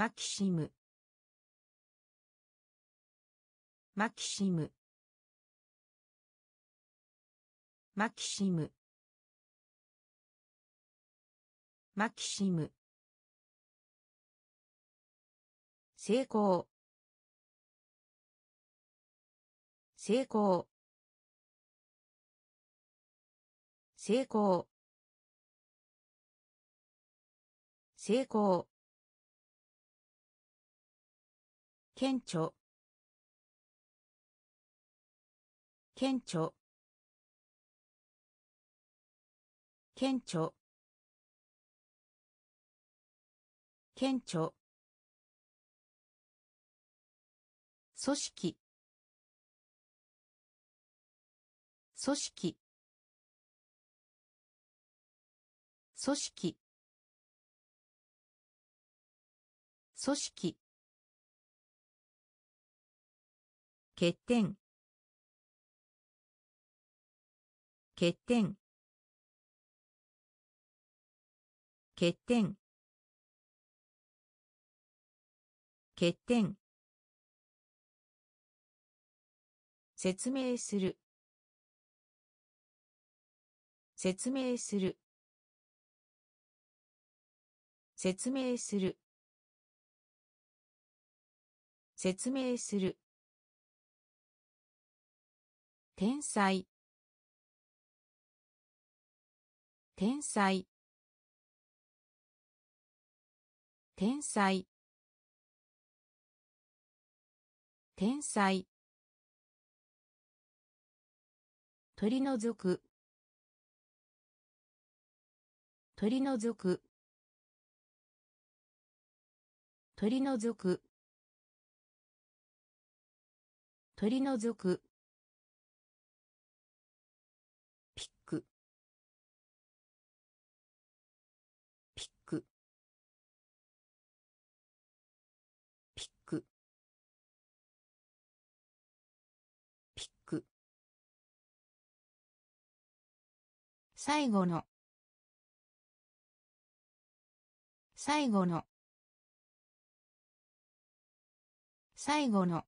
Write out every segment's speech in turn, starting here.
マキシム。マキシム。マキシム。マキシム。成功。成功。成功。成功。顕著。顕著。顕著。顕著。組織。組織。組織。組織。欠点。欠点。欠点。欠点。説明する。説明する。説明する。説明する。天才。天才。天才。天才。取り除く。取り除く。取り除く。取り除く。最後の。最後の。最後の。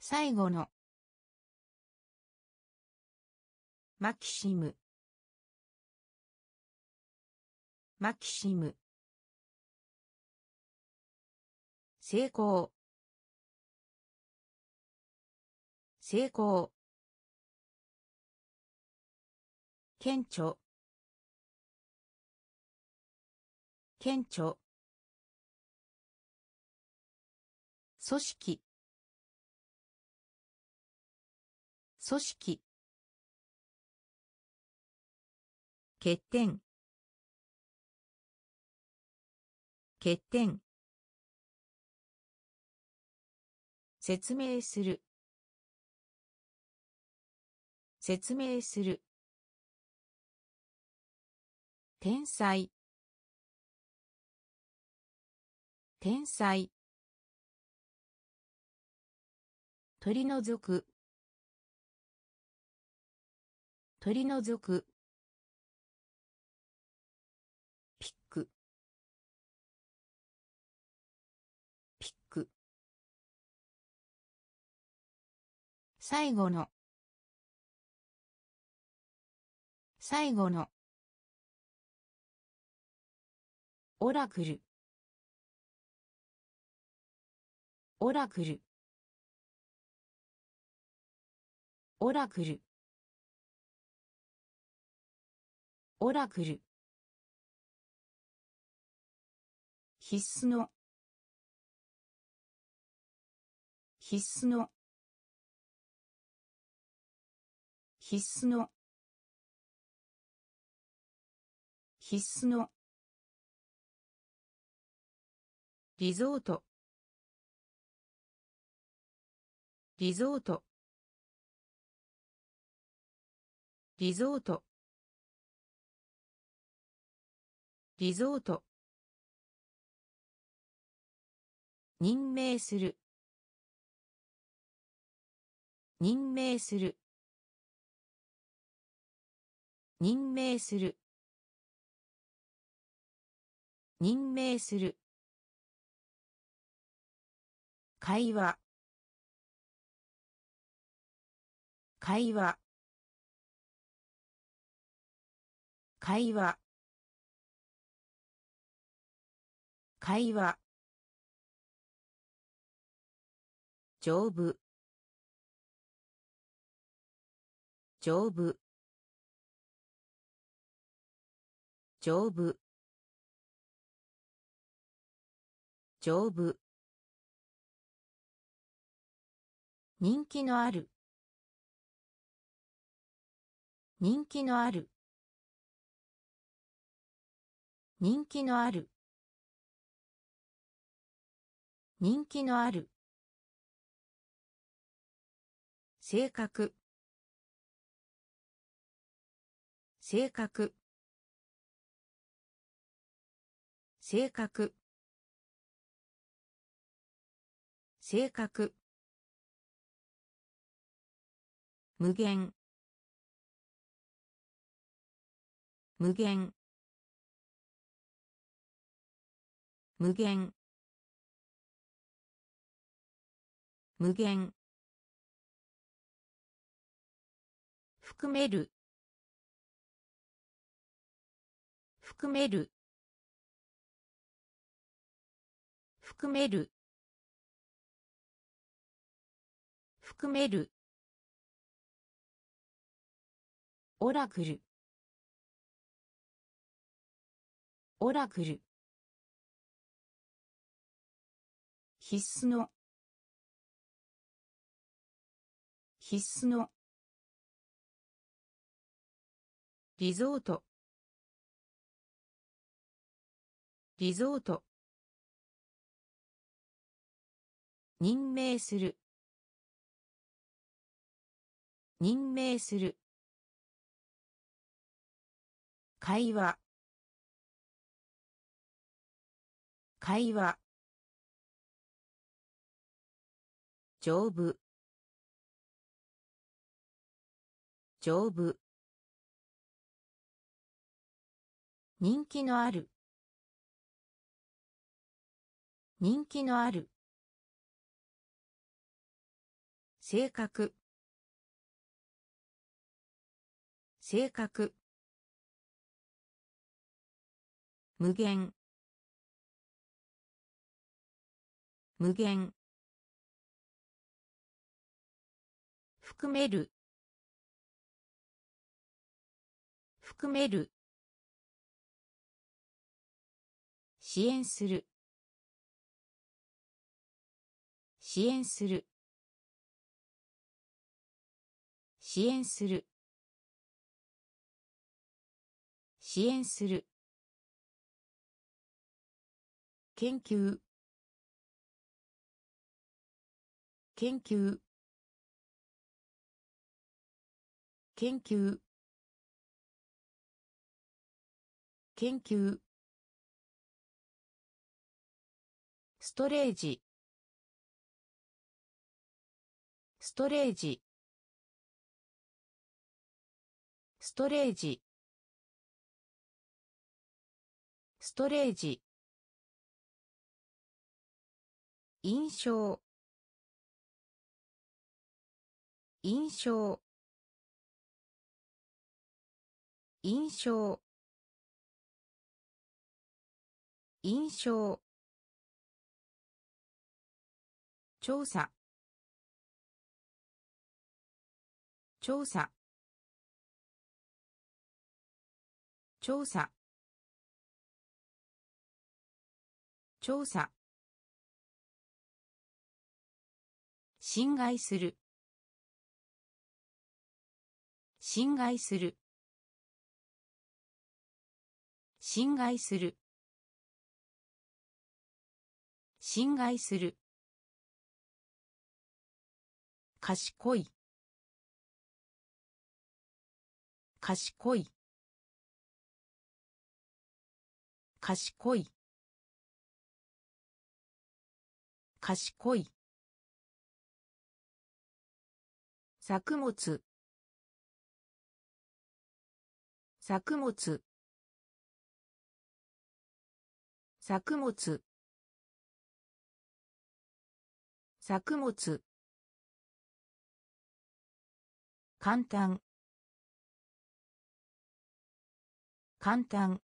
最後の。マキシム。マキシム。成功。成功。顕著。顕著。組織。組織。欠点。欠点。説明する。説明する。天才。天才。取り除く。取り除く。ピック。ピック。最後の。最後の。オラクル。オラクル。オラクル。オラクル。必須の。必須の。必須の。必須の。リゾート。リゾート。リゾート。リゾート。任命する。任命する。任命する。任命する。会話。会話。会話。会話。丈夫。丈夫。丈夫。丈夫。人気のある。人気のある。人気のある。人気のある。性格。性格。性格。性格。無限。無限。無限。無限。含める。含める。含める。含める。オラクル。オラクル。必須の。必須の。リゾート。リゾート。任命する。任命する。会話。会話。丈夫。丈夫。人気のある。人気のある。性格。性格。無限。無限。含める。含める。支援する。支援する。支援する。支援する。研究。研究。研究。研究。ストレージ。ストレージ。ストレージ。ストレージ。印象。印象。印象。印象。調査。調査。調査。調査。侵害する。侵害する。侵害する。侵害する。賢い。賢い。賢い。賢い。作物。作物。作物。作物。簡単。簡単。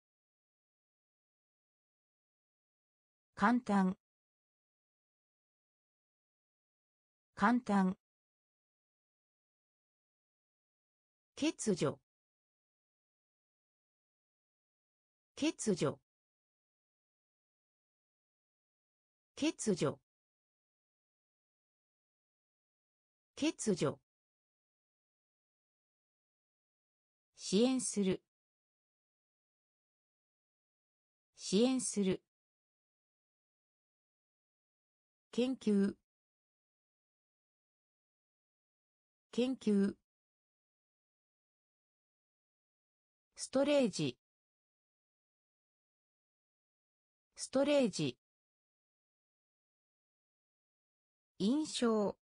簡単。簡単。欠如。欠如。欠如。欠如。支援する。支援する。研究。研究。ストレージ。ストレージ。印象。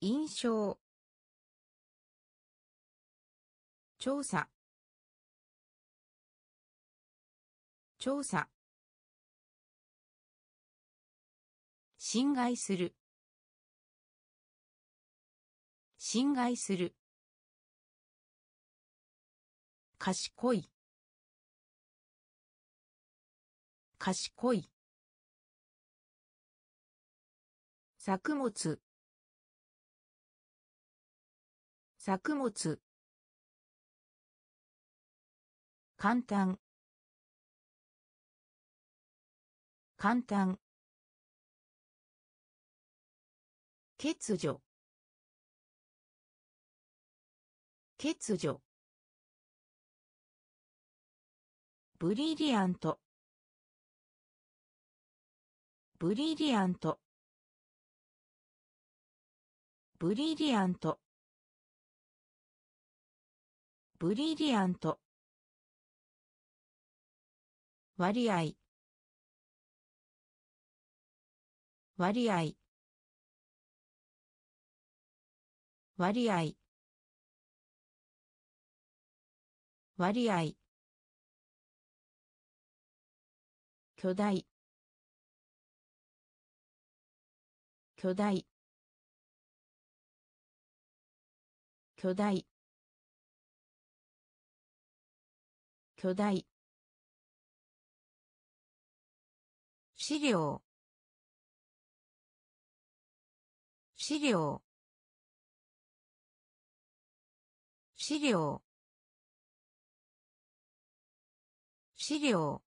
印象。調査。調査。侵害する。侵害する。賢い。賢い。作物。作物。簡単。簡単。欠如。欠如。ブリリアント。ブリリアント。ブリリアント。ブリリアント。割合。割合。割合。割合。巨大。巨大。巨大。巨大。資料。資料。資料。資料。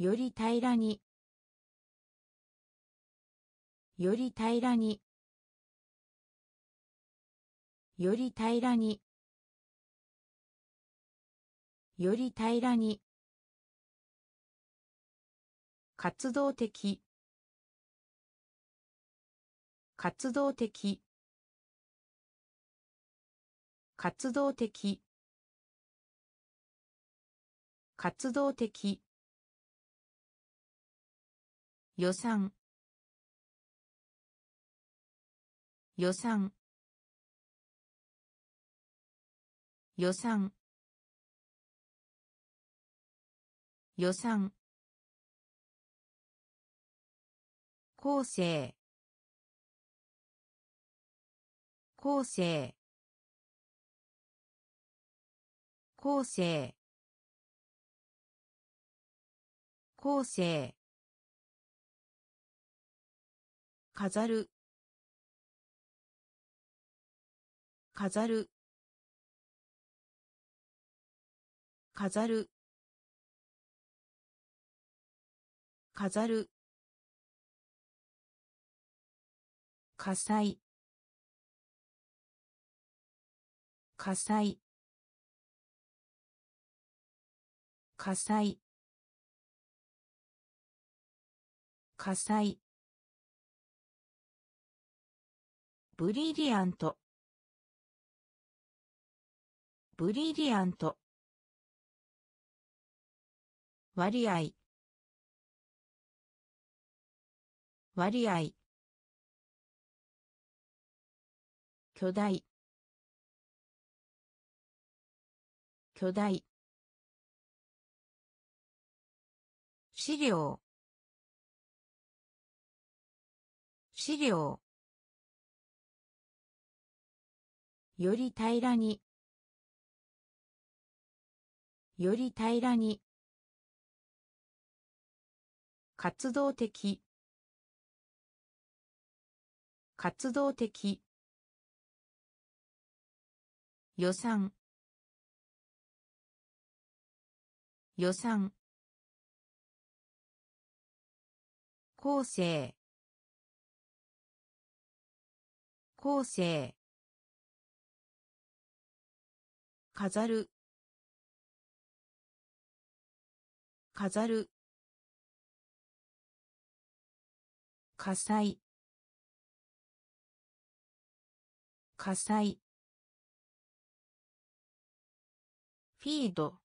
より平らに。より平らに。より平らに。より平らに。活動的。活動的。活動的。活動的。予算。予算。予算。予算。構成。構成。構成。構成。飾る。飾る。飾る。飾る。火災。火災。火災。火災。ブリリアント。ブリリアント。割合。割合。巨大。巨大。資料。資料。より平らに。より平らに。活動的。活動的。予算。予算。構成。構成。飾る。飾る。火災。火災。フィード。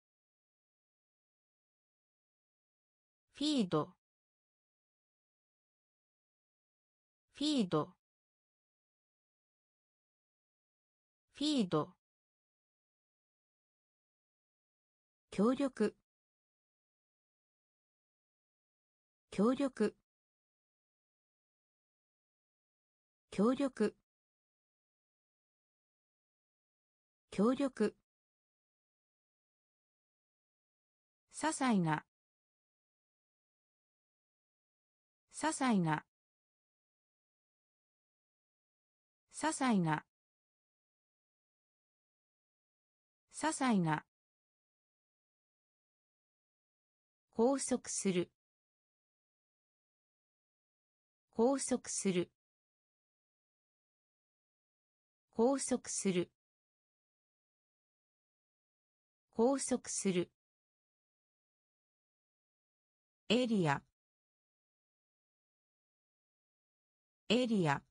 フィード。フィード。フィード。協力。協力。協力。協力。些細な。些細な。些細な。些細な。拘束する。拘束する。拘束する。拘束する。エリア。エリア。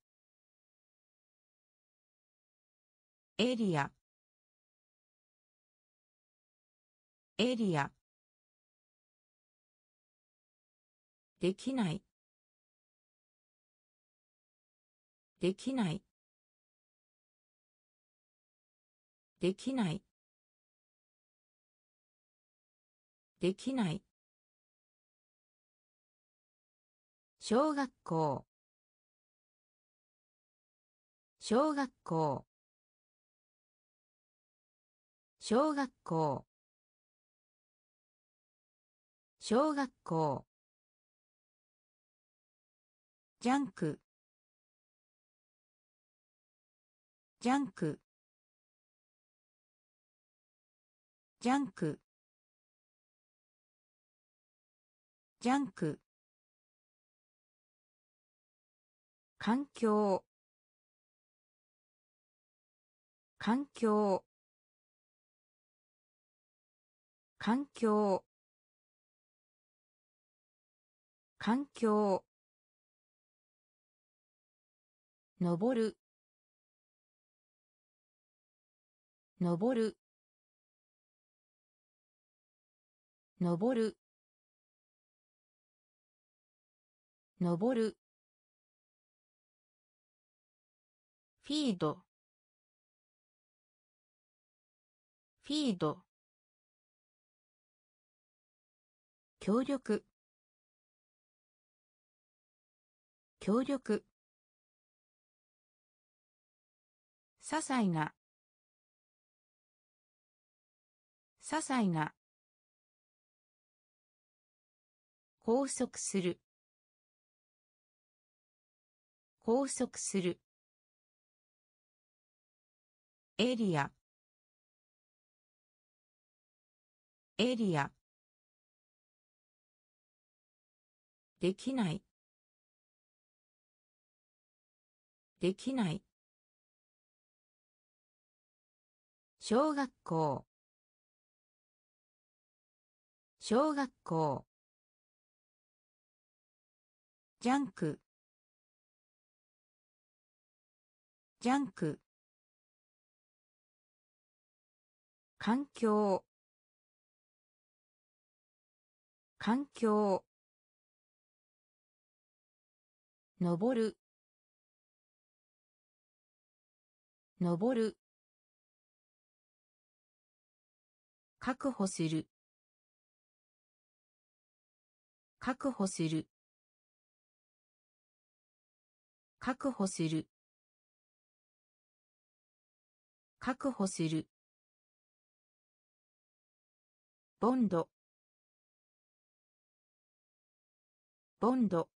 エリア。エリア。できない。できない。できない。できない。小学校。小学校。小学校。小学校。ジャンク。ジャンク。ジャンク。ジャンク。環境。環境。環境。環境。登る。登る。登る。登る。フィード。フィード。協力。協力些細な。些細な。拘束する。拘束する。エリア。エリア。できない。できない。小学校。小学校。ジャンク。ジャンク。環境。環境。登る。登る。確保する。確保する。確保する。確保する。ボンド。ボンド。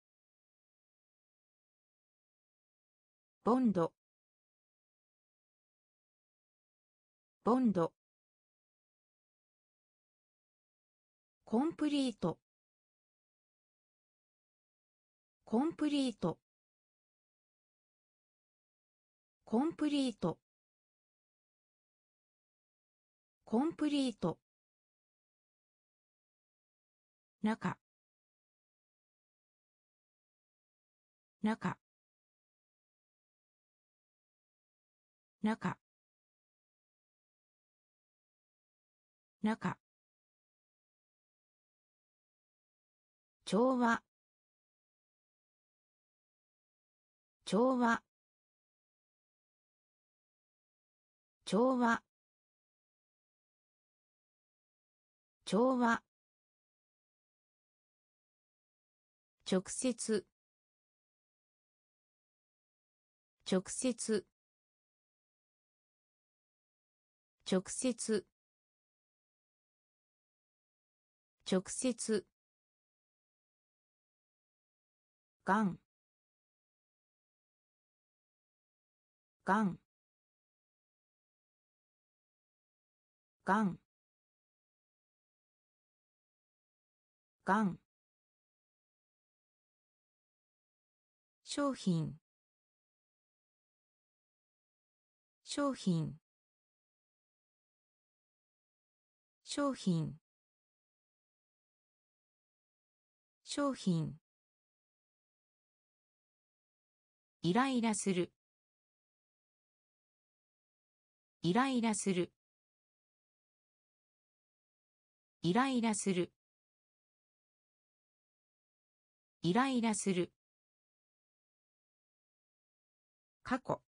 ボンド。ボンド。コンプリート。コンプリート。コンプリート。コンプリート。中。中。中。中。調和。調和。調和。調和。直接。直接。直接。直接。がんがんがんがん商品。商品。商品。商品。イライラする。イライラする。イライラする。イライラする。過去。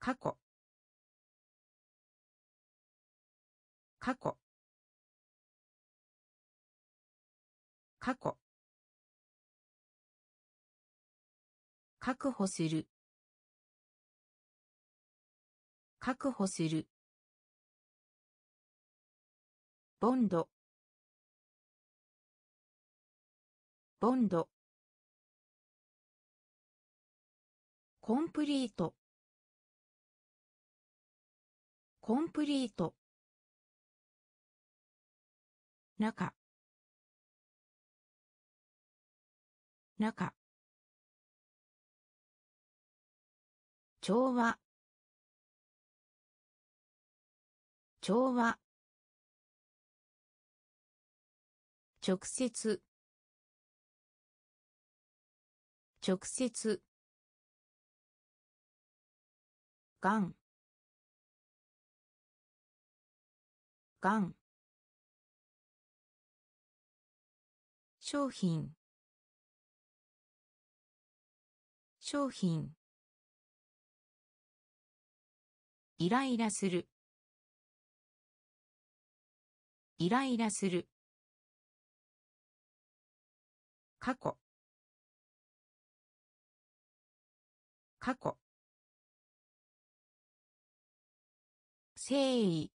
過去。過去。過去。確保する。確保する。ボンド。ボンド。コンプリート。コンプリート。中。中。調和。調和。直接。直接。がん。がん。商品。商品。イライラする。イライラする。過去。過去。誠意。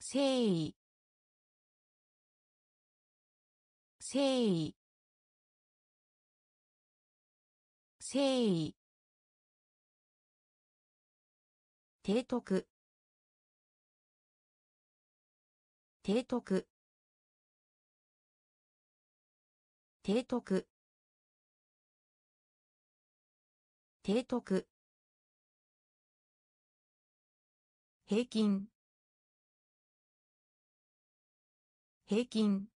誠意。誠意。誠意。提督。提督。提督。提督。平均。平均。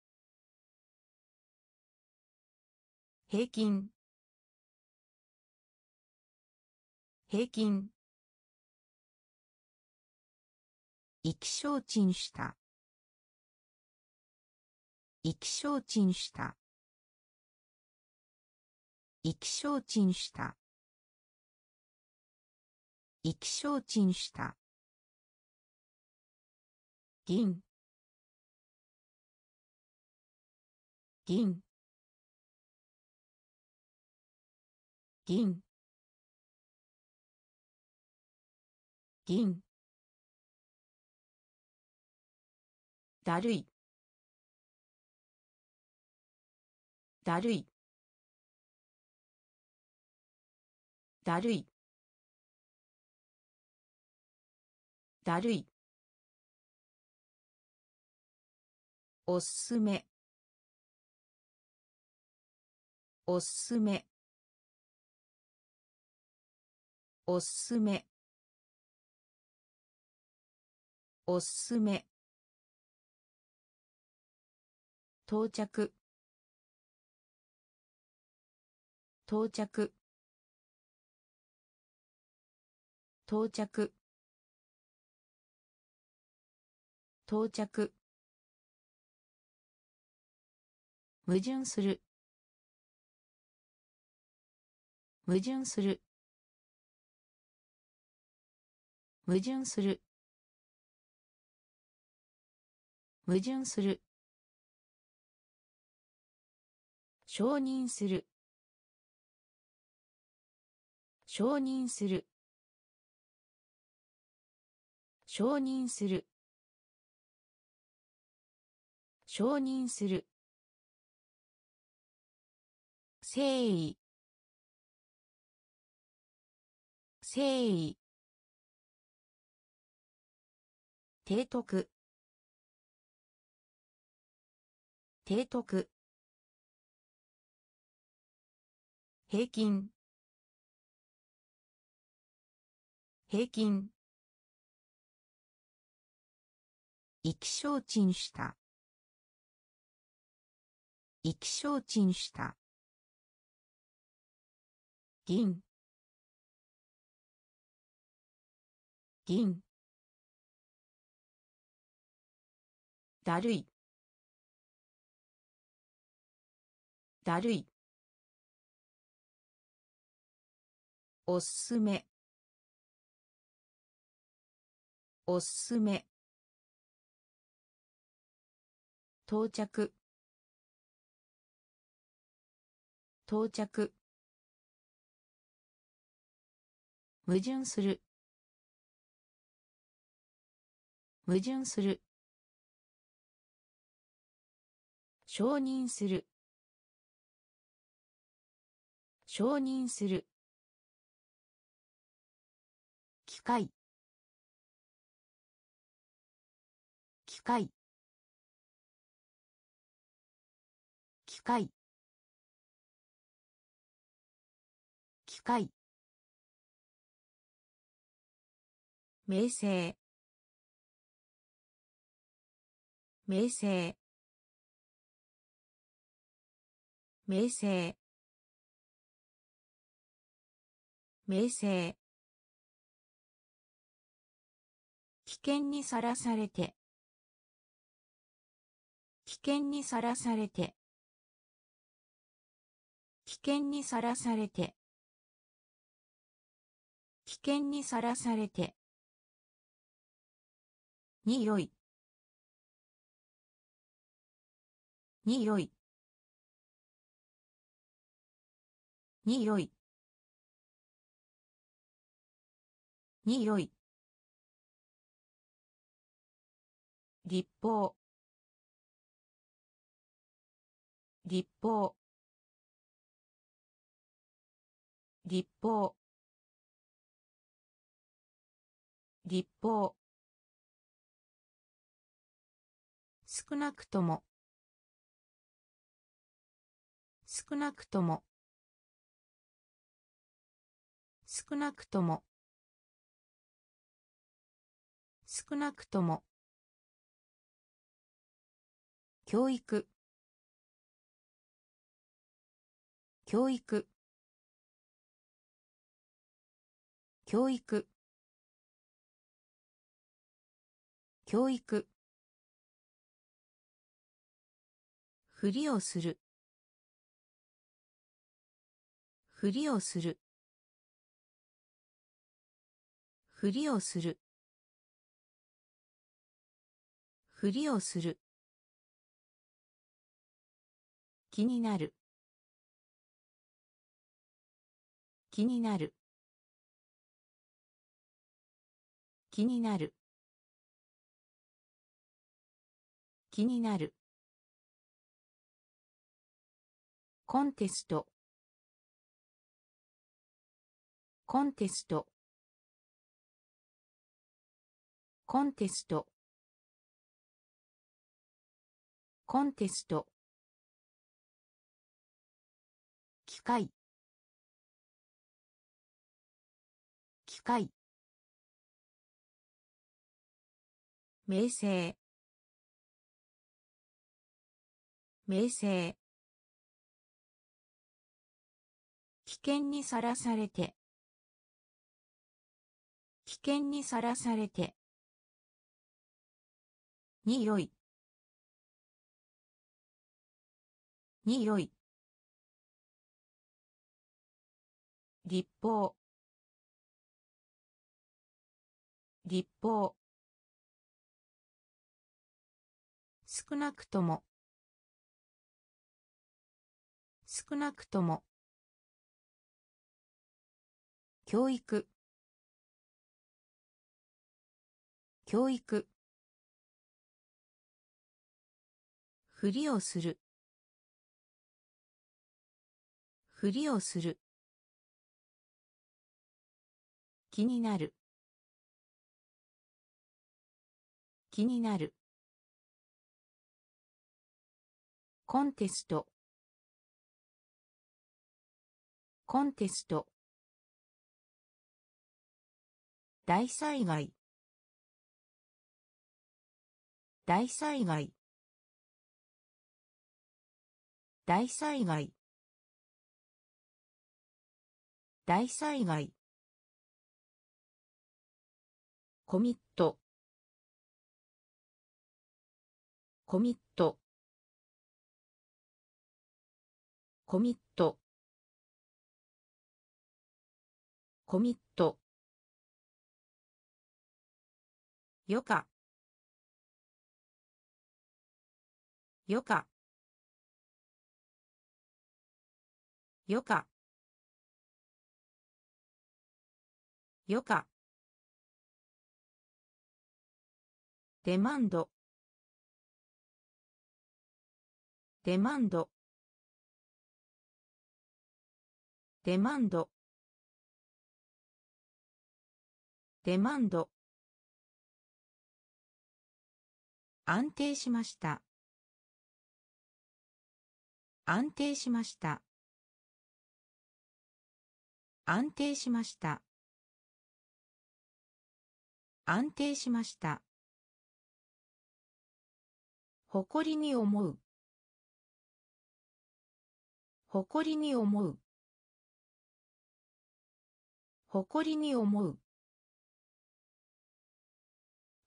平均。平均。意気消沈した。意気消沈した。意気消沈した。意気消沈した。銀。銀。銀。銀。だるい。だるい。だるい。だるい。おすすめ。おすすめ。おすすめ。おすすめ。到着。到着。到着。到着。矛盾する。矛盾する。矛盾する。矛盾する。承認する。承認する。承認する。承認する。誠意。誠意。提督。提督。平均。平均。意気消沈した。意気消沈した。銀。銀。だるい。だるいおすすめ。おすすめ。到着。到着。矛盾する。矛盾する。承認する。承認する。機械。機械。機械。機械。名声。名声。名声。名声。険にさらされて。危険にさらされて。危険にさらされて。危険にさらされて。におい。におい。におい。におい。立法。立法。立法。立法。少なくとも。少なくとも。少なくとも。少なくとも。教育。教育。教育。教育。ふりをする。ふりをする。ふりをする。ふりをする。気になる。気になる。気になる。気になる。コンテスト。コンテスト。コンテスト。コンテスト。機械。機械。名声。名声。危険にさらされて。危険にさらされて。におい。におい。立法。立法。少なくとも。少なくとも。教育。教育。ふりをする。ふりをする。気になる。気になる。コンテスト。コンテスト。大災害。大災害。大災害。大災害。コミット。コミット。コミット。コミット。よか。よか。よか。よか。デマンドデマンドデマンドデマンド安定しました。安定しました。安定しました。安定しました。誇りに思う。誇りに思う。誇りに思う。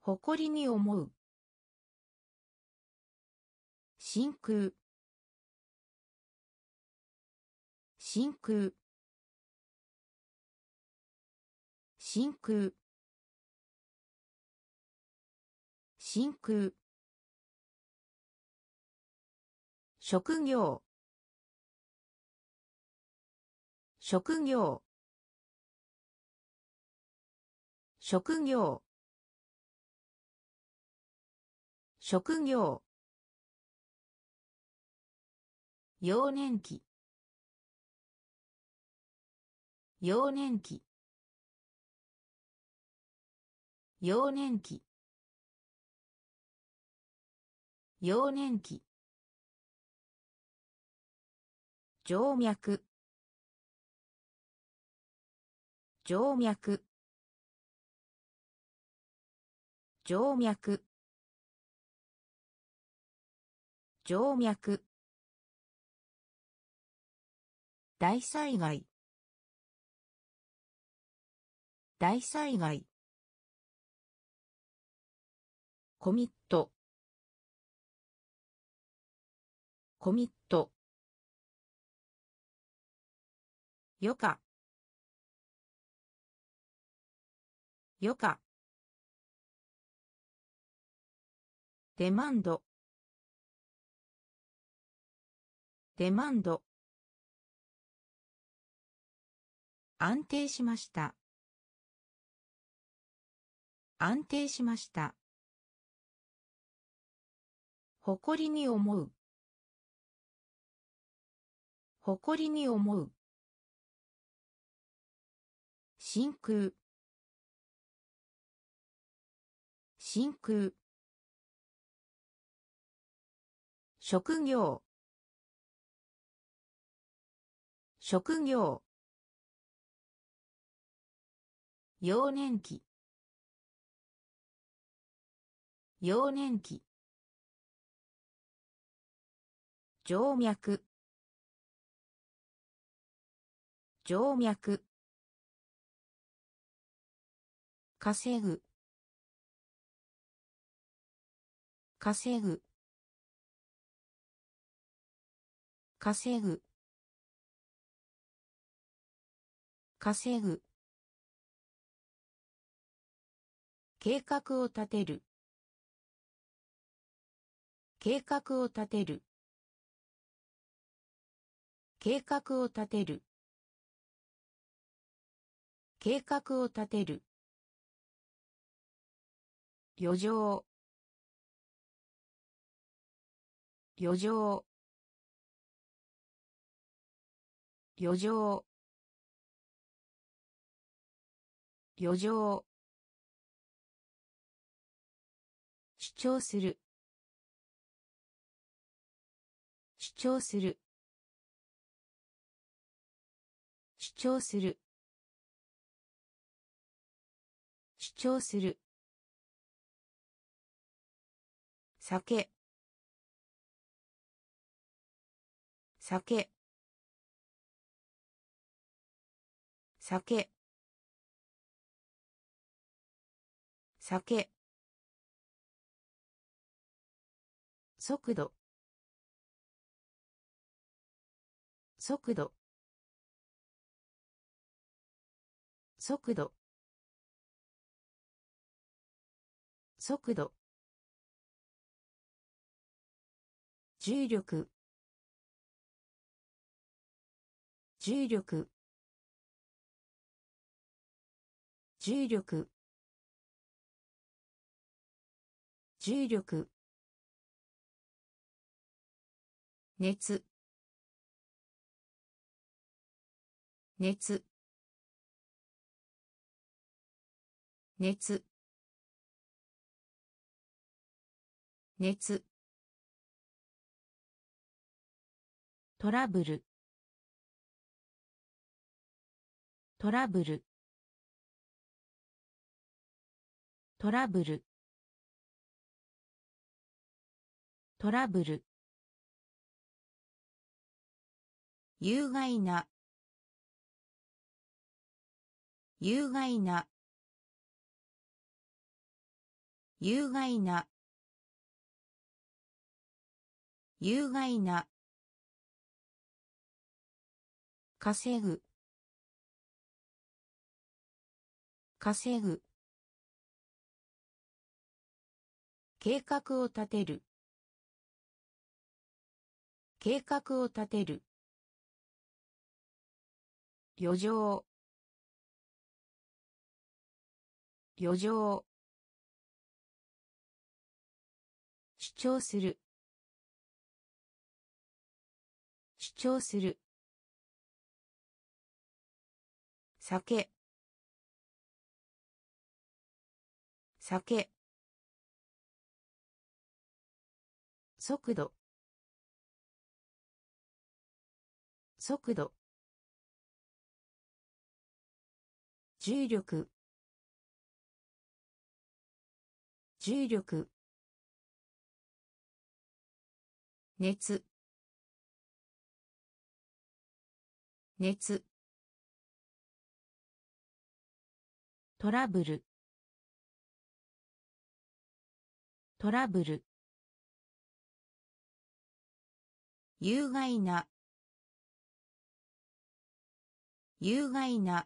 誇りに思う。真空。真空。真空。真空。職業。職業。職業。職業。幼年期。幼年期。幼年期。幼年期静脈。静脈。静脈。静脈。大災害。大災害。コミット。コミッよか。余暇デマンド。デマンド。安定しました。安定しました。誇りに思う。誇りに思う。真空。真空。職業。職業。幼年期。幼年期。静脈。静脈。稼ぐ。稼ぐ。稼ぐ。稼ぐ。計画を立てる。計画を立てる。計画を立てる。計画を立てる。余剰。余剰。余剰。余剰。主張する。主張する。主張する。主張する。酒。酒。酒。酒。速度。速度。速度。速度。重力。重力。重力。重力。熱。熱。熱。熱。トラブル。トラブル。トラブル。トラブル。有害な。有害な。有害な。有害な。稼ぐ。稼ぐ。計画を立てる。計画を立てる。余剰。余剰。主張する。主張する。酒。酒。速度。速度。重力。重力。熱。熱。トラブル。トラブル。有害な。有害な。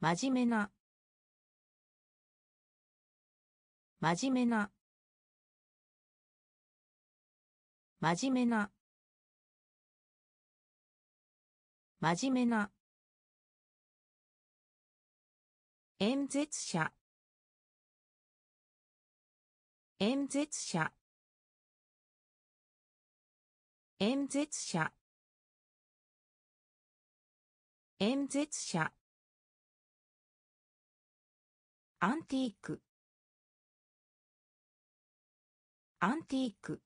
真面目な。真面目な。真面目な。真面目な演説者。演説者。演説者。演説者。アンティーク。アンティーク。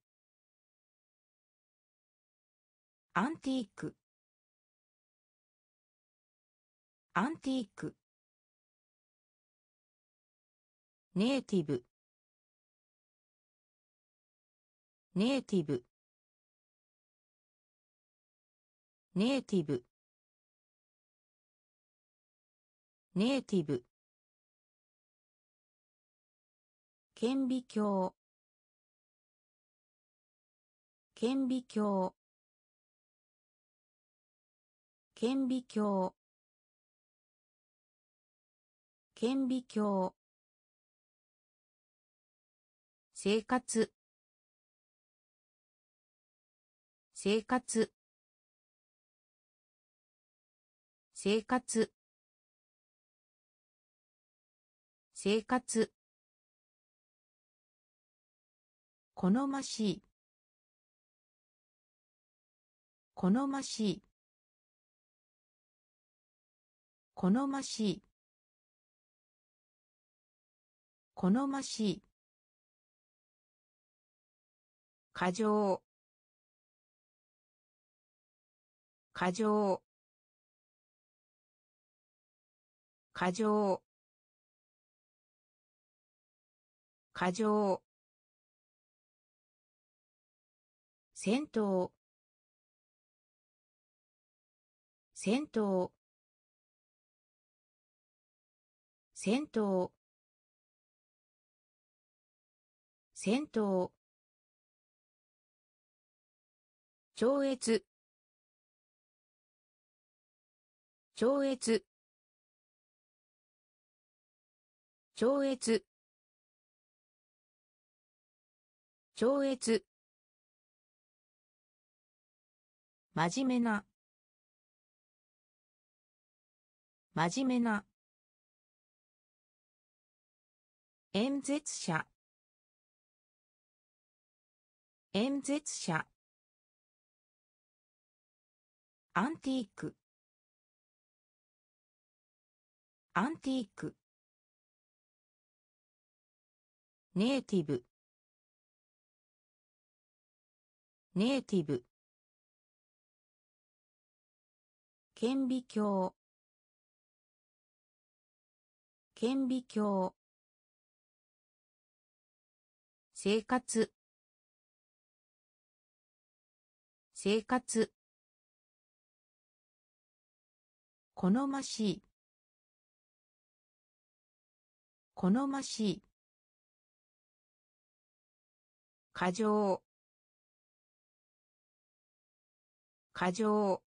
アンティーク。アンティーク。ネイティブ。ネイティブ。ネイティブ。ネイティブ。顕微鏡。顕微鏡。顕微鏡。顕微鏡。生活。生活。生活。生活。好ましい。好ましい。好ましい。好ましい。過剰。過剰。過剰。過剰。戦闘。戦闘。戦闘。戦闘。超越。超越。超越。超越。真面目な。真面目な。演説者。演説者。アンティーク。アンティーク。ネイティブ。ネイティブ。顕微鏡。顕微鏡。生活。生活。好ましい。好ましい。過剰。過剰。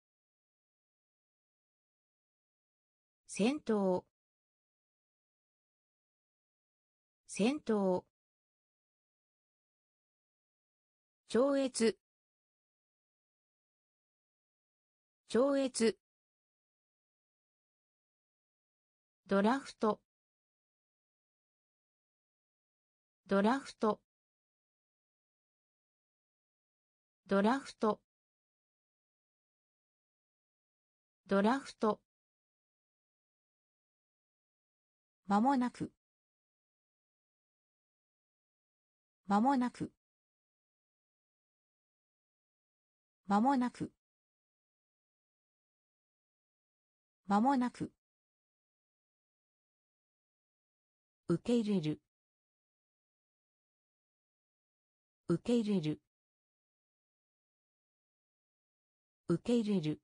戦闘。戦闘。超越。超越。ドラフト。ドラフト。ドラフト。ドラフト。まもなく。まもなく。まもなく。まもなく。受け入れる。受け入れる。受け入れる。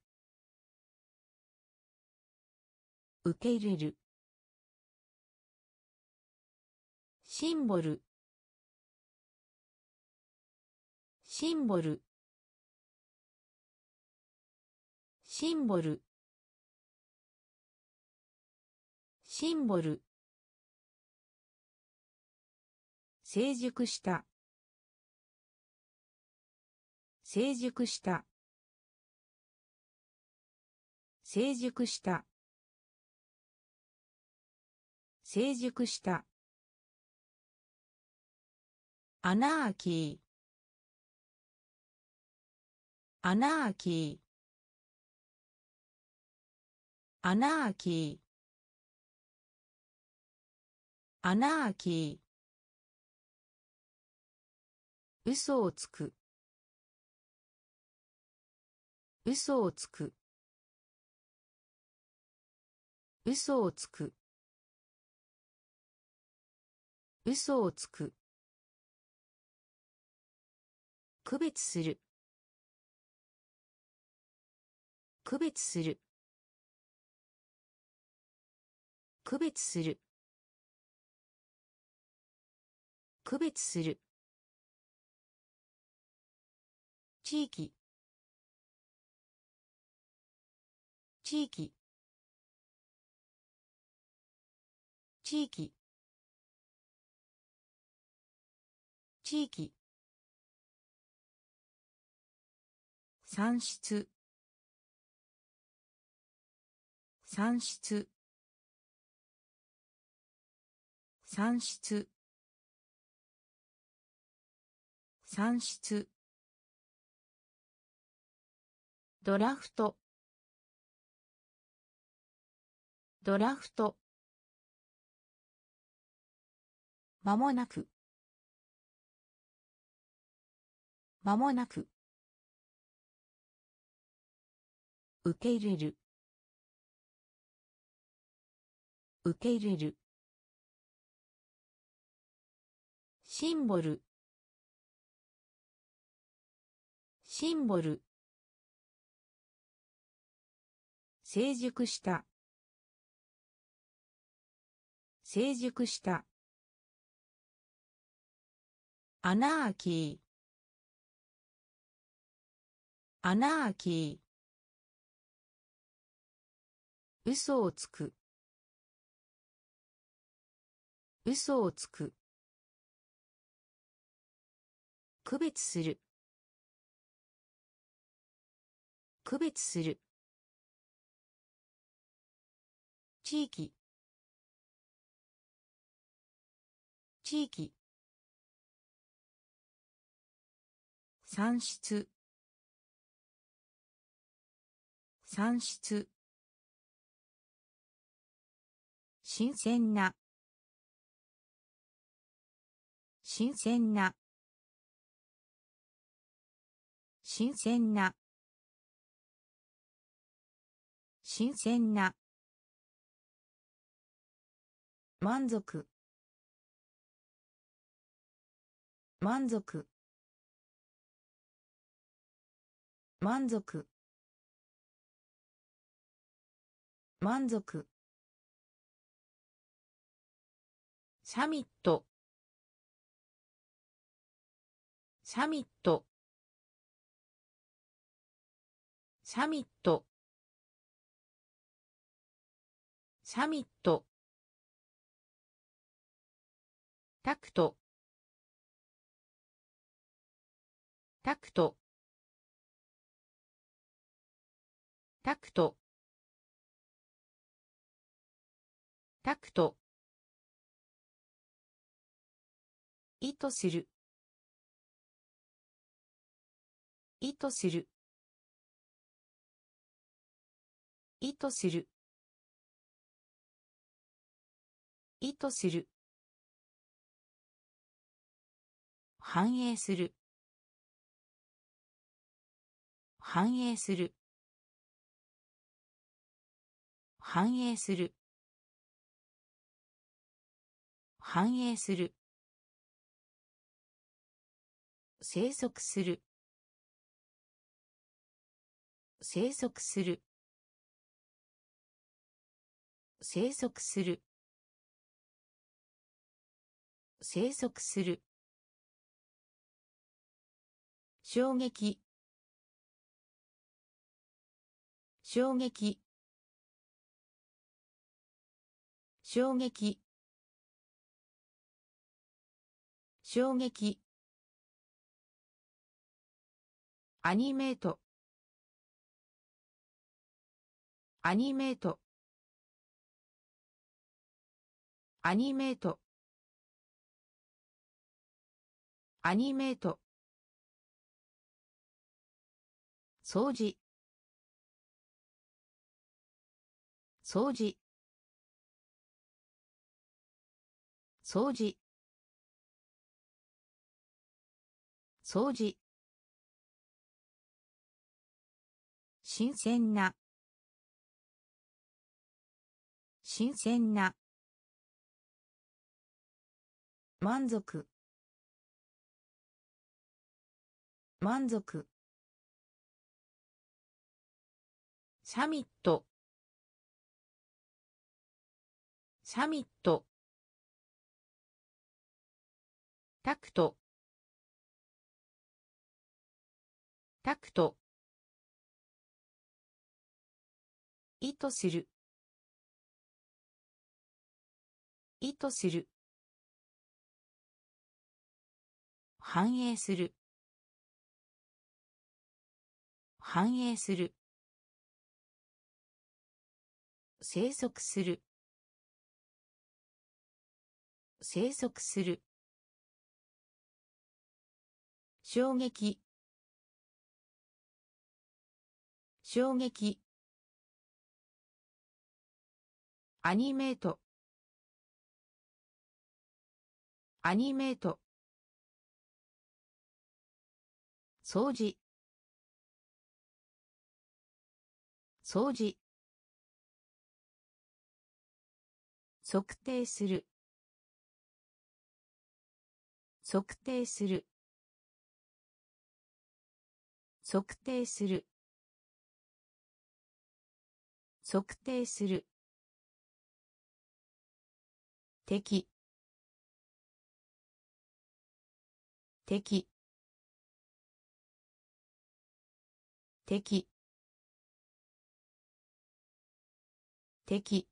受け入れる。シンボル。シンボル。シンボル。シンボル。成熟した。成熟した。成熟した。成熟した。アナーキーアナーキーアナーキーアナーキー嘘をつく。嘘をつく。嘘をつく。嘘をつく。区別する。区別する。区別する。区別する。地域。地域。地域。地域。産出産出産出産出ドラフト。ドラフト。まもなく。まもなく。受け入れる。受け入れる。シンボル。シンボル。成熟した。成熟した。アナーキーアナーキー嘘をつく。嘘をつく。区別する。区別する。地域。地域。産出。産出。新鮮な。新鮮な。新鮮な。新鮮な。満足。満足。満足。満足。サミット。サミット。サミット。サミット。タクト。タクト。タクト。タクト。意図する。意図する。意図する。意図する。反映する。反映する。反映する。反映する。生息する。生息する。生息する。生息する。衝撃。衝撃。衝撃。衝撃。アニメート。アニメート。アニメート。アニメート。掃除。掃除。掃除。掃除。新鮮な。新鮮な。満足。満足。サミット。サミット。タクト。タクト。意図する。意図する。反映する。反映する。生息する。生息する。衝撃。衝撃。アニメート。アニメート。掃除。掃除。測定する。測定する。測定する。測定する。敵。敵。敵。敵。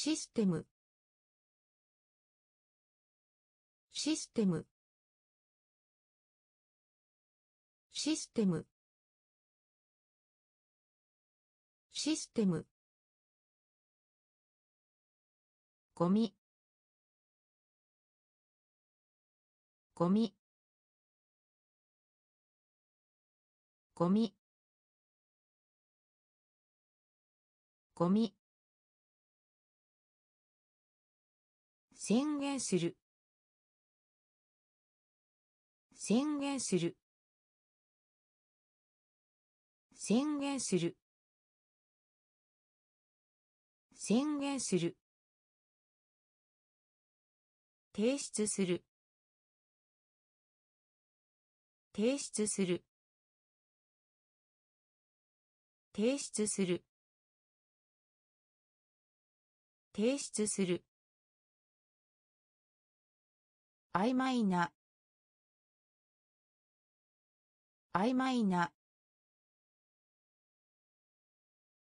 システム。システム。システム。システム。ゴミ。ゴミ。ゴミ。ゴミ。宣言する。宣言する。宣言する。宣言する。提出する。提出する。提出する。提出する。曖昧な。曖昧な。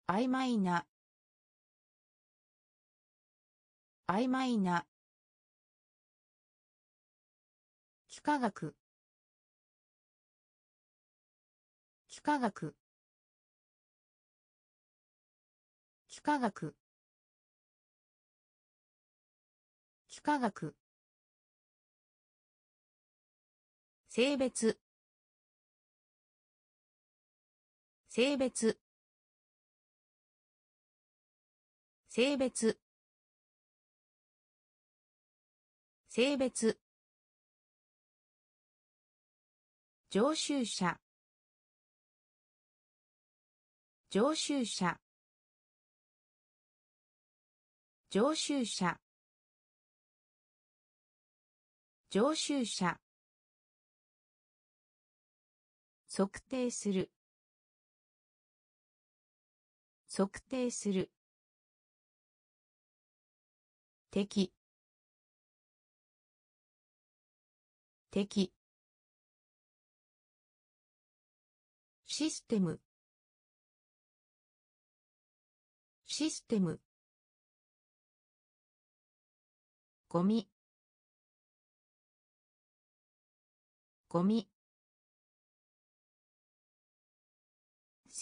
曖昧な。曖昧な。幾何学。幾何学。幾何学。幾何学。性別。性別。性別。性別。常習者。常習者。常習者。常習者。測定する。測定する。敵。敵。システム。システム。ゴミ。ゴミ。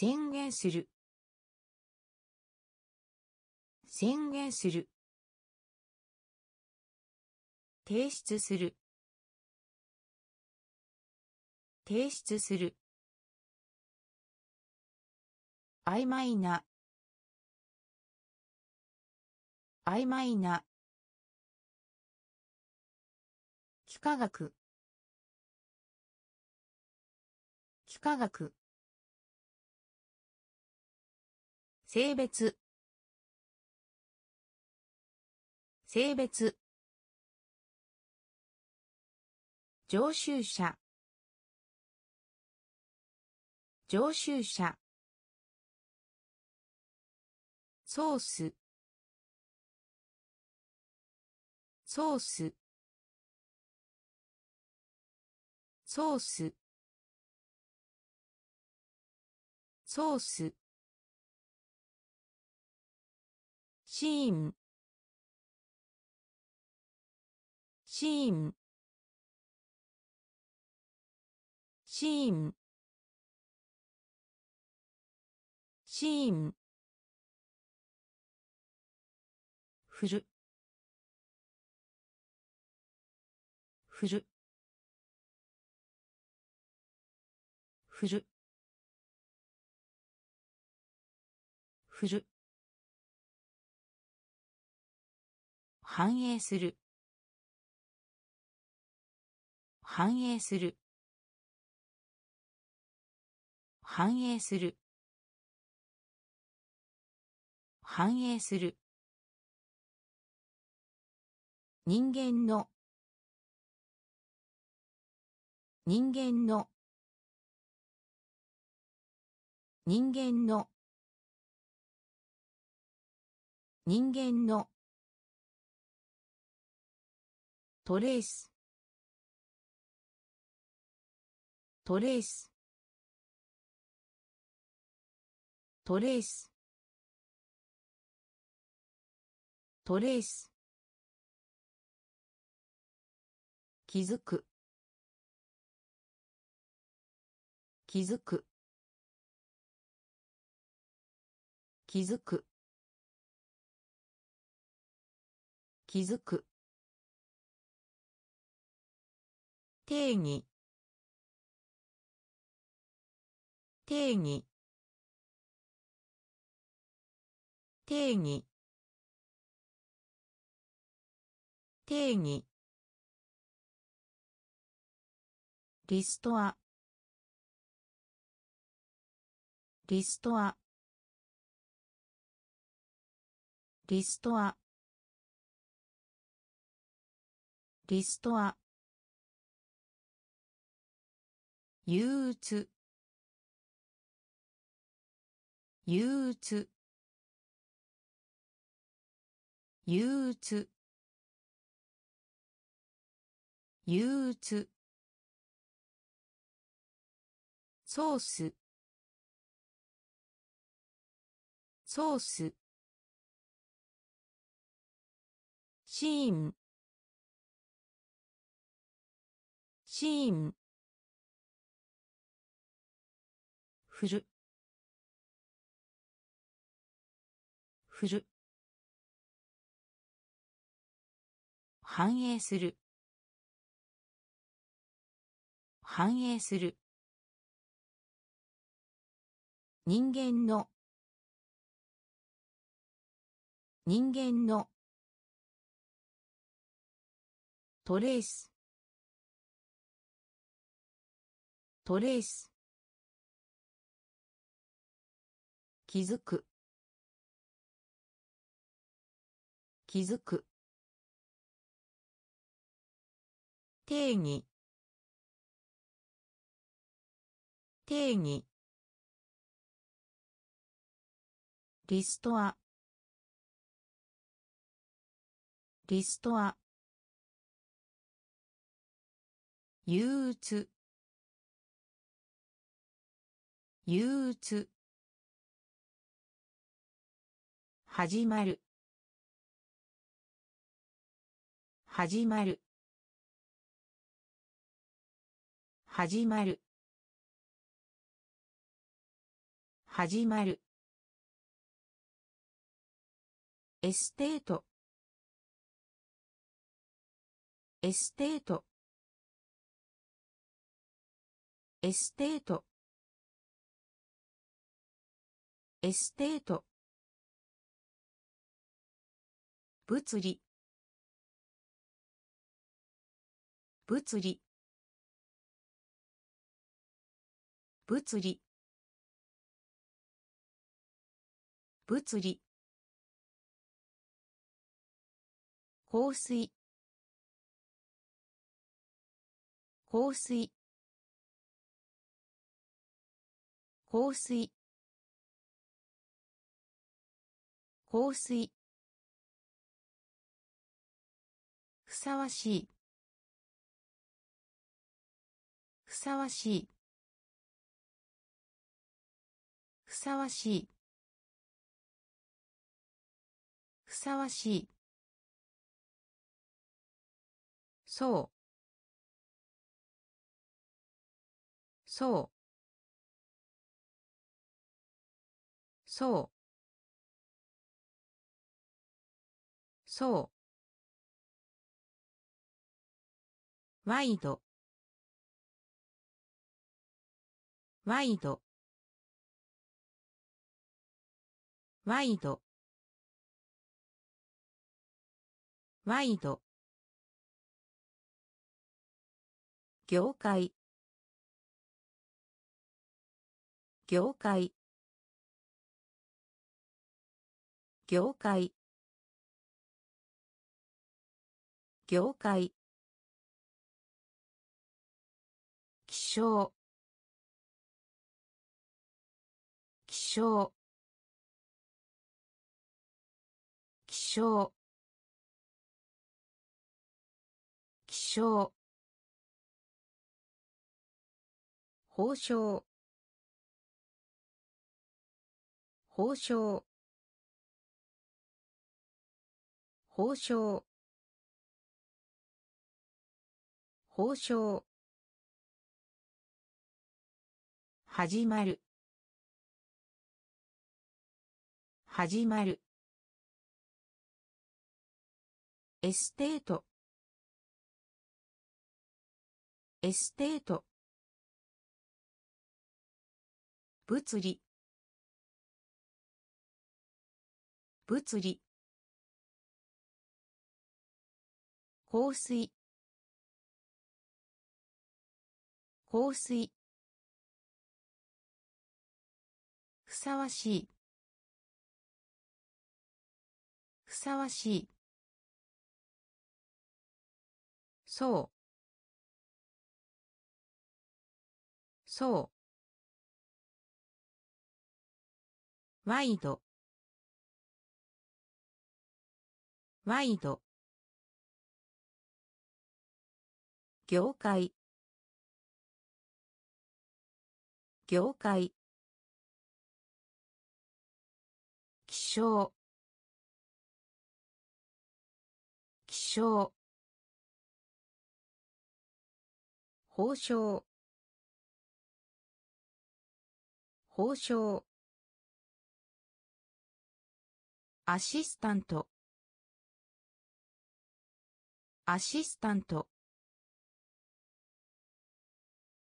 宣言する。宣言する。提出する。提出する。曖昧な。曖昧な。幾何学。幾何学。性別。性別。常習者。常習者。ソース。ソース。ソース。ソース。シーン。シーン。シーン。シーン。ふる。ふる。ふる。ふる。反映する。反映する。反映する。反映する。人間の。人間の。人間の。人間の。トレース。トレース。トレース。トレース。気づく。気づく。気づく。気づく。定義。定義。定義。定義。リストア。リストア。リストア。リストア。憂鬱。憂鬱。憂鬱。憂鬱。ソース。ソース。シーン。シーン。ふる。ふる。反映する。反映する。人間の。人間の。トレース。トレース。気づく。気づく。定義。定義。リストア。リストア。憂鬱。憂鬱。始まる。始まる。始まる。始まる。エステート。エステート。エステート。エステート。物理。物理。物理。物理。香水。香水。香水。香水。ふさわしい。ふさわしい。ふさわしい。ふさわしい。そう。そう。そう。そう。ワイド。ワイド。ワイド。ワイド。業界。業界。業界。業界。象気象。気象。気象。報奨報奨報奨報奨始まる。始まる。エステート。エステート。物理。物理。香水。香水。ふさわしい。ふさわしい。そう。そう。ワイド。ワイド。業界。業界。象気象。報奨報奨アシスタント。アシスタント。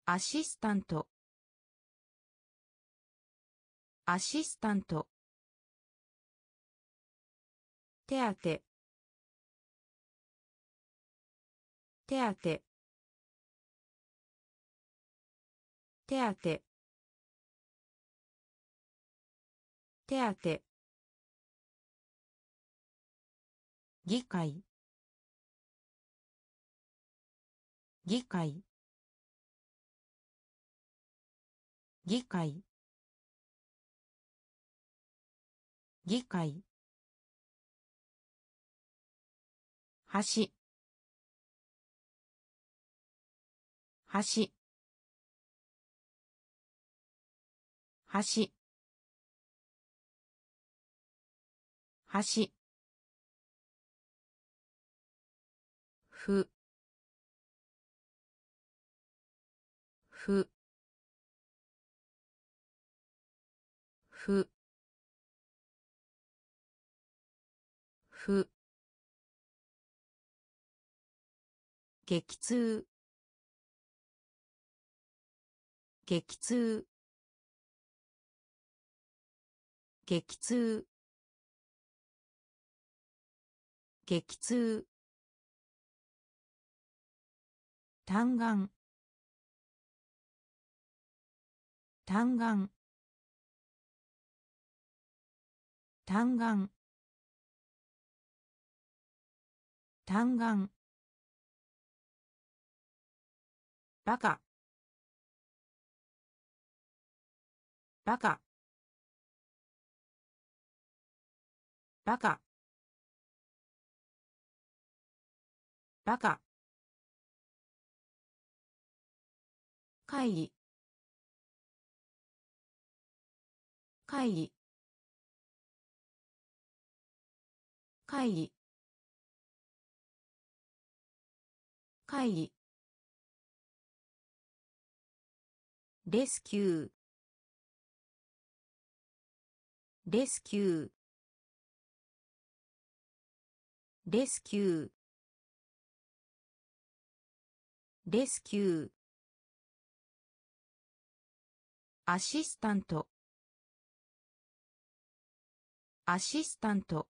アシスタント。アシスタント。手当て。手当手手当手当議会。議会。議会。議会。橋。橋。橋。橋。ふ。ふ。ふ。ふ。激痛。激痛。激痛。激痛。単眼単眼単眼単眼バカ。バカ。バカ。バカ。会議会議会議会議レスキュー。レスキュー。レスキュー。レスキュー。アシスタント。アシスタント。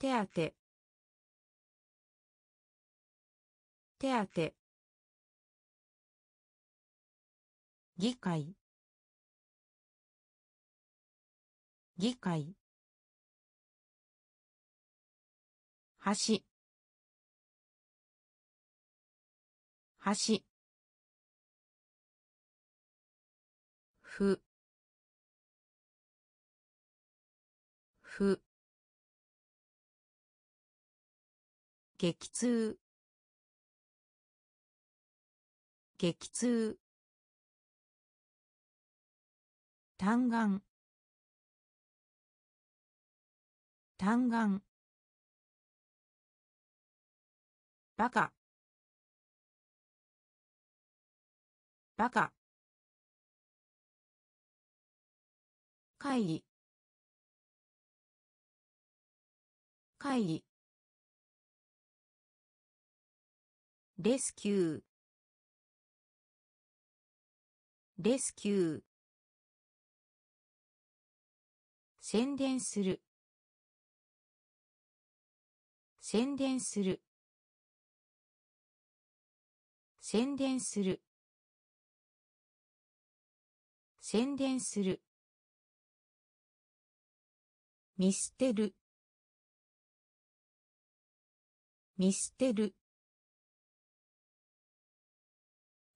手当て。手当て。議会。議会。橋。橋。ふ。ふ。激痛。激痛。単眼。単眼。バカ。バカ。会議会議レスキュー。レスキュー。宣伝する。宣伝する。宣伝する。宣伝する。見捨てる。見捨てる。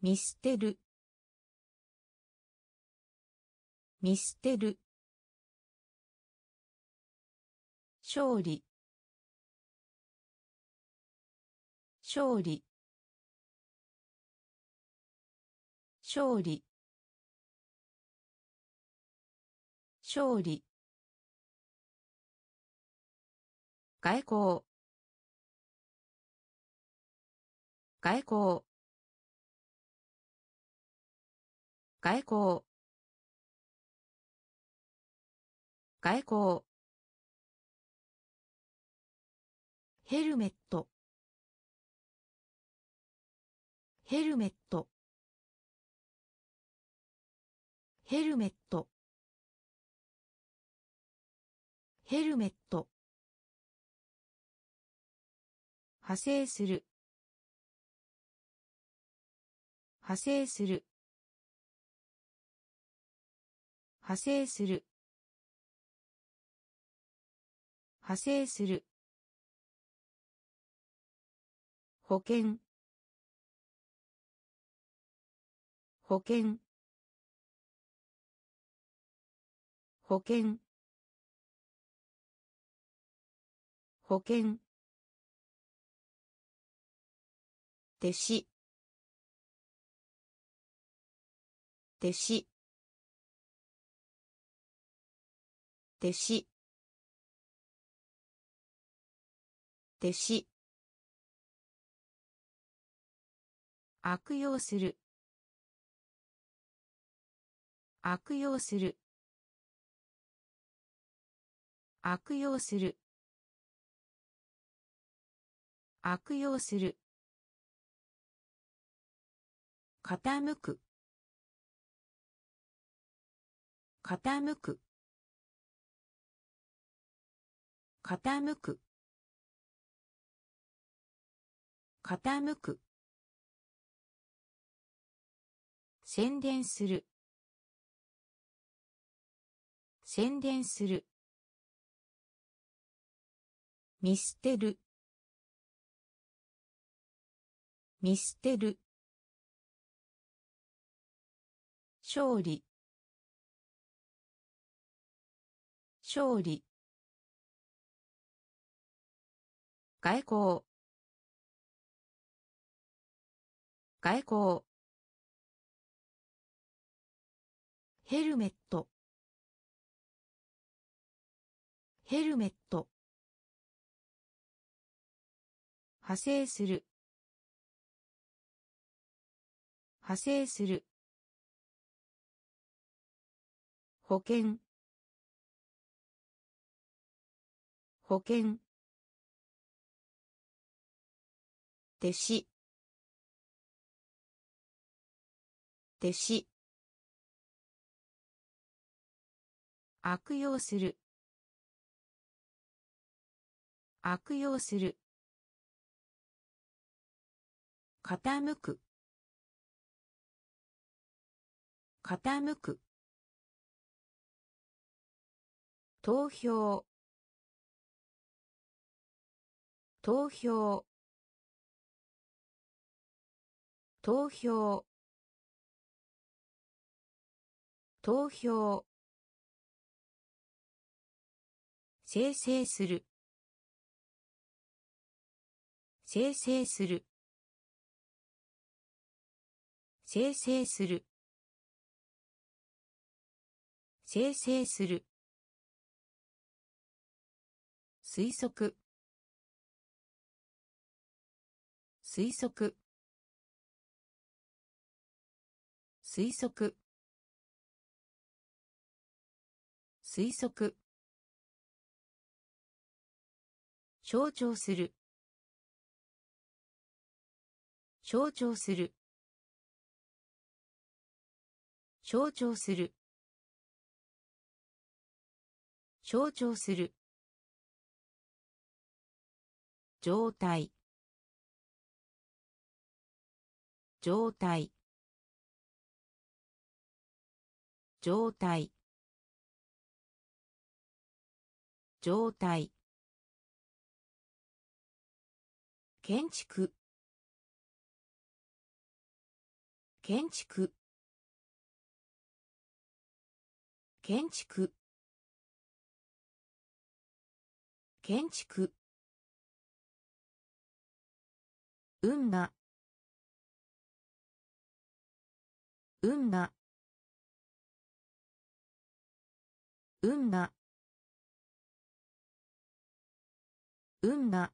見捨てる。見捨てる。勝利。勝利。勝利。勝利。外交。外交。外交。外交。ヘルメット。ヘルメット。ヘルメット。ヘルメット。派生する。派生する。派生する。派生する。保険。保険。保険。保険。弟子弟子弟子弟子悪用する。悪用する。悪用する。悪用する。傾く。傾く。傾く。傾く。宣伝する。宣伝する。見捨てる。見捨てる。勝利。勝利。外交。外交。ヘルメット。ヘルメット。派生する。派生する。保険。保険。弟子弟子悪用する。悪用する。傾く。傾く。投票。投票。投票。投票。生成する。生成する。生成する。生成する。推測。推測。推測。推測。象徴する。象徴する。象徴する。象徴する。状態。状態。状態。状態。建築。建築。建築。建築。運な運な運な運な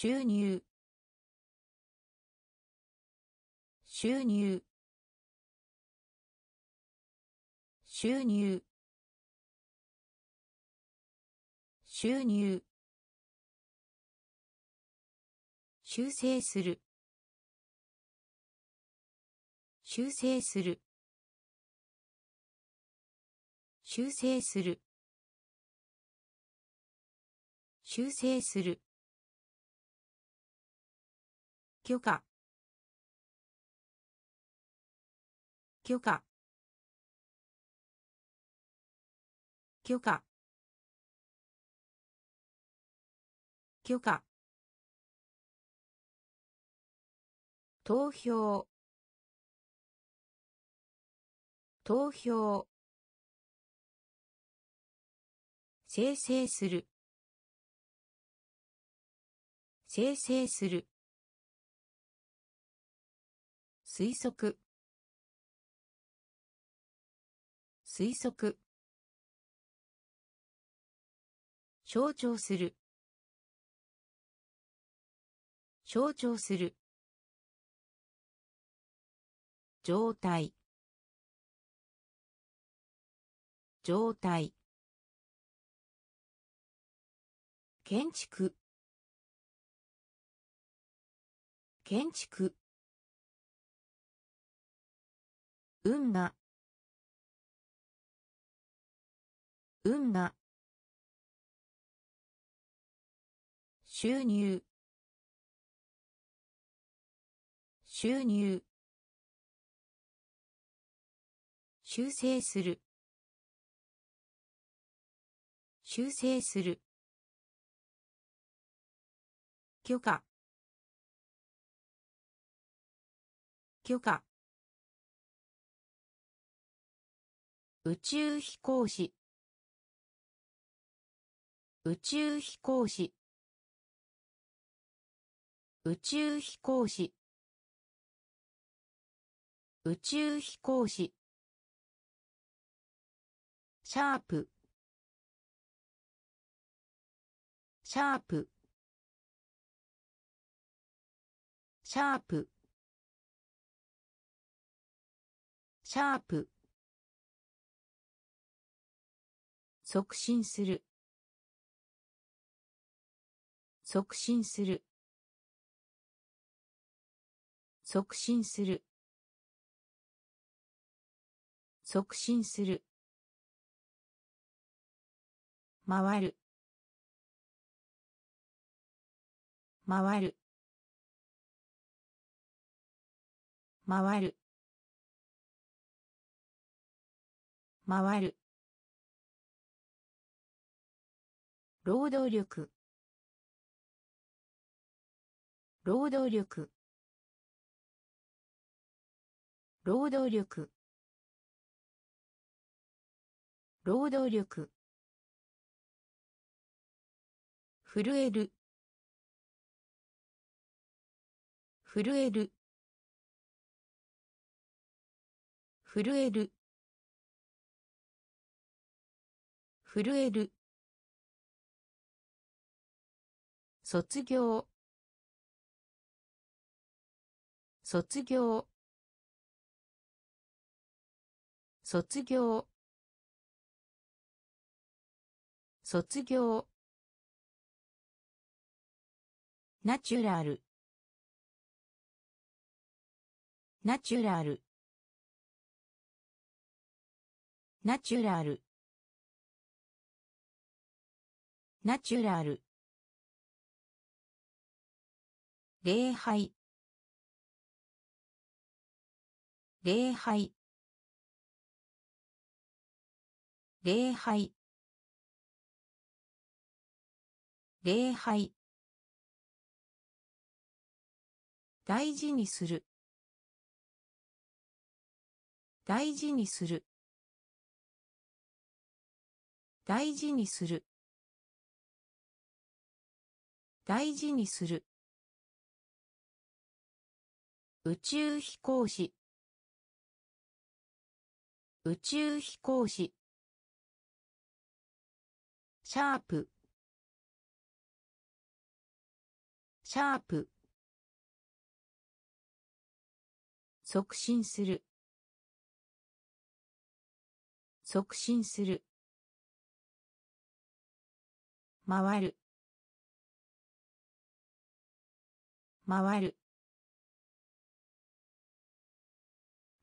収入。収入。収入。収入。修正する。修正する。修正する。修正する。許可。許可。許可。許可。投票。投票。生成する。生成する。推測。推測。象徴する。象徴する。状態。状態。建築。建築。運河運河収入。収入。修正する。修正する。許可。許可。宇宙飛行士。宇宙飛行士。宇宙飛行士。宇宙飛行士。シャープ。シャープ。シャープ。シャープ。促進する。促進する。促進する。促進する。回る。回る。回る。回る。労働力。労働力。労働力。労働力。震える。震える。震える。震える。卒業。卒業。卒業。卒業。ナチュラル。ナチュラル。ナチュラル。ナチュラル。礼拝。礼拝。礼拝。礼拝。大事にする。大事にする。大事にする。大事にする。宇宙飛行士。宇宙飛行士。シャープ。シャープ。促進する。促進する。回る。回る。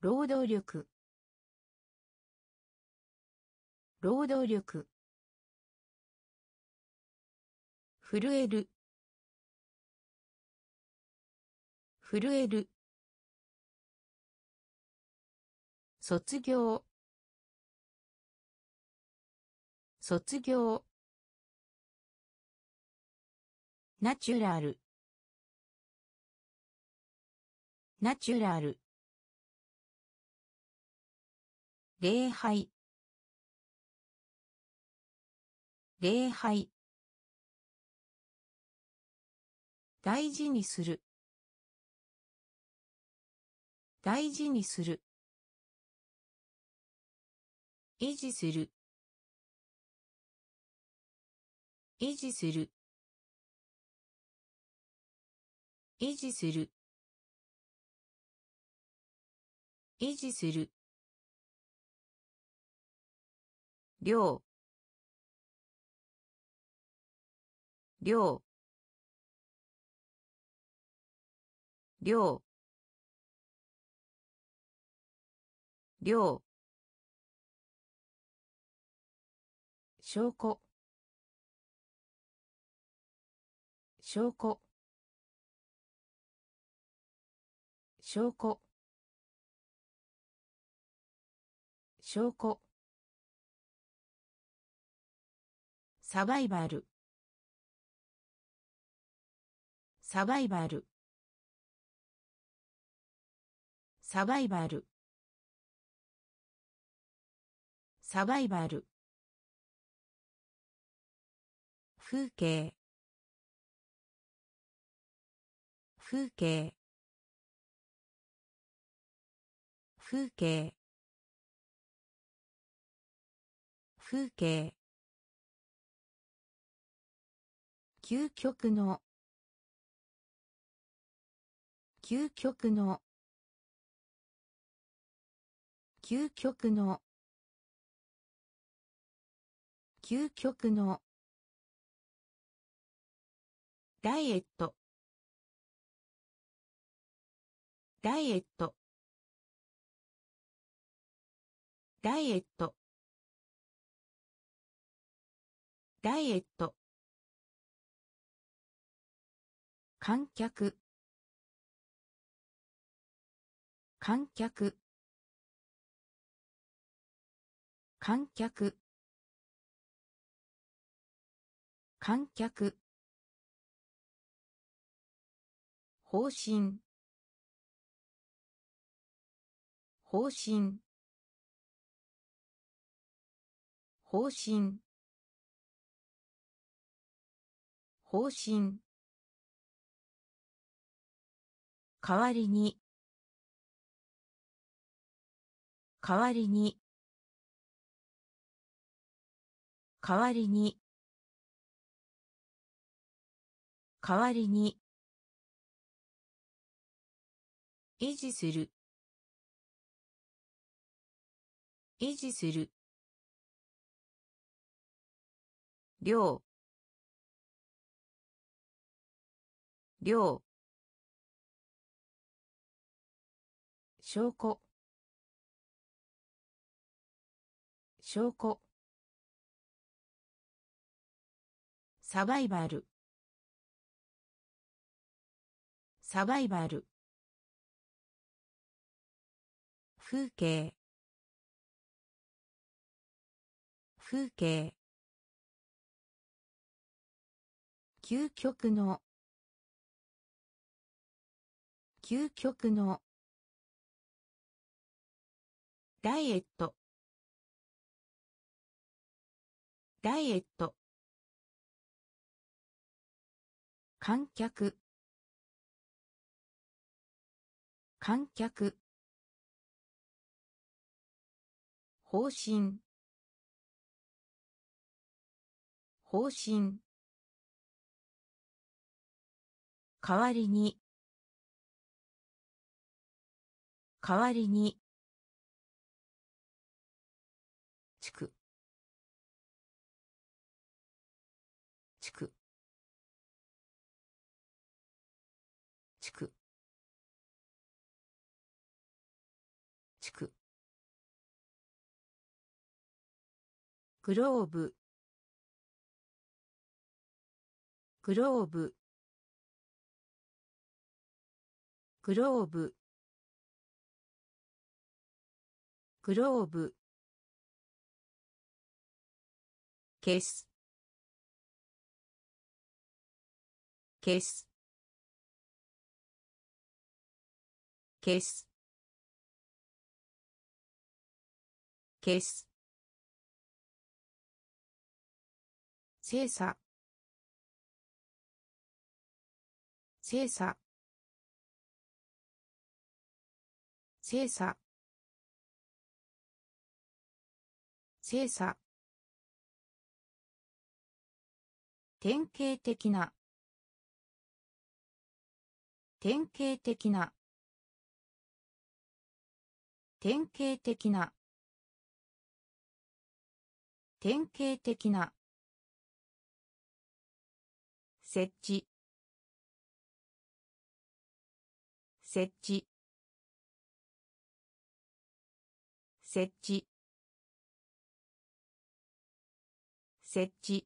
労働力。労働力。震える。震える。卒業。卒業。ナチュラル。ナチュラル。礼拝。礼拝。大事にする。大事にする。維持する。維持する。維持する。維持する。量。量。量。量。証拠。証拠。証拠。証拠。サバイバル。サバイバル。サバイバル。サバイバル。風景。風景。風景。風景。究極の。究極の。究極の。究極の。ダイエット。ダイエット。ダイエット。ダイエット。観客。観客。観客。観客。方針。方針。方針。方針。代わりに。代わりに。代わりに。代わりに。維持する。維持する。量。量。証拠。証拠。サバイバル。サバイバル。風景。風景。究極の。究極の。ダイエット。ダイエット。観客。観客。方針。方針。代わりに。代わりに。グローブ。グローブ。グローブ。グローブ。消す消す消す消す精査。精査。精査。精査。典型的な。典型的な。典型的な。典型的な。設置。設置。設置。設置。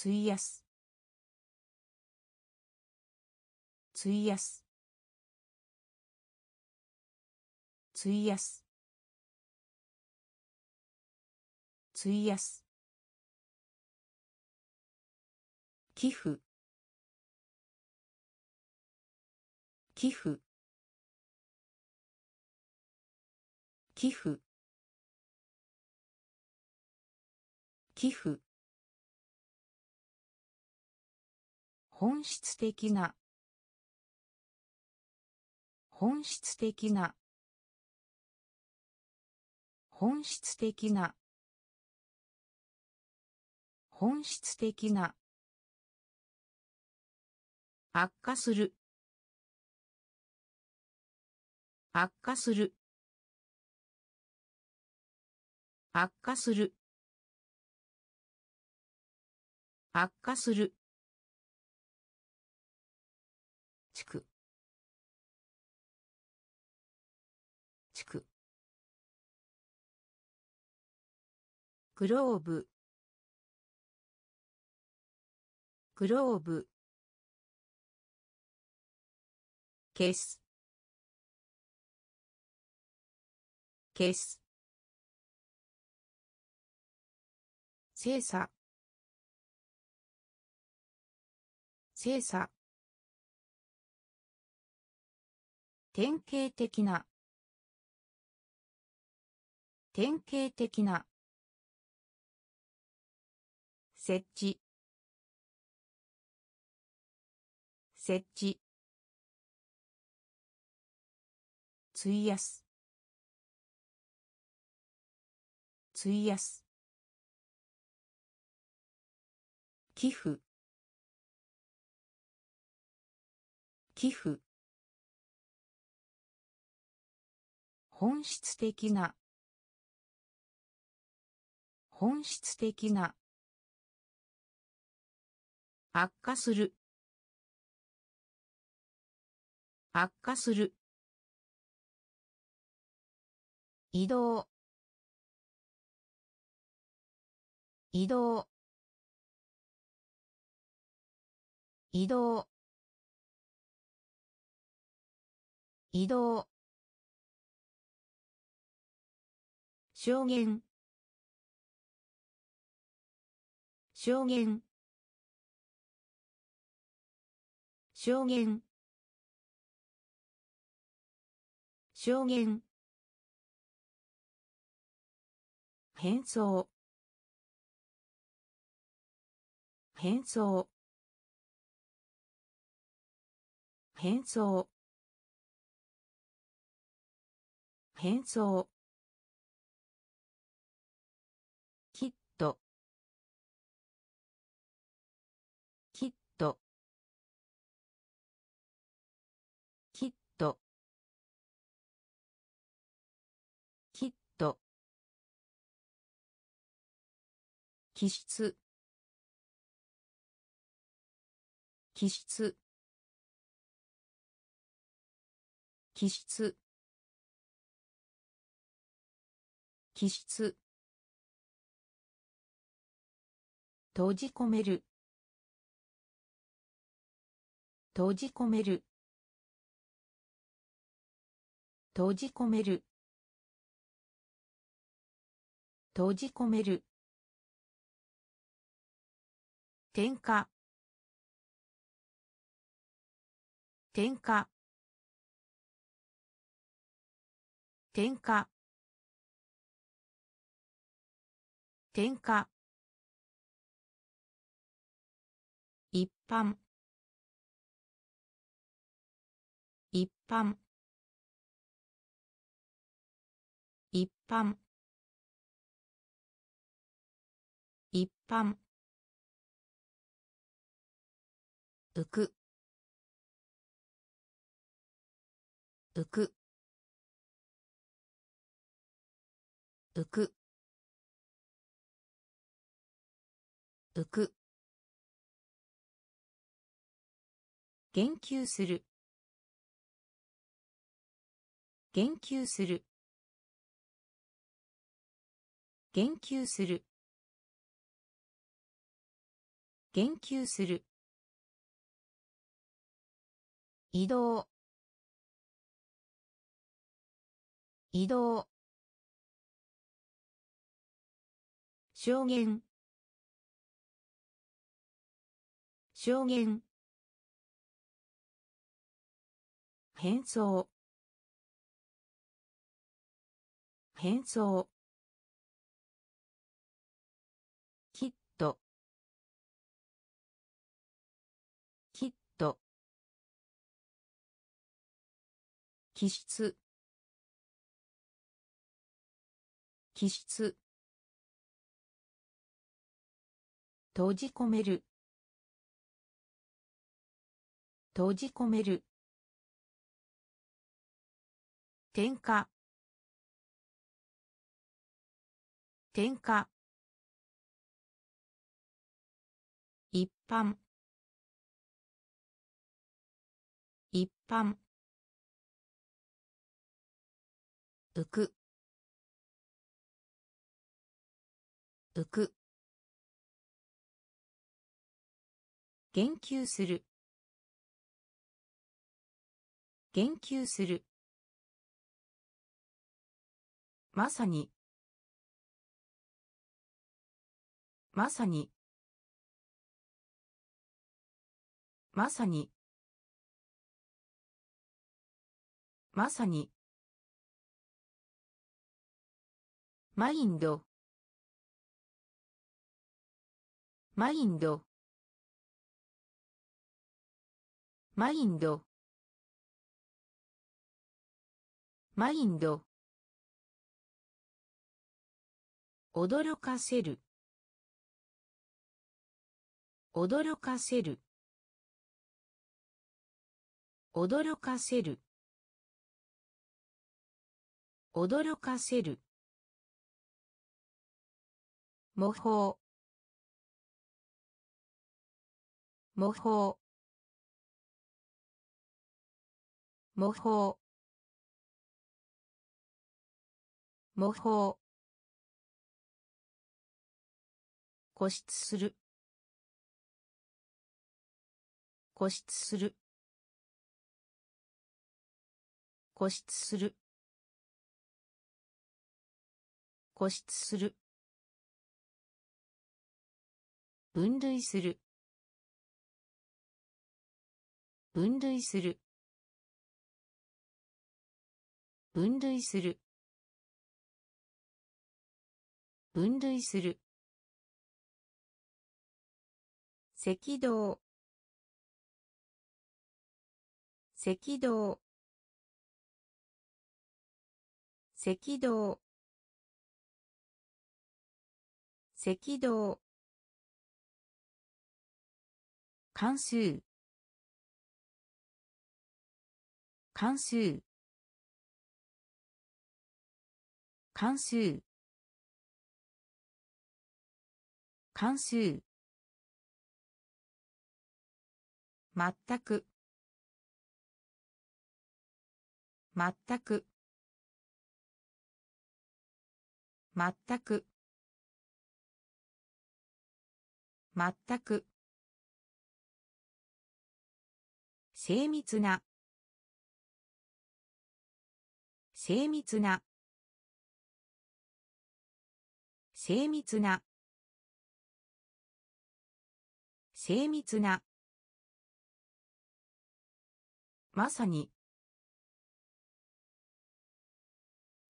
費やす。費やす。費やす。費やす。寄付。寄付。寄付。寄付。本質的な。本質的な。本質的な。本質的な。悪化する。悪化する。悪化する。悪化する。地区地区グローブ。グローブ。消す。消す。精査。精査。典型的な。典型的な。設置。設置。費やす。費やす。寄付。寄付。本質的な。本質的な。悪化する。悪化する。移動。移動。移動。移動。証言。証言。証言。証言。変装。変装。変装。変装。気質。気質。気質。気質。閉じ込める。閉じ込める。閉じ込める。閉じ込める。点火点火点火点火一般。一般。一般。一般。浮く。浮く。浮く。浮く。言及する。言及する。言及する。言及する。移動。移動。証言。証言。変装。変装。気質。気質。閉じ込める。閉じ込める。点火点火一般。一般。浮く。浮く。言及する。言及する。まさに。まさに。まさに。まさに。マインド。マインド。マインド。マインド。驚かせる。驚かせる。驚かせる。驚かせる。模倣。模倣。模倣。模倣。固執する。固執する。固執する。固執する。分類する。分類する。分類する。分類する。赤道。赤道。赤道。赤道。関数。関数。関数。関数。まったく。まったく。まったくまったく。精密な。精密な。精密な。精密な。まさに。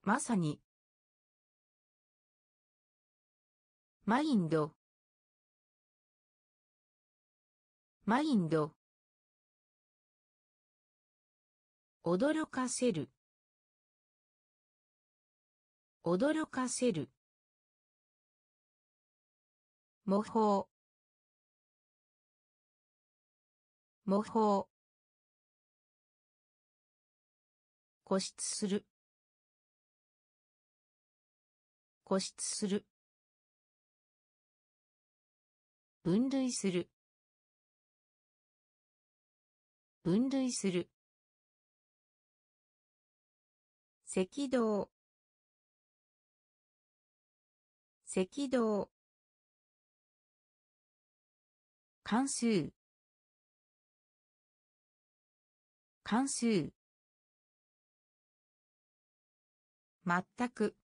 まさに。マインド。マインド。驚かせる。驚かせる。模倣。模倣。固執する。固執する。分類する。分類する。赤道。赤道。関数。関数。まったく。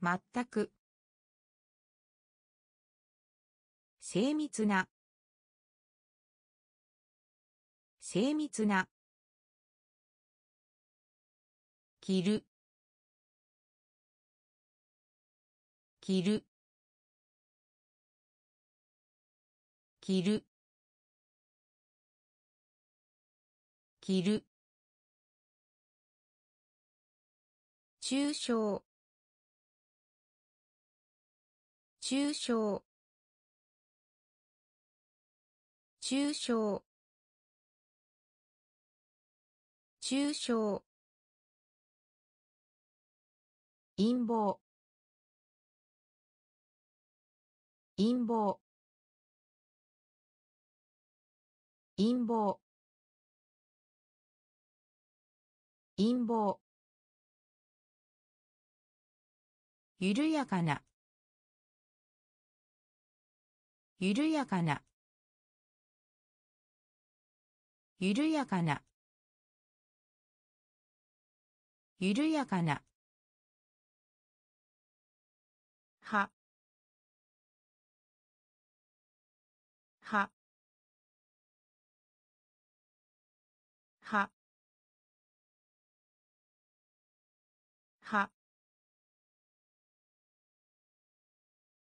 まったく。精密な。精密な。着る。着る。着る。着る。抽象抽象抽象抽象陰謀。陰謀。陰謀。陰謀。緩やかな。緩やかな。緩やかな。緩やかな。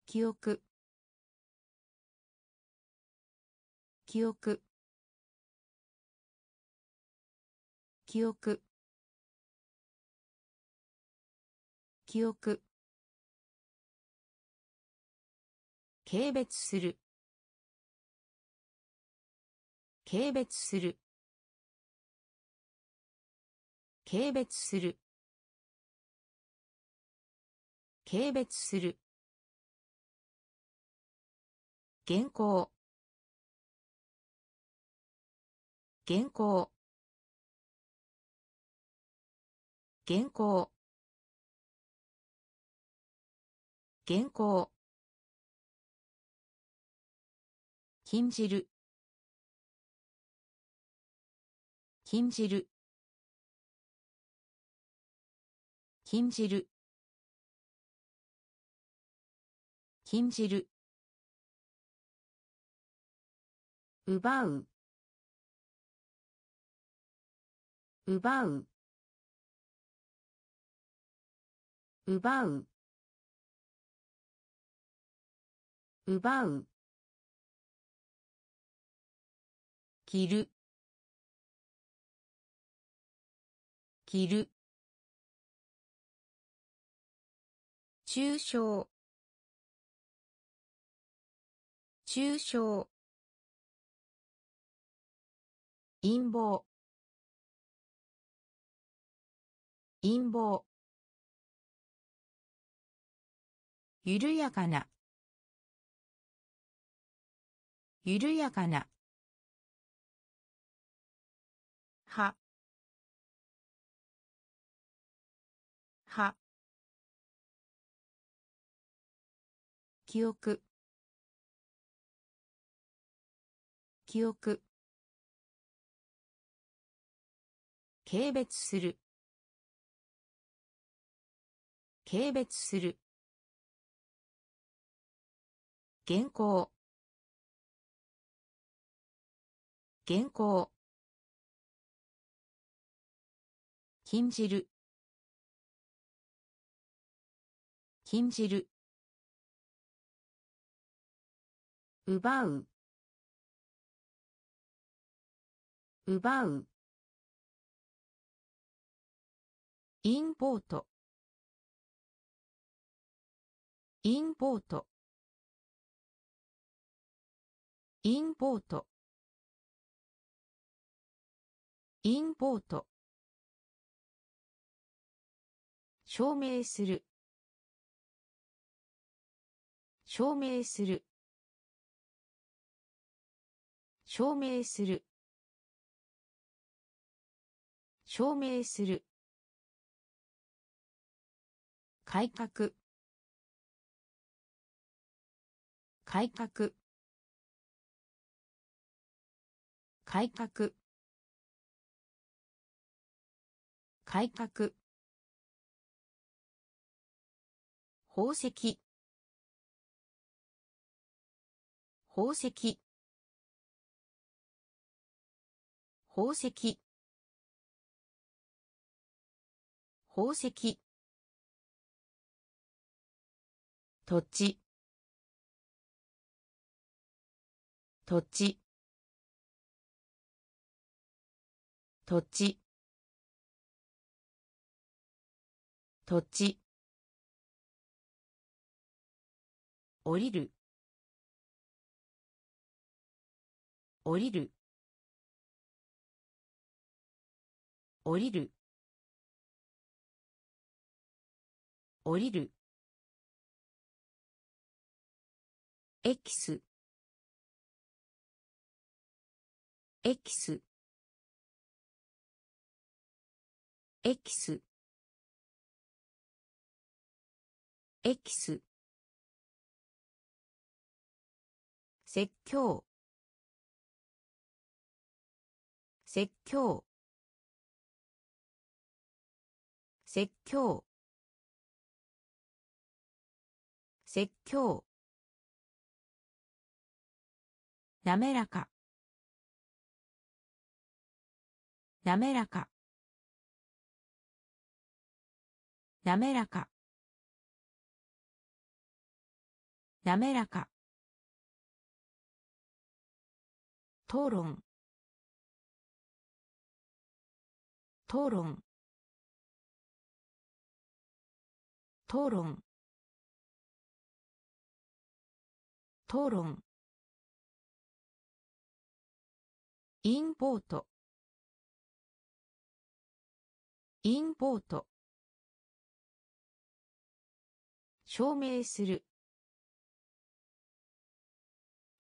記憶。記憶。記憶。記憶。軽蔑する。軽蔑する。軽蔑する。軽蔑する。原稿。原稿。原稿。原稿。禁じる。禁じる。禁じる。禁じる。奪う。奪う。奪う。奪う。着る。着る。抽象抽象陰謀。陰謀。緩やかな。緩やかな。は。は。記憶。記憶。軽蔑する。軽蔑する。原稿。原稿。禁じる。禁じる。奪う。奪う。インポート。インポート。インポート。インポート。証明する。証明する。証明する。証明する。改革。改革。改革。改革。宝石。宝石。宝石。宝石。土地。土地。土地。土地。降りる。降りる。降りる。降りる。エキスエキスエキスエキス説教。説教。説教。説教。なめらか。なめらか。なめらか。なめらか討論討論討論討論インポート。インポート。証明する。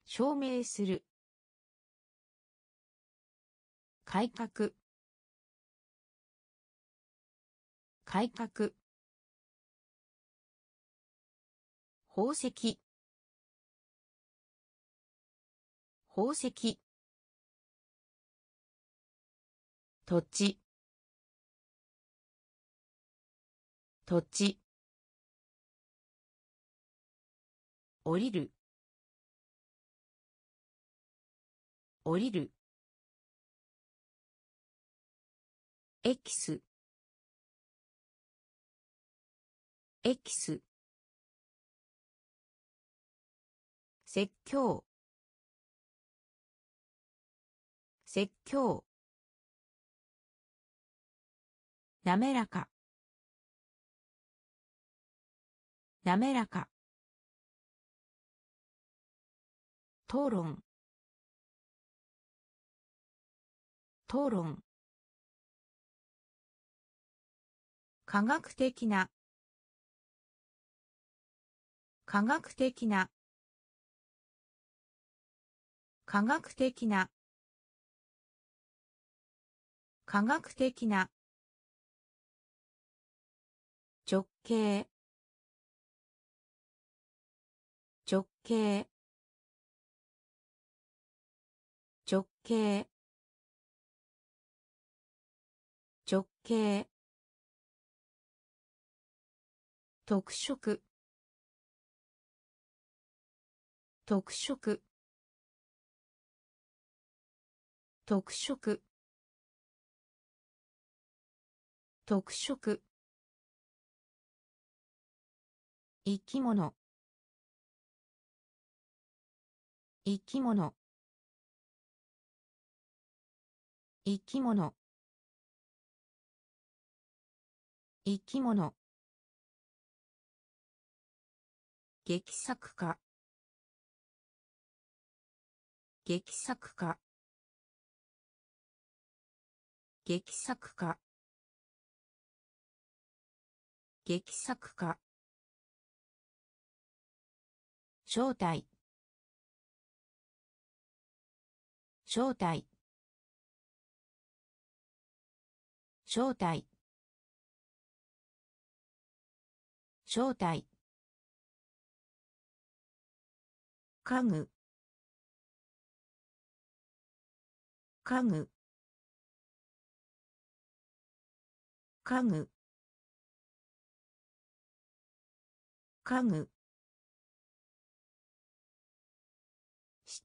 証明する。改革。改革。宝石。宝石。土地。土地。降りる。降りる。エキス。エキス。説教。説教。なめらか。なめらか。討論。討論。科学的な。科学的な。科学的な。科学的な。直径。直径。直径。直径。特色。特色。特色。特色。生き物。生き物。生き物。生き物。劇作家。劇作家。劇作家。劇作家。正体正体正体正体家具。家具。家具。家具。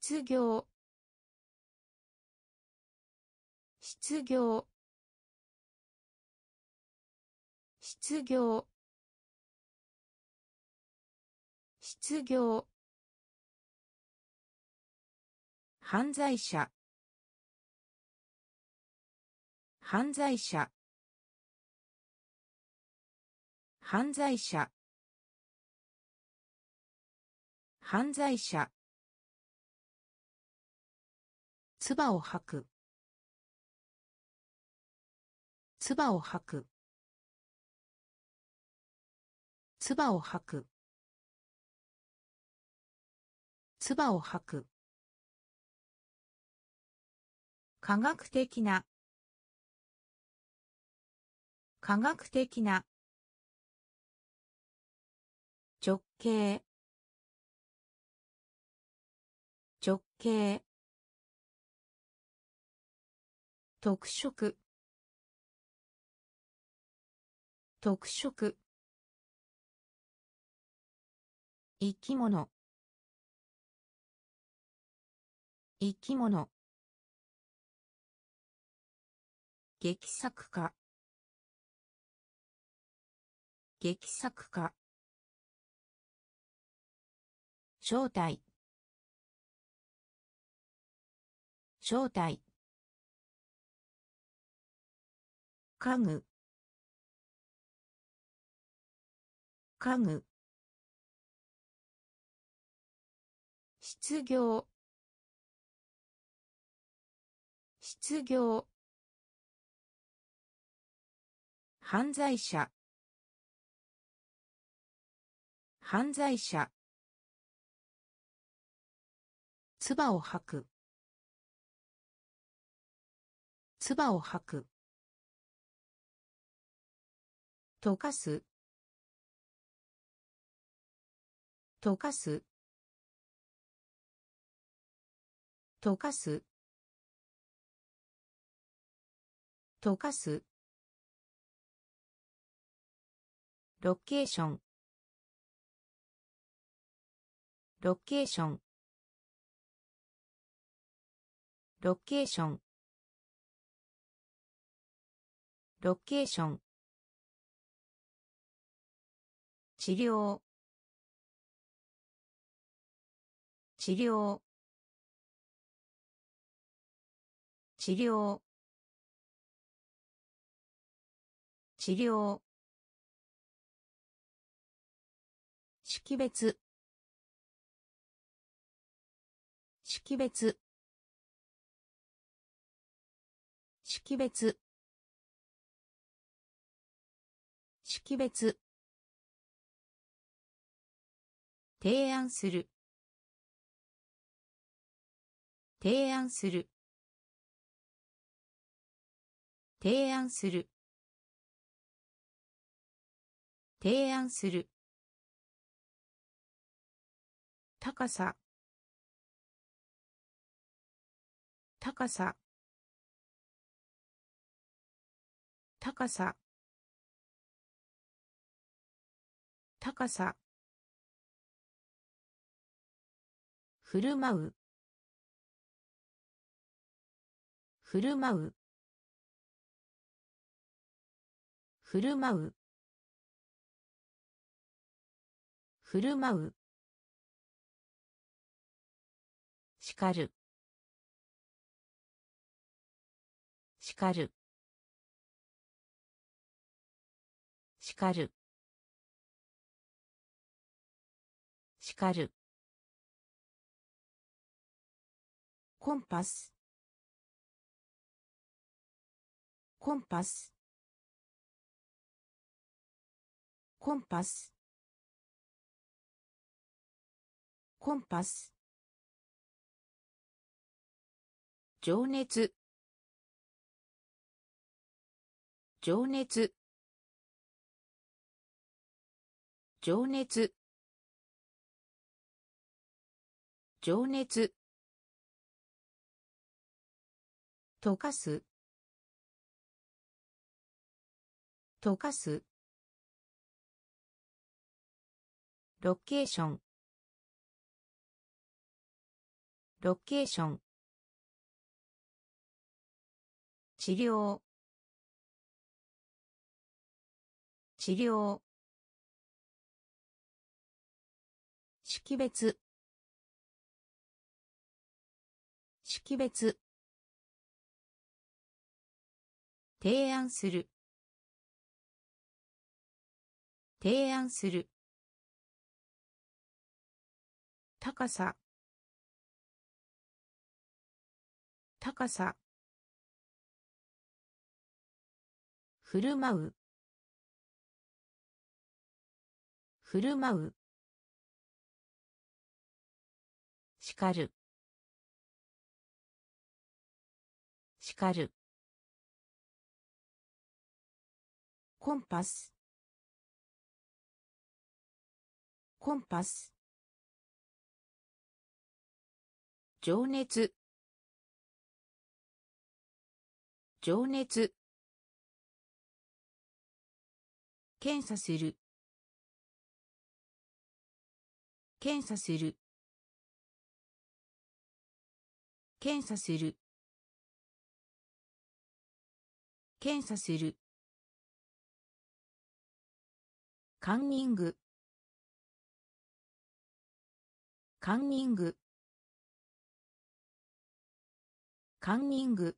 失業。失業。失業。失業。犯罪者。犯罪者。犯罪者。犯罪者。唾を吐く。唾を吐く。唾を吐く。唾を吐く。科学的な。科学的な。直径。直径。特色。特色。生き物。生き物。劇作家。劇作家。正体正体家具。家具。失業。失業。犯罪者。犯罪者。唾を吐く。唾を吐く。溶かす。溶かす。溶かす。溶かす。ロケーション。ロケーション。ロケーション。ロケーション。治療。治療。治療。治療。識別。識別。識別。識別。提案する。提案する。提案する。提案する。高さ。高さ。高さ。高さ。振る舞う。振る舞う。振る舞う。振る舞う。叱る。叱る。叱る。叱る。コンパスコンパスコンパスコンパス情熱情熱情熱情熱溶かす。溶かす。ロケーション。ロケーション。治療。治療。識別。識別。提案する。提案する。高さ。高さ。振る舞う。振る舞う。叱る。叱る。コンパスコンパス情熱情熱検査する検査する検査する検査するカンニング。カンニング。カンニング。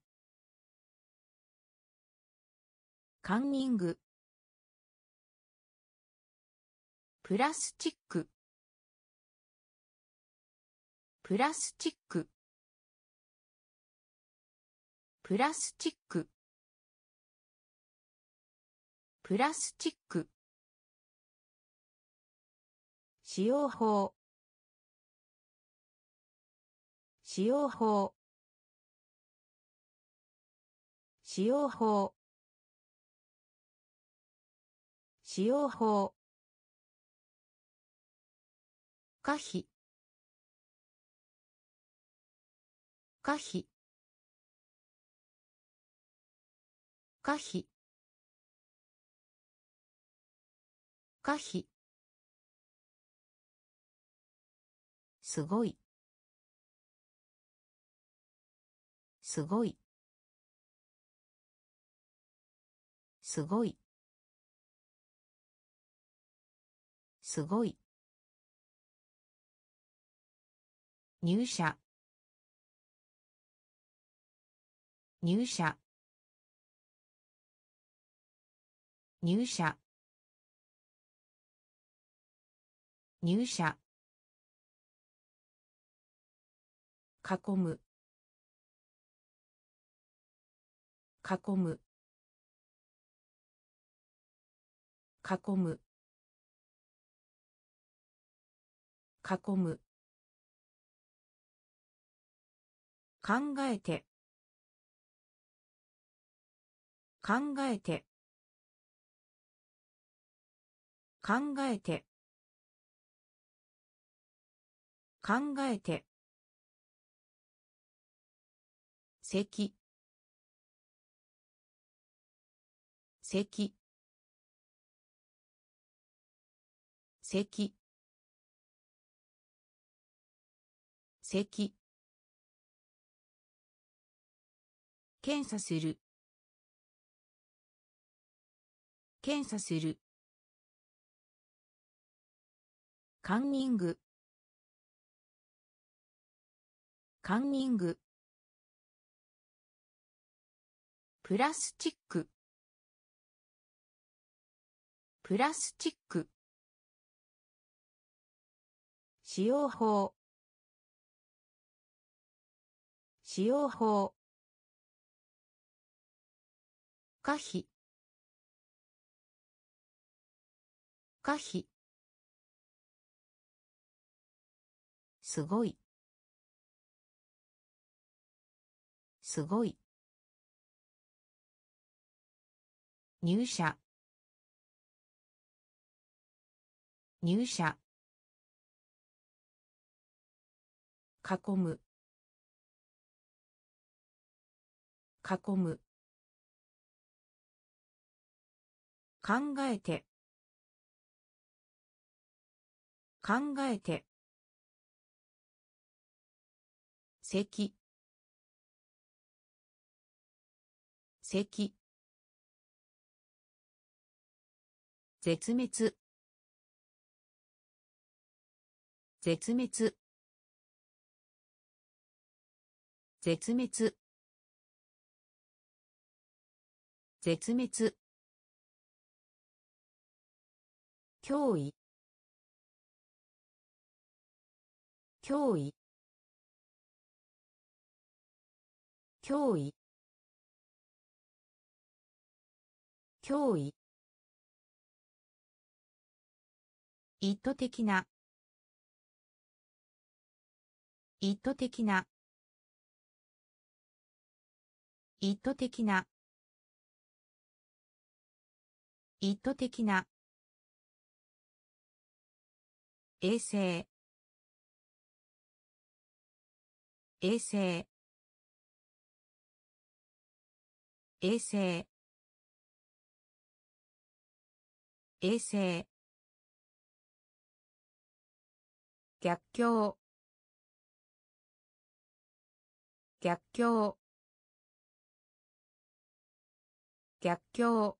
カンニング。プラスチック。プラスチック。プラスチック。プラスチック。使用法。使用法。使用法。使用法。可否。可否。可否。可否。すごい。すごい。すごい。すごい。入社。入社。入社。入社。囲む。囲む。囲む。囲む。考えて。考えて。考えて。考えて。咳。咳。咳。咳。検査する。検査する。カンニング。カンニング。プラスチック。プラスチック。使用法。使用法。可否。可否。すごい。すごい。入社。入社。囲む。囲む。考えて。考えて。咳咳絶滅。絶滅。絶滅。絶滅。脅威。脅威。脅威。脅威。意図的な。意図的な。意図的な。意図的な。衛生。衛生。衛生。衛生。逆境。逆境。逆境。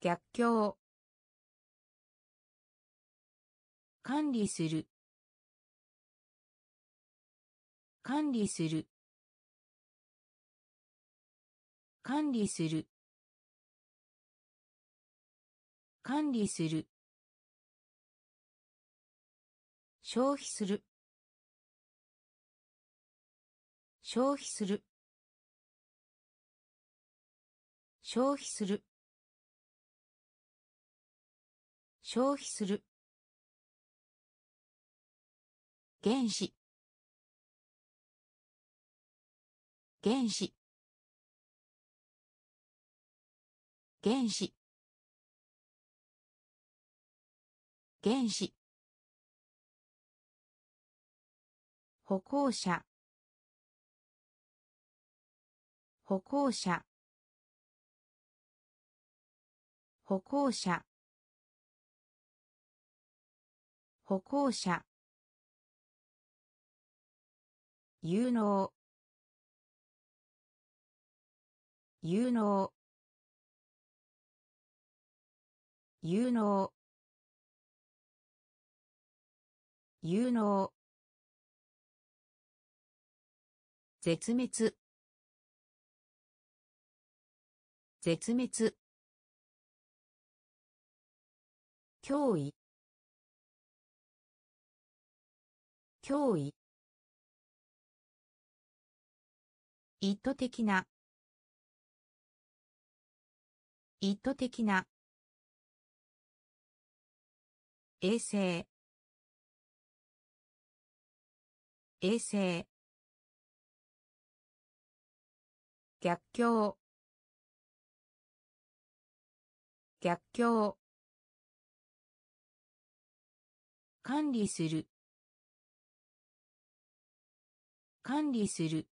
逆境。管理する。管理する。管理する。管理する。消費する。消費する。消費する。消費する。原子原子原子原子歩行者。歩行者。歩行者。歩行者。有能。有能。有能。有能。絶滅。絶滅。脅威。脅威。意図的な。意図的な。衛生衛生逆境。逆境。管理する。管理する。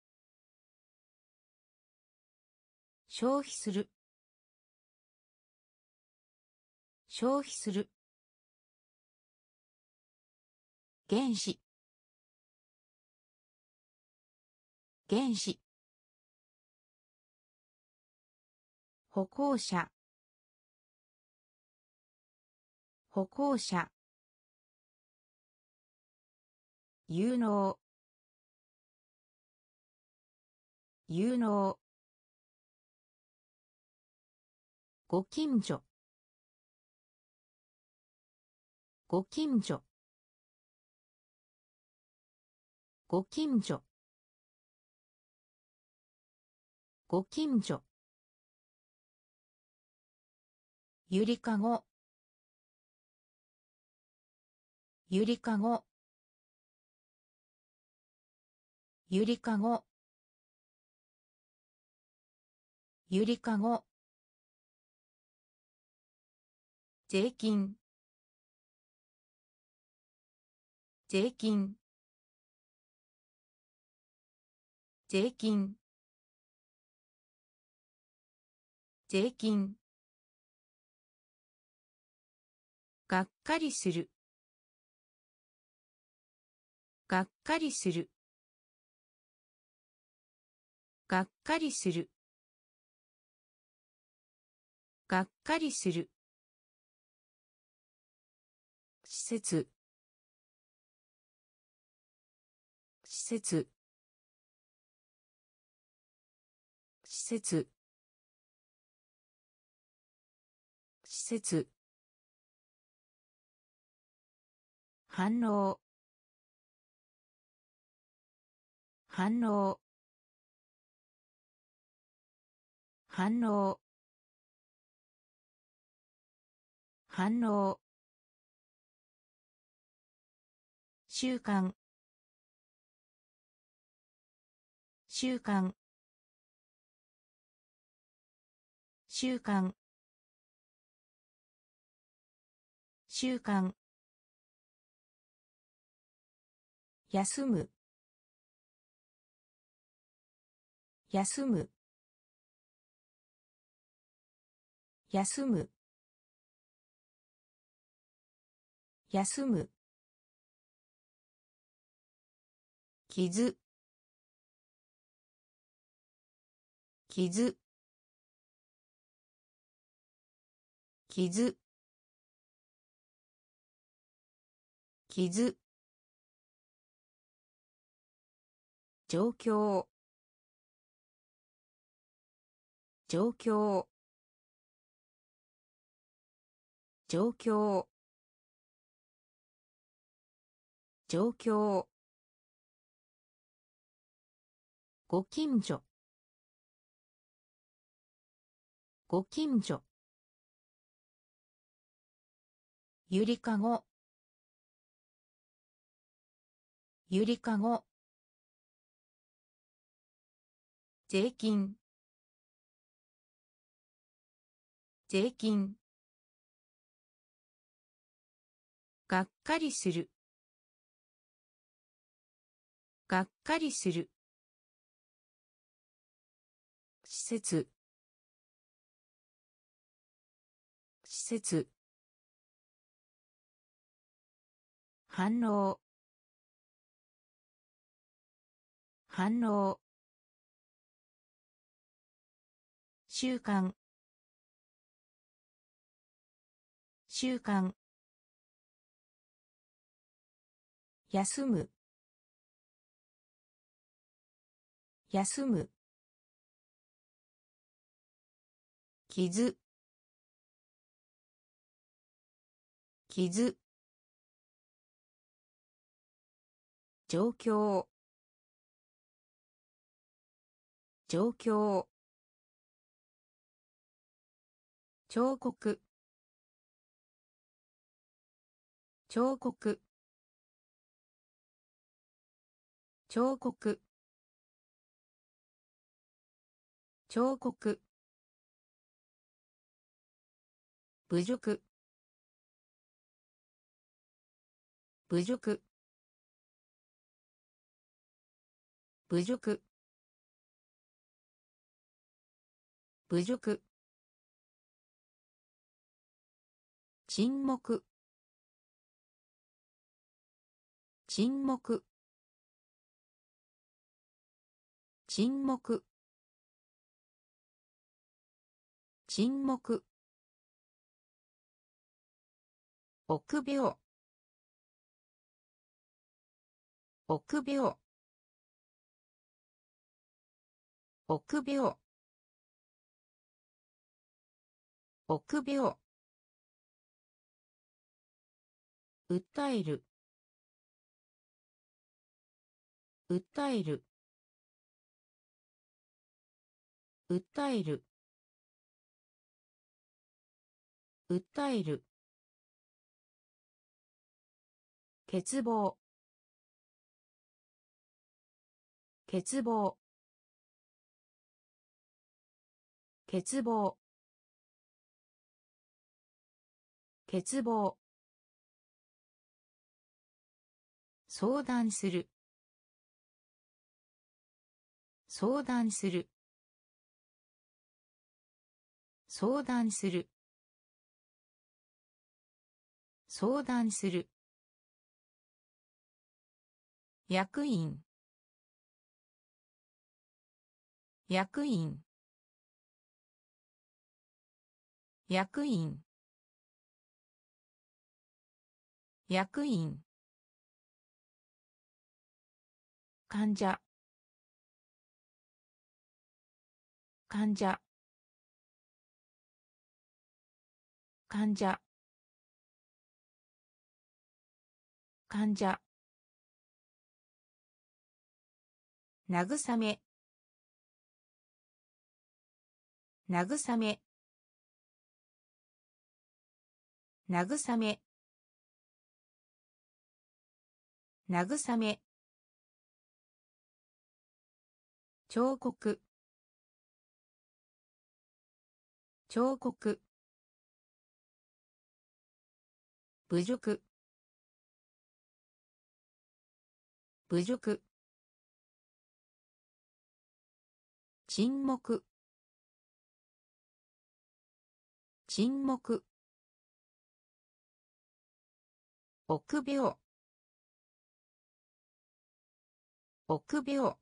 消費する。消費する。原子原子歩行者。歩行者。有能。有能。ご近所。ご近所。ご近所。ご近所。ゆりかご。ゆりかご。ゆりかご。ゆりかご。税金。税金。税金。税金。がっかりする。がっかりする。がっかりする。がっかりする。施設。施設。施設。施設。反応。反応。反応。反応。習慣。習慣。習慣。習慣。休む。休む。休む。休む。傷。傷。傷。傷。状況。状況。状況。状況。ご近所。ご近所。ゆりかご。ゆりかご。税金。税金。がっかりする。がっかりする。施設。施設。反応。反応。習慣習慣休む。休む。傷傷状況。状況。彫刻。彫刻。彫刻。彫刻。侮辱。侮辱。侮辱。侮辱沈黙。沈黙。沈黙。沈黙。臆病。臆病。臆病。臆病。訴える。訴える。訴える。訴える。欠乏。欠乏。欠乏。欠乏。相談する。相談する。相談する。相談する。役員。役員。役員。役員。患者。患者。患者。患者。慰め。慰め。慰め。慰め。彫刻。彫刻。侮辱。侮辱。沈黙。沈黙。臆病。臆病。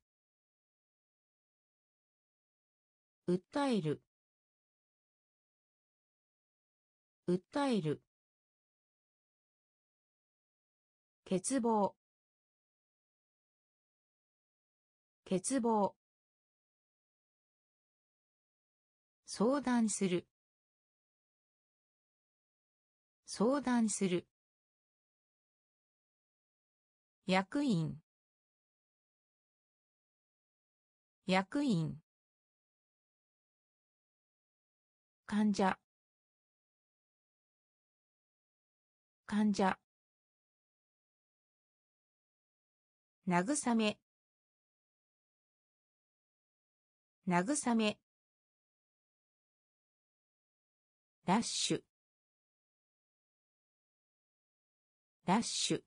訴える。訴える。欠乏。欠乏。相談する。相談する。役員。役員。患者。患者。慰め。慰め。ラッシュ。ラッシュ。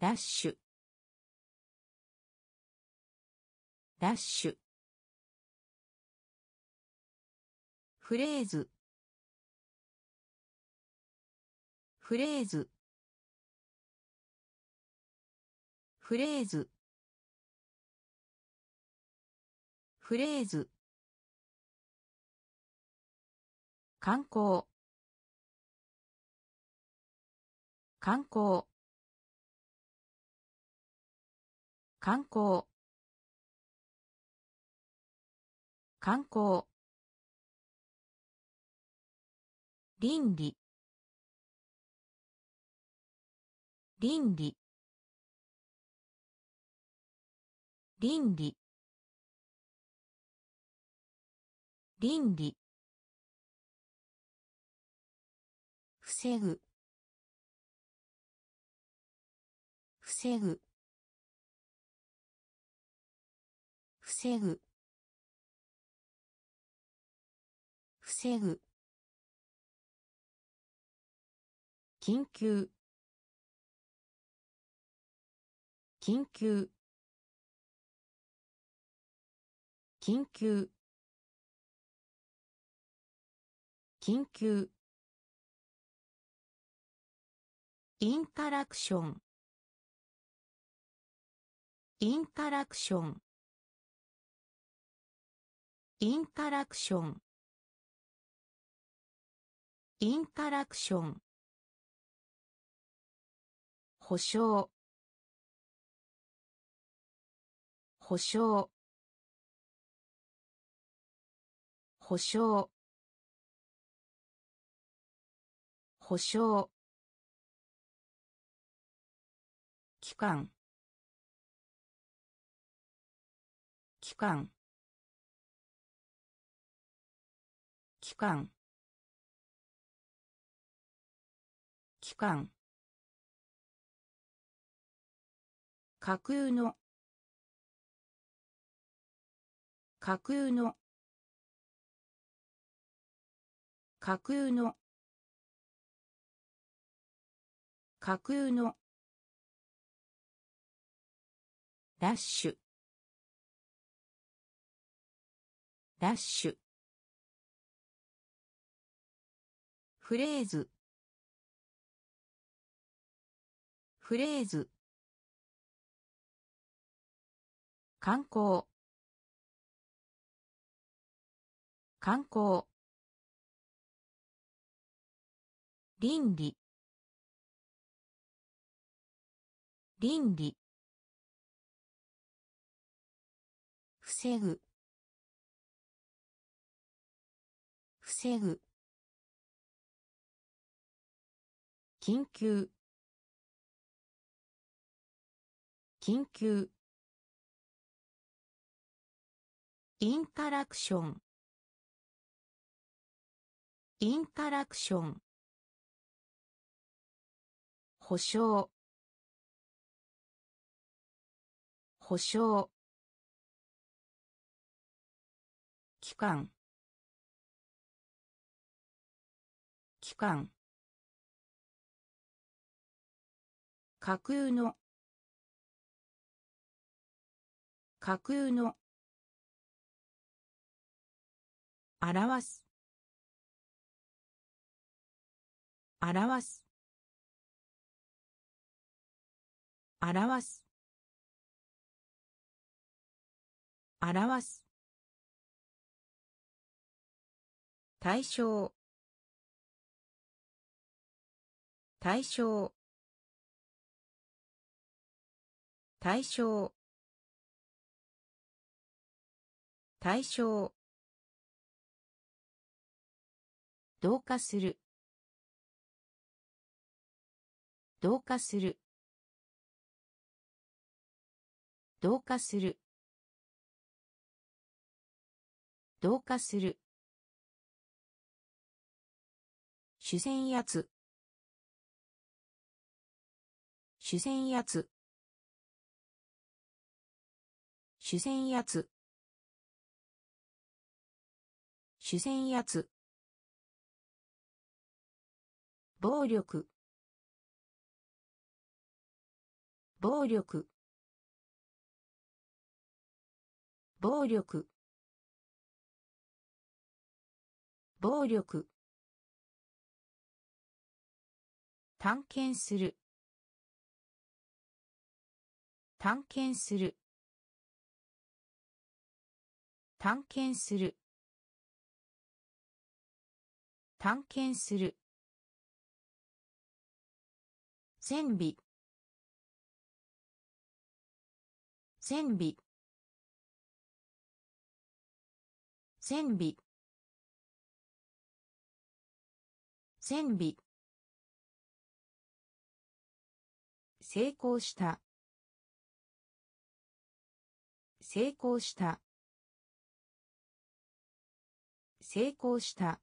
ラッシュ。ラッシュ。フレーズ。フレーズ。フレーズ。フレーズ。観光。観光。観光。観光。倫理。倫理。倫理。倫理。防ぐ。防ぐ。防ぐ。防ぐ。緊急。緊急。緊急。緊急。インタラクション。インタラクション。インタラクション。インタラクション。保証。保証。保証。保証。期間。期間。期間。期間。架空の。架空の。架空の。架空の。ダッシュ。ダッシュ。フレーズ。フレーズ。観光。観光。倫理。倫理。防ぐ。防ぐ。緊急。緊急。インタラクション。インタラクション。保証。保証。期間。期間。架空の。架空の。表す。表す。表す。表す。対象。対象。対象。対象。同化する。同化する。同化する。同化する。主戦圧主戦圧主戦圧主戦圧暴力。暴力。暴力。暴力。探検する。探検する。探検する。探検する。線尾。線尾。線尾。線尾。成功した。成功した。成功した。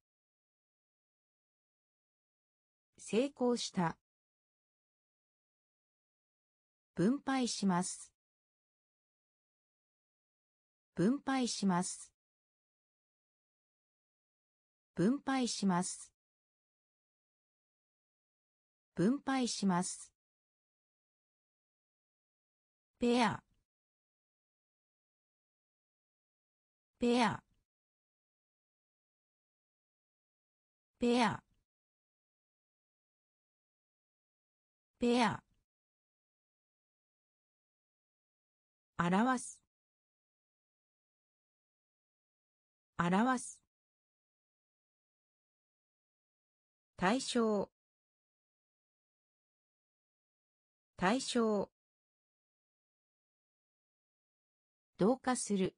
成功した。分配します。分配します。分配します。分配します。ペア。ペア。ペア。ペア。表す。表す。対象。対象。同化する。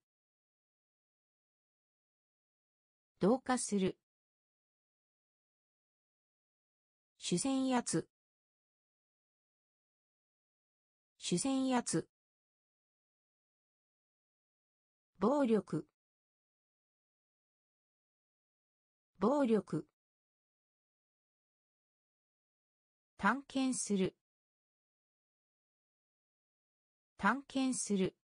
同化する。主戦圧主戦圧暴力。暴力。探検する。探検する。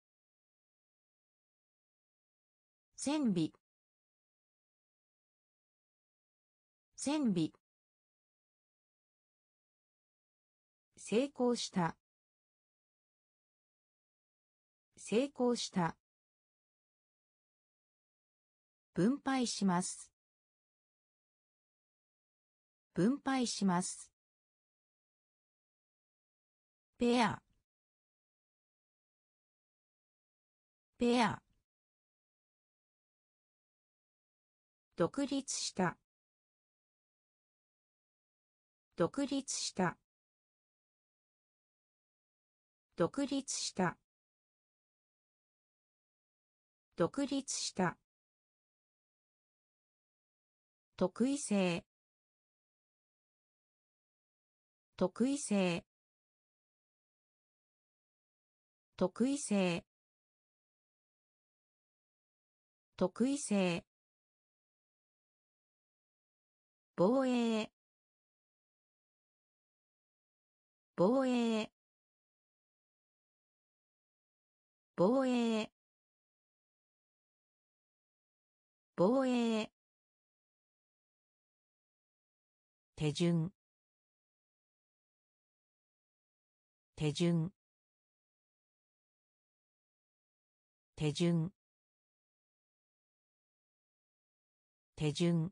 線尾。線尾。成功した。成功した。分配します。分配します。ペア。ペア。独立した。独立した。独立した。独立した。特異性。特異性。特異性。特異性。防衛。防衛。防衛。防衛。手順。手順。手順。手順。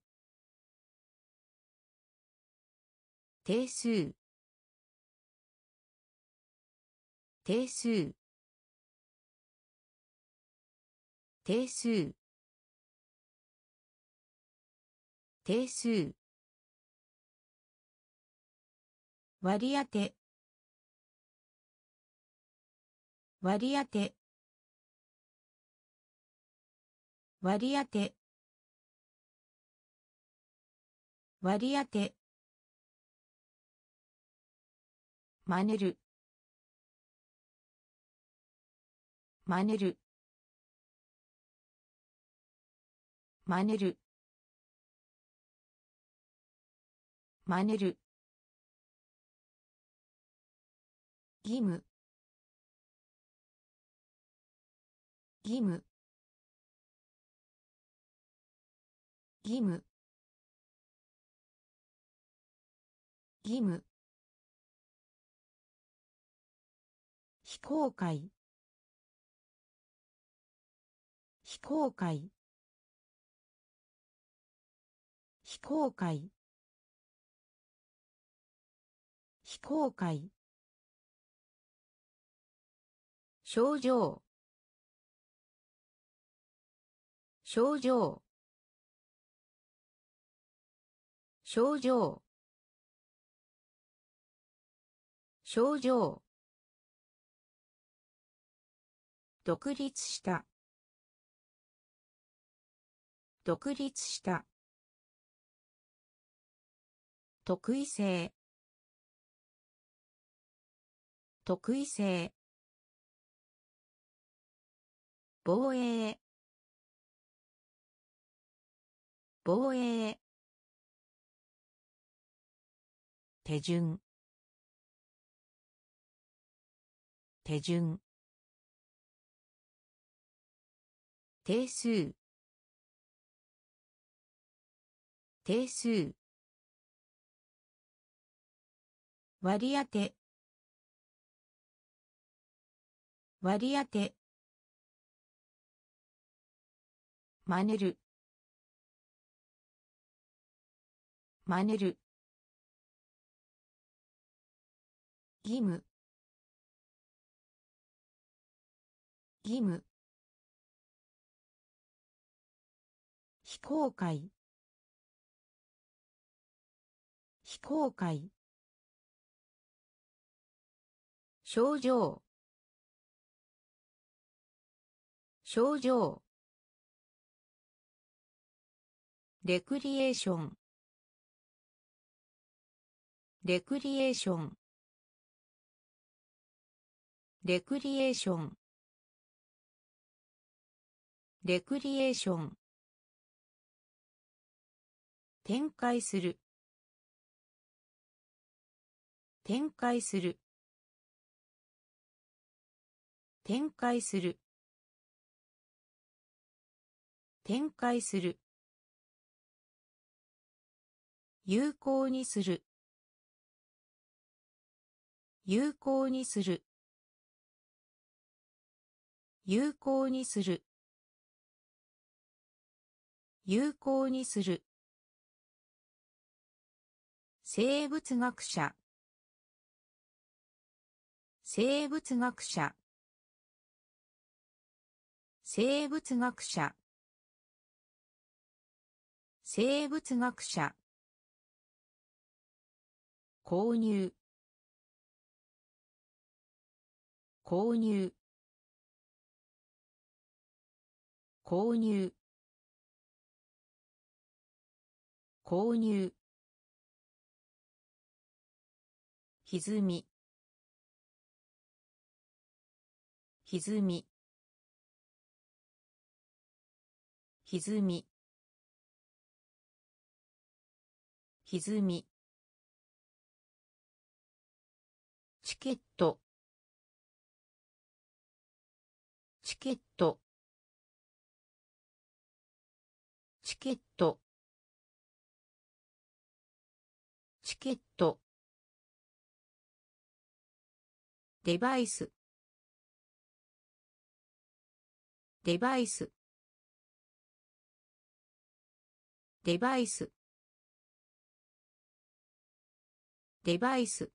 定数。定数。定数。定数。割り当て。割り当て。割り当て。割り当て。真似る。真似る。真似る。真似る。義務。義務。義務。義務。非公開。非公開。非公開。非公開。症状。症状。症状。症状。独立した。独立した。特異性。特異性。防衛。防衛。手順。手順。定数。定数。割り当て。割り当て。真似る。真似る。義務。義務。非公開。非公開。症状。症状。レクリエーション。レクリエーション。レクリエーション。レクリエーション。展開する。展開する。展開する。展開する。有効にする。有効にする。有効にする。有効にする。生物学者。生物学者。生物学者。生物学者。購入。購入。購入。購入。歪み。歪み。歪み。歪み。デバイス。デバイス。デバイス。デバイス。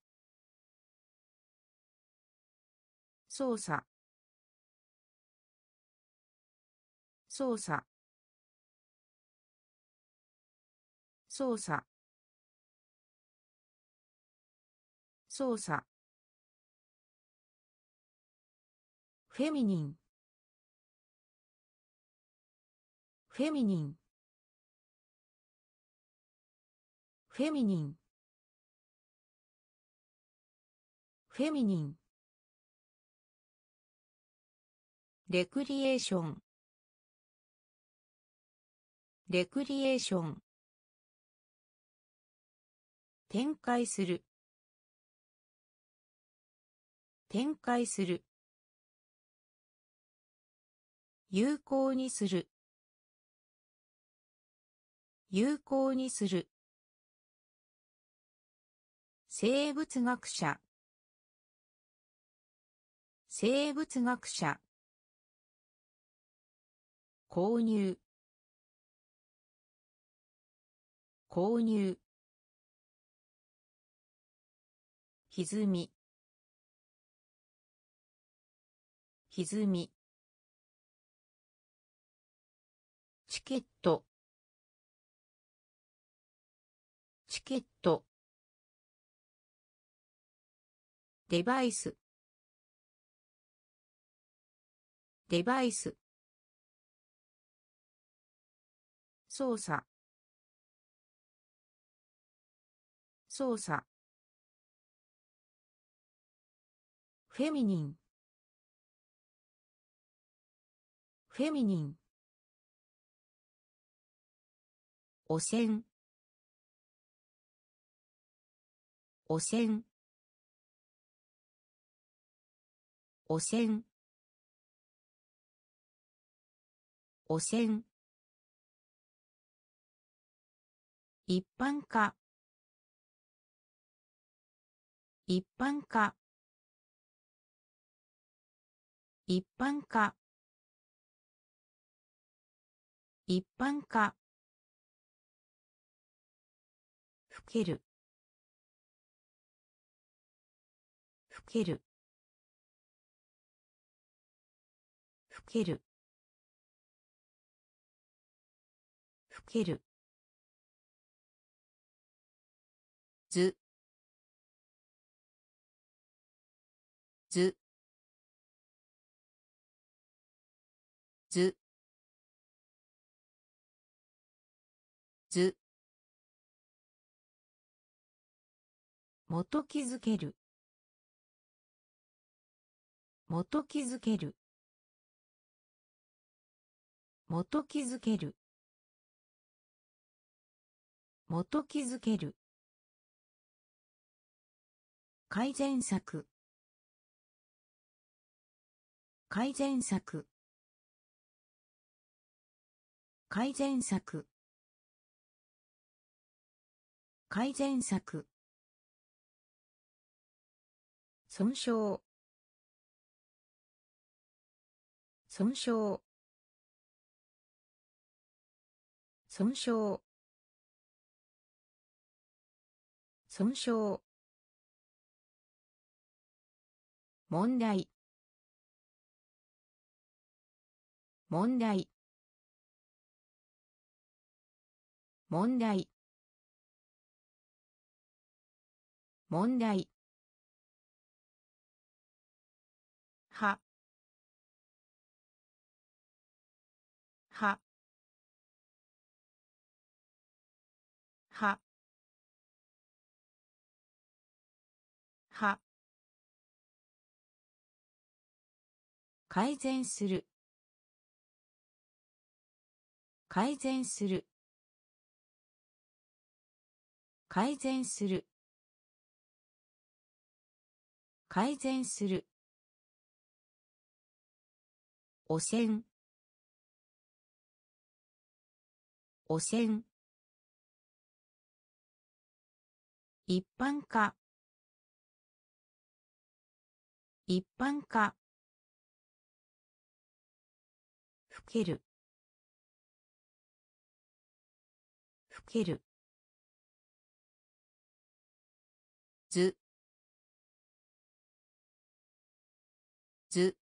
操作。操作。操作。操作。フェミニン。フェミニン。フェミニン。フェミニン。レクリエーション。レクリエーション。展開する。展開する。有効にする。有効にする。生物学者。生物学者。購入。購入。歪み。歪み。デバイス。デバイス。操作。操作。フェミニン。フェミニン。汚染。汚染。汚染。汚染。一般化。一般化。一般化。一般化。ふける。ふける。ける。ふける。ず。ず。ず。図元気づける。元気づける。元気づける。元気づける。改善策。改善策。改善策。改善策。損傷。損傷。損傷。損傷。問題。問題。問題。問題。改善する。改善する。改善する。改善する。汚染。汚染。一般化。一般化。ふける。ふける。図図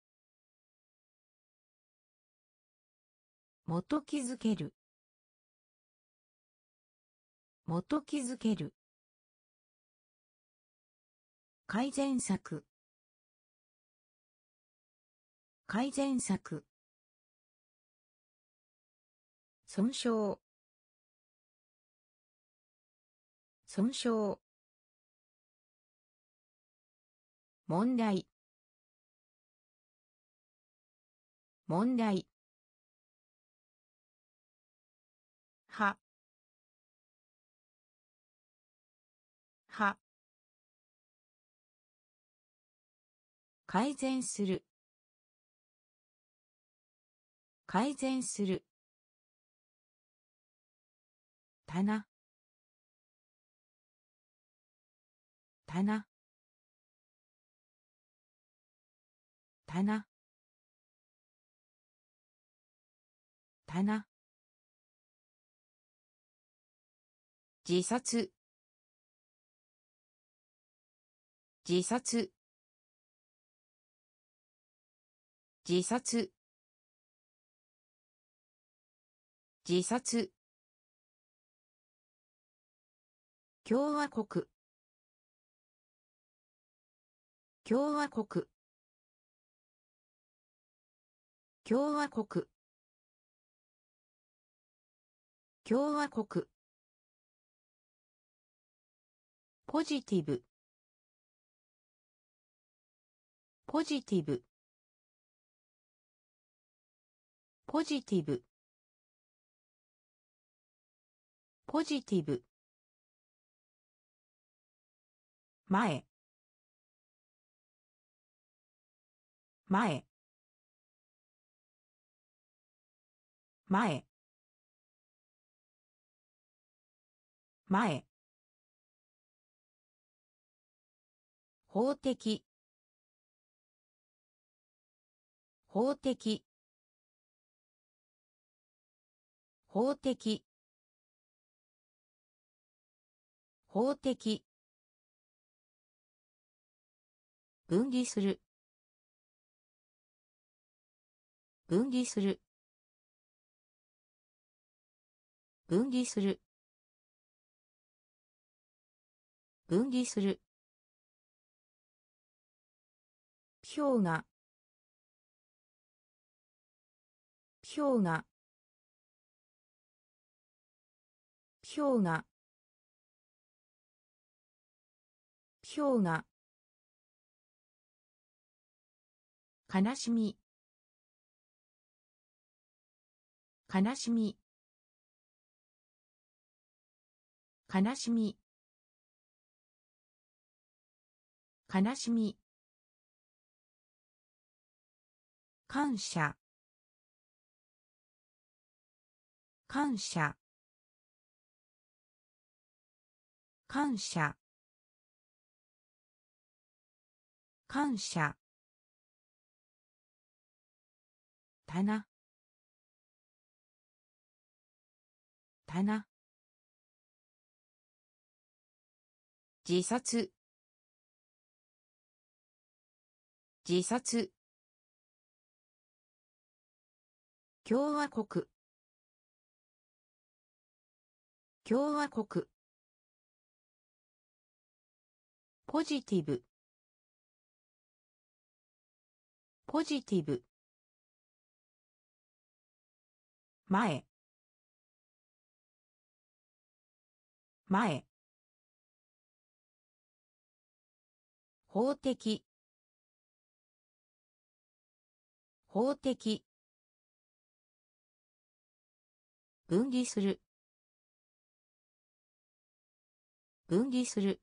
元気づける。元気づける。改善策。改善策。損傷。損傷。問題。問題。は。は。改善する。改善する。棚。棚。棚。棚。自殺。自殺。自殺。自殺。共和国。共和国。共和国。共和国。ポジティブ。ポジティブ。ポジティブ。ポジティブ。前。前。前。前。法的。法的。法的。法的。分離する。分離する。分離する。分離する。氷河氷河氷河氷河悲しみ。悲しみ。悲しみ。悲しみ。感謝。感謝。感謝。感謝。棚。棚。自殺。自殺。共和国。共和国。ポジティブ。ポジティブ。前。前。法的。法的。分離する。分離する。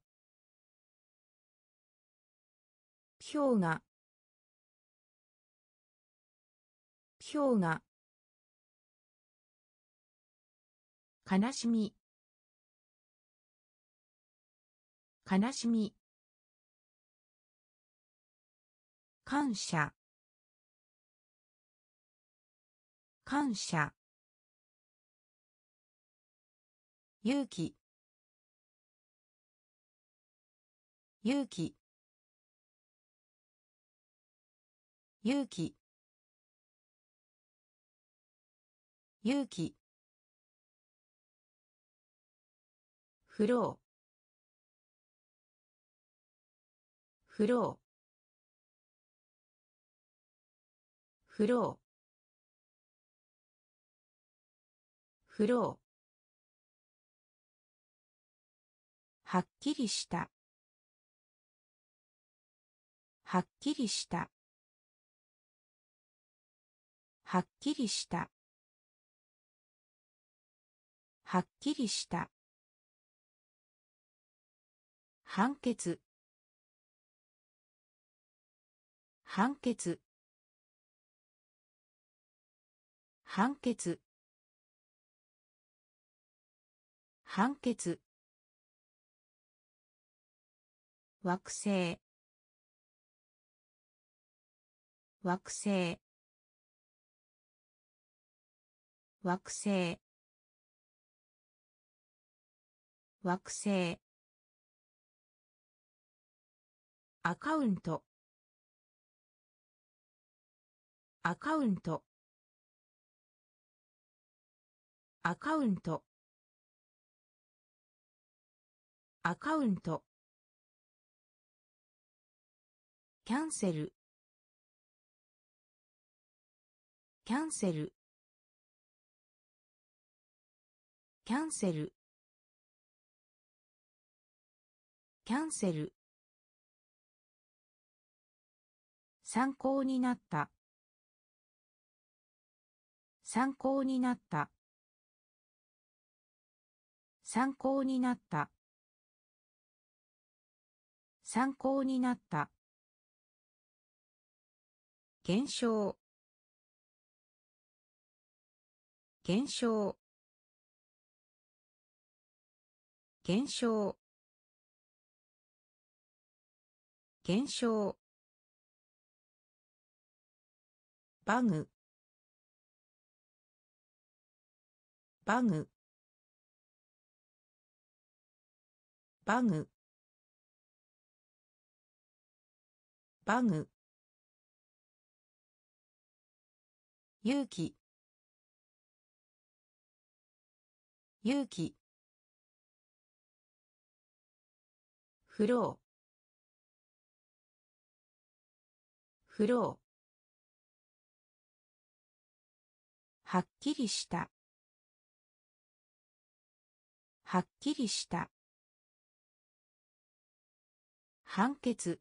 氷河氷河悲しみ。悲しみ。感謝。感謝。勇気。勇気。勇気。勇気。フロー。フロー。フロー。フロー。はっきりした。はっきりした。はっきりした。はっきりした。判決。判決。判決。判決。惑星。惑星。惑星。惑星。アカウント。アカウント。アカウント。アカウント。キャンセル。キャンセル。キャンセル。キャンセル。参考になった。参考になった。参考になった。参考になった。減少。減少。減少。減少。バグ。バグ。バグ。バグ。勇気。勇気。フロー。フロはっきりした。はっきりした。判決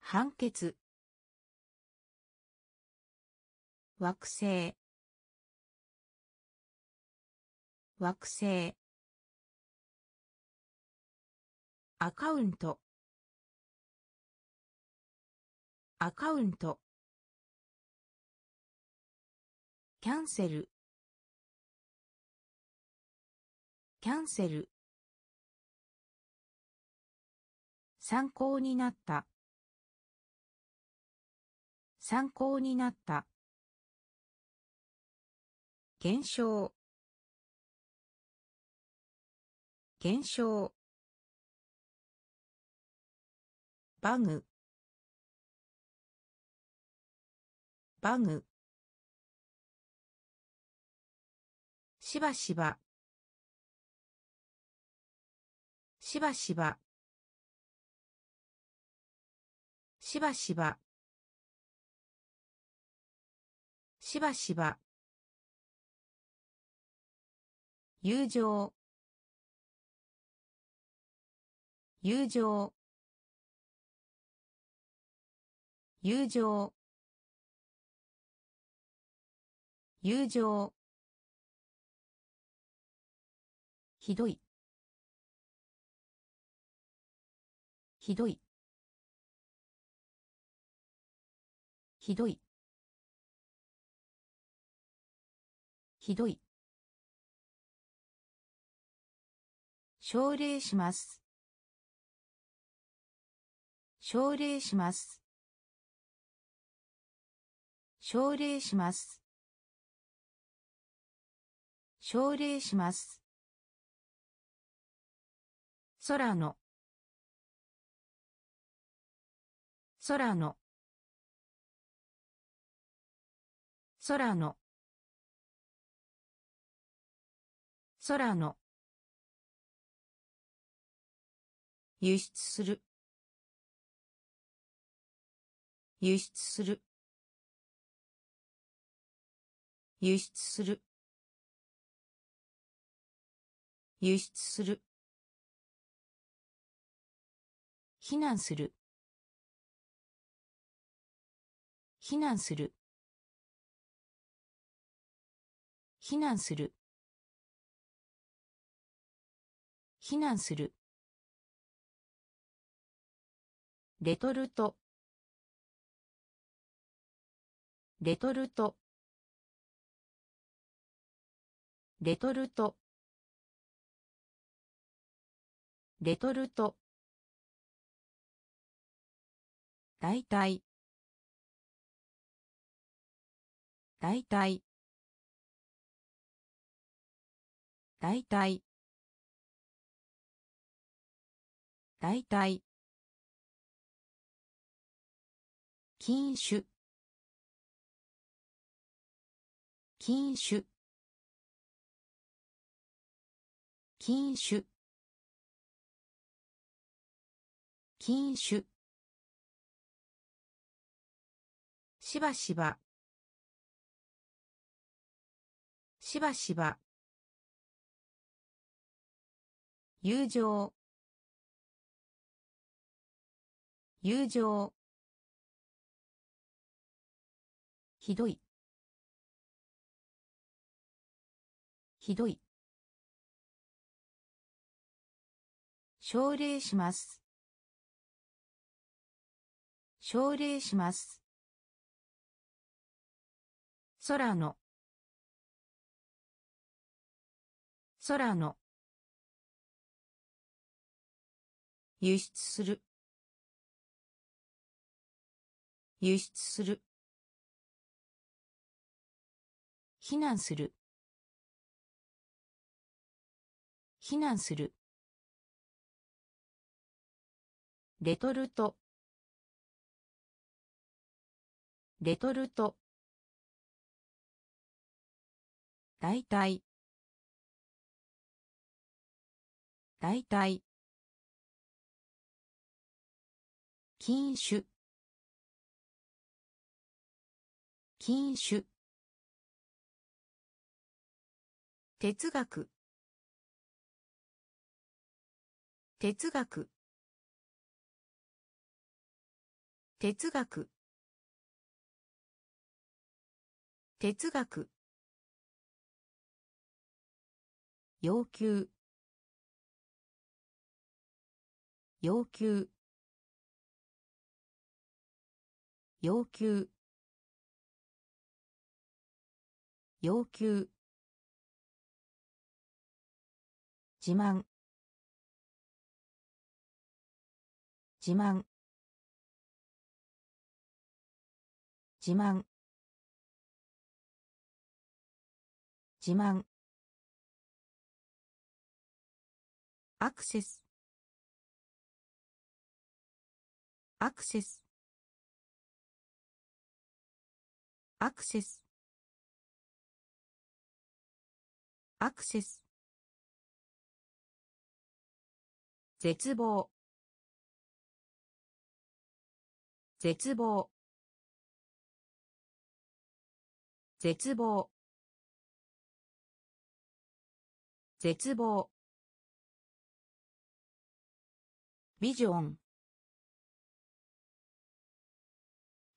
判決惑星惑星アカウント。アカウント。キャンセル。キャンセル。参考になった。参考になった。減少。減少。バグ。バグ。しばしば。しばしば。しばしば。しばしば。友情。友情。友情。友情。ひどい。ひどい。ひどい。ひどい。奨励します。奨励します。奨励します。奨励します。空の。空の。空の。空の。輸出する。輸出する。輸出する。輸出する避難する。避難する。避難する。避難する。レトルト。レトルト。レトルト。レトルト。大体。大体。大体。大体。禁酒。禁酒。禁酒。禁酒。しばしば。しばしば。友情。友情。ひどい。ひどい。奨励します。奨励します。空の。空の。輸出する。輸出する。避難する。避難する。レトルト。レトルト。だいたい禁酒。禁酒。哲学。哲学。哲学。哲学。要求。要求。要求。要求。自慢。自慢。自慢。自慢。アクセス。アクセス。アクセス。アクセス。絶望。絶望。絶望。絶望。ビジョン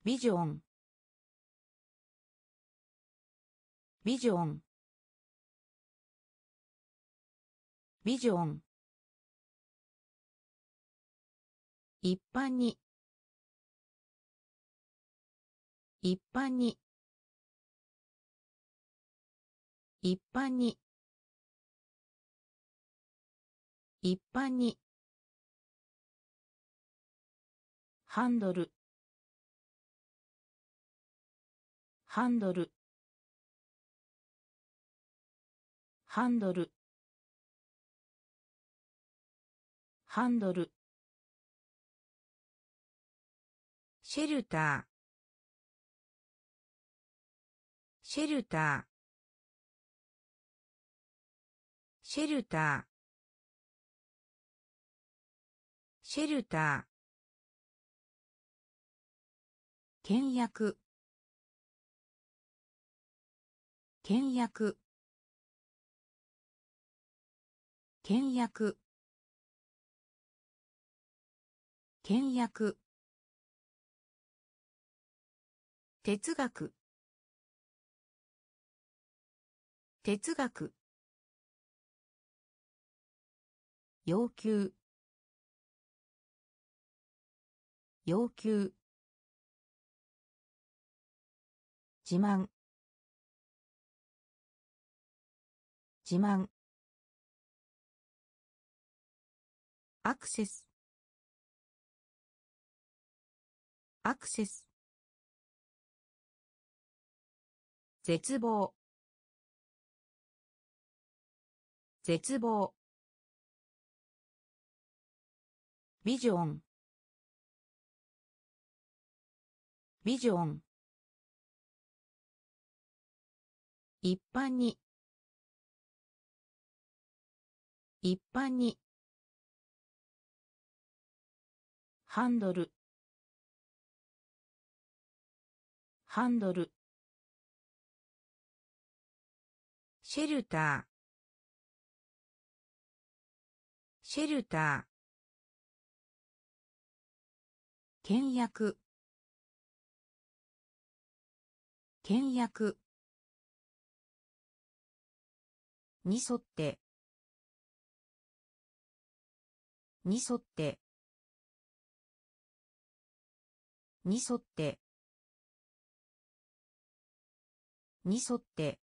ビジョンビジョンビジョン一般に。一般に。一般に。一般に。ハンドル。ハンドル。ハンドル。ハンドル。シェルター。シェルター。シェルター。シェルター。倹約。倹約。倹約。倹約。哲学。哲学。要求。要求。自慢。自慢。アクセス。アクセス。絶望。絶望。ビジョン。ビジョン。一般に。一般に。ハンドル。ハンドル。シェルター。シェルター。倹約。倹約。に沿って。に沿って。に沿って。に沿って。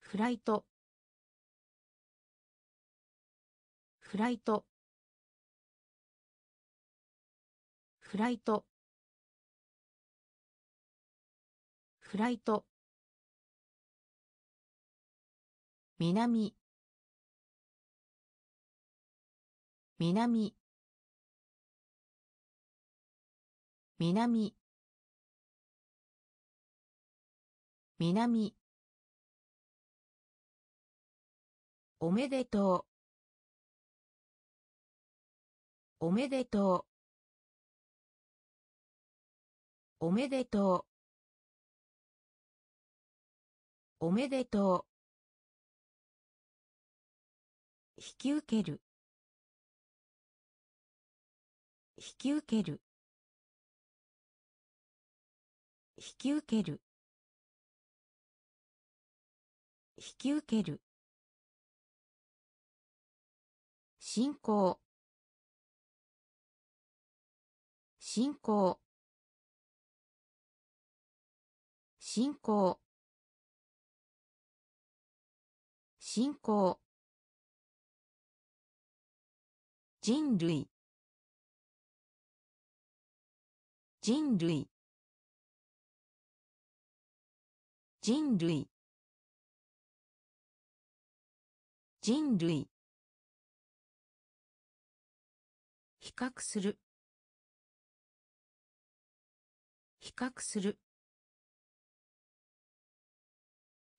フライト。フライト。フライト。フライト。南。南。南。南。おめでとう。おめでとう。おめでとう。おめでとう。引き受ける。引き受ける。引き受ける。引き受ける。進行。進行。進行。進行。人類。人類。人類。人類。比較する。比較する。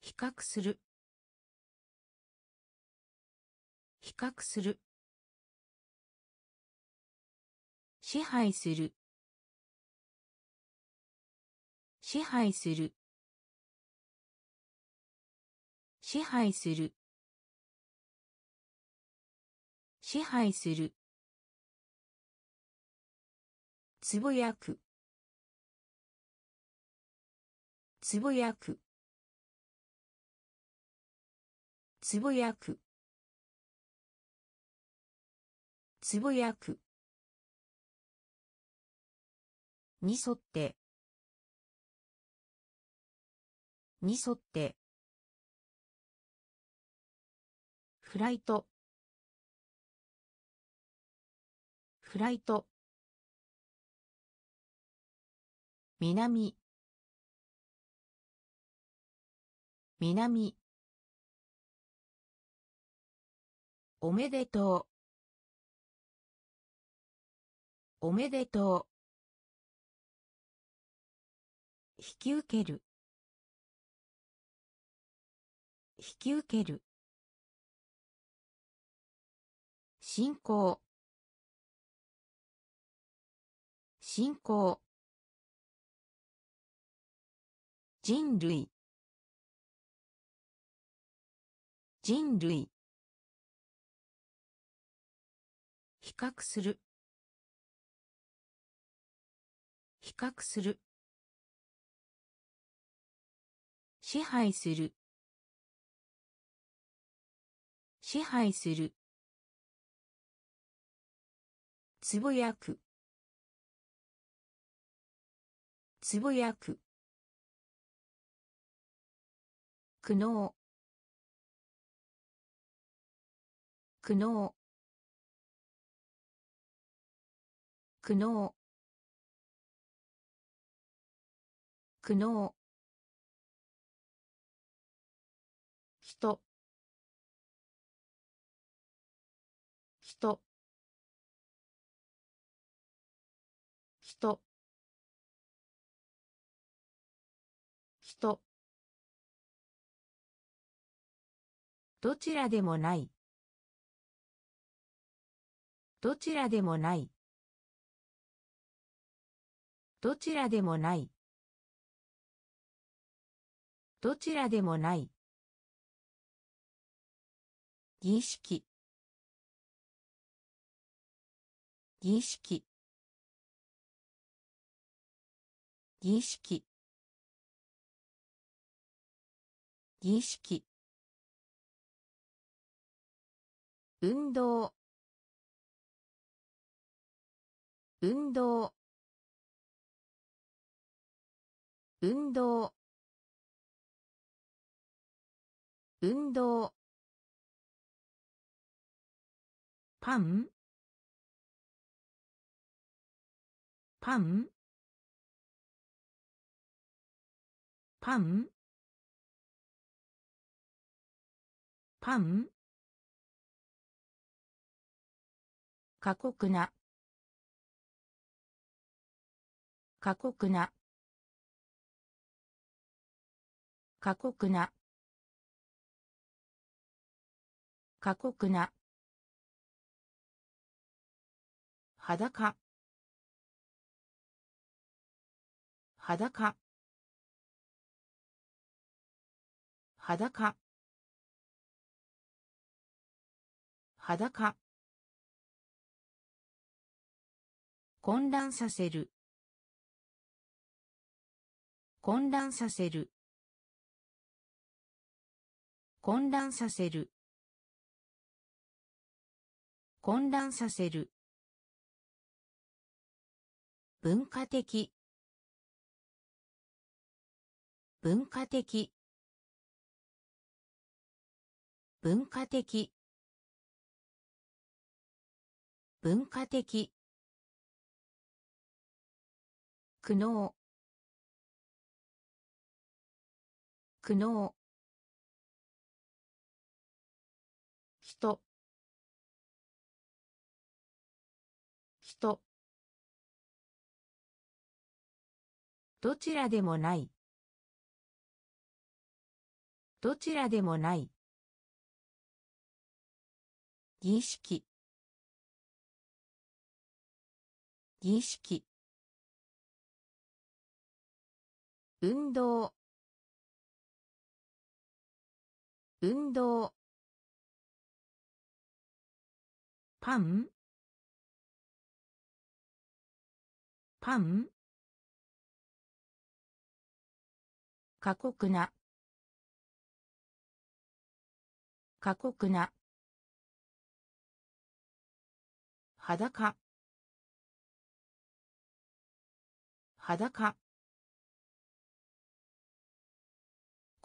比較する。比較する。支配する。支配する。支配する。支配する。つぶやく。つぶやく。つぶやく。つぶやく。に沿って。に沿って。フライト。フライト。南。南。おめでとう。おめでとう。引き受ける。引き受ける。進行。進行。人類。人類。比較する。比較する。支配する。支配する。つぶやく。つぶやく。苦悩苦悩苦悩苦悩どちらでもない。どちらでもない。どちらでもない。どちらでもない。儀式。儀式。儀式。儀式。運動。運動。運動。運動。パン。パン。パン。パン。過酷な。過酷な。過酷な。過酷な。裸。裸。裸。裸。混乱させる。混乱させる。混乱させる。混乱させる。文化的。文化的。文化的。文化的。苦悩。苦悩。人。人。どちらでもない。どちらでもない。儀式。儀式運動。運動。パン。パン。過酷な。過酷な。裸。裸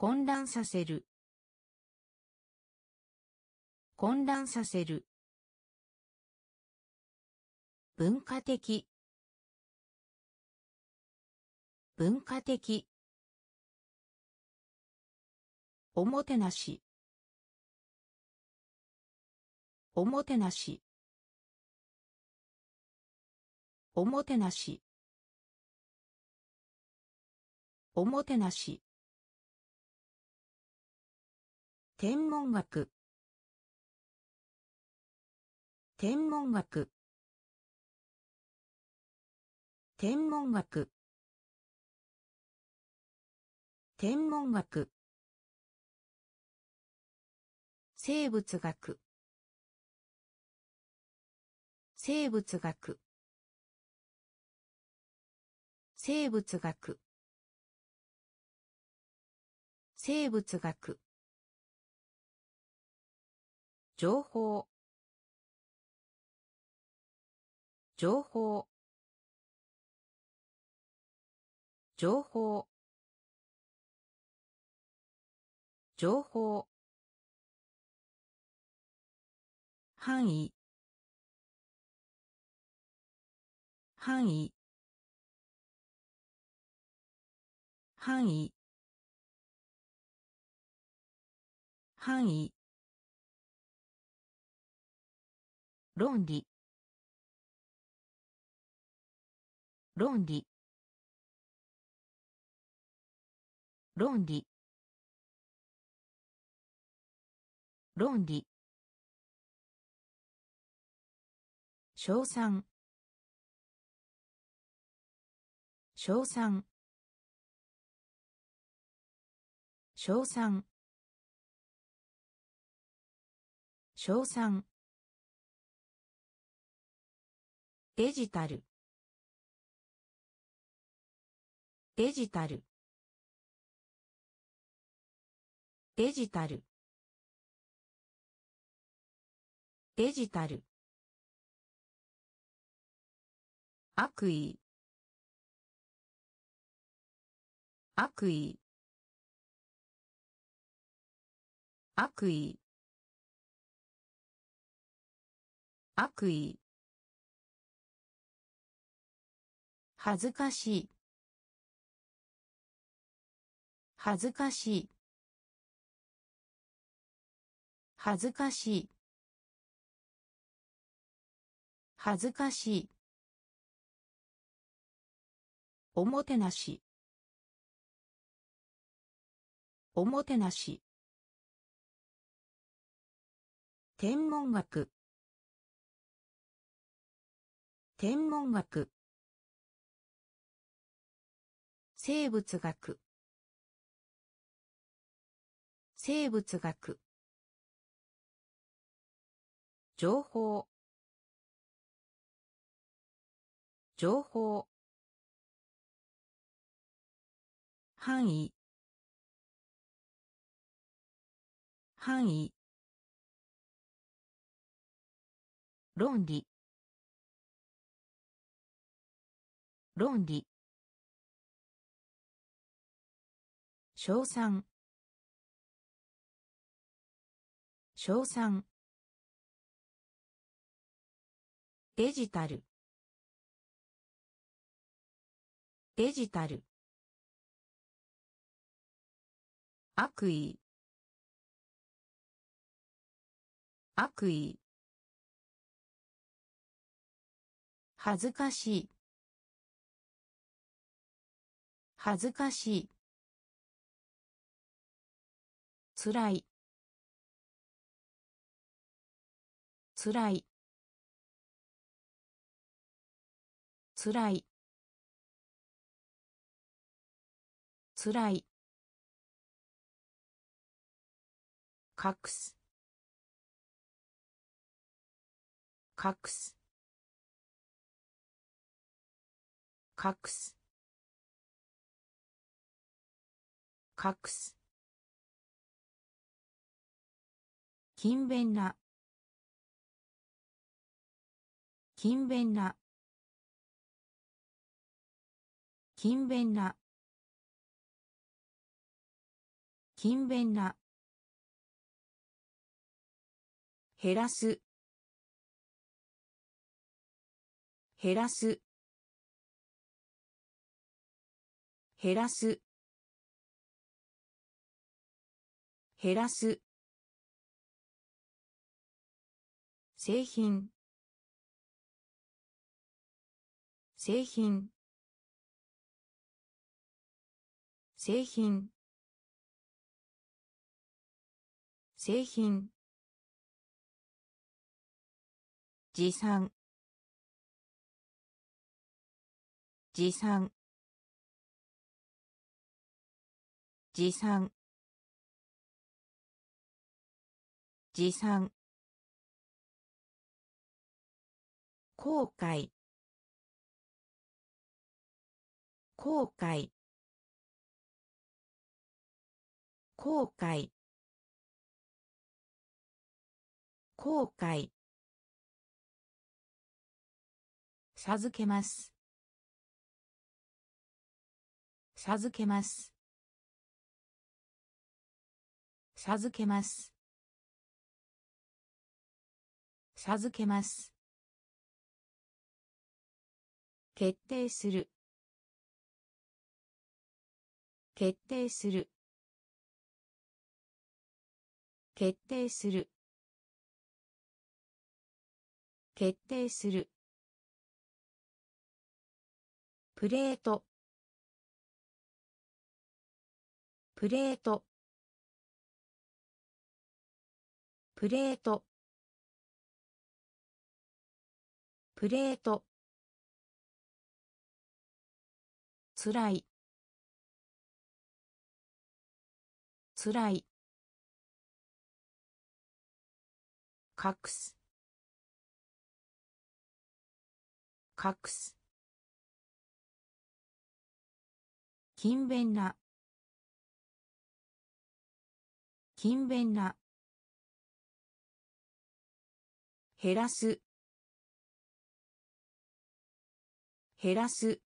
混乱させる。混乱させる。文化的。文化的。おもてなし。おもてなし。おもてなし。おもてなし。天文学。天文学。天文学。天文学。生物学。生物学。生物学。生物学。情報。情報。情報。情報。範囲。範囲。範囲。範囲。論理。論理。論理。論理。称賛。称賛。称賛。称賛。デジタル。デジタル。デジタル。デジタル。悪意。悪意。悪意。悪意。恥ずかしい。恥ずかしい。恥ずかしい。恥ずかしい。おもてなし。おもてなし。天文学。天文学。生物学。生物学。情報。情報。範囲。範囲。論理。論理。称賛。称賛。デジタル。デジタル。悪意。悪意。恥ずかしい。恥ずかしい。つらい。つらい。つらい。つらい。隠す。隠す。隠す。隠す。勤勉な。勤勉な。勤勉な。勤勉な。減らす。減らす。減らす。減らす。製品。製品。製品。製品。持参。持参。持参。持参。後悔。後悔。後悔。後悔。授けます。授けます。授けます。授けます。決定する。決定する。決定する。決定する。プレート。プレート。プレート。プレート。つらい。つらい。隠す。隠す。勤勉な。勤勉な。減らす。減らす。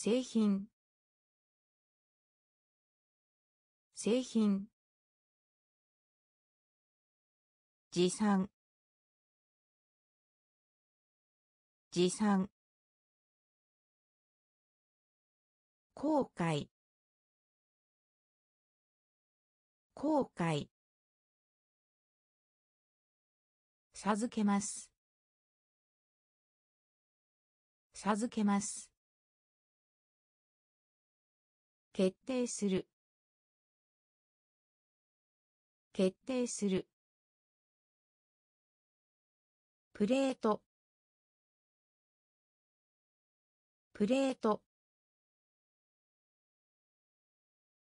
製品。製品。持参。持参。後悔。後悔。授けます。授けます。決定する。決定する。プレート。プレート。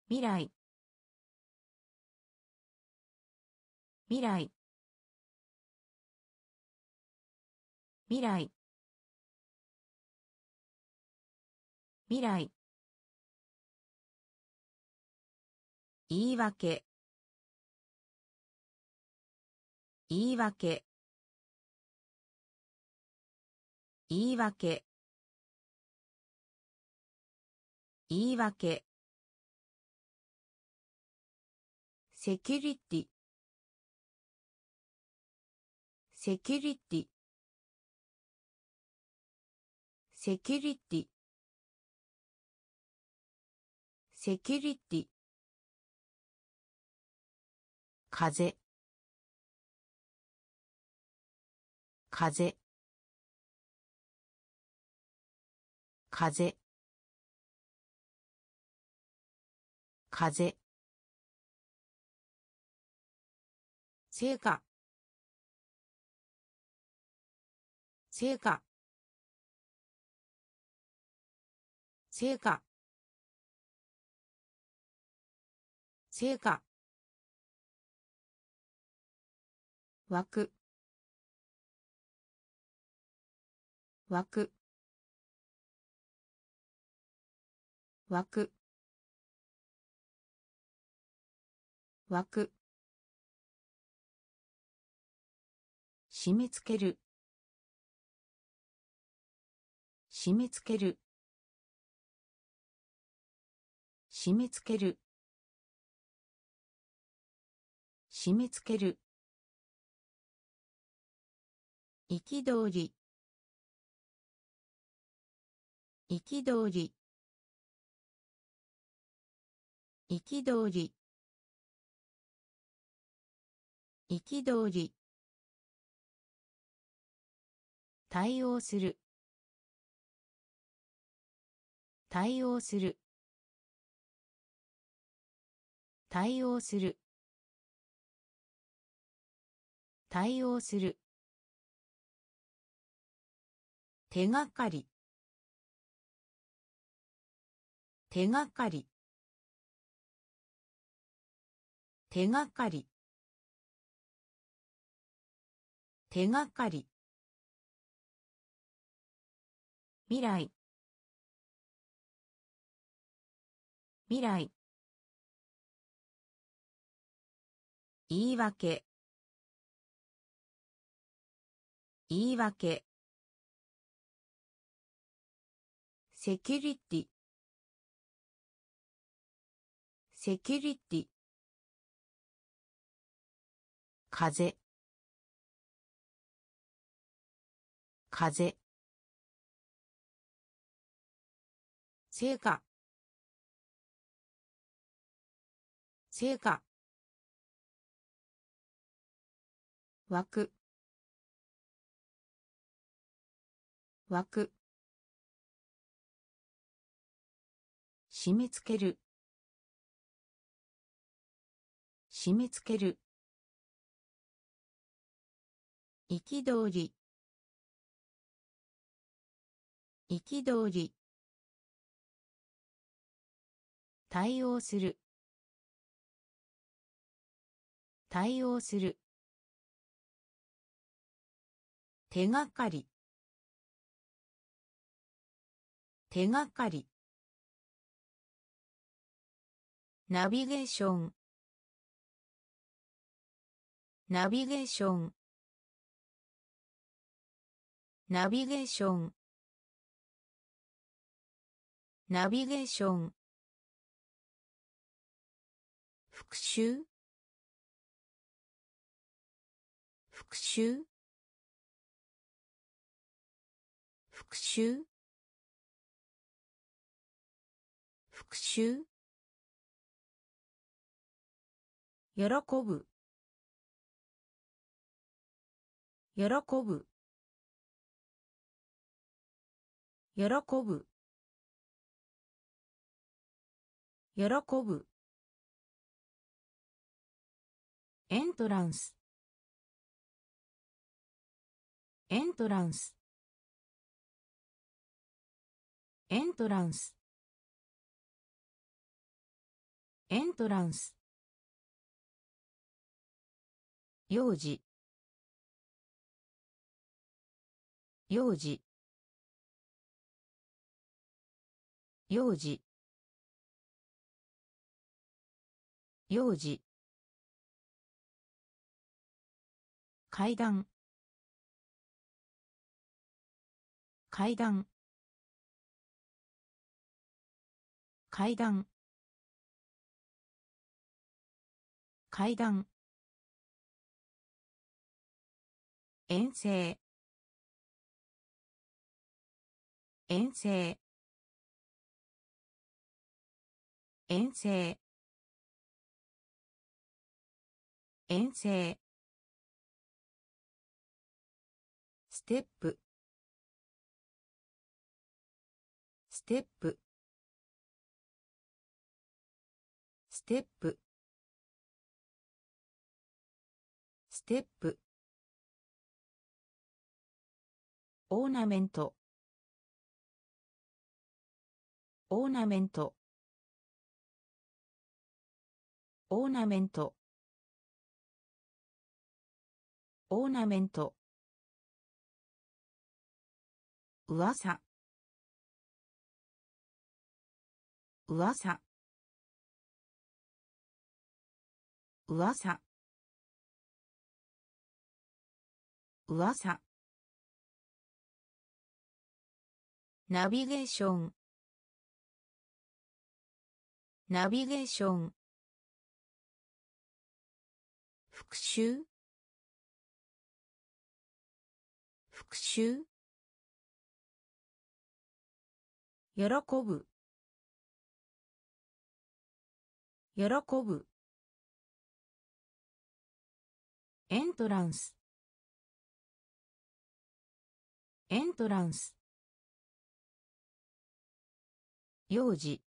未来。未来。未来。未来。言い訳。言い訳。言い訳。言い訳。セキュリティ。セキュリティ。セキュリティ。セキュリティ。風。風。風。風。成果。成果。成果。成果。枠。枠。枠。枠。締め付ける。締め付ける。締め付ける。締め付ける。憤り。憤り。憤り。憤り。対応する。対応する。対応する。対応する。手がかり。手がかり。手がかり。手がかり。未来。未来。言い訳。言い訳。セキュリティセキュリティ風。風。成果。成果。枠。枠。締め付ける。締め付ける。憤り。憤り。対応する。対応する。手がかり。手がかり。ナビゲーション。ナビゲーション。ナビゲーション。ナビゲーション。復習？復習？復習？復習？喜ぶ。喜ぶ。喜ぶ。喜ぶ。エントランス。エントランス。エントランス。エントランス。幼児。幼児。幼児。幼児。階段。階段。階段。階段。遠征。遠征。遠征。遠征。ステップ。ステップ。ステップ。ステップ。オーナメント。オーナメント。オーナメント。オーナメント。噂。噂。噂。噂。ナビゲーション。ナビゲーション。復習？復習？喜ぶ。喜ぶ。エントランス。エントランス。幼児。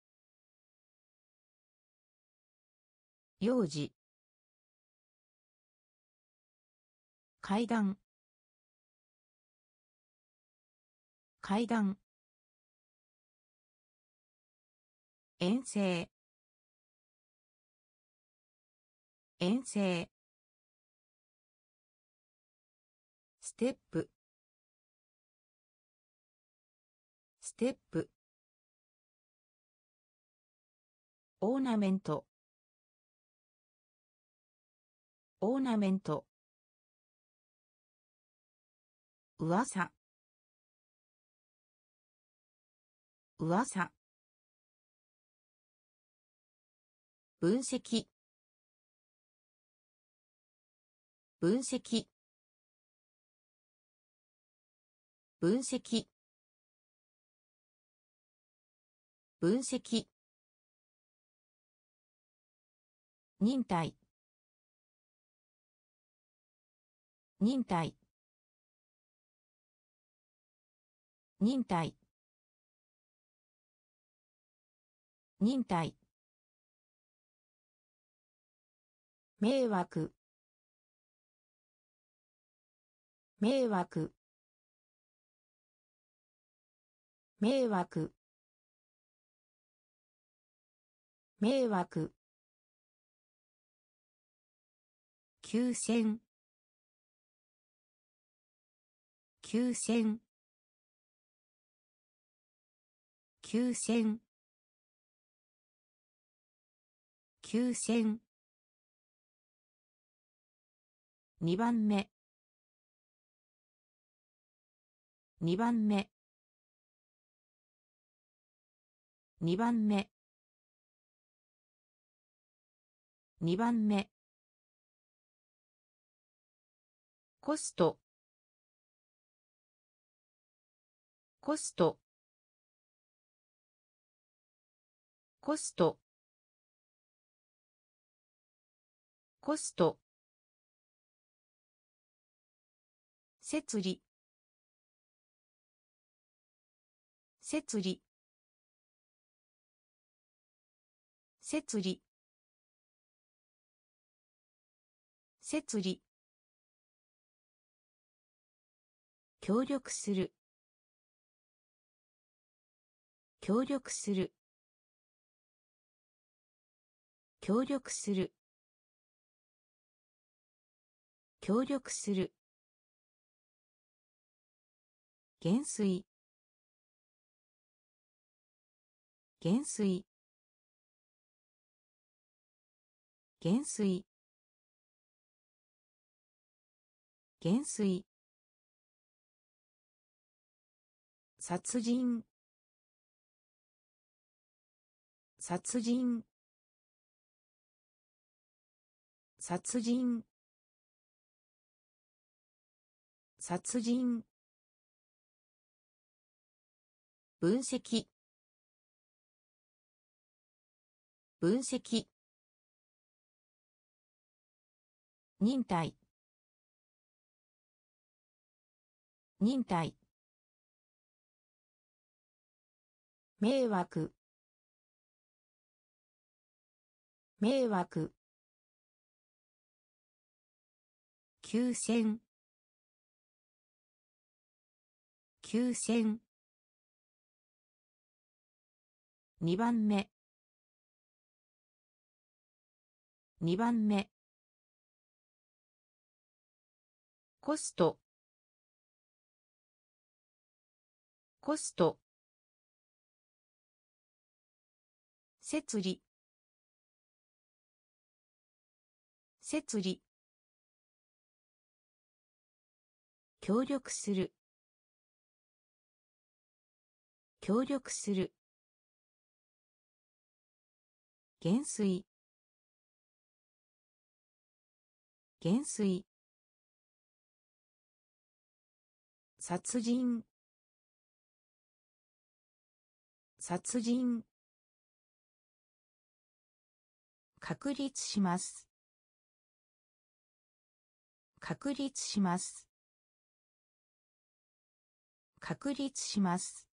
幼児。階段。階段。遠征。遠征。ステップ。ステップ。オーナメント。オーナメント。噂。噂。分析。分析。分析。分析。忍耐。忍耐。忍耐。忍耐。迷惑。迷惑。迷惑。迷惑。休戦休戦休戦休戦2番目。2番目。2番目。2番目。コスト。コスト。コスト。コスト。設理。設理。設理。設理。協力する。協力する。協力する。協力する。減衰減衰減衰減衰殺人。殺人。殺人。殺人。分析。分析。忍耐。忍耐。迷惑。迷惑。休戦。休戦。2番目。2番目。コスト。コスト。設理。設理。協力する。協力する。減衰。減衰。殺人。殺人。確立します。確立します。確立します。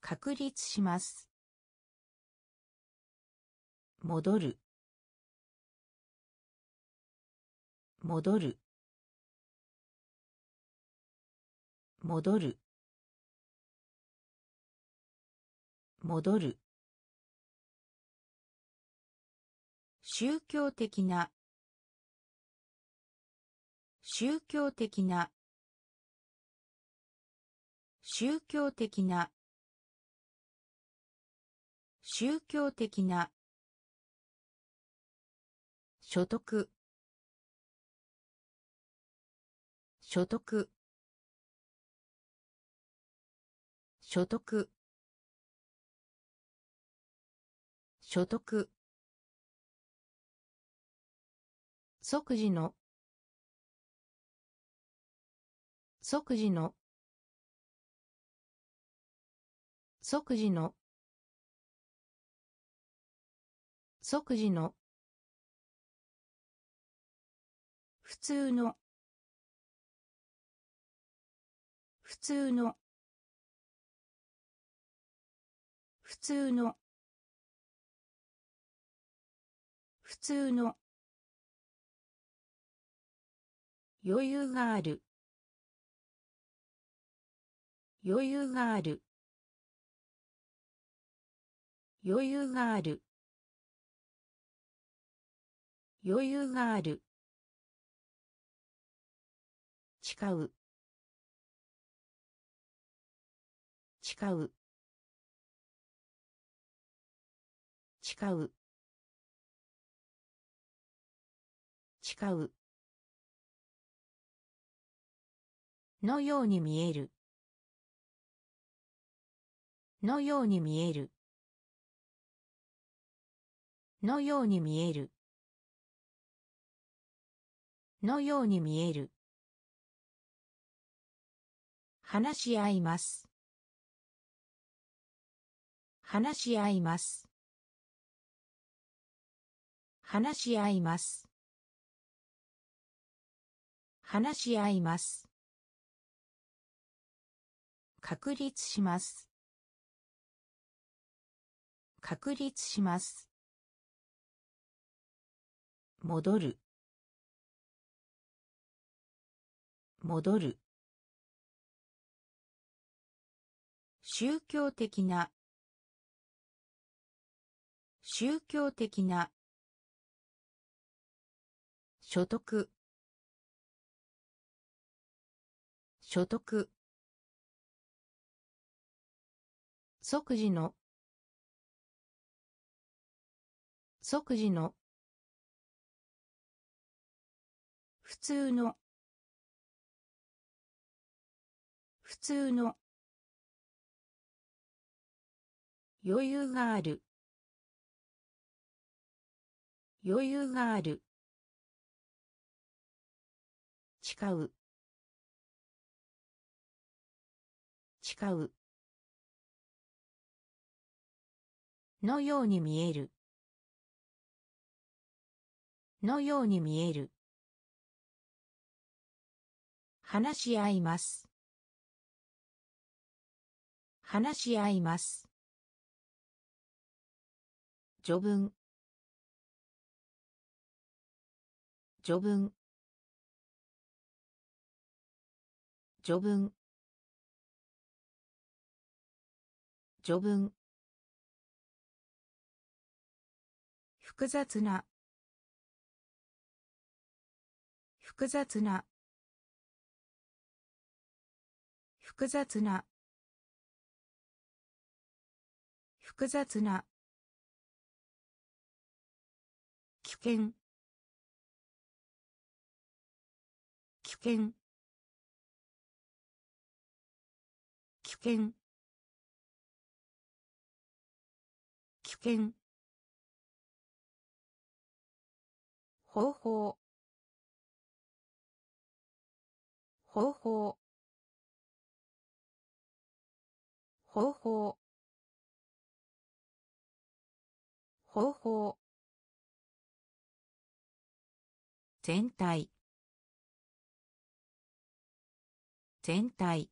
確立します。戻る。戻る。戻る。戻る。宗教的な。宗教的な。宗教的な。宗教的な。所得。所得。所得。所得。即時の。即時の。即時の。即時の。普通の。普通の。普通の。普通の。余裕がある。余裕がある。余裕がある。余裕がある。誓う。誓う。誓う。誓う。のように見える。のように見える。のように見える。のように見える。話し合います。話し合います。話し合います。話し合います。確立します。確立します。戻る。戻る。宗教的な。宗教的な。所得。所得。即時の。即時の。普通の。普通の。余裕がある。余裕がある。誓う。誓う。のように見える。のように見える。話し合います。話し合います。序文。序文。序文。序文。複雑な。複雑な。複雑な。複雑な。危険。危険。危険。危険。方法。方法。方法。方法。全体。全体。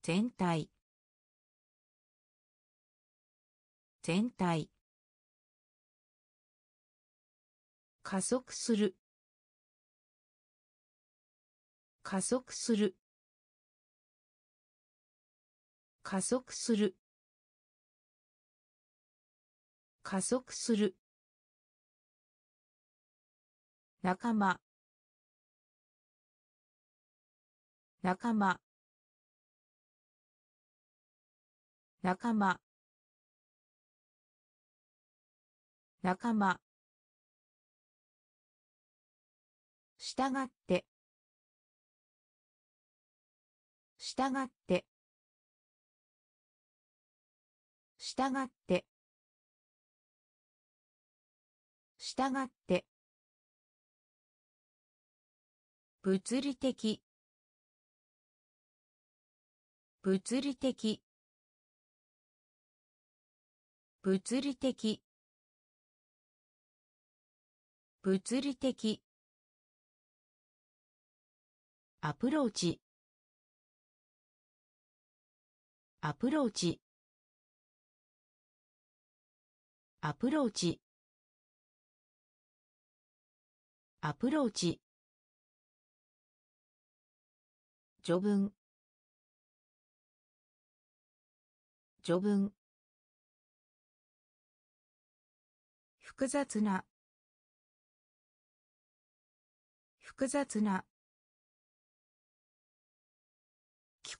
全体。全体。加速する。加速する。加速する。加速する。仲間。仲間。仲間。仲間。したがって。したがって。したがって。したがって。物理的。物理的。物理的。物理的。アプローチ。アプローチ。アプローチ。アプローチ。序文。序文。複雑な。複雑な。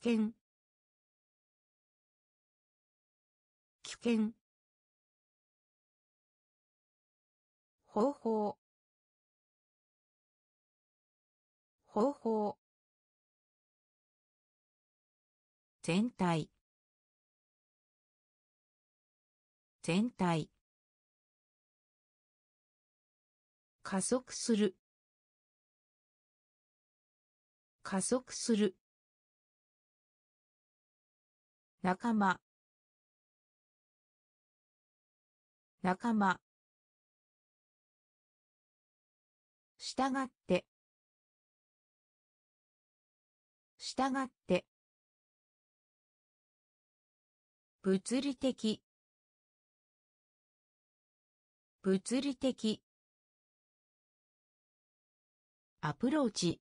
険危険方法。方法。全体。全体。加速する。加速する。仲間。仲間。したがって。したがって。物理的。物理的。アプローチ。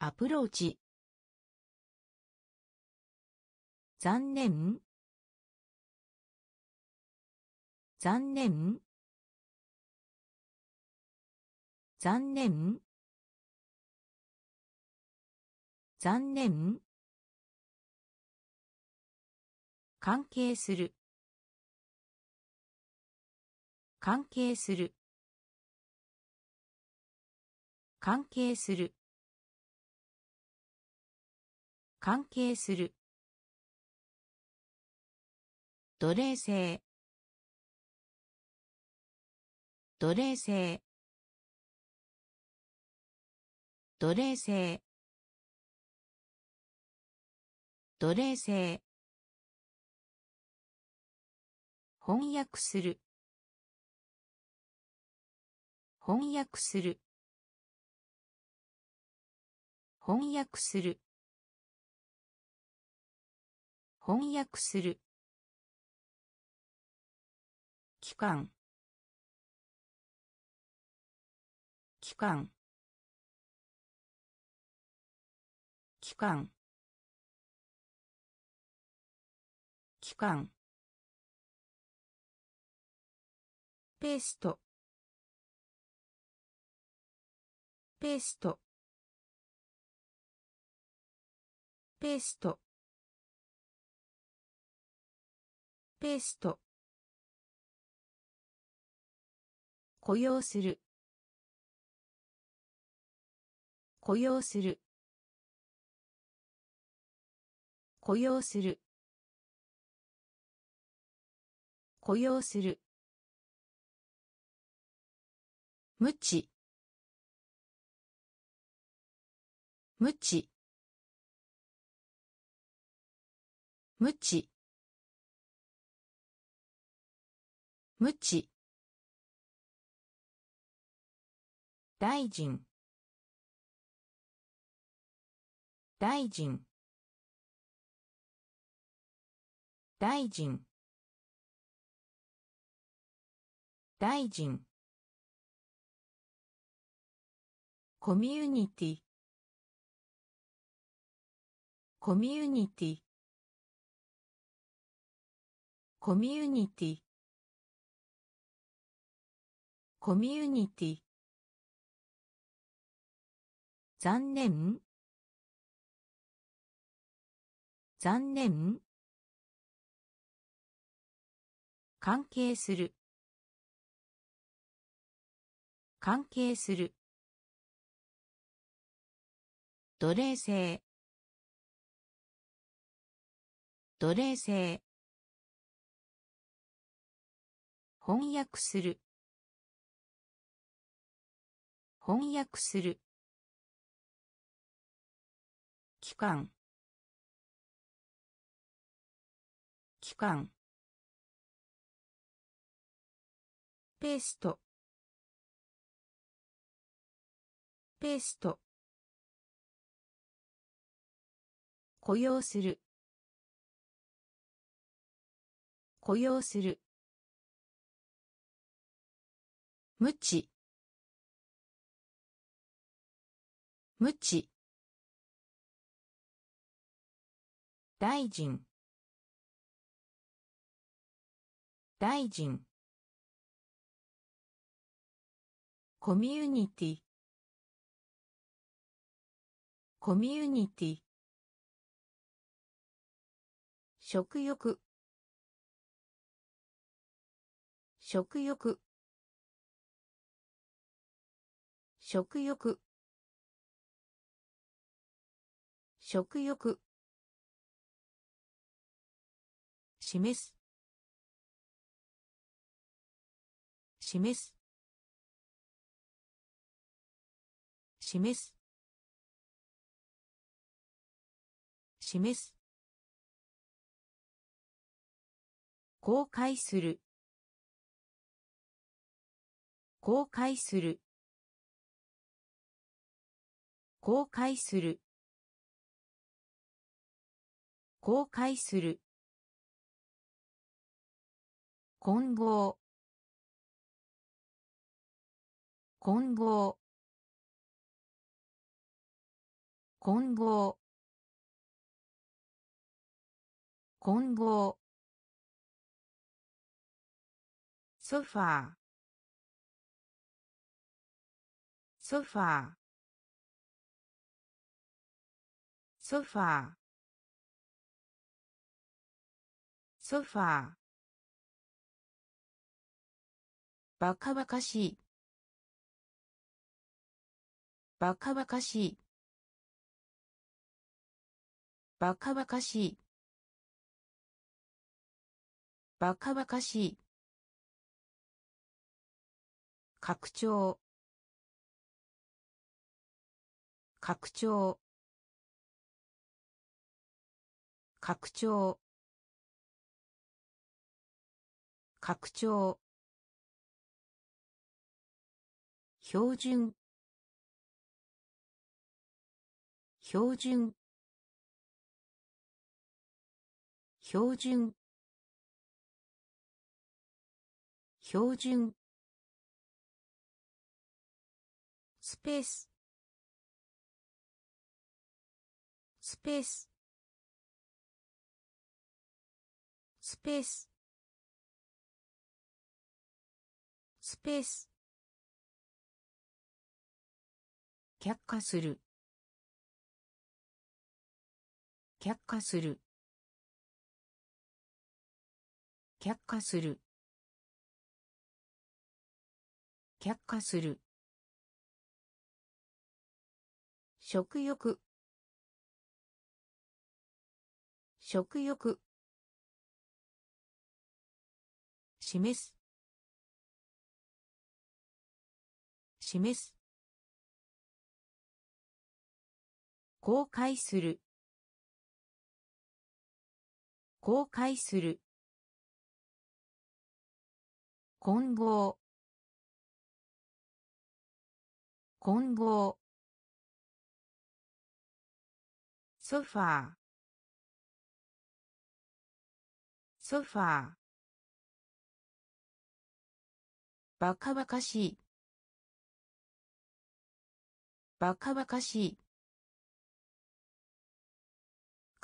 アプローチ。残念。残念。残念。残念。関係する。関係する。関係する。関係する。奴隷制。奴隷制。奴隷制。奴隷制。翻訳する。翻訳する。翻訳する。翻訳する。期間。期間。期間。期間。ペースト。ペースト。ペースト。ペースト。雇用する。雇用する。雇用する。雇用する。無知。無知。無知。無知。大臣。大臣。大臣。大臣。コミュニティ。コミュニティ。コミュニティ。コミュニティ。残念。残念。関係する。関係する。奴隷制。奴隷制。翻訳する。翻訳する。期間。期間。ペースト。ペースト。雇用する。雇用する。無知。無知。大臣。大臣。コミュニティ。コミュニティ。食欲。食欲。食欲。食欲。示す。示す。示す。示す。公開する。公開する。公開する。公開する。混合。混合。混合。混合。ソファー。ソファー。ソファー。ソファー。バカバカしい。バカバカしい。バカバカしい。バカバカしい。拡張。拡張。拡張。拡張。標準。標準。標準。標準。スペース。スペース。スペース。スペース。却下する。却下する。却下する。却下する。食欲。食欲。示す。示す。公開する。公開する。混合。混合。ソファー。ソファー。バカバカしい。バカバカしい。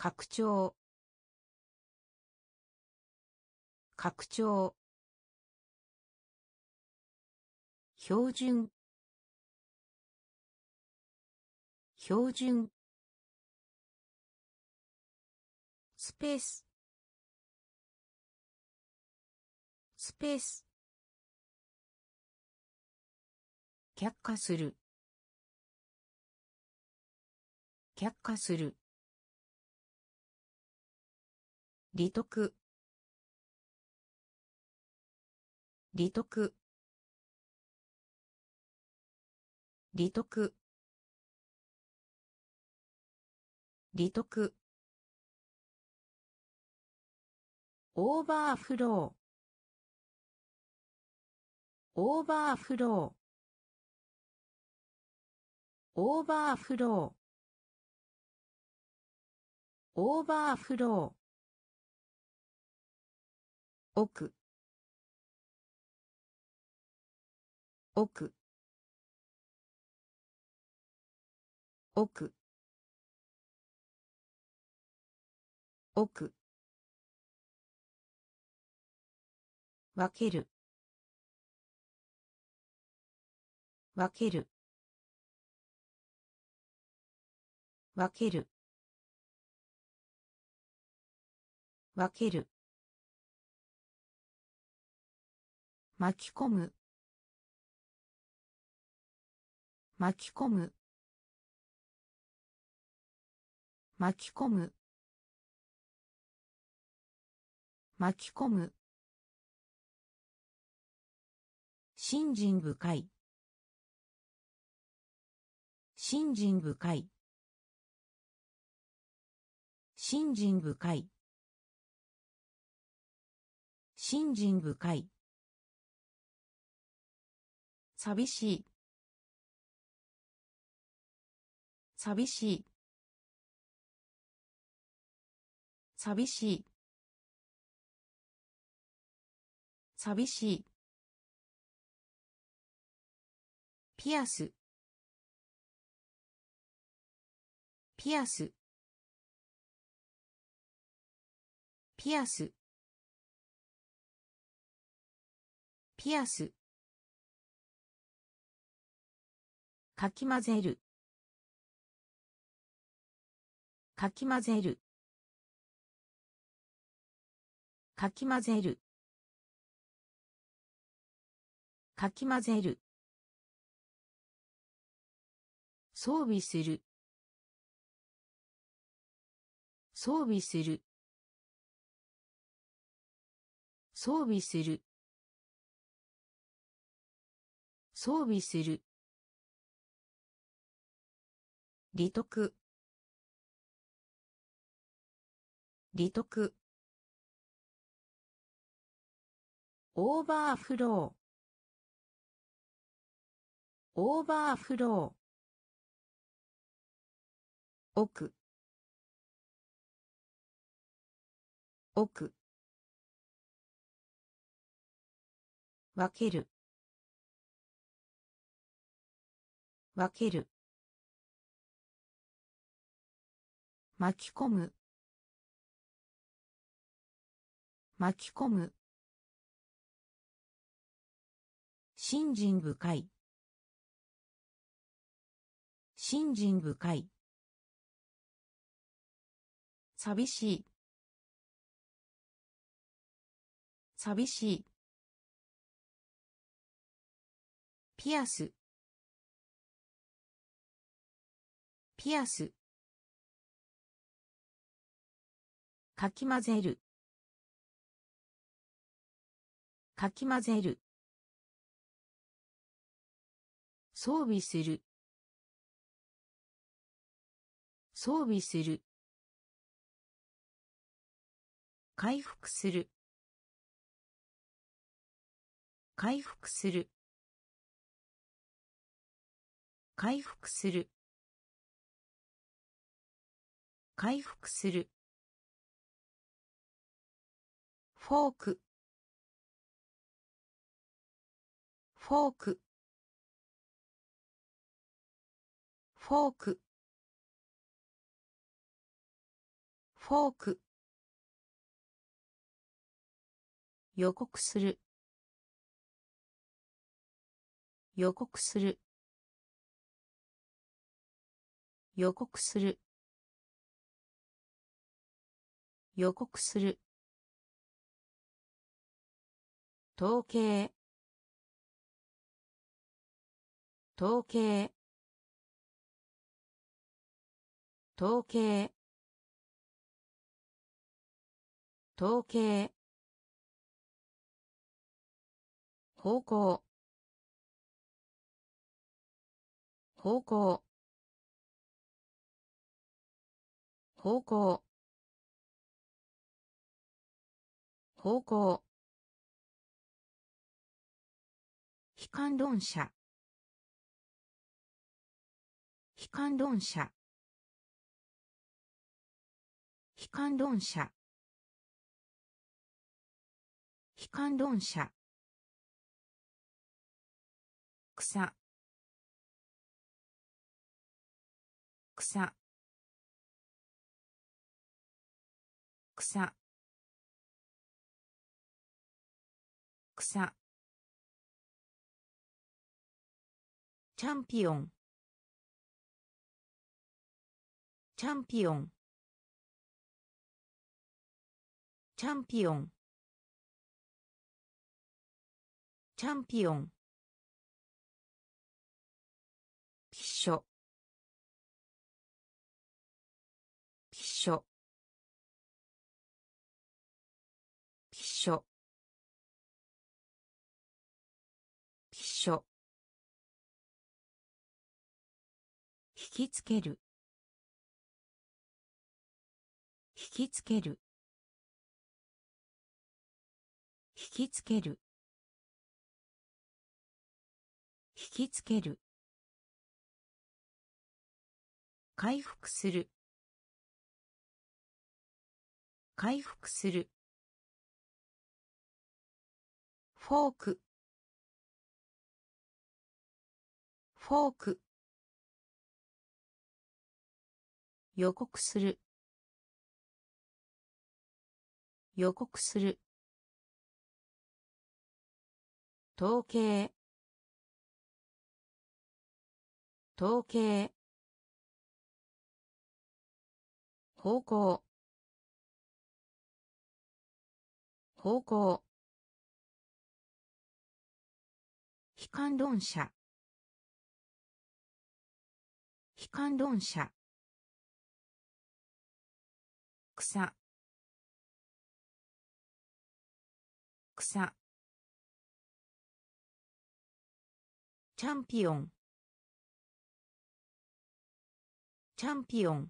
拡張。拡張。標準。標準。スペース。スペース。却下する。却下する。利得。利得。利得。利得。オーバーフロー。オーバーフロー。オーバーフロー。オーバーフロー。奥。奥。奥。奥。分ける。分ける。分ける。分ける。巻き込む。巻き込む。巻き込む。巻き込む。信心深い。信心深い。信心深い。信心深い。寂しい。寂しい。寂しい。寂しい。ピアス。ピアス。ピアス。ピアス。かき混ぜる。かき混ぜる。かき混ぜる。かき混ぜる。装備する。装備する。装備する。装備する。利得。利得。オーバーフロー。オーバーフロー。奥。奥。分ける。分ける。巻き込む。巻き込む。信心深い。信心深い。寂しい。寂しい。ピアス。ピアス。かき混ぜる。かき混ぜる。装備する。装備する。回復する。回復する。回復する。回復する。フォーク。フォーク。フォーク。フォーク。予告する。予告する。予告する。予告する。統計。統計。統計。統計。方向。方向。方向。方向。悲観論者。悲観論者。悲観論者。悲観論者。草。草。草。草。チャンピオン。チャンピオン。チャンピオン。チャンピオン。ピッショピッショピッショ引きつける。引きつける。引きつける。引きつける。回復する。回復する。フォーク。フォーク。予告する。予告する。統計。統計。方向。方向。悲観論者。悲観論者。草。草。チャンピオン。チャンピオン。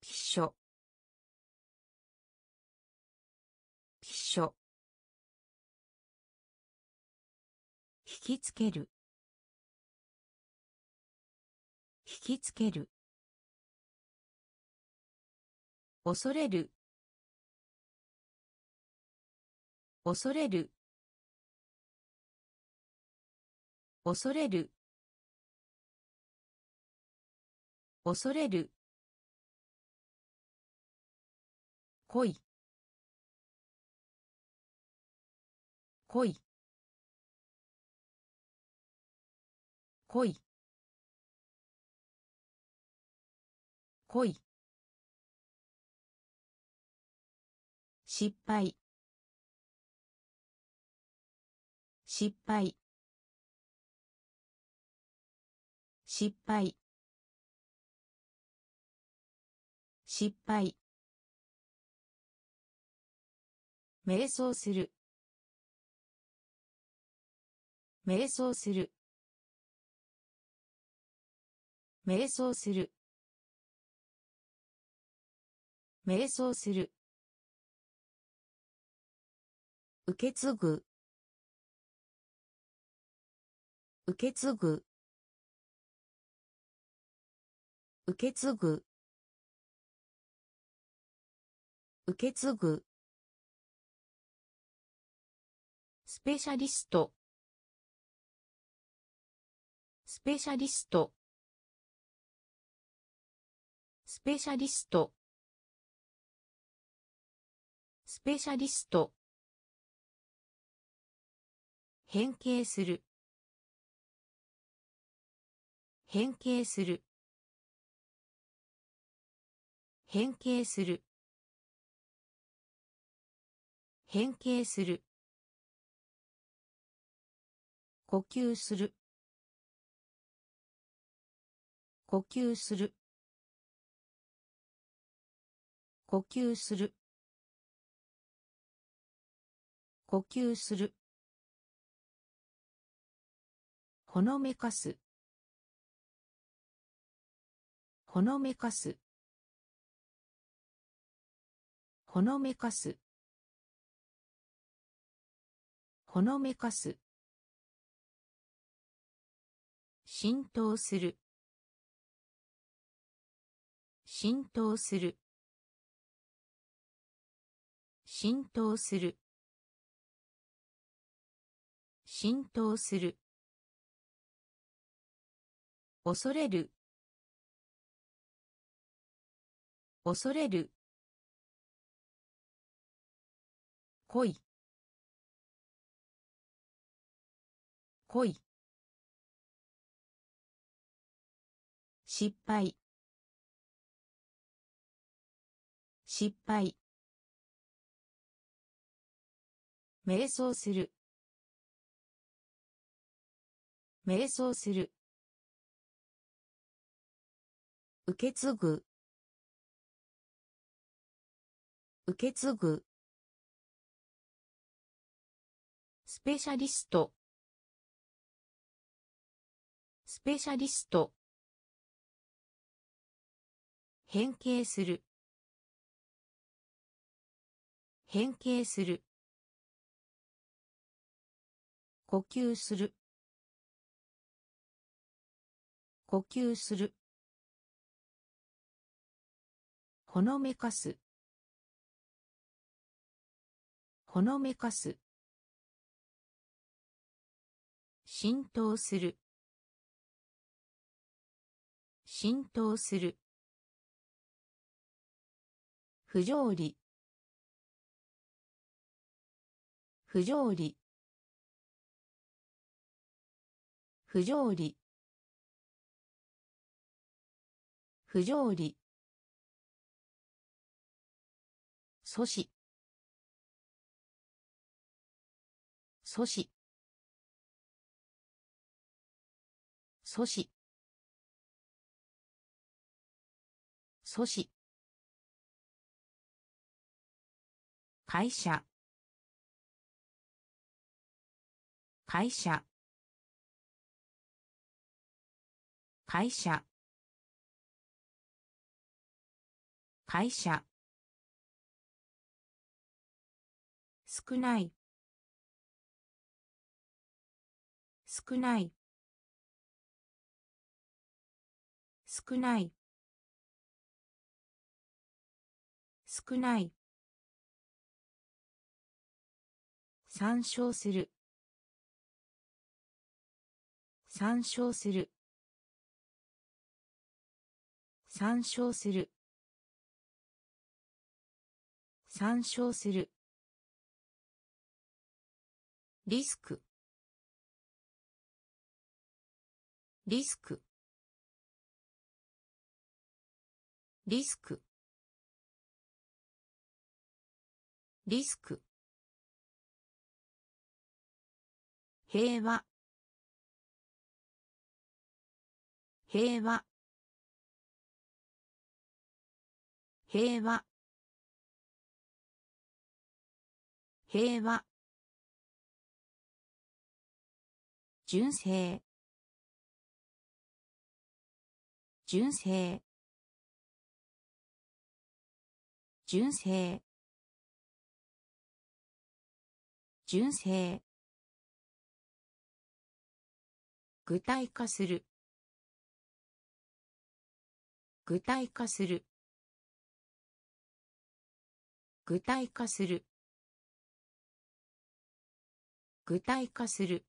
ピッショピッショ引きつける。引きつける。恐れる。恐れる。恐れる。恐れる。恋恋恋恋失敗。失敗。失敗。失敗。瞑想する。瞑想する。瞑想する。瞑想する。受け継ぐ。受け継ぐ。受け継ぐ。受け継ぐ。スペシャリスト。スペシャリスト。スペシャリスト。スペシャリスト。変形する。変形する。変形する。変形する。呼吸する。呼吸する。呼吸する。呼吸する。ほのめかす。ほのめかす。ほのめかす。ほのめかす。浸透する。浸透する。浸透する。浸透する。恐れる。恐れる。恋恋失敗。失敗。瞑想する。瞑想する。受け継ぐ。受け継ぐ。スペシャリスト。スペシャリスト。変形する。変形する。呼吸する。呼吸する。ほのめかすほのめかす浸透する。浸透する。不条理。不条理。不条理。不条理。阻止。阻止。阻止。阻止。会社。会社。会社。会社。少ない。少ない。少ない。少ない。参照する。参照する。参照する。参照する。リスク。リスク。リスク。リスク。平和。平和。平和。平和。純正。純正。純正。純正。具体化する。具体化する。具体化する。具体化する。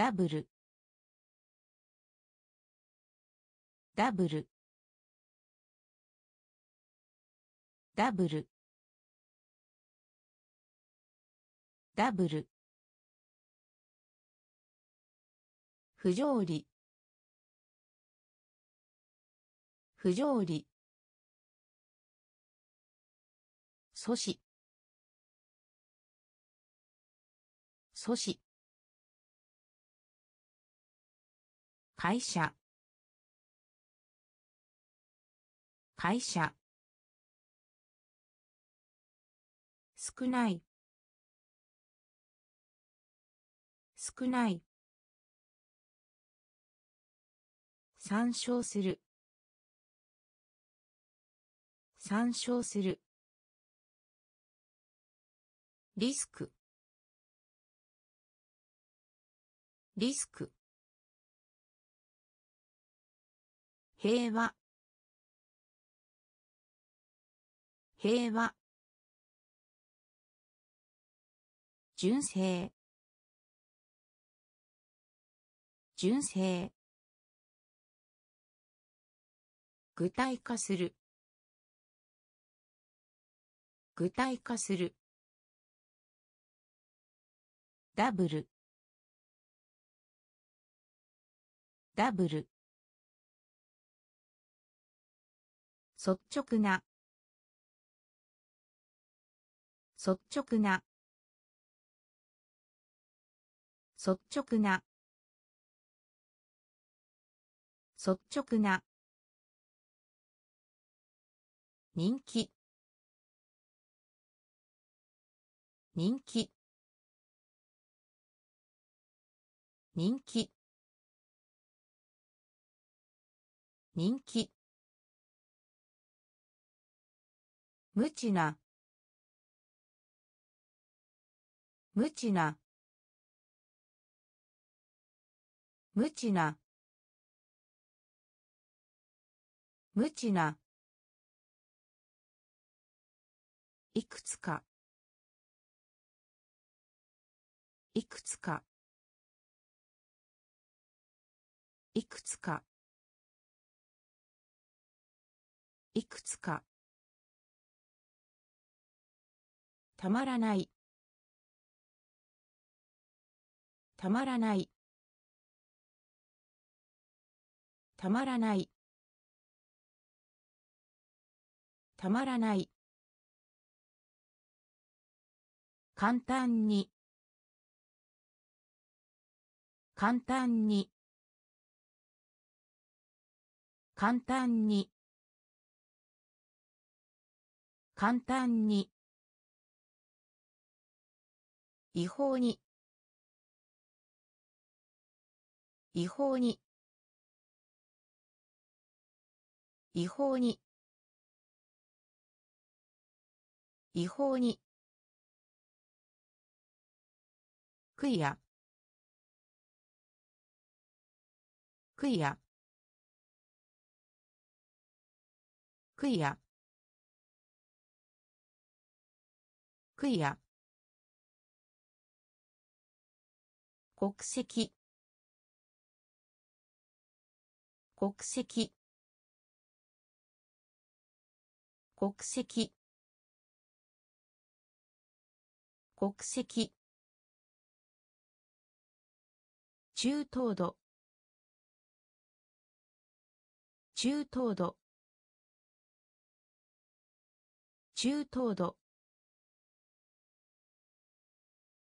ダブル。ダブル。ダブル。ダブル。不条理。不条理。阻止。阻止。会社。会社。少ない。少ない。参照する。参照する。リスク。リスク。平和。平和。純正。純正。具体化する。具体化する。ダブル。ダブル。率直な。率直な。率直な。率直な。人気。人気。人気。人気。無知な。無知な。無知な。無知な。いくつか。いくつか。いくつか。いくつか。たまらない。たまらない。たまらない。たまらない。簡単に。簡単に。簡単に。簡単に。違法に。違法に。違法に。違法に。クイア。クイア。クイア。クイア。国籍。国籍。国籍。国籍。中等度。中等度。中等度。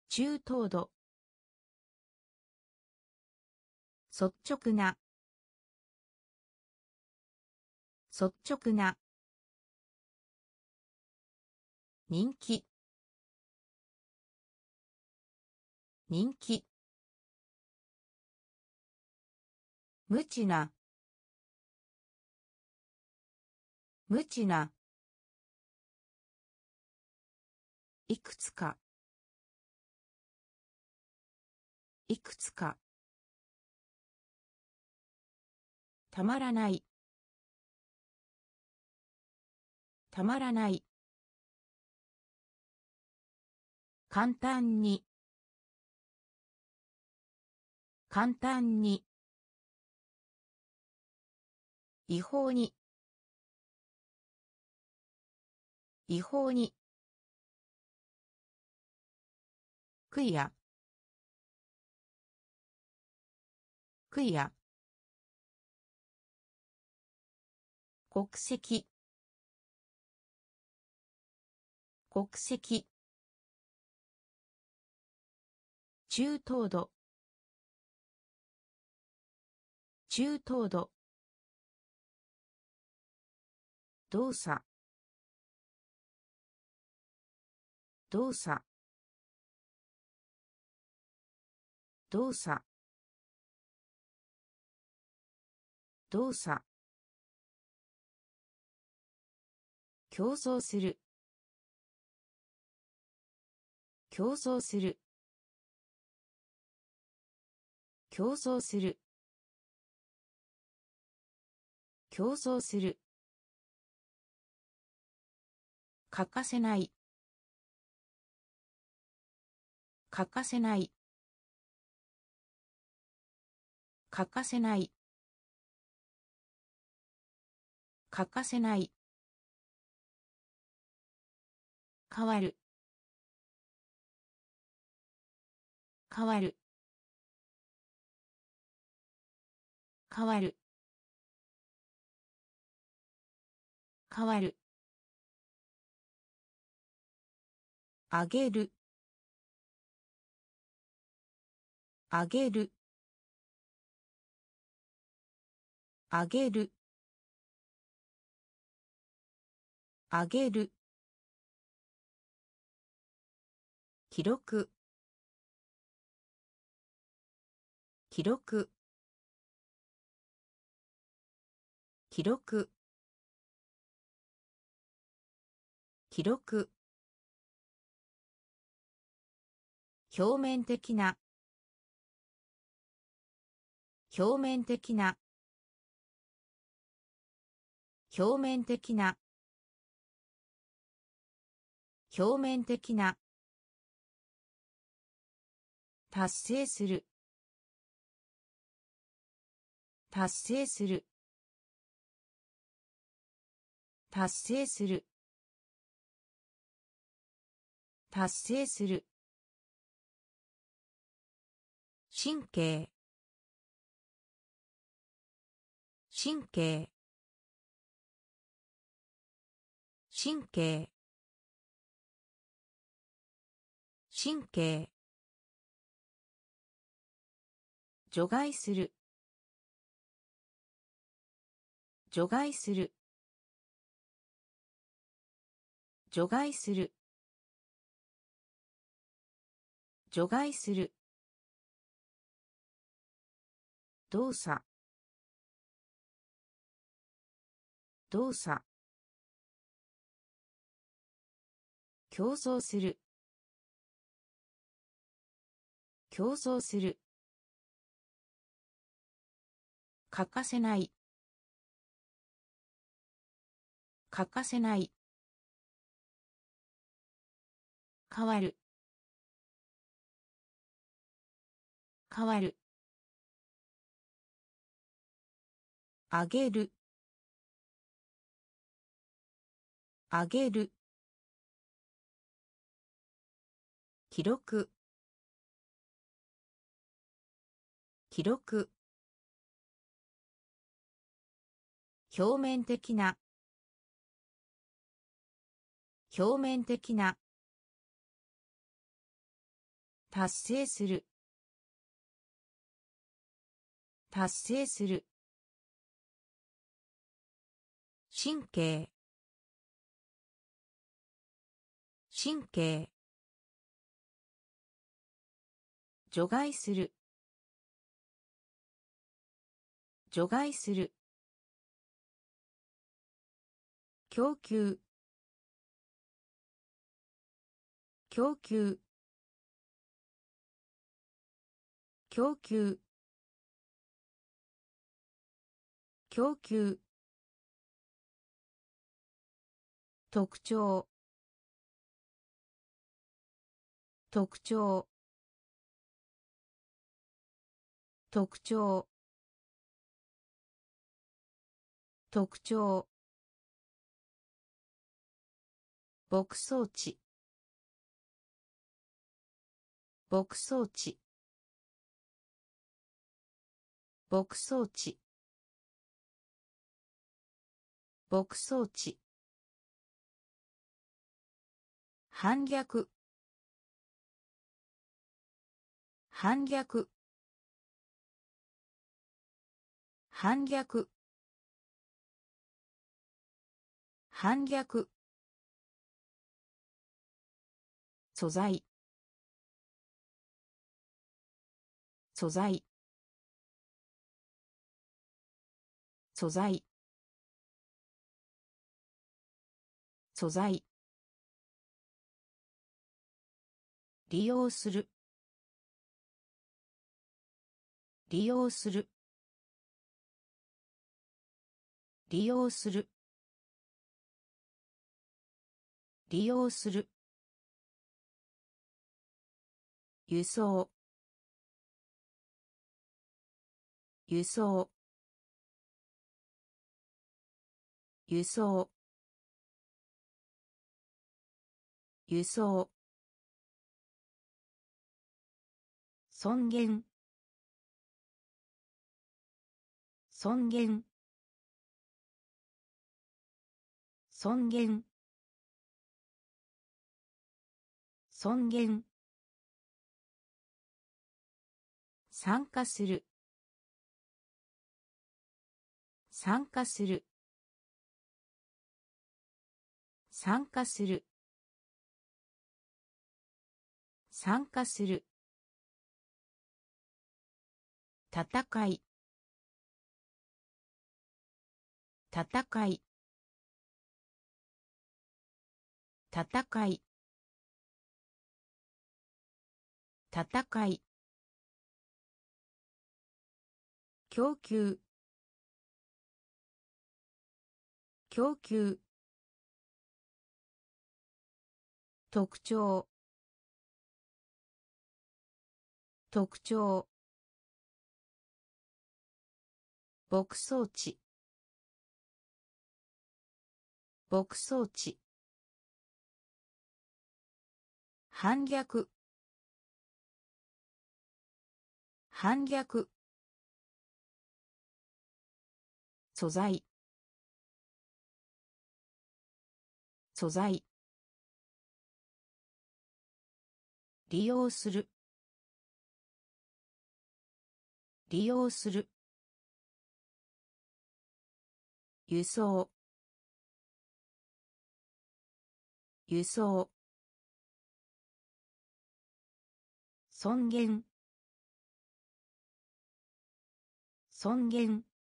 中等度。率直な。率直な。人気。人気。無知な。無知な。いくつか。いくつか。たまらない。たまらない。簡単に。簡単に。違法に。違法に。クイアク国籍。国籍。中等度。中等度。動作。動作。動作。動作。競争する。競争する。競争する。競争する。欠かせない。欠かせない。欠かせない。欠かせない。変わる。変わる。変わる。変わる。あげる。あげる。あげる。あげる。記録。記録。記録。記録。表面的な。表面的な。表面的な。表面的な。達成する。達成する。達成する。達成する。神経。神経。神経。神経。除外する。除外する。除外する。除外する。動作。動作。競争する。競争する。欠かせない。欠かせない。変わる。変わる。あげる。あげる。記録。記録。表面的な。表面的な。達成する。達成する。神経。神経。除外する。除外する。供給。供給。供給。供給。特徴。特徴。特徴。特徴。牧草地。牧草地。牧草地。牧草地。反逆。反逆。反逆。反逆。素材。素材。素材。素材。利用する。利用する。利用する。利用する。輸送。輸送。輸送。輸送。尊厳。尊厳。尊厳。尊厳。参加する。参加する。参加する。参加する。戦い。戦い。戦い。戦い。供給。供給。特徴。特徴。牧草地。牧草地。反逆。反逆。素材。素材。利用する。利用する。輸送。輸送。尊厳。尊厳。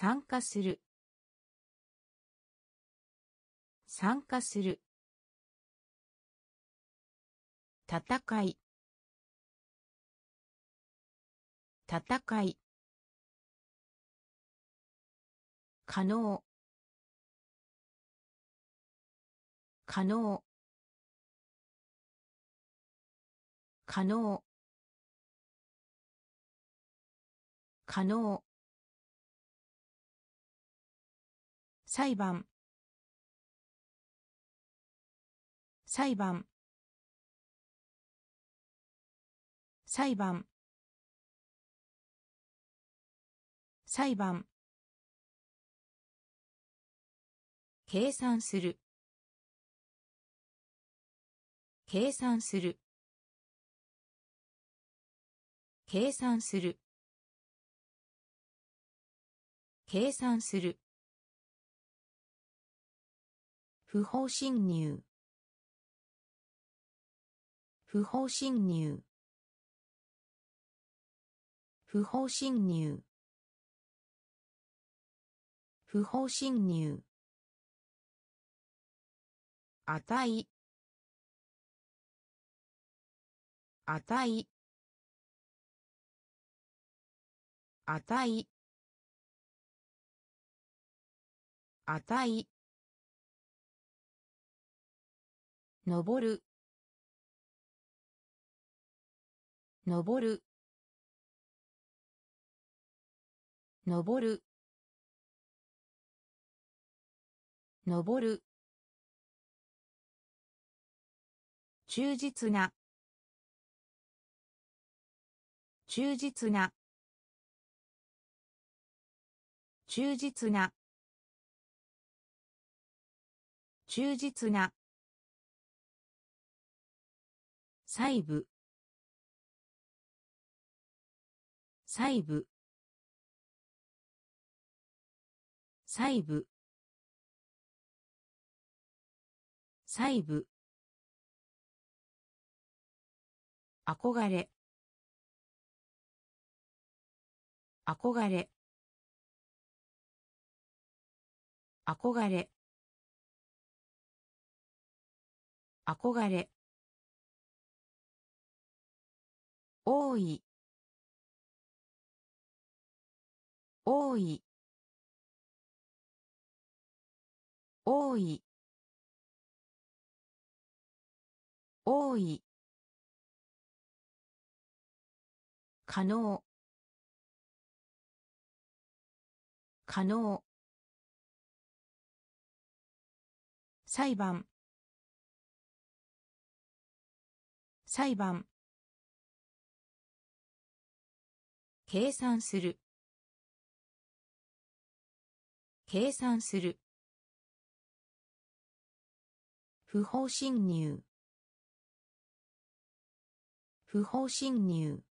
参加する。参加する。戦い。戦い。可能。可能。可能。可能。裁判。裁判。裁判。裁判。計算する。計算する。計算する。計算する。不法侵入。不法侵入。不法侵入。不法侵入。値値値値登る。登る。登る。登る。忠実な。忠実な。忠実な。忠実な。細部。細部。細部。細部。憧れ。憧れ。憧れ。憧れ。多い。多い。多い。多い。可能。可能。裁判。裁判。計算する。計算する。不法侵入。不法侵入。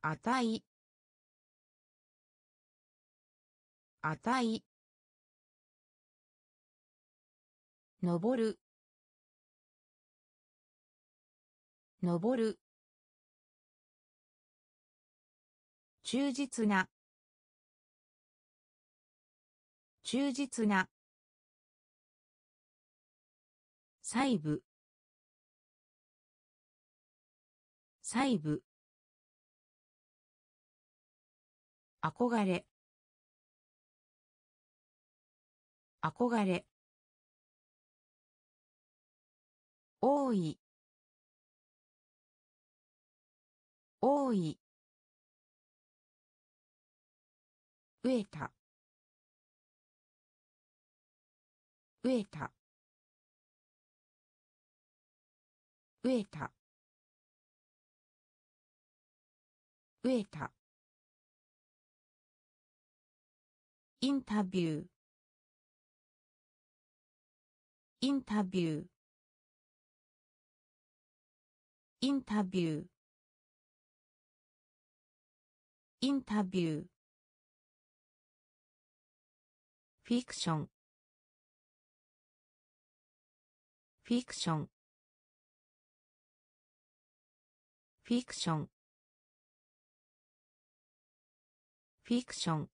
値。値。登る。登る。忠実な。忠実な。細部。細部。憧れ。憧れ。多い。多い。飢えた。飢えた。飢えた。飢えた。インタビュー。インタビュー。インタビュー。インタビュー。フィクションフィクションフィクションフィクション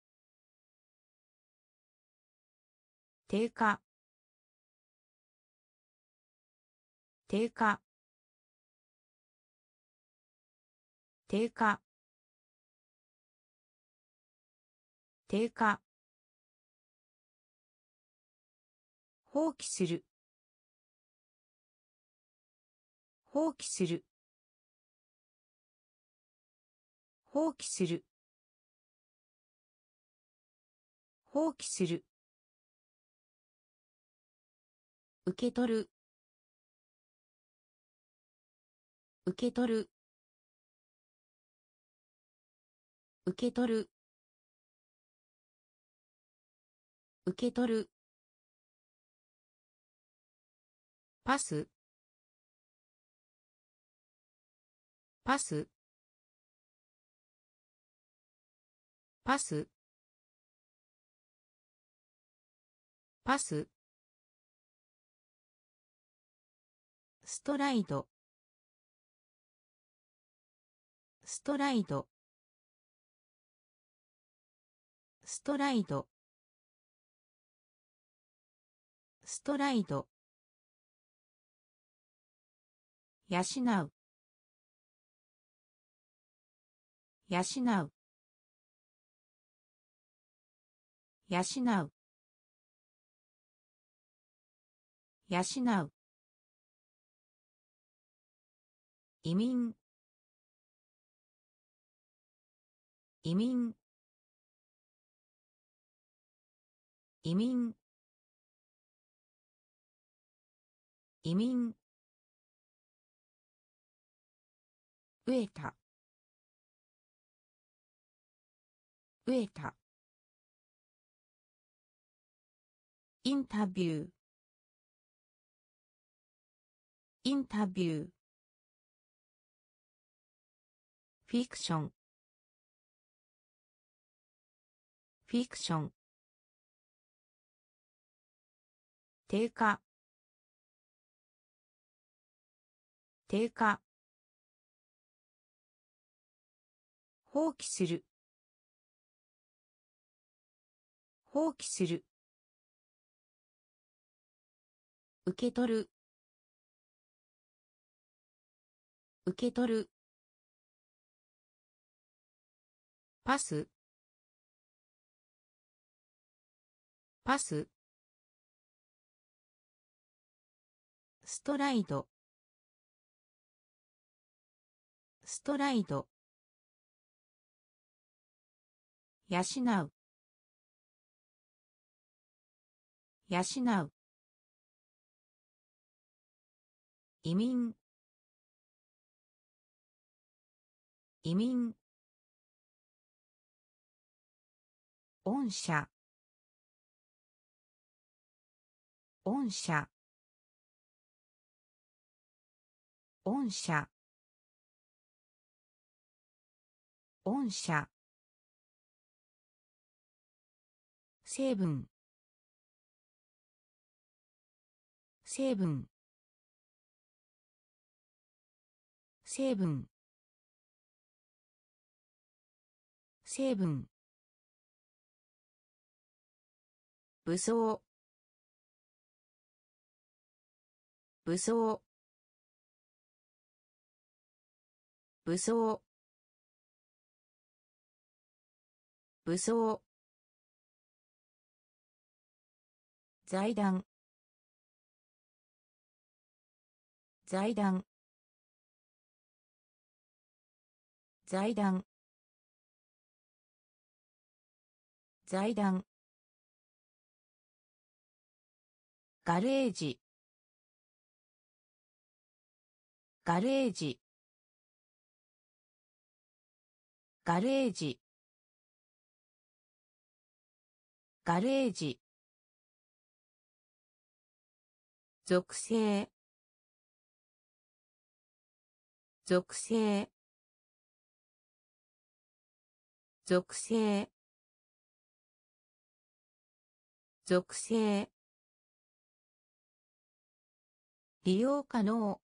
低下。低下。低下。低下。放棄する。放棄する。放棄する。放棄する。受け取る。受け取る。受け取る。受け取る。パス。パス。パス。パス。ストライド。ストライド。ストライド。ストライド。養う。養う。養う。養う。移民。移民。移民。移民飢えた。飢えた。インタビュー。インタビュー。フィクション。フィクション。低下。低下。放棄する。放棄する。受け取る。受け取る。パス。パス。ストライド。ストライド。養う。養う。移民。移民。御社御社御社御社成分。成分。成分。成分。武装。武装。武装。武装。財団。財団。財団。財団。ガレージ。ガレージ。ガレージ。ガレージ。属性。属性。属性。属性。利用可能。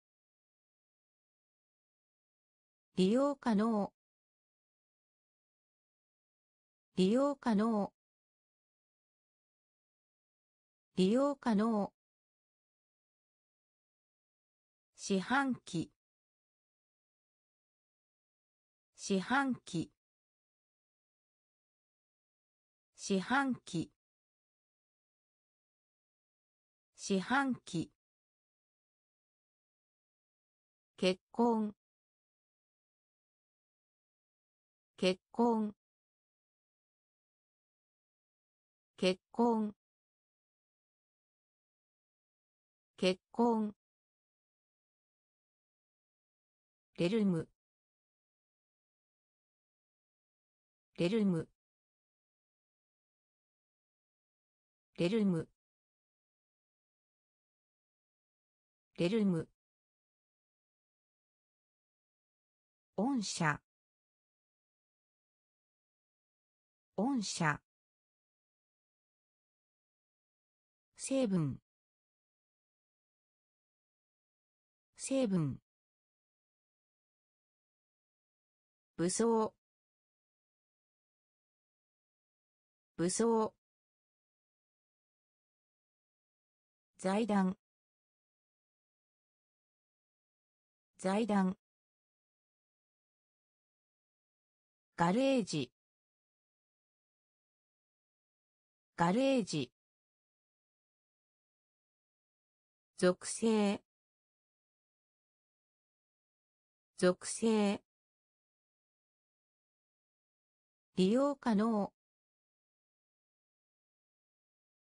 利用可能。利用可能。利用可能。四半期。四半期。四半期。四半期。結婚。結婚。結婚。結婚。レルム。レルム。レルム。レルム。御社御社成分。成分。武装。武装。財団。財団。ガレージ。ガレージ。属性。属性。利用可能。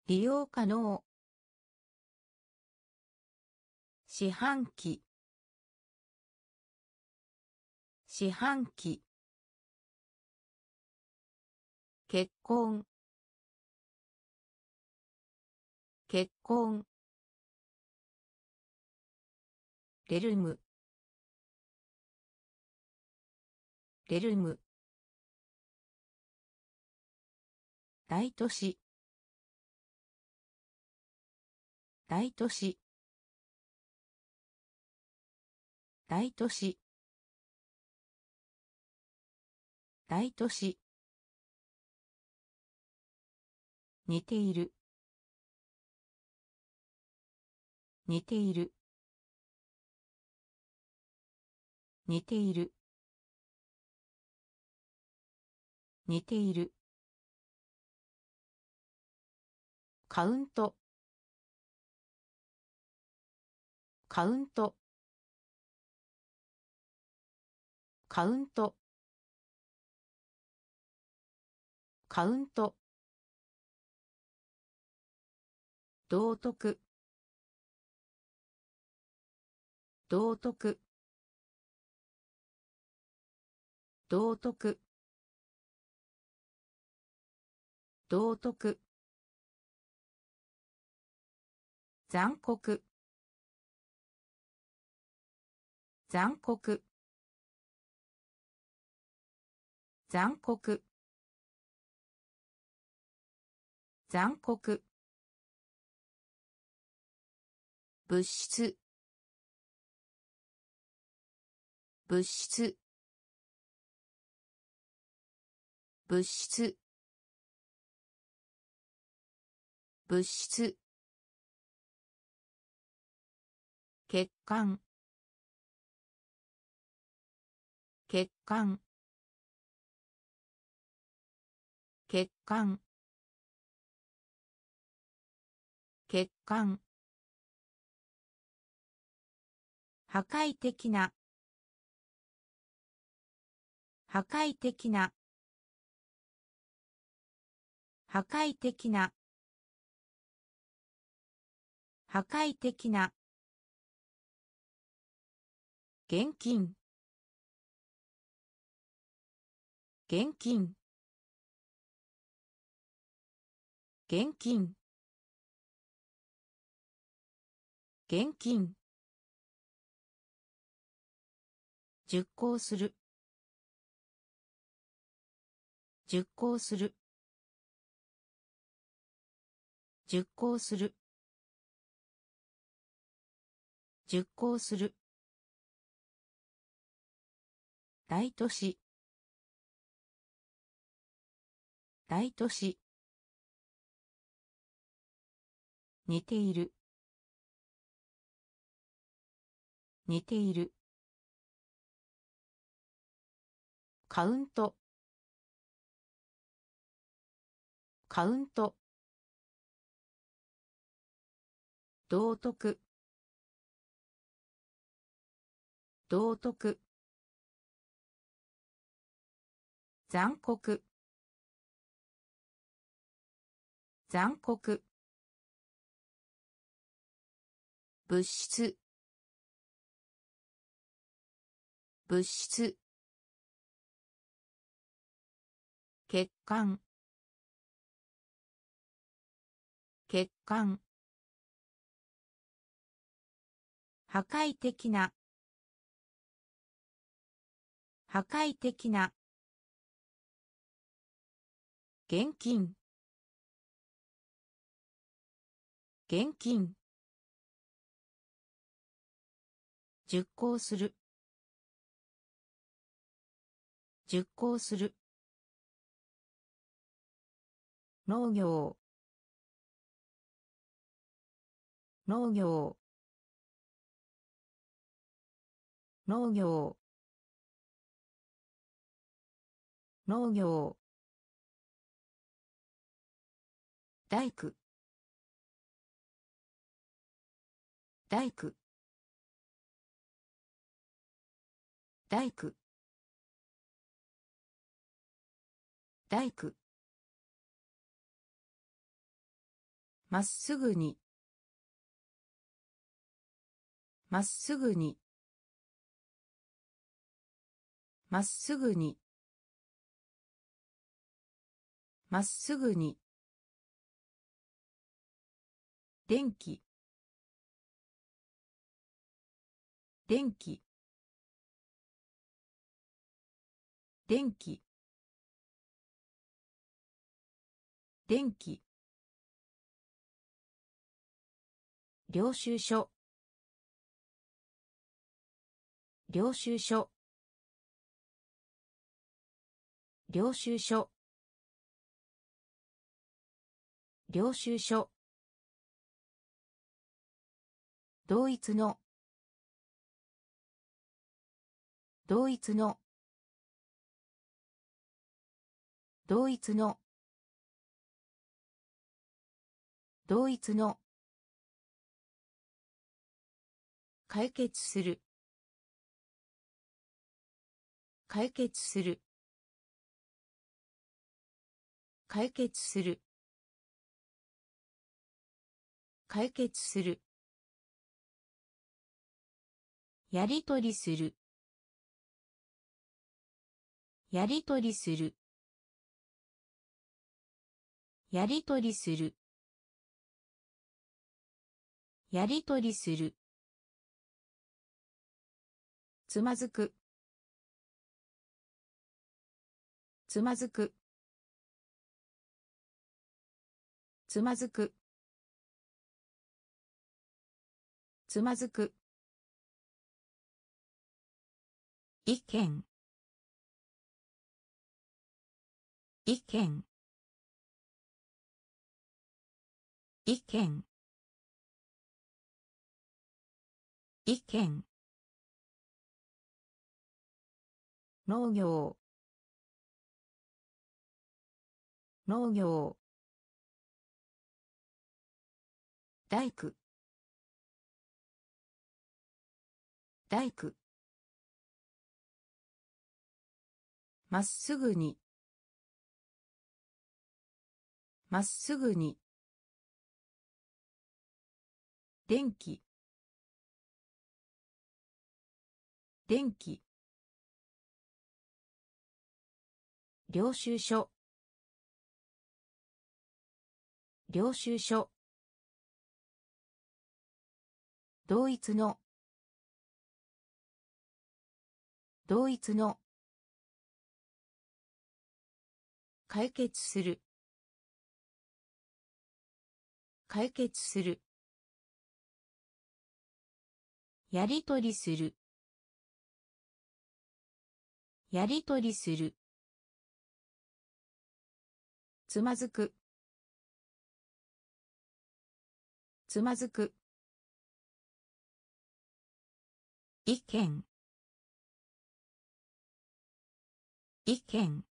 利用可能。四半期。四半期。結婚。結婚。レルム。レルム。大都市。大都市。大都市。大都市。似ている。似ている。似ている。似ている。カウント。カウント。カウント。カウント。道徳。道徳。道徳。道徳。残酷。残酷。残酷。残酷。物質。物質。物質。物質。血管血管血管血管破壊的な。破壊的な。破壊的な。破壊的な。現金。現金。現金。現金。熟考する。熟考する。熟考する。熟考する。大都市。大都市。似ている。似ている。カウント。カウント。道徳。道徳。残酷。残酷。物質。物質。血管。血管。破壊的な。破壊的な。現金。現金。熟考する。熟考する。農業。農業。農業。農業。大工。大工。大工。大工。まっすぐに。まっすぐに。まっすぐに。まっすぐに。電気。電気。電気。電気。領収書。領収書。領収書。領収書。同一の。同一の。同一の。同一の。解決する。解決する。解決する。解決する。やりとりする。やりとりする。やりとりする。やりとりする。つまずく。つまずく。つまずく。つまずく。意見。意見。意見。意見。農業。農業。大工。大工。まっすぐに。まっすぐに。電気。電気。領収書。領収書。同一の。同一の。解決する。解決する。やりとりする。やりとりする。つまずく。つまずく。意見。意見。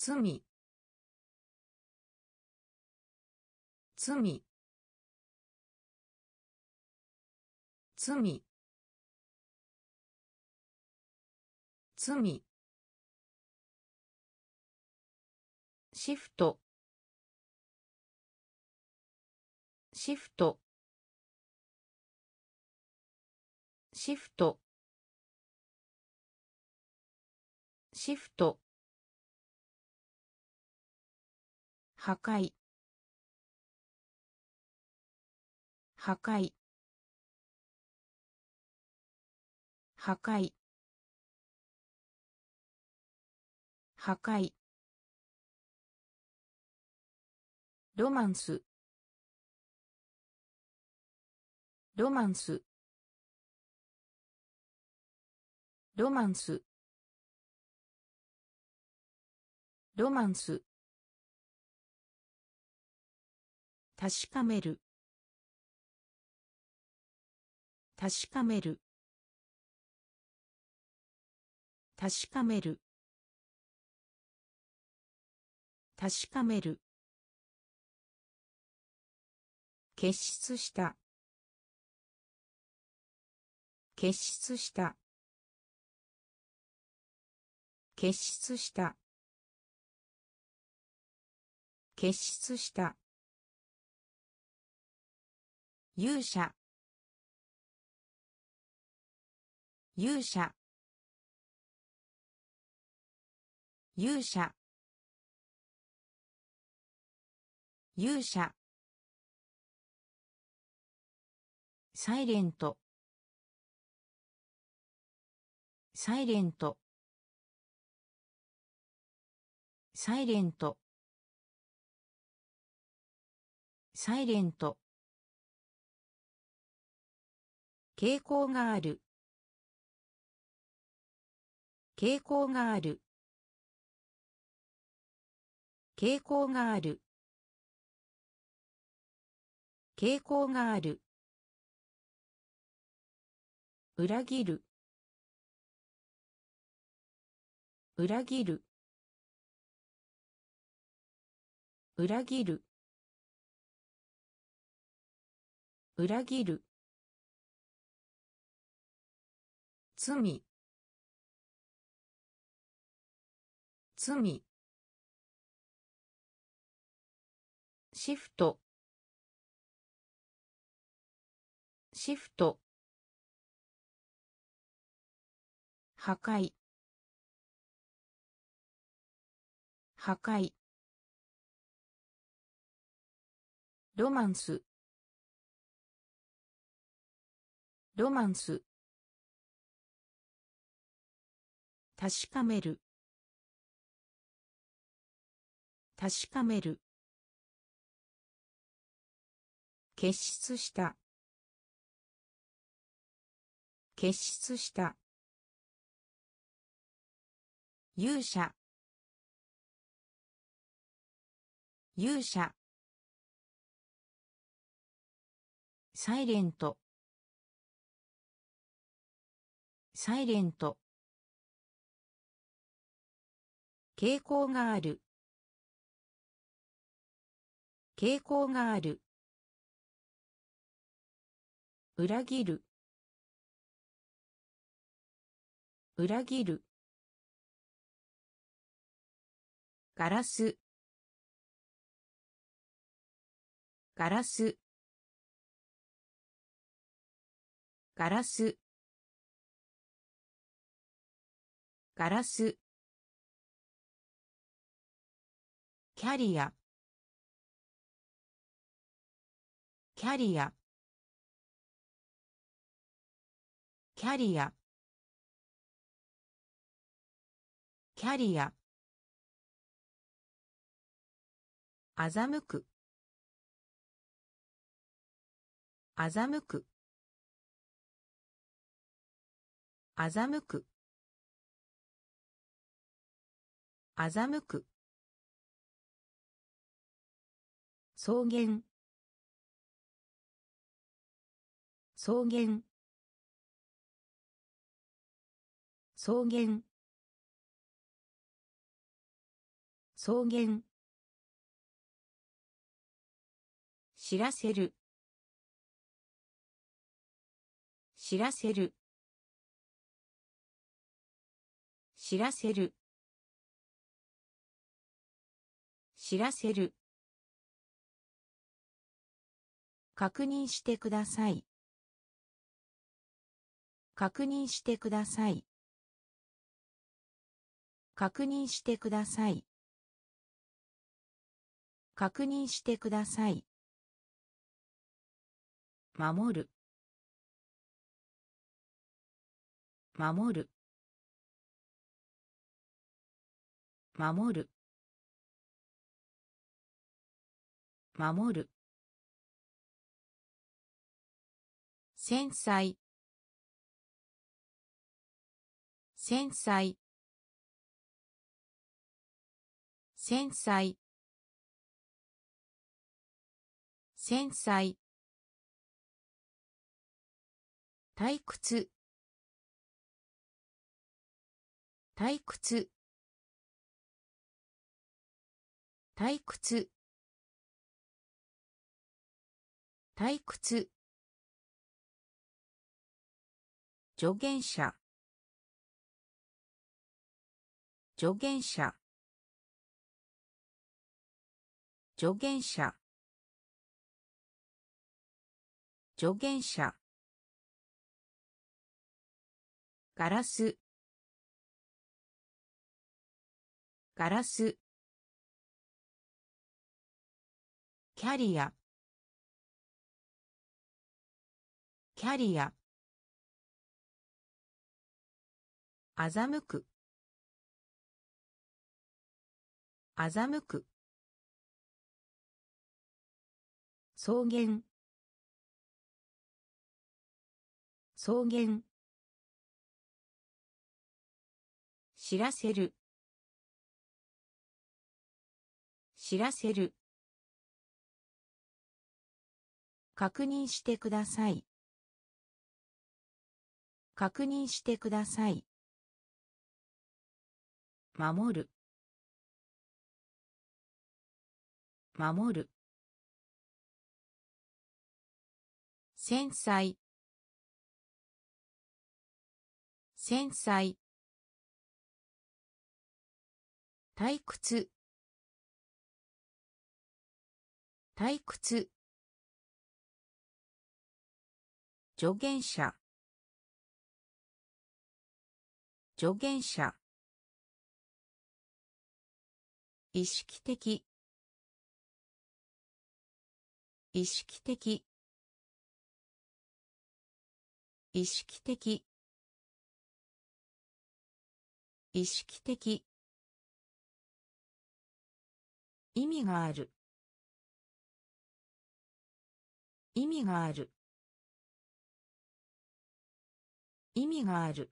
罪。罪。罪。罪。シフト。シフト。シフト。シフト。破壊。破壊。破壊。破壊。ロマンス。ロマンス。ロマンス。ロマンス。確かめる。確かめる。確かめる。確かめる。結出した。結出した。結出した。結出した。勇者。勇者。勇者。勇者。サイレント。サイレント。サイレント。サイレント。傾向がある。傾向がある。傾向がある。傾向がある。裏切る。裏切る。裏切る。裏切る。罪。罪。シフト。シフト。破壊。破壊。ロマンス。ロマンス。確かめる。確かめる。結出した。結出した。勇者。勇者。サイレント。サイレント。傾向がある。傾向がある。裏切る。裏切る。ガラス。ガラス。ガラス。ガラス。キャリア。キャリア。キャリア。キャリア。欺く。欺く。欺く。欺く。草原。草原。草原。草原。知らせる。知らせる。知らせる。知らせる。確認してください。確認してください。確認してください。確認してください。守る。守る。守る。守る。繊細。繊細。繊細。繊細。退屈。退屈。退屈。退屈。助言者。助言者。助言者。助言者。ガラス。ガラス。キャリア。キャリア。欺く。欺く。草原。草原。知らせる。知らせる。確認してください。確認してください。守る。守る。繊細。繊細。退屈。退屈。助言者。助言者。意識的。意識的。意識的。意識的。意味がある。意味がある。意味がある。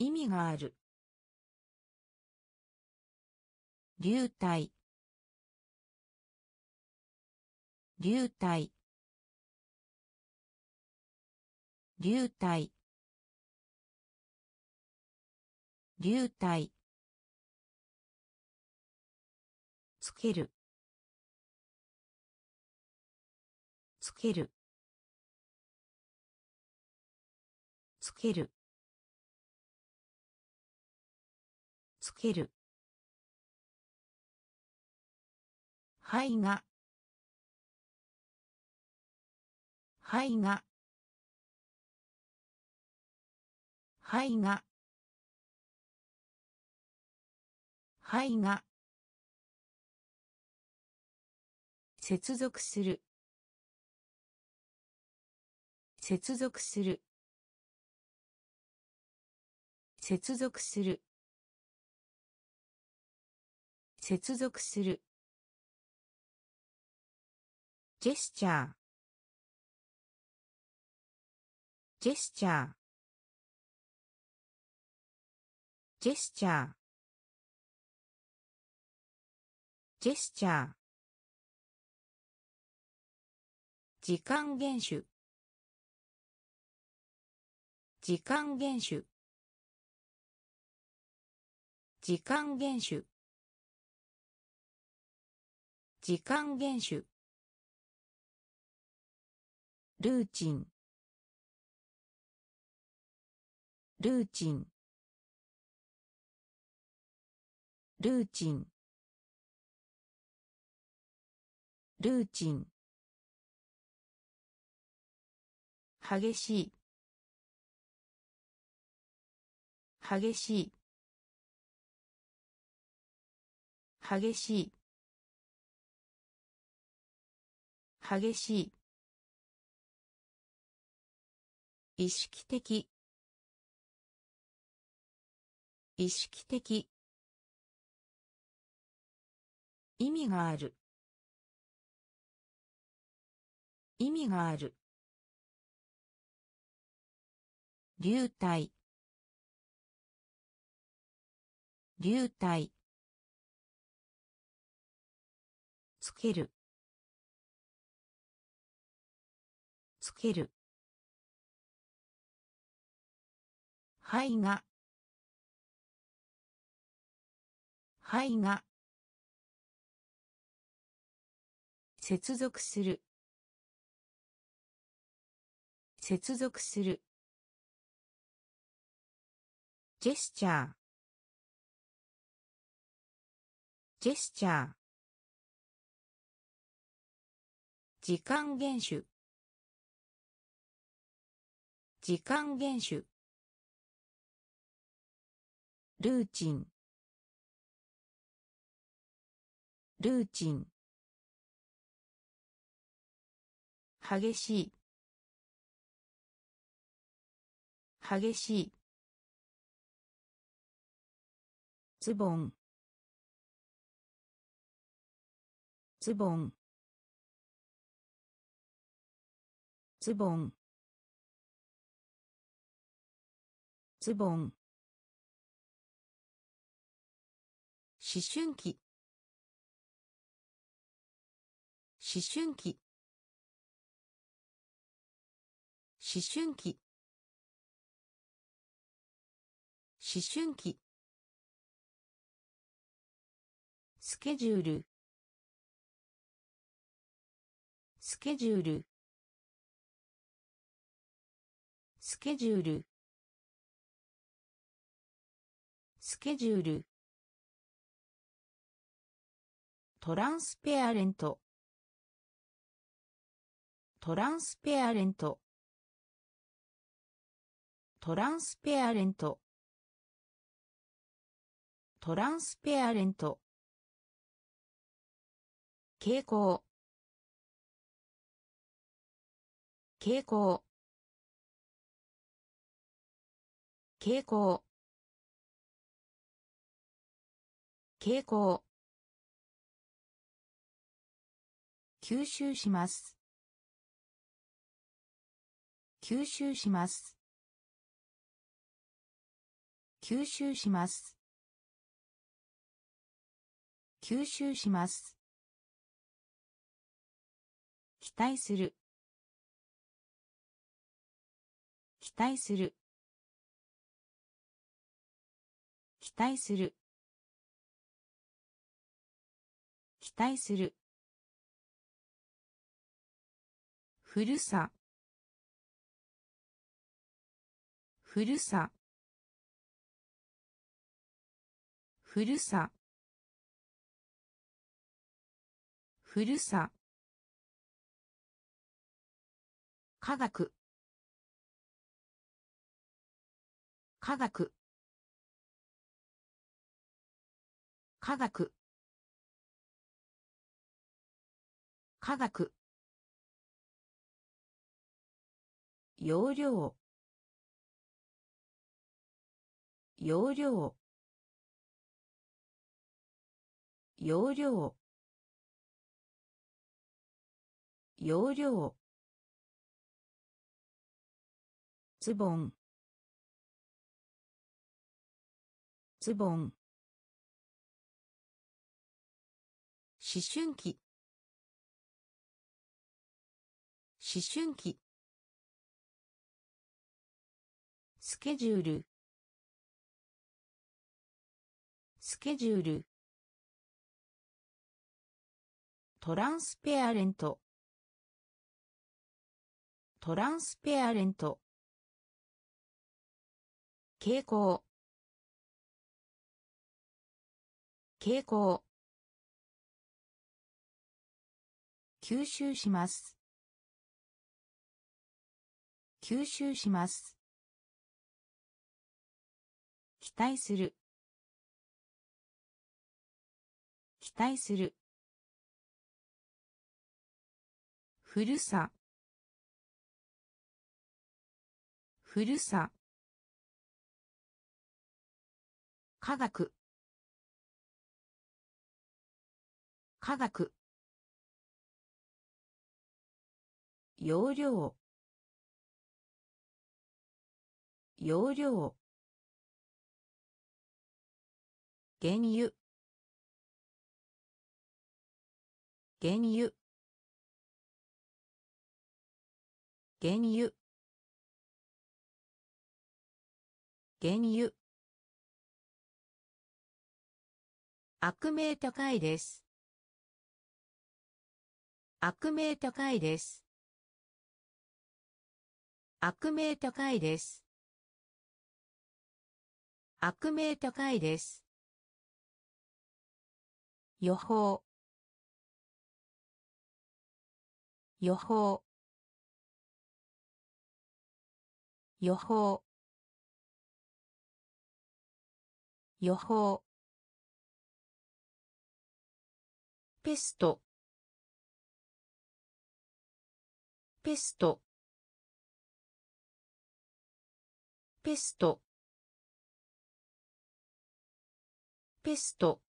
意味がある。流体。流体。流体。流体。つける。つける。つける。つける。肺が。肺が。肺が肺が。接続する接続する。接続する。接続する。ジェスチャー。ジェスチャー。ジェスチャー。ジェスチャー。時間厳守。時間厳守。時間厳守。時間厳守。ルーチン。ルーチン。ルーチン。ルーチン。激しい。激しい。激しい。激しい。意識的。意識的。意味がある。意味がある。流体。流体。つける。つける。肺が。肺が。接続する。接続する。ジェスチャー。ジェスチャー。時間厳守時間厳守ルーチン。ルーチン。激しい。激しい。ズボン。ズボン。ズボン。ズボン。思春期。思春期。思春期。思春期。スケジュール。スケジュール。スケジュール。スケジュール。トランスペアレント。トランスペアレント。トランスペアレント。トランスペアレント。傾向。傾向。傾向。傾向。吸収します。吸収します。吸収します。吸収します。期待する。期待する。期待する。期待する。古さ。古さ。古さ。古さ。科学。科学。科学。科学。容量。容量。容量。容量。ズボン。ズボン。思春期。思春期。スケジュール。スケジュール。トランスペアレント。トランスペアレント。傾向。傾向。吸収します。吸収します。期待する。期待する。古さ。古さ。科学。科学。容量。容量。原油。原油。原油。原油。悪名高いです。悪名高いです。悪名高いです。悪名高いです。予報。予報。予報。予報。ペスト。ペスト。ペスト。ペスト。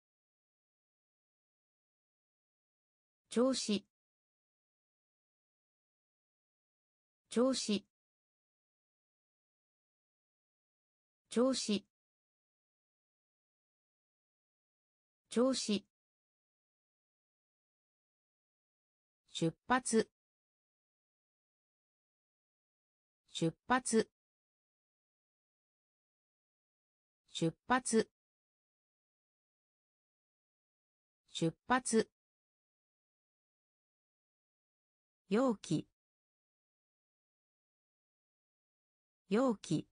調子。調子。調子。調子。出発。出発。出発。出発。容器。容器。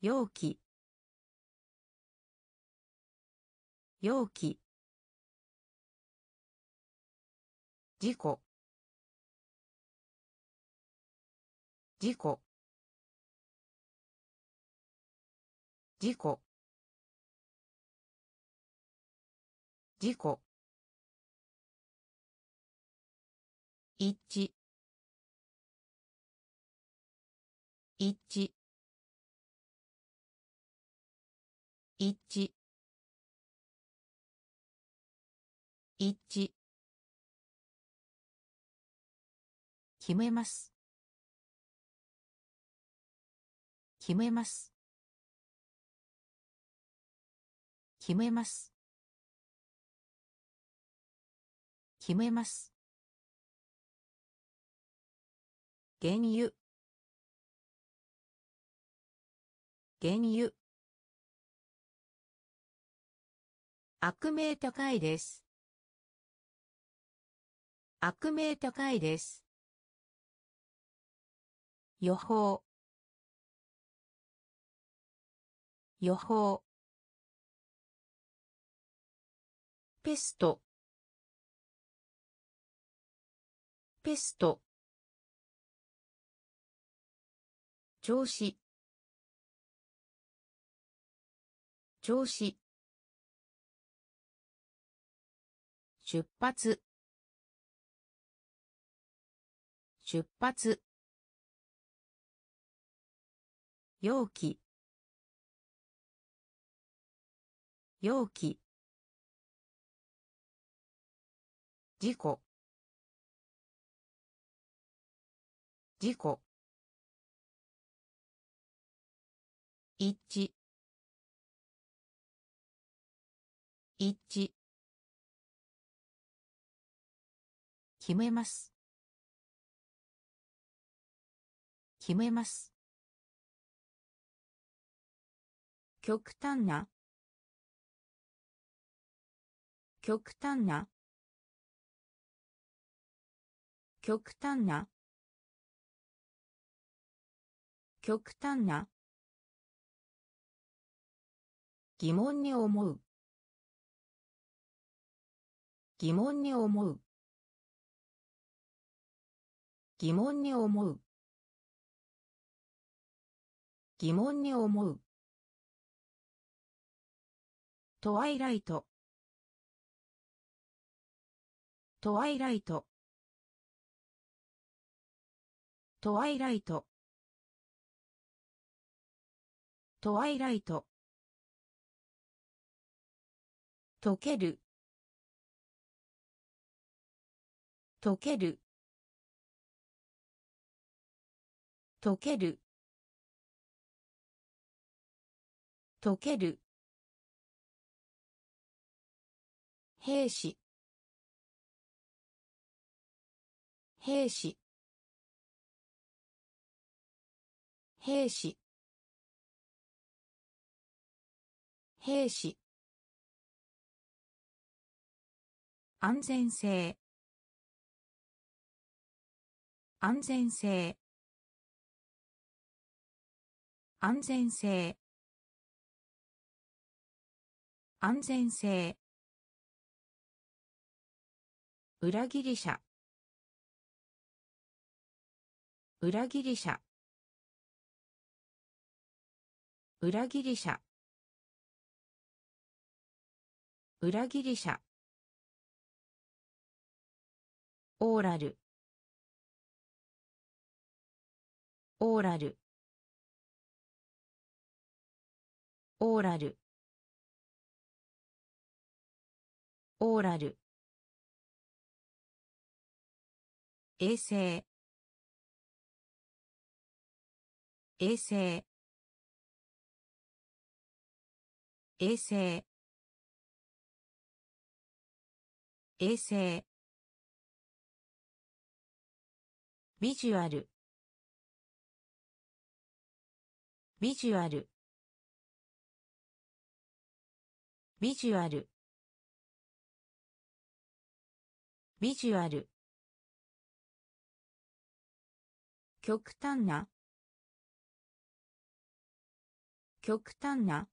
容器。容器。事故。事故。事故。事故。一。致一。致一。致一。致決めます。決めます。決めます。決めます。原油。原油。悪名高いです。悪名高いです。予報。予報。ペスト。ペスト。調子。調子。出発。出発。容器。容器。事故。事故。一。致一。致決めます。決めます。極端な。極端な。極端な。極端な。疑問に思う。疑問に思う。疑問に思う。疑問に思う。トワイライト。トワイライト。トワイライト。トワイライト。溶ける。溶ける。溶ける。溶ける。兵士。兵士。兵士。兵士。安全性。安全性。安全性。安全性。裏切り者。裏切り者。裏切り者。裏切り者。オーラル。オーラル。オーラル。オーラル。衛星。衛星。衛星。衛星。ビジュアルビジュアルビジュアルビジュアル極端な極端な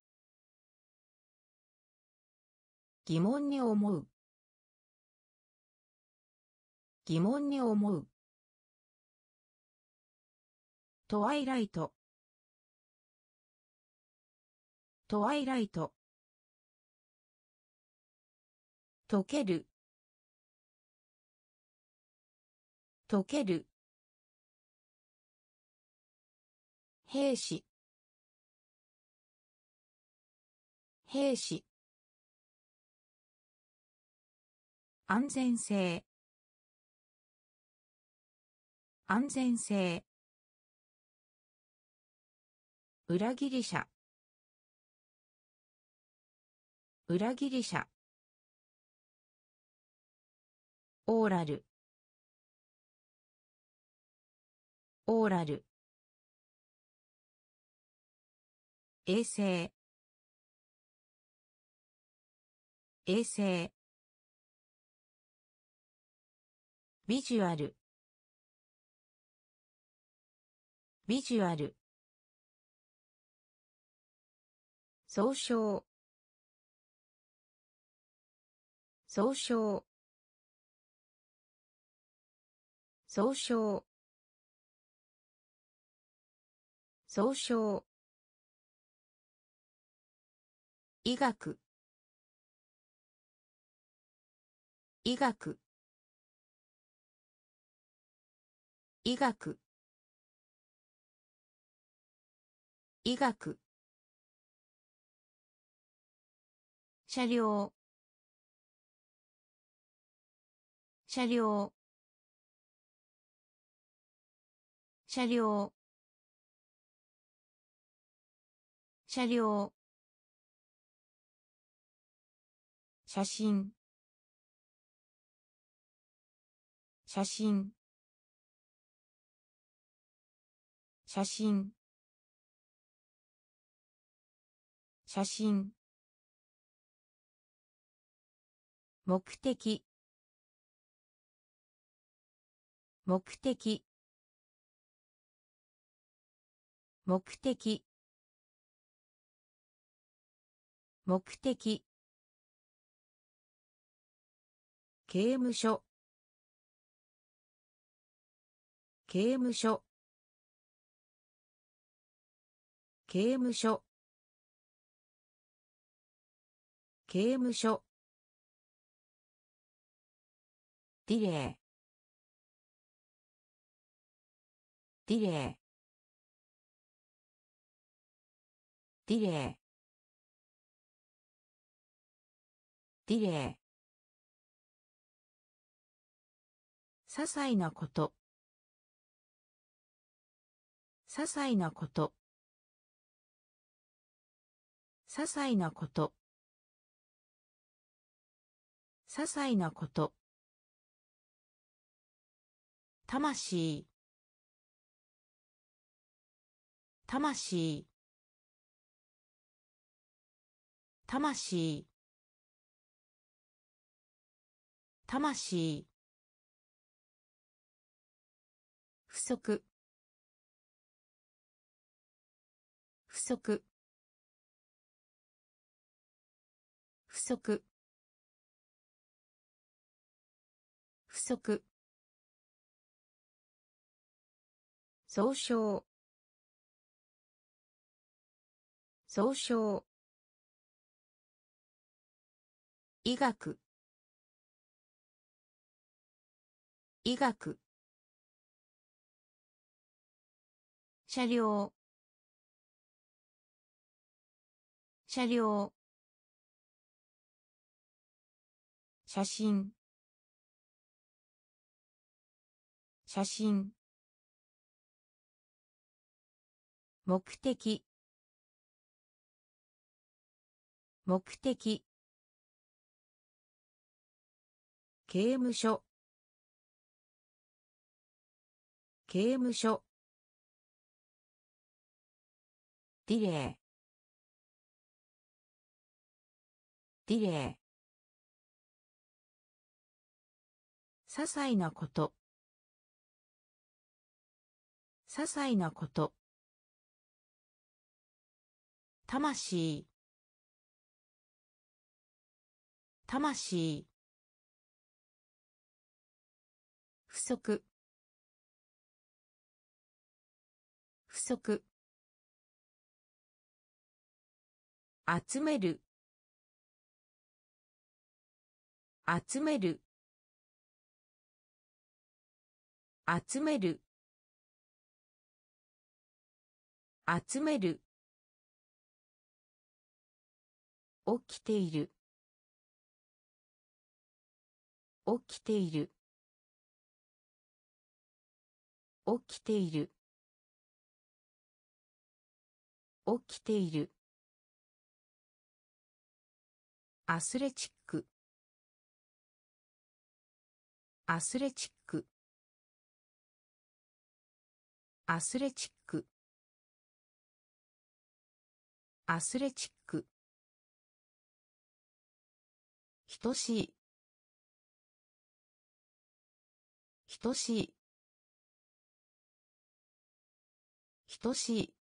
疑問に思う。疑問に思う。トワイライト。トワイライト。溶ける。溶ける。兵士。兵士。安全性。安全性。裏切り者。裏切り者。オーラル。オーラル。衛星。衛星。ビジュアル。ビジュアル。総称。総称。総称。総称医学。医学。医学。医学。車両。車両。車両。車両。写真。写真。写真。写真。目的。目的。目的。目的。刑務所。刑務所。刑務所。刑務所。ディレイ。ディレイ。ディレイ。ディレイ。些細なこと。些細なこと。些細なこと。些細なこと。魂。魂。魂。魂。不足。不足。不足。不足。総称。総称。医学。医学。車両。車両。写真。写真。目的。目的。刑務所。刑務所。ディレイ。ディレイ。些細なこと。些細なこと。魂。魂。不足。不足。集める。集める。集める。集める。起きている。起きている。起きている。起きている。アスレチック。アスレチック。アスレチック。アスレチック。等しい。等しい。等しい。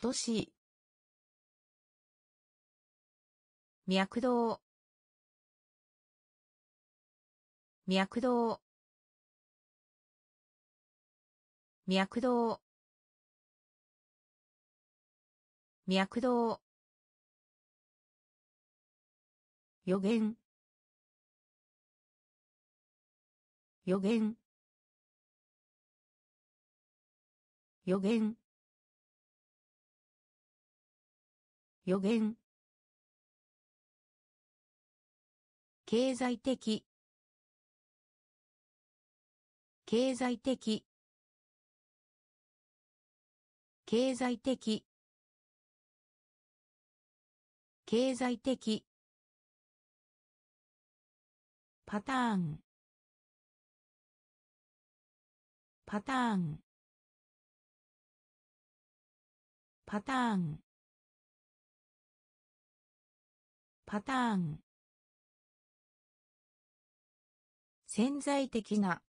等しい。脈動。脈動。脈動。脈動。予言。予言。予言。予言。経済的。経済的。経済的。経済的。パターン。パターン。パターン。パターン。潜在的な。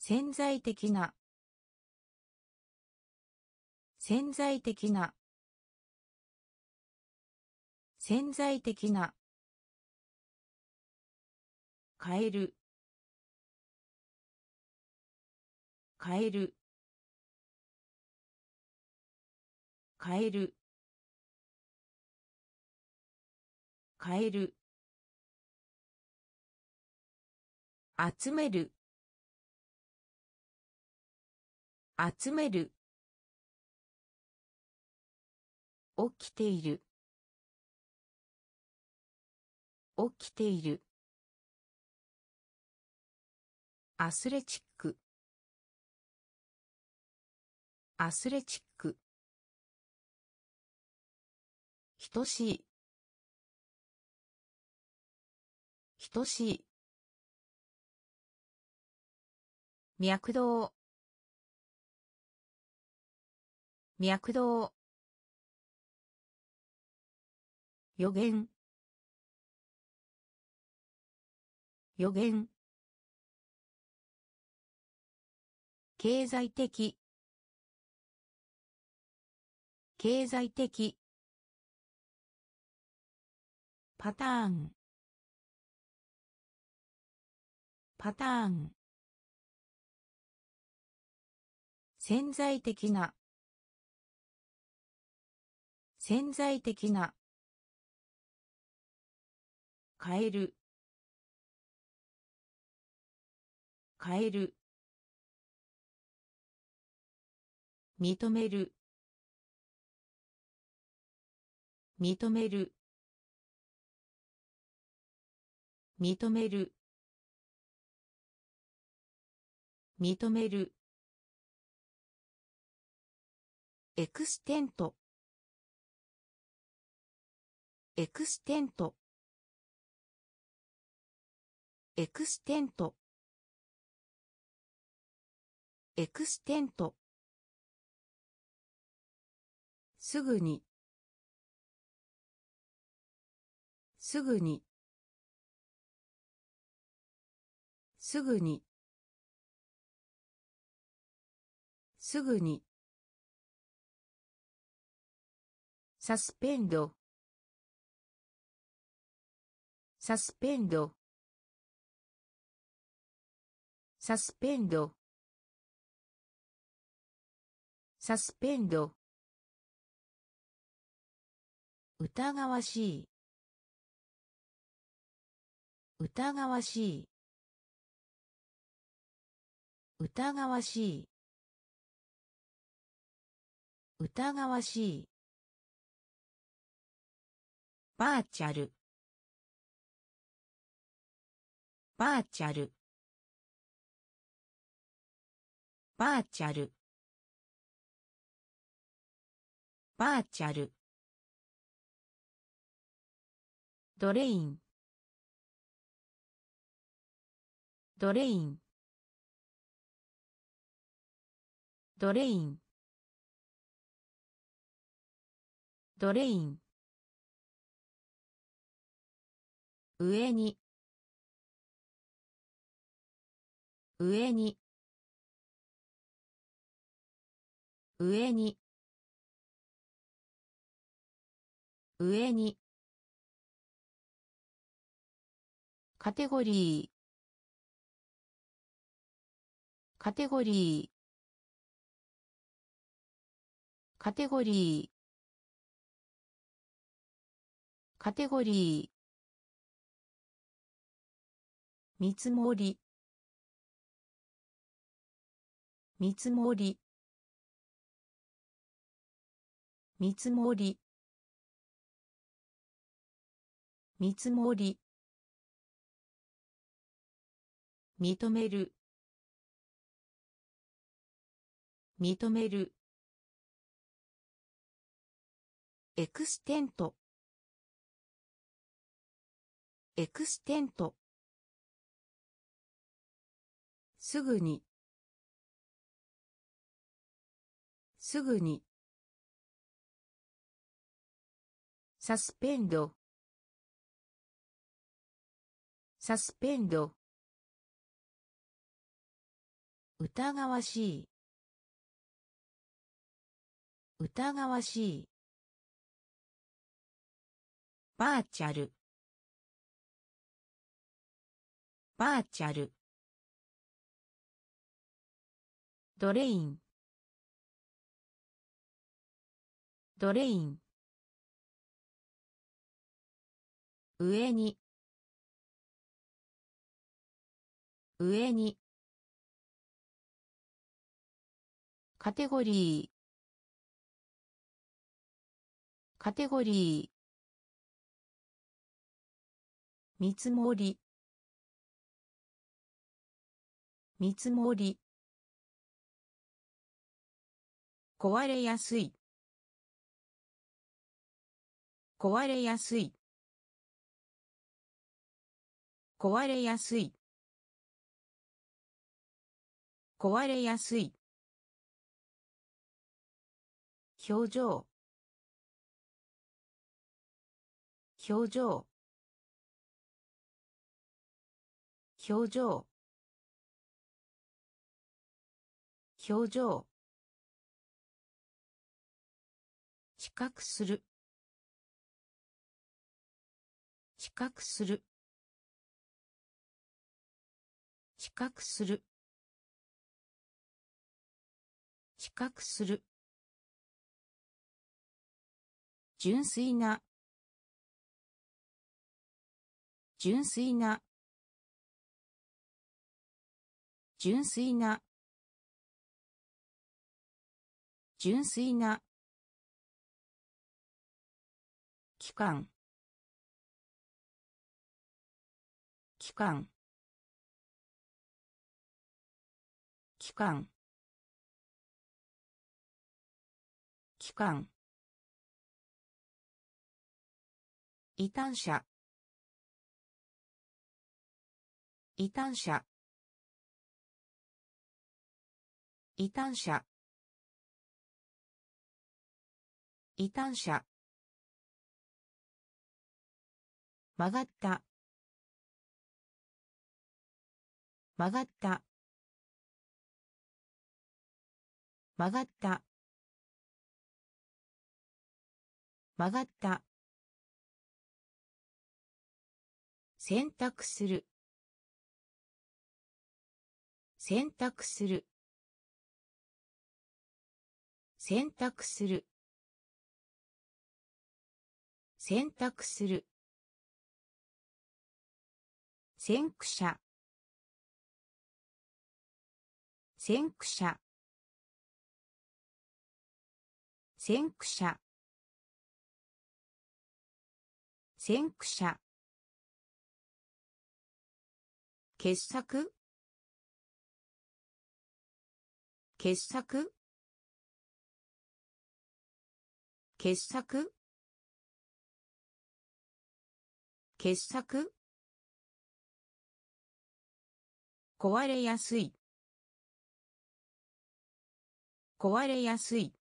潜在的な。潜在的な。潜在的な。変える。変える。変える。変える。集める。集める。起きている。起きている。アスレチック。アスレチック。等しい。等しい。脈動。脈動。予言。予言。経済的。経済的。パターン。パターン。潜在的な。潜在的な。変える。変える。認める。認める。認める。認める。エクステント。エクステント。エクステント。エクステント。すぐに。すぐに。すぐに。すぐに。サスペンド。サスペンド。サスペンド。サスペンド。疑わしい。疑わしい。疑わしい。疑わしい。バーチャル。バーチャル。バーチャル。バーチャル。ドレイン。ドレイン。ドレイン。ドレイン。上に。上に。上に。上に。カテゴリー。カテゴリー。カテゴリー。カテゴリー。見積もり。見積もり。見積もり。見積もり。認める。認める。エクステント。エクステント。すぐに。すぐに。サスペンド。サスペンド。疑わしい。疑わしい。バーチャル。バーチャル。ドレイン。ドレイン。上に。上に。カテゴリー。カテゴリー。見積もり。見積もり。壊れやすい。壊れやすい。壊れやすい。壊れやすい。表情。表情。表情。表情。知覚する。知覚する。知覚する。知覚する。純粋な。純粋な。純粋な。純粋な。期間期間期間期間異端者。異端者。異端者。異端者。曲がった。曲がった。曲がった。曲がった。選択する。選択する。選択する。選択する。先駆者。先駆者。先駆者。先駆者。傑作？傑作？傑作？傑作？壊れやすい。壊れやすい。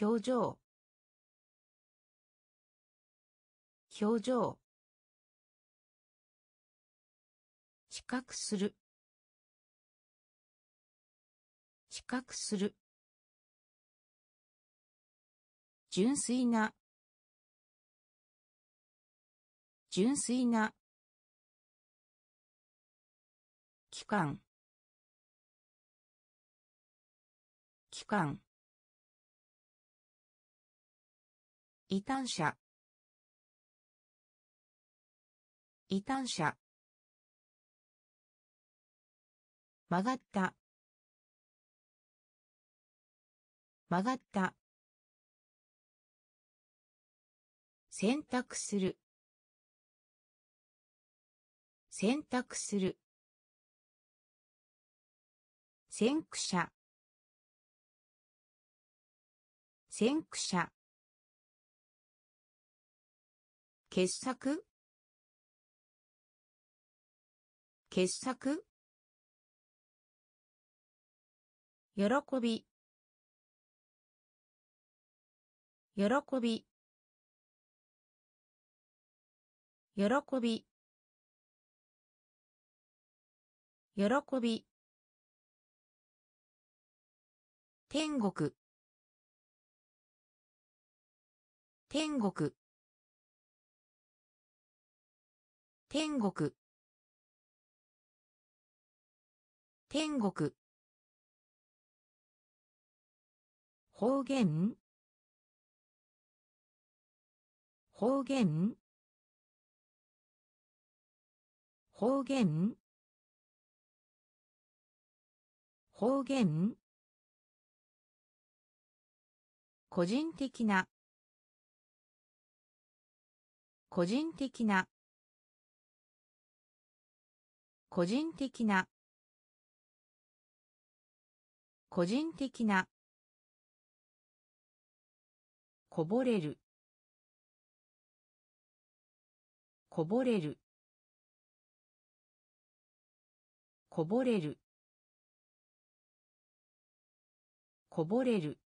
表情。表情。知覚する。較する。純粋な。純粋な。期間。期間。異端者。異端者。曲がった。曲がった。選択する。選択する。先駆者。先駆者。傑作？傑作？喜び。喜び。喜び。喜び。天国。天国。天国。天国。方言？方言？方言？方言？個人的な？個人的な？個人的な？個人的な？こぼれる。こぼれる。こぼれる。こぼれる。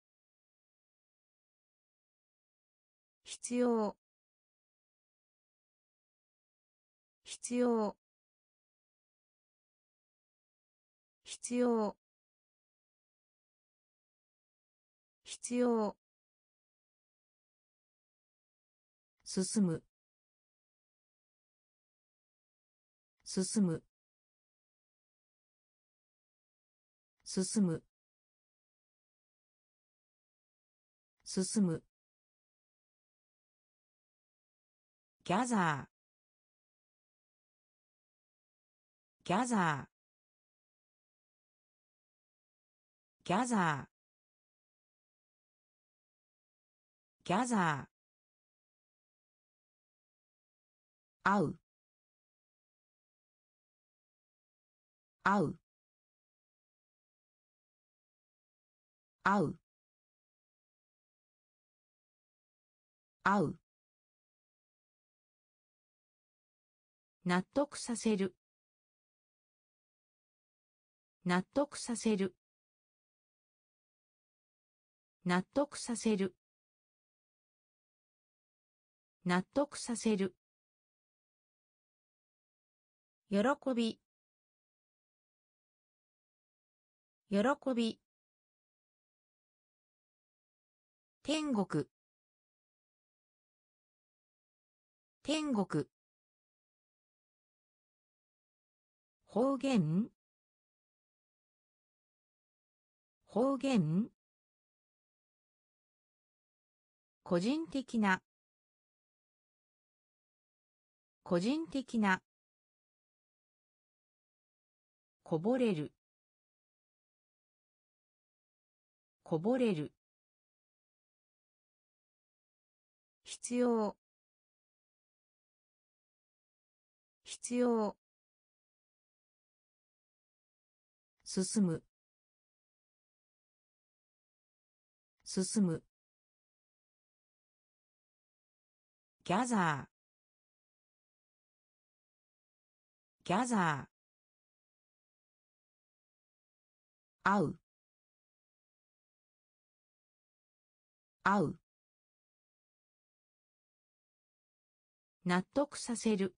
必要。必要。必要。必要。進む。進む。進む。む。ギャザーギャザーギャザーギャザー会う。会う。会う。会う。納得させる。納得させる。納得させる。納得させる。喜び。喜び。天国。天国。方言。方言。個人的な。個人的な。こぼれる。こぼれる。必要。必要。進む。進む。gather gather 会う。会う。納得させる。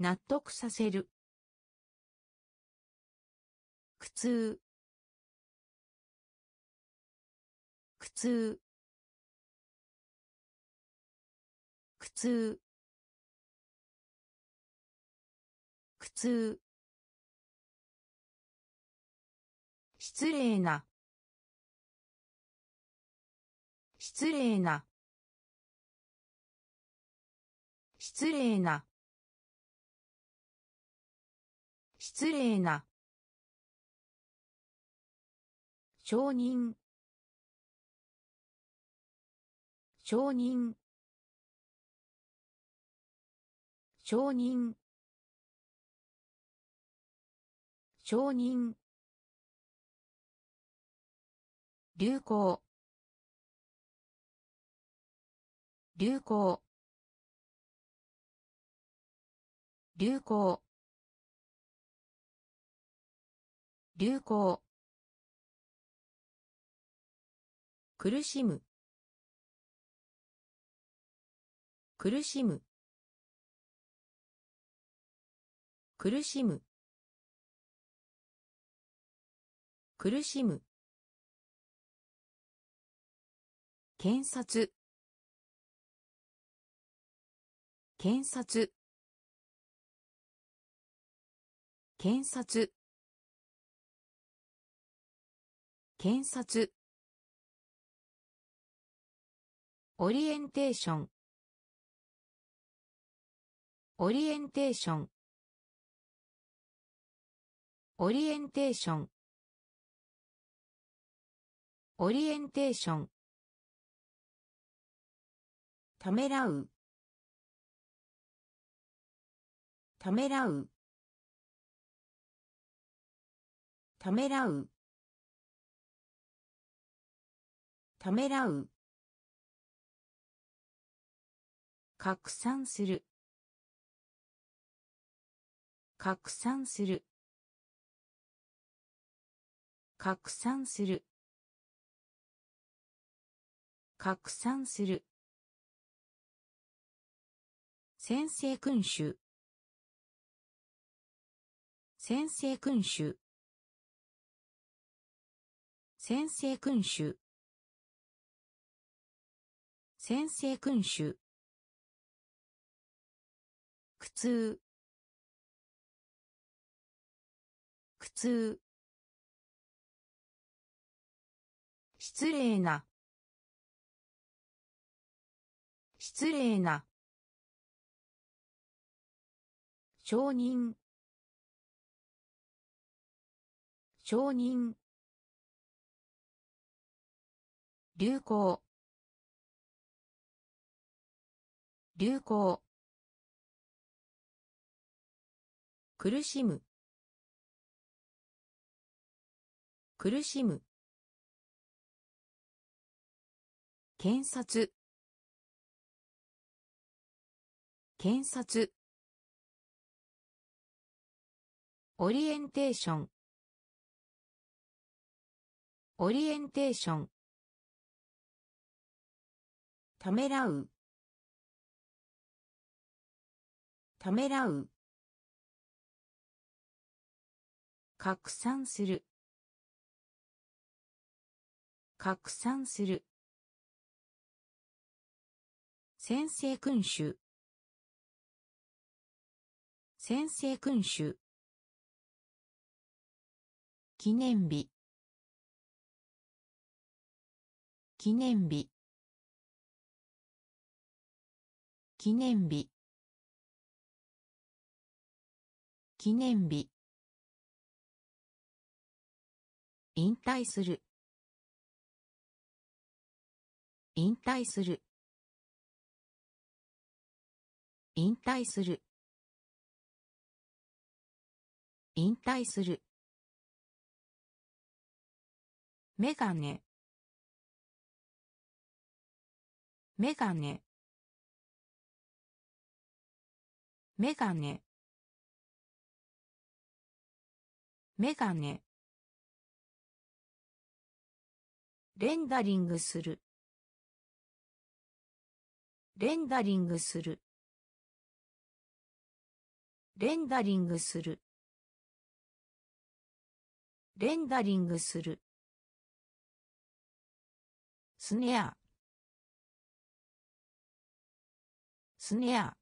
納得させる。苦痛。苦痛。苦痛。苦痛。失礼な。失礼な。失礼な。失礼な。承認。承認。承認。承認。流行。流行。流行。流行。苦しむ。苦しむ。苦しむ。苦しむ。検察。検察。検察。検察。オリエンテーション。オリエンテーション。オリエンテーション。オリエンテーション。ためらう。ためらう。ためらう。ためらう。拡散する。拡散する。拡散する。拡散する。先制君主。先制君主。先制君主。先制君主。苦痛。苦痛。失礼な。失礼な。承認。承認。流行。流行。苦しむ。苦しむ。検察。検察。オリエンテーションオリエンテーションためらうためらう拡散する拡散する。先制君主先制君主。記念日。記念日。記念日。記念日。引退する。引退する。引退する。引退する。メガネ。メガネ。メガネ。メガネ。レンダリングする。レンダリングする。レンダリングする。レンダリングする。スネア。スネア。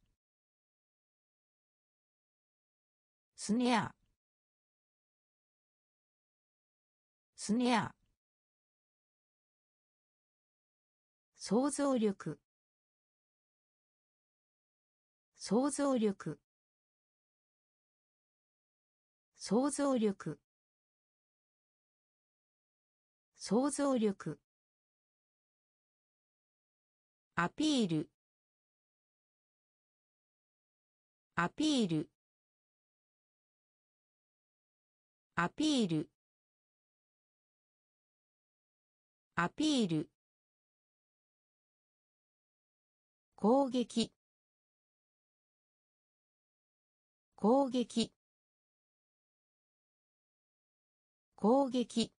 スネア。スネア。想像力。想像力。想像力。想像力。アピール。アピール。アピール。アピール。攻撃。攻撃。攻撃。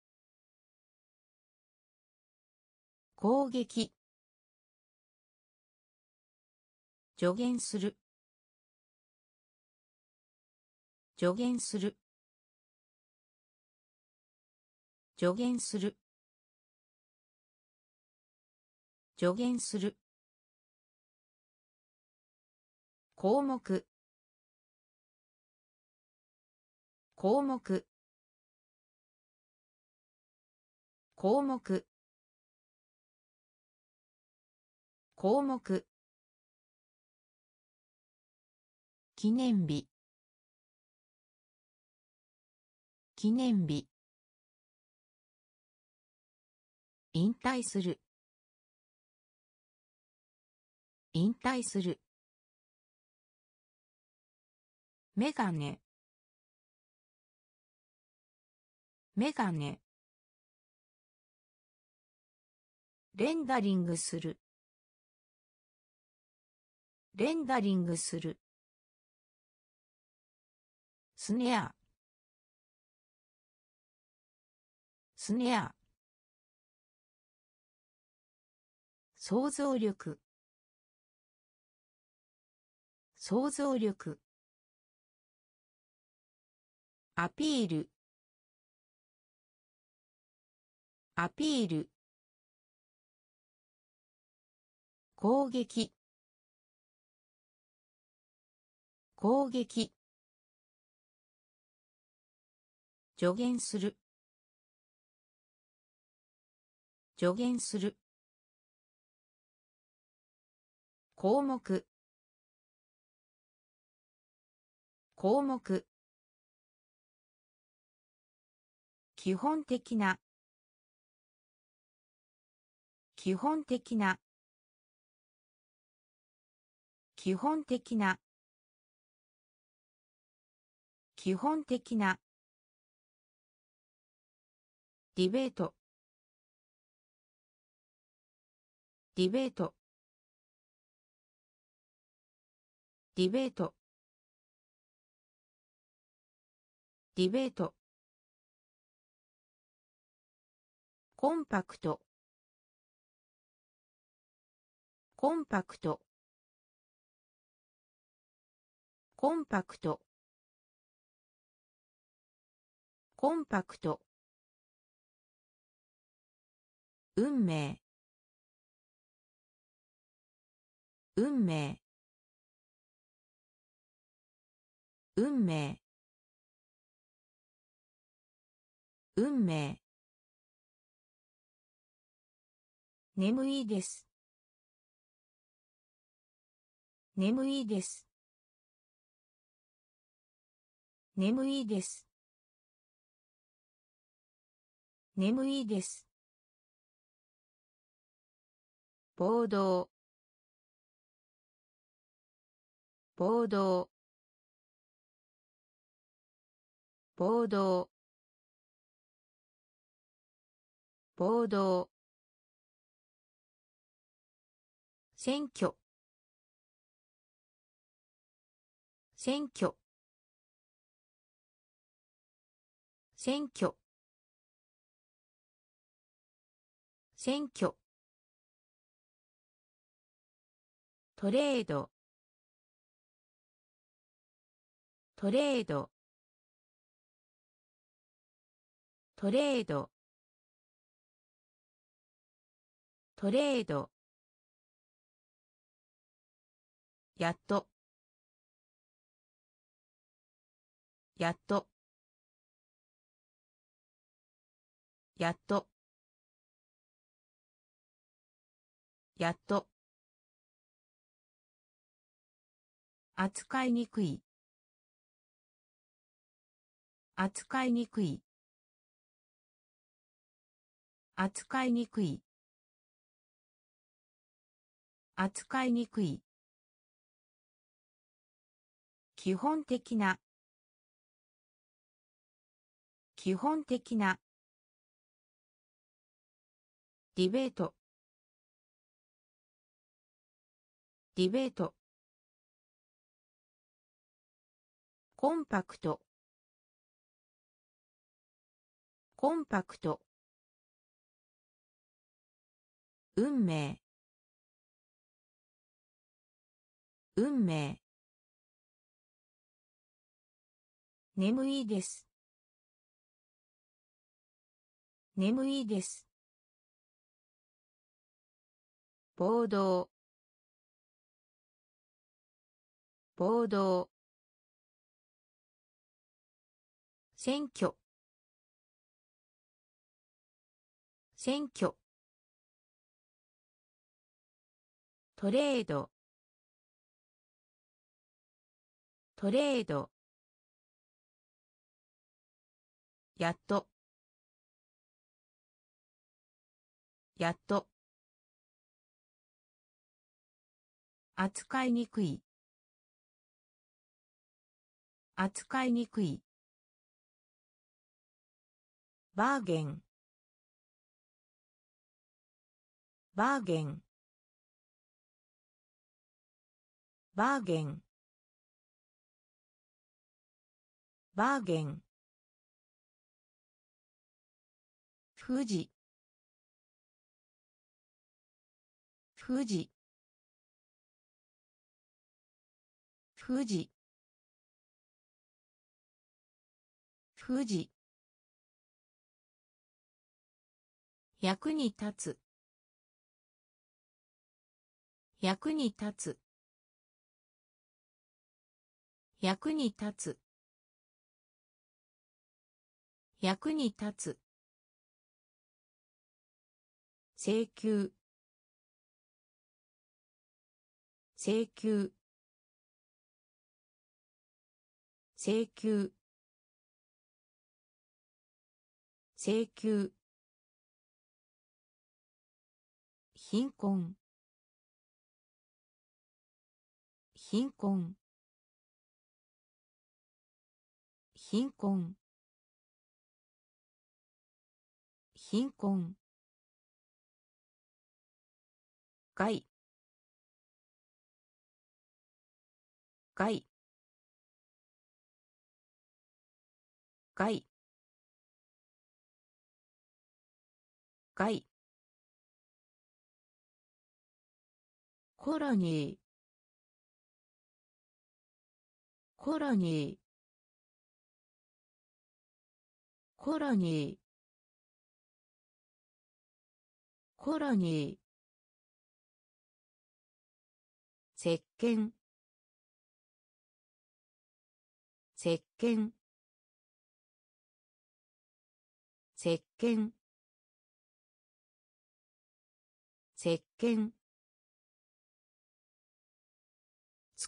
攻撃。助言する。助言する。助言する。助言する。項目。項目。項目。項目。記念日。記念日。引退する。引退する。メガネメガネレンダリングする。レンダリングする。スネア。スネア。想像力。想像力。アピール。アピール。攻撃。攻撃。助言する。助言する。項目。項目。基本的な。基本的な。基本的な。基本的な。ディベート。ディベート。ディベート。ディベート。コンパクト。コンパクト。コンパクト。コンパクト。運命。運命。運命。運命。眠いです。眠いです。眠いです。眠いです。暴動。暴動。暴動。暴動。選挙。選挙。選挙。選挙。トレード。トレード。トレード。トレード。やっと。やっと。やっと。やっと。扱いにくい。扱いにくい。扱いにくい。扱いにくい。基本的な。基本的な。ディベート。ディベート。コンパクト。コンパクト。運命。運命。眠いです。眠いです。暴動。暴動。選挙。選挙。トレード。トレード。やっと。やっと。扱いにくい。扱いにくい。バーゲン。バーゲン。バーゲン。バーゲン。富士。富士。富士。富士。役に立つ。役に立つ。役に立つ。役に立つ。請求。請求。請求。請求。貧困。貧困。貧困。貧困。外外外外コロニーコロニーコロニーコロニー石鹸。石鹸。石鹸。石鹸。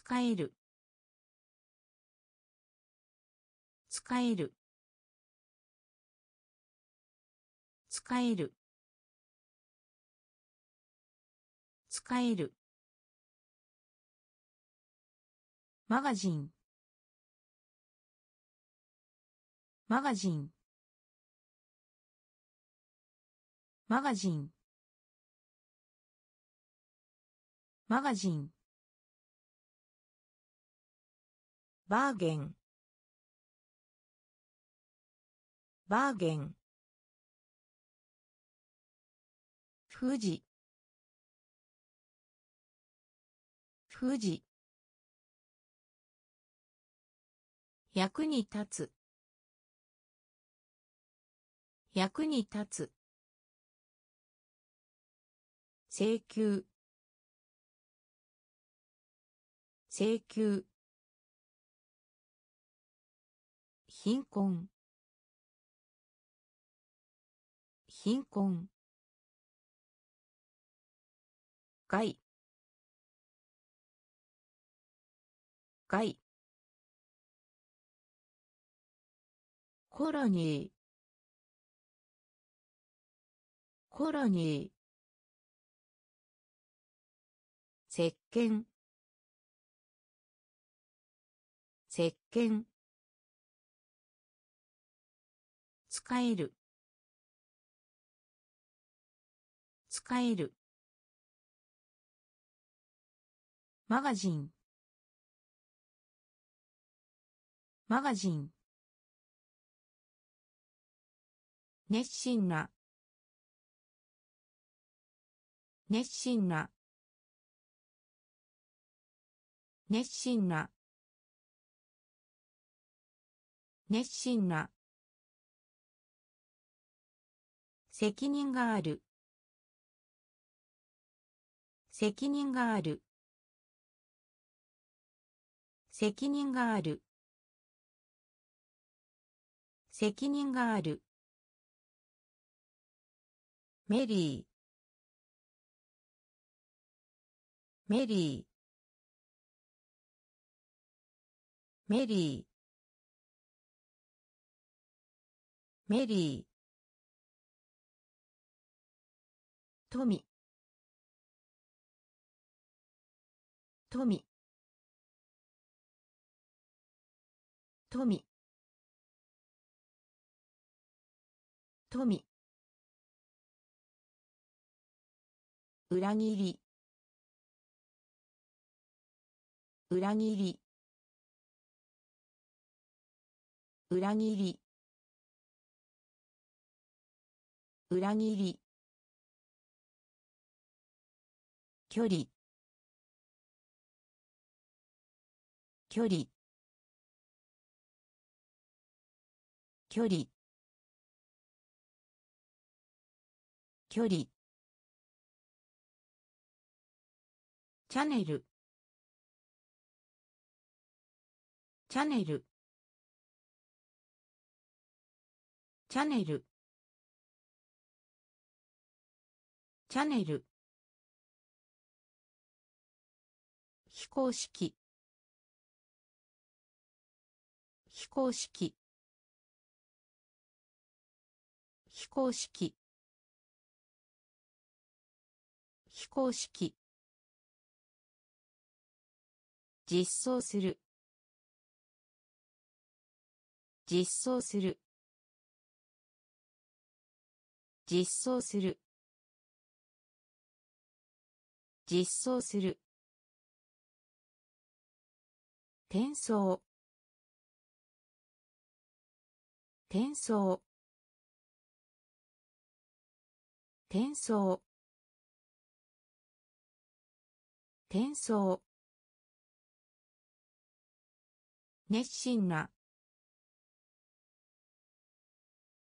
使える。使える。使える。使える。マガジン。マガジン。マガジン。マガジン。バーゲン。バーゲン。富士。富士。役に立つ。役に立つ。請求。請求。貧困。貧困。害。害。コロニー。コロニー。石鹸石鹸使える。使える。マガジン。マガジン。熱心な。熱心な。熱心な。熱心な。責任がある。責任がある。責任がある。責任がある。メリー。メリー。メリー。メリー。富。富。富。富。裏切り。裏切り。裏切り。裏切り。距離。距離。距離。距離。チャンネル。チャンネル。チャンネル。チャンネル。公式。非公式。非公式。非公式。実装する。実装する。実装する。実装する。転送。転送。転送。転送。熱心な。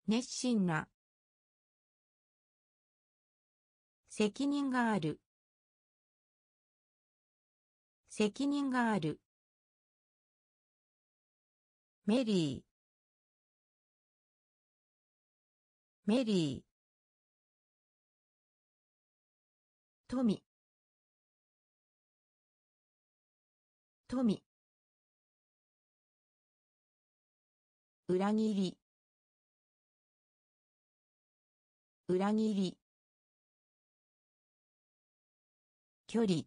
熱心な。責任がある。責任がある。メリー。メリー。富富裏切り。裏切り。距離。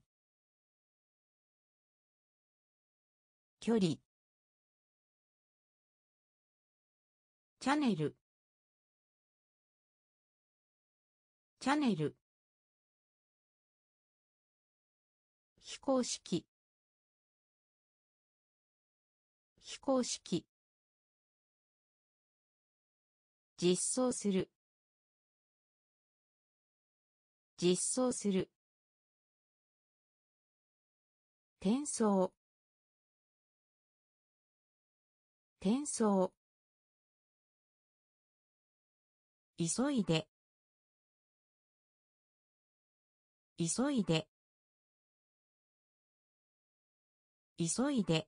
距離。チャンネル。チャンネル。非公式。非公式。実装する。実装する。転送。転送。急いで。急いで。急いで。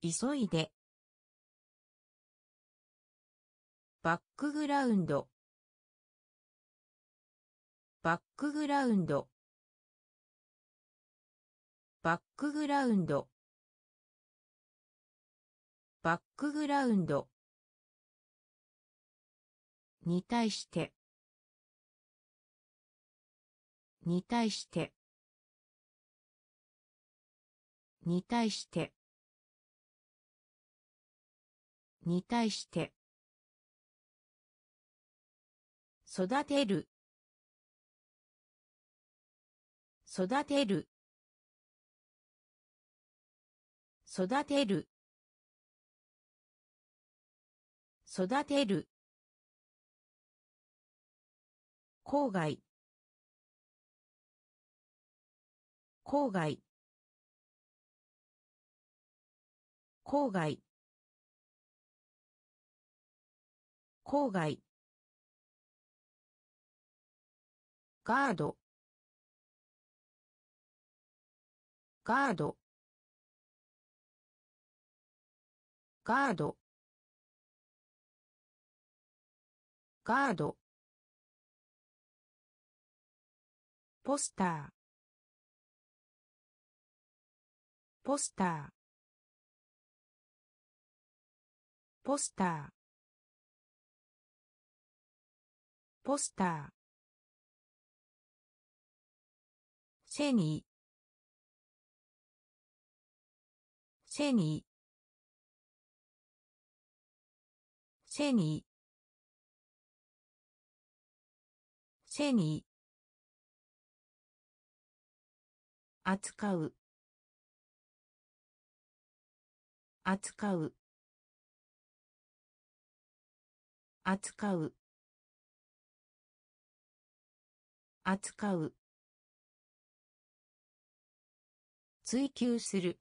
急いで。バックグラウンド。バックグラウンド。バックグラウンド。バックグラウンド。に対して。に対して。に対して。に対して。育てる。育てる。育てる。育てる。郊外。郊外。郊外。郊外。ガード。ガード。ガード。ガード。ポスター。ポスター。ポスター。ポスター。背に。背に。背に。背に。扱う。扱う。扱う。扱う。追求する。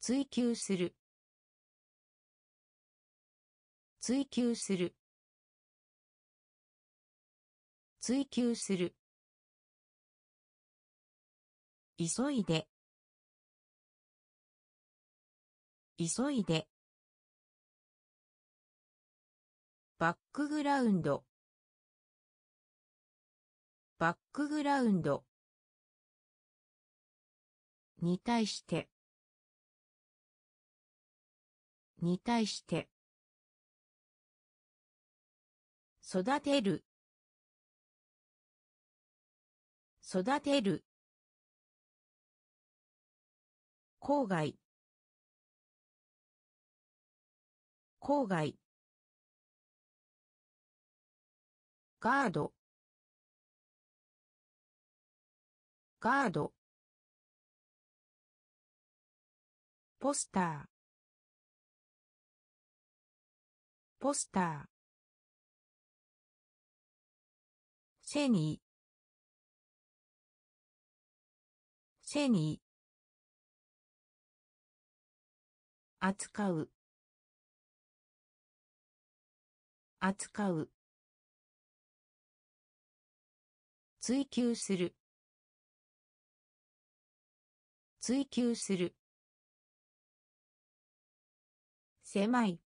追求する。追求する。追求する。急いで。急いで。バックグラウンド。バックグラウンド。に対して。に対して。育てる。育てる。郊外。郊外。ガード。ガード。ポスター。ポスター。背に背に扱う。扱う。追求する。追求する。狭い。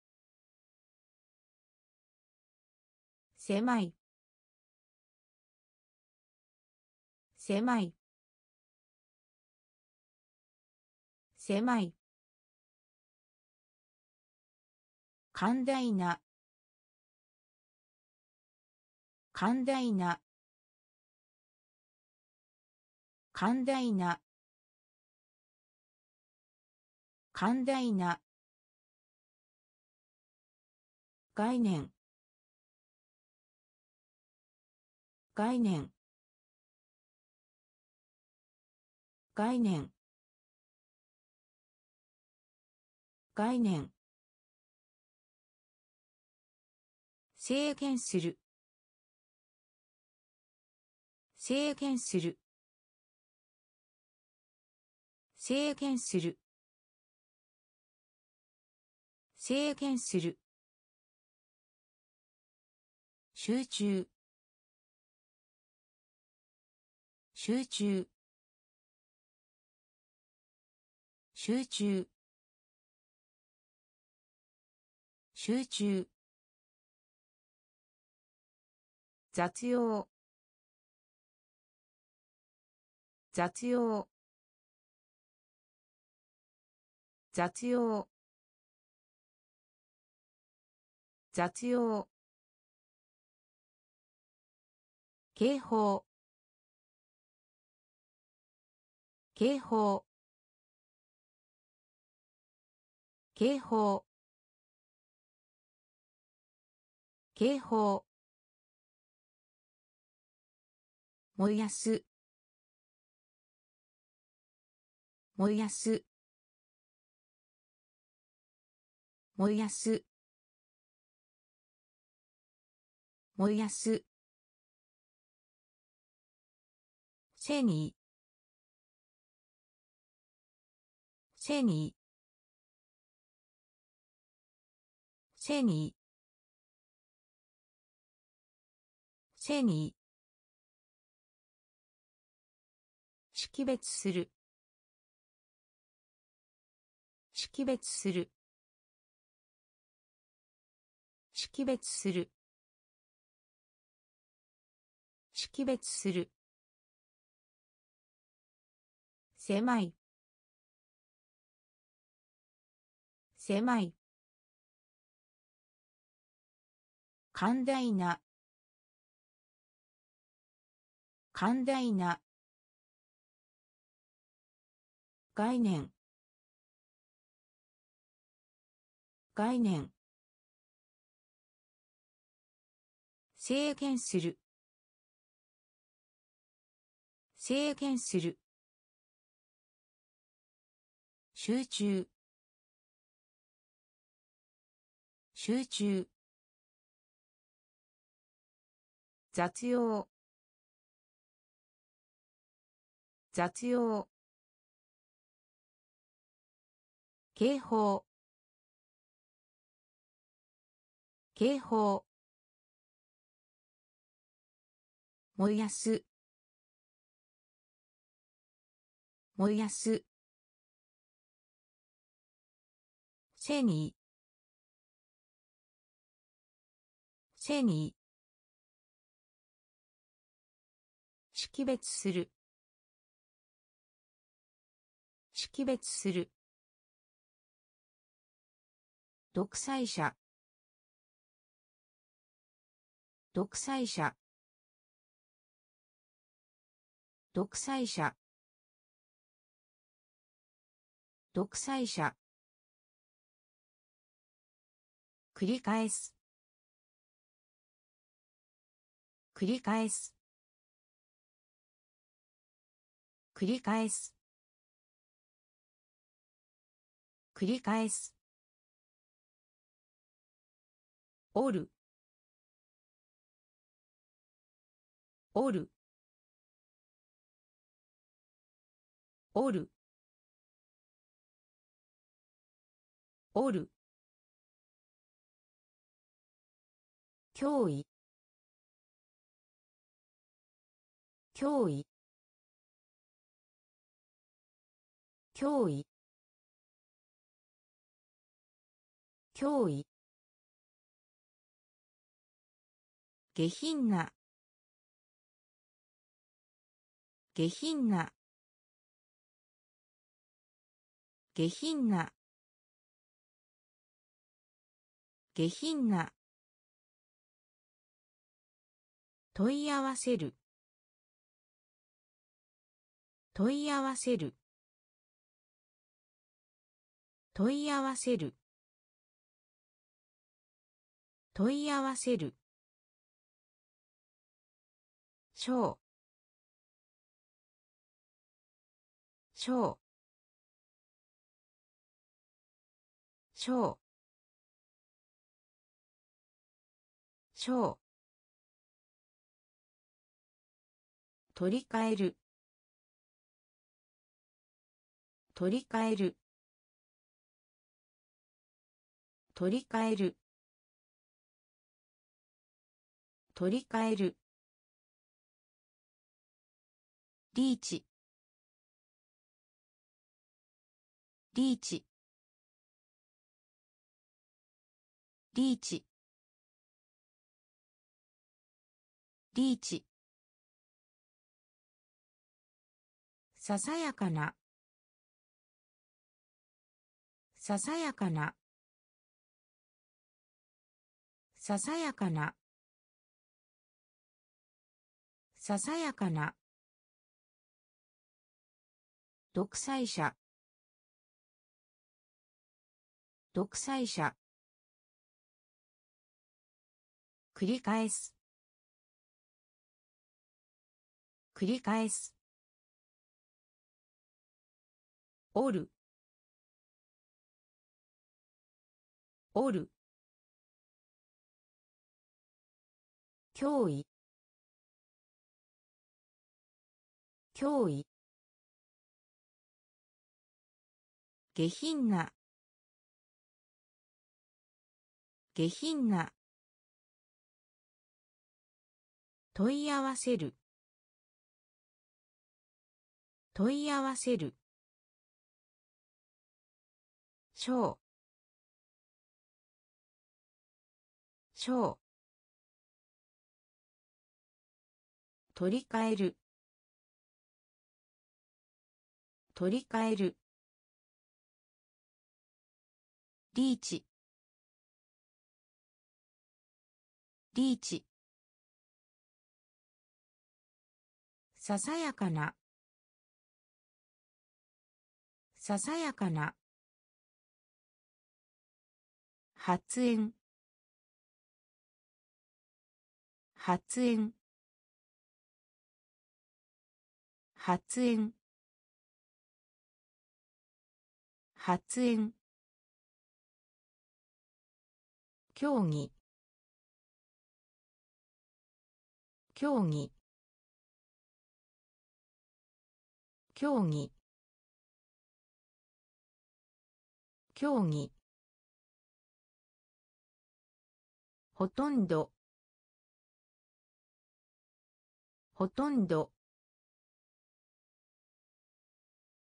狭い。狭い。狭い。寛大な寛大な寛大な寛大な概念概念概念概念。制限する。制限する。制限する。制限する。集中。集中。集中。集中。雑用。雑用。雑用。雑用。警報。警報。警報。警報。燃やす。燃やす。燃やす。燃やす。背に。背に。背に。背に。識別する。識別する。識別する。識別する。狭い。狭い。寛大な。寛大な。概念。概念。制限する。制限する。集中。集中。雑用。雑用。警報。警報。燃やす。燃やす。背に。背に。識別する。識別する。独裁者。独裁者。独裁者。独裁者。繰り返す。繰り返す。繰り返す。繰り返す。おる。おる。おる。おる。脅威。脅威。脅威。脅威。下品な。下品な。下品な。下品な。問い合わせる。問い合わせる。問い合わせる。問い合わせる。小。小。小。小。取り替える。取り替える。取り替える。取り替える。リーチ。リーチ。リーチ。リーチ。ささやかな。ささやかな。ささやかな。ささやかな。独裁者。独裁者。繰り返す。繰り返す。おる。おる。脅威。脅威。下品な。下品な。問い合わせる。問い合わせる。小。小。取り替える。取り替える。リーチ。リーチ。ささやかな。ささやかな。発煙。発煙。発煙。発煙。競技。競技。競技。競技。ほとんど。ほとんど。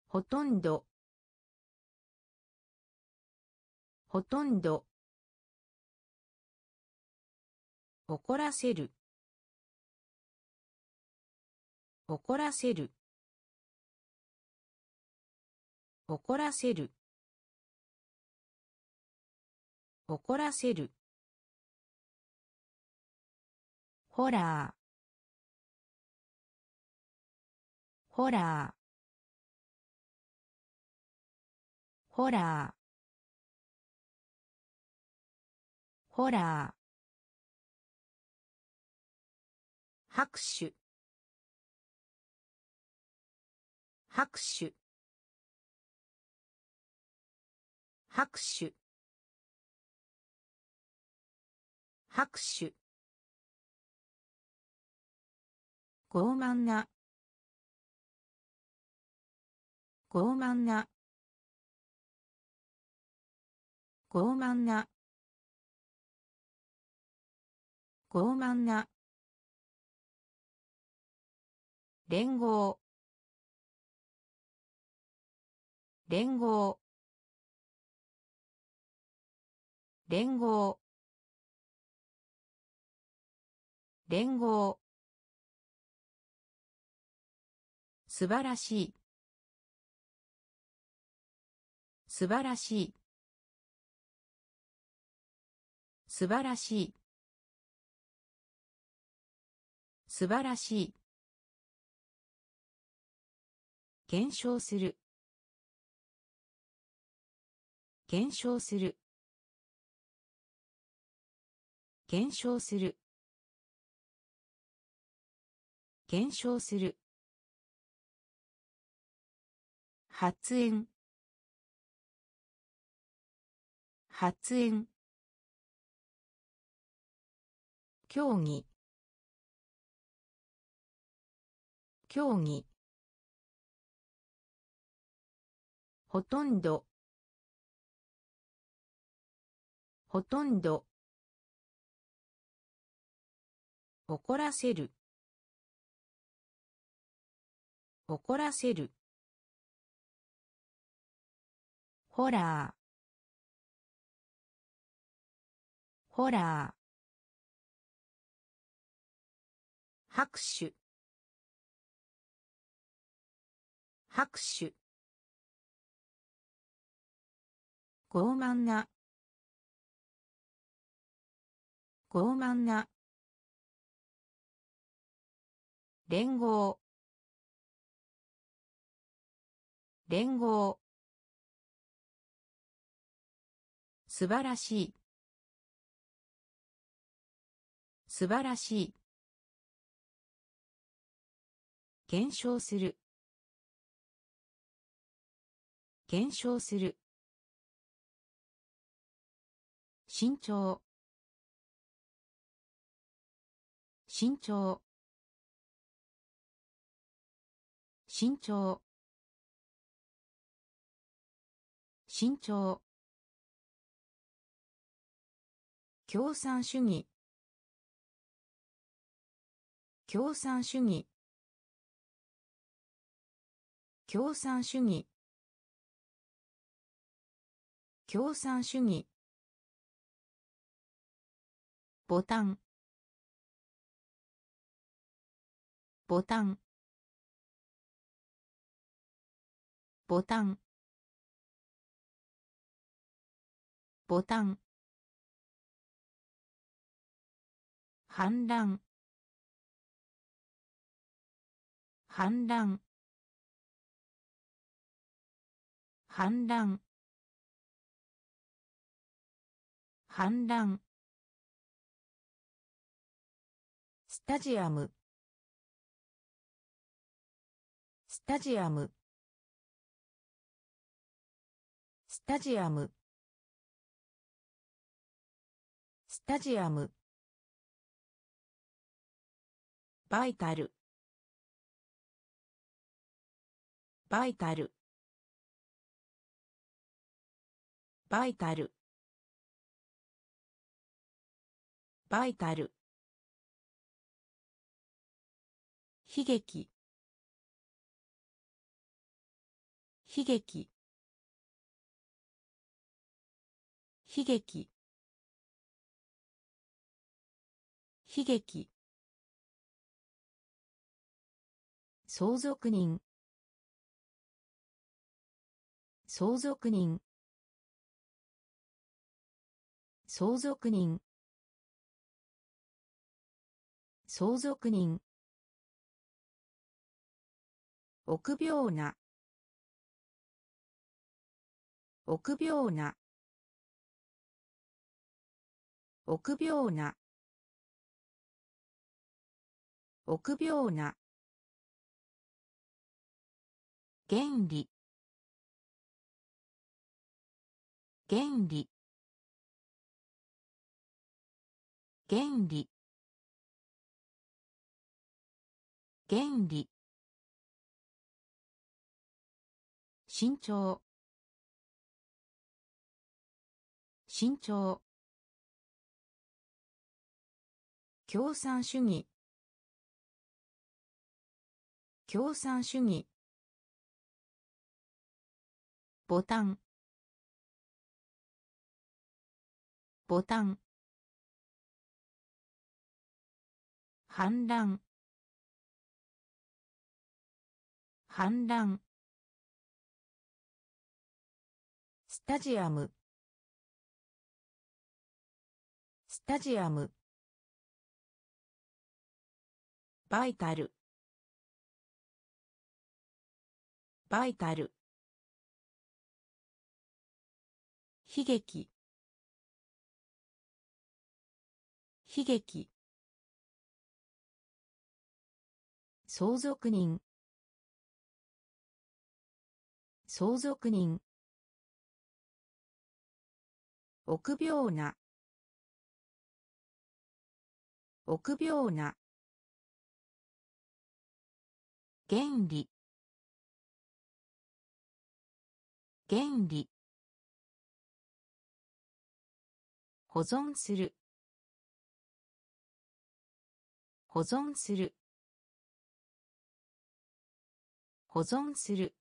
ほとんど。ほとんど。怒らせる。怒らせる。怒らせる。怒らせる。ホラーホラーホラーホラー拍手。拍手。拍手。拍手。傲慢な。傲慢な。傲慢な。傲慢な。連合。連合。連合。連合。素晴らしい。素晴らしい。素晴らしい。素晴らしい。減少する。減少する。減少する。減少する。発煙。発煙。競技競技ほとんど。ほとんど。怒らせる。怒らせる。ホラー。ホラー。拍手。拍手。傲慢な。傲慢な。連合。連合。素晴らしい。素晴らしい。減少する。減少する。身長身長身長身長共産主義。共産主義。共産主義。共産主義。ボタン。ボタン。ボタン。ボタン。反乱。反乱。反乱。反乱。スタジアム。スタジアム。スタジアム。スタジアム。バイタル。バイタル。バイタル。バイタル。悲劇。悲劇。悲劇。悲劇。相続人。相続人。相続人。相続人。臆病な。臆病な。臆病な。臆病な。原理。原理。原理。原理。身長身長共産主義。共産主義。ボタン。ボタン。反乱。反乱。スタジアム。スタジアム。バイタル。バイタル。悲劇。悲劇。相続人。相続人。臆病な。臆病な。原理。原理。保存する。保存する。保存する。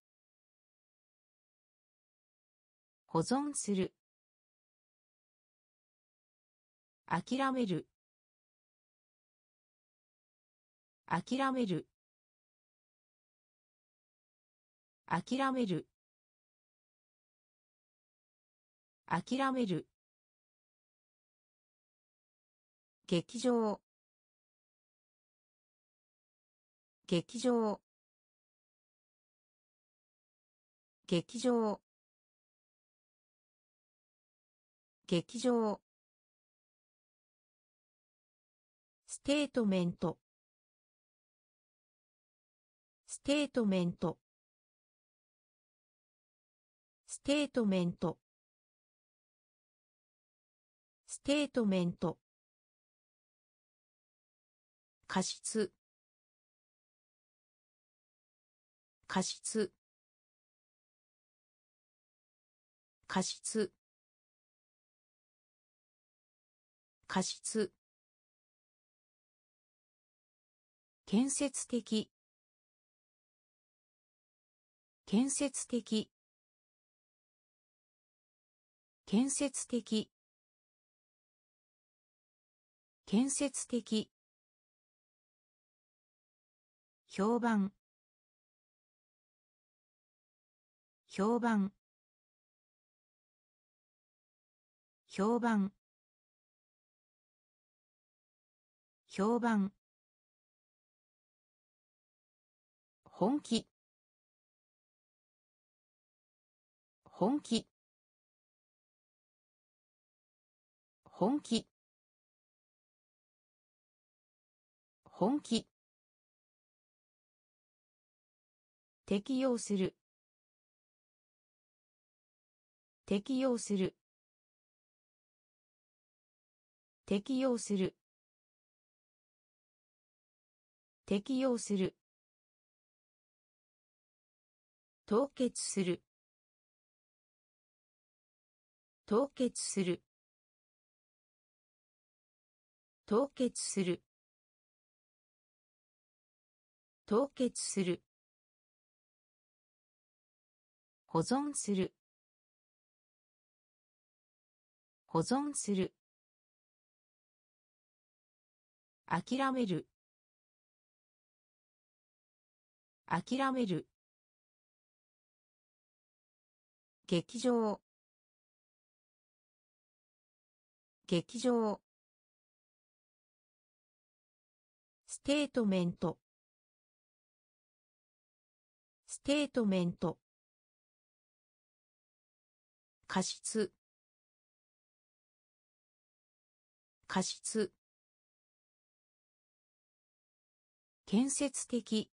保存する。諦める。諦める。諦める。諦める。劇場。劇場。劇場。劇場。ステートメント。ステートメント。ステートメント。ステートメント。過失。過失。過失。過失。建設的。建設的。建設的。建設的。評判。評判。評判。評判本気。本気。本気。本気。適用する。適用する。適用する。適用する。凍結する。凍結する。凍結する。凍結する。保存する。保存する。諦める。諦める。劇場。劇場。ステートメント。ステートメント。過失。過失。建設的。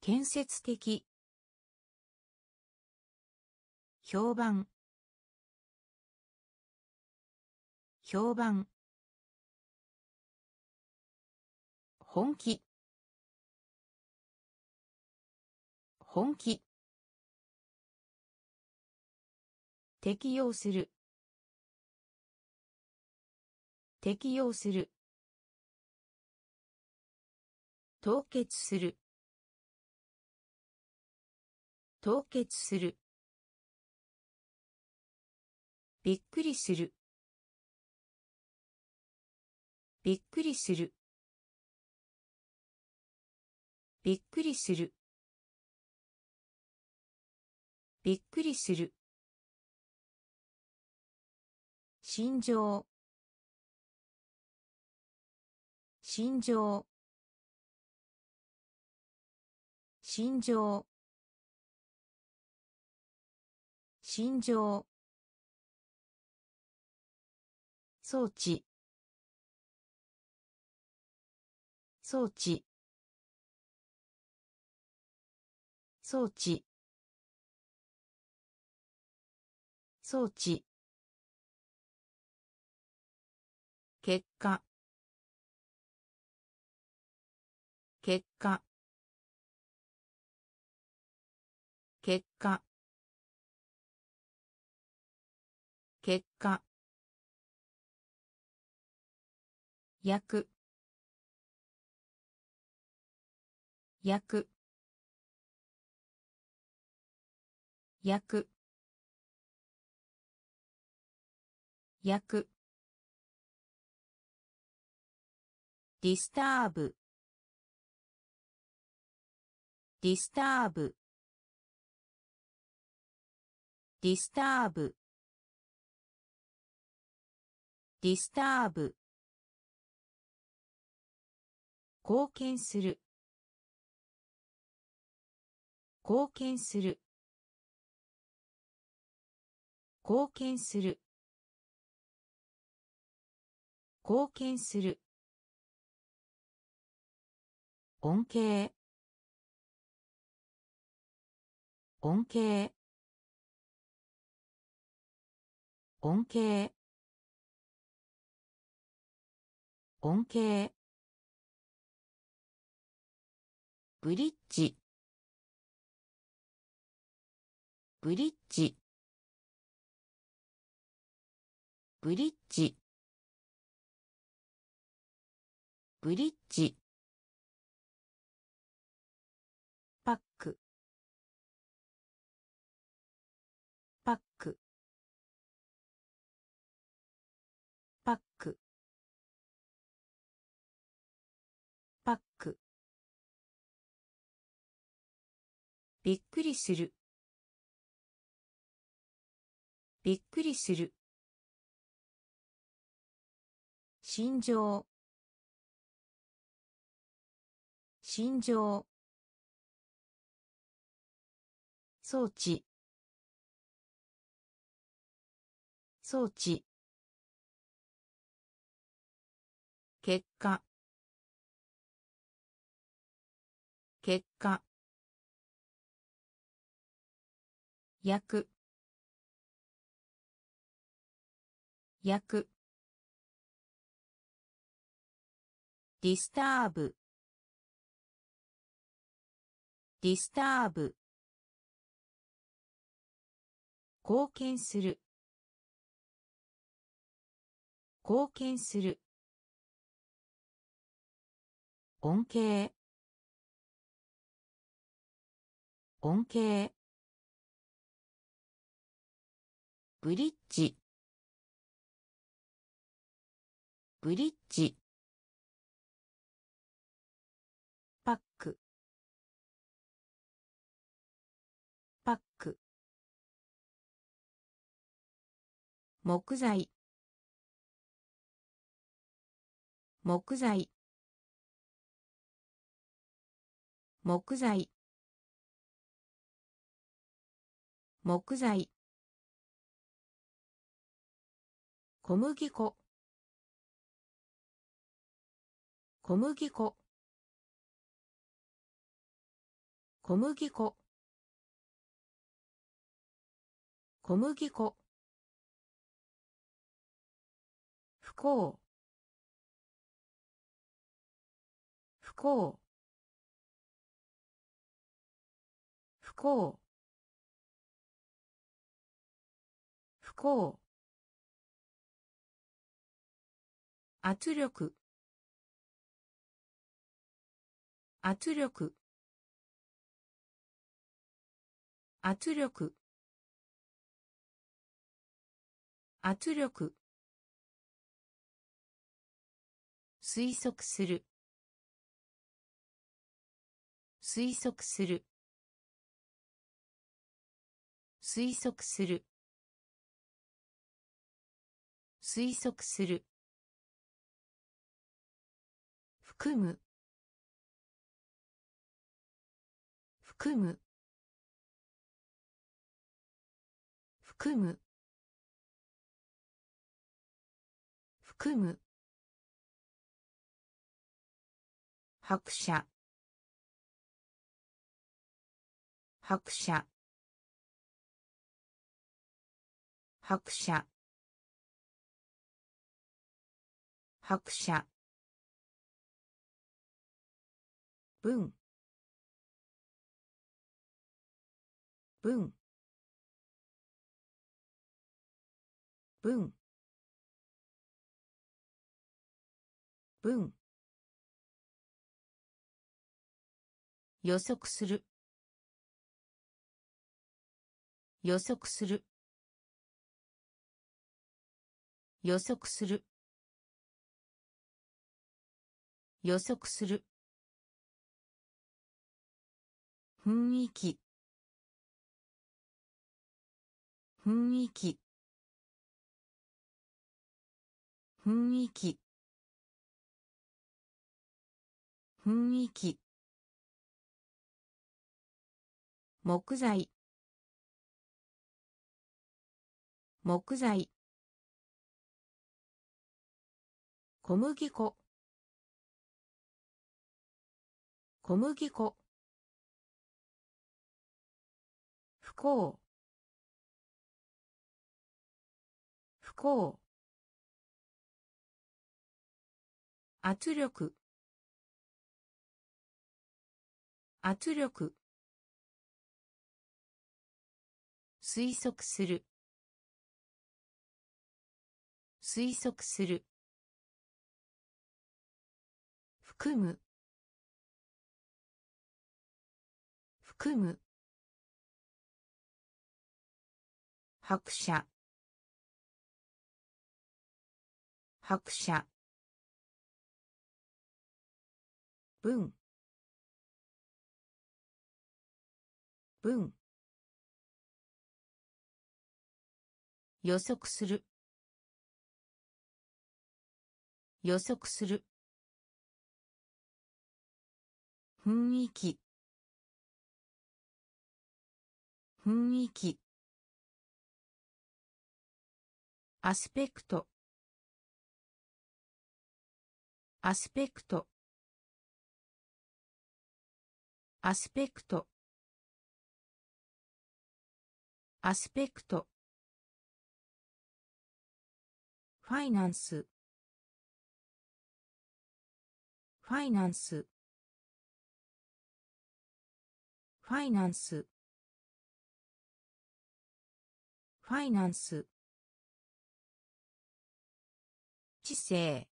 建設的。評判。評判。本気。本気。適用する。適用する。凍結する。凍結する。びっくりする。びっくりする。びっくりする。びっくりする。心情。心情。心情。心情。装置。装置。装置。装置。結果。結果。結果。結果。焼く焼く焼く焼くディスターブ。ディスターブ。ディスターブ。ディスターブ。貢献する。貢献する。貢献する。貢献する。恩恵。恩恵。恩恵。恩恵ブリッジ。ブリッジ。ブリッジ。ブリッジ。びっくりする。びっくりする。心情。心情。装置。装置。結果。結果。焼く焼くディスターブ。ディスターブ。貢献する。貢献する。恩恵。恩恵。ブリッジ。ブリッジ。パック。パック。木材。木材。木材。木材。小麦粉。小麦粉。小麦粉。小麦粉。不幸。不幸。不幸。不幸。圧力。圧力。圧力。圧力。推測する。推測する。推測する。推測する。含む。含む。含む。含む。拍車。拍車。拍車。拍車。文。文。文。文。予測する。予測する。予測する。予測する。雰囲気。雰囲気。雰囲気。雰囲気。木材。木材。小麦粉。小麦粉。幸。不幸。圧力。圧力。推測する。推測する。含む。含む。白者白者文。文。予測する。予測する。雰囲気。雰囲気。アスペクト。アスペクト。アスペクト。アスペクト。ファイナンス。ファイナンス。ファイナンス。ファイナンス。知性。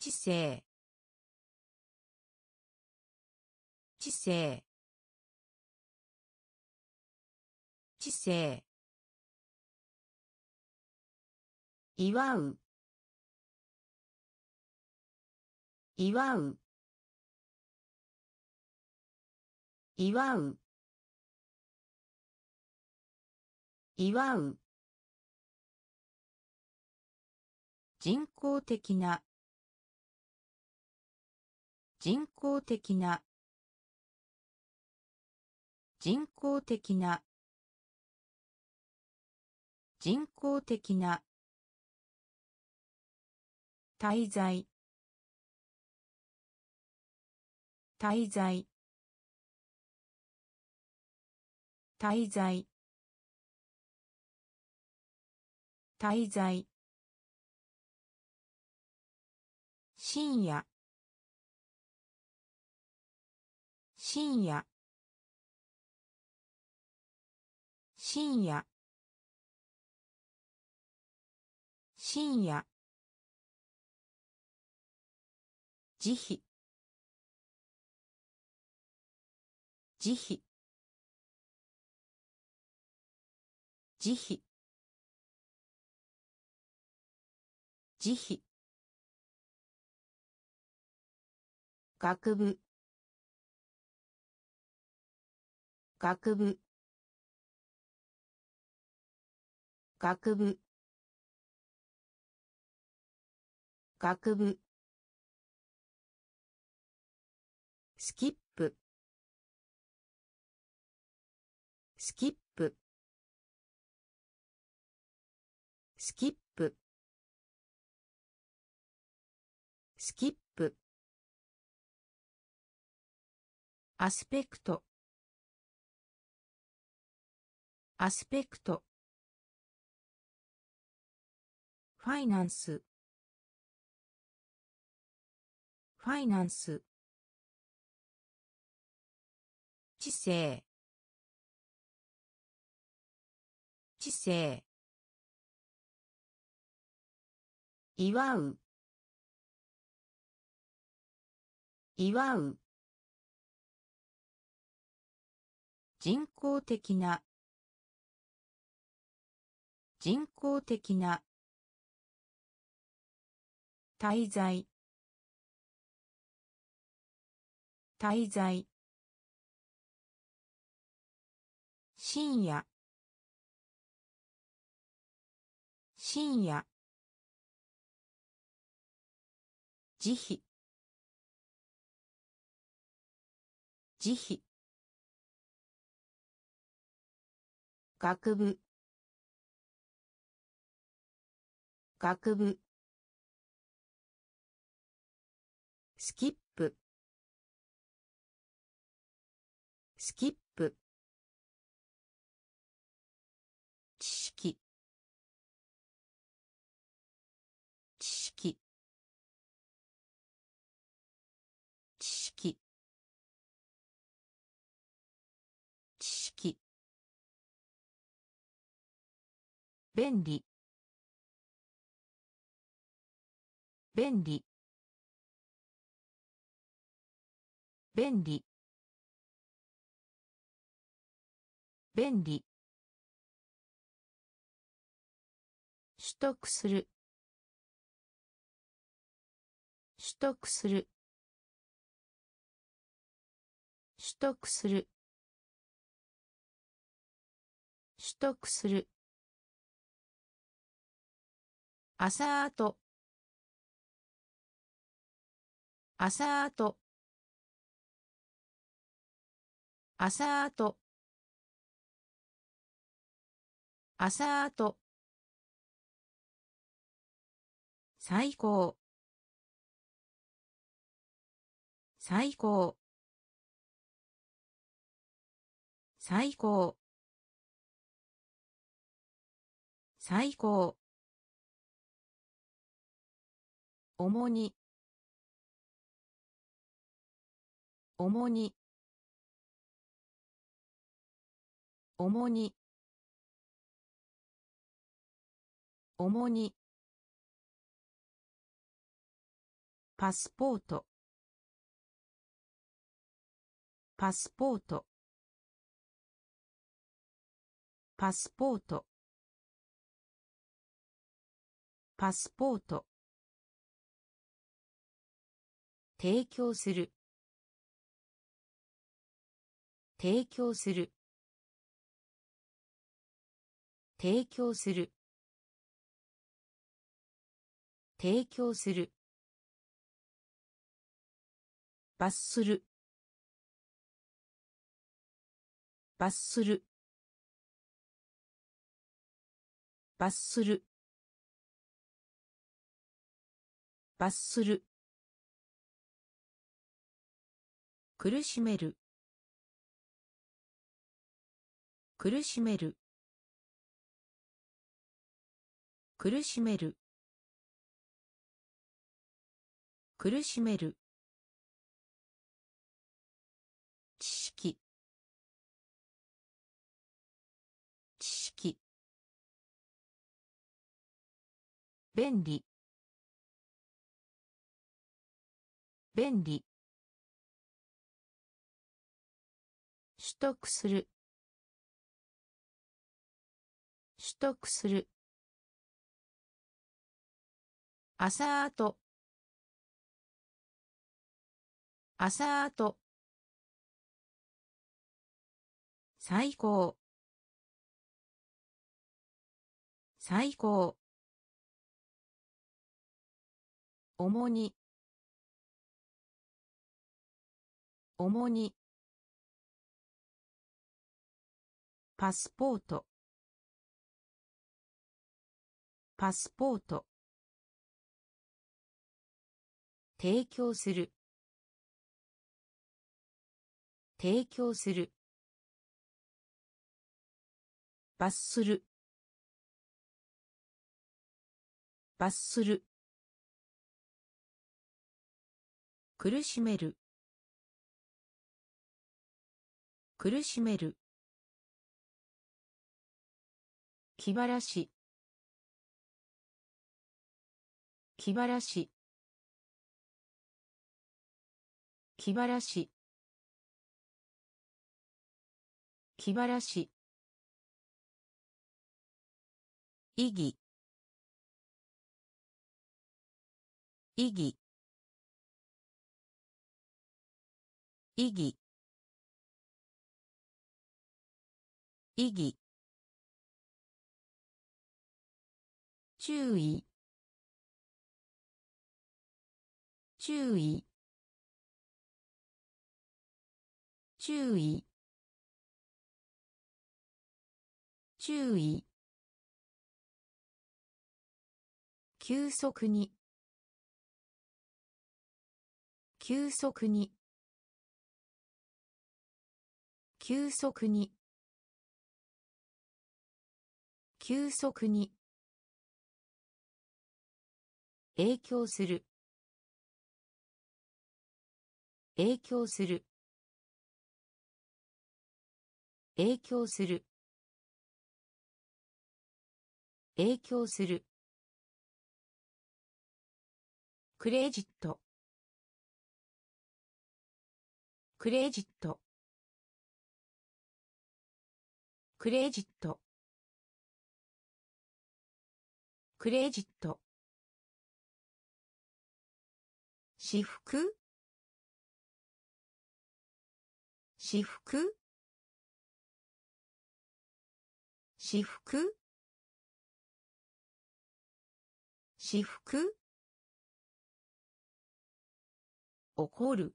知性。知性。知性。祝う。祝う。祝う。祝う。人工的な。人工的な。人工的な。人工的な。滞在。滞在。滞在。滞在。深夜。深夜。深夜。深夜。慈悲。慈悲。慈悲。慈悲学部。学部。学部。学部。スキッアスペクト。アスペクト。ファイナンス。ファイナンス。知性。知性。祝う。祝う。人工的な。人工的な。滞在。滞在。深夜。深夜。慈悲。慈悲。学部。学部。スキッ便利。便利。便利。便利。取得する。取得する。取得する。取得する。朝あと。朝あと。朝あと朝あと最高最高最高最高主に。主に。主に。主に。パスポート。パスポート。パスポート。パスポート。提供する。提供する。提供する。提供する。罰する。罰する。罰する。罰する。苦しめる。苦しめる。苦しめる。苦しめる。知識。知識。便利。便利。得する。取得する。朝あと朝あと最高。最高。主に主にパスポート。パスポート。提供する。提供する。罰する。罰する。苦しめる。苦しめる。気晴らし。気晴らし。気晴らし。気晴らし。意義意義意義意義注意。注意。注意。注意。急速に。急速に。急速に。急速に。影響する。影響する。影響する。影響する。クレジット。クレジット。クレジット。クレジット。私服？私服？私服？私服？怒る？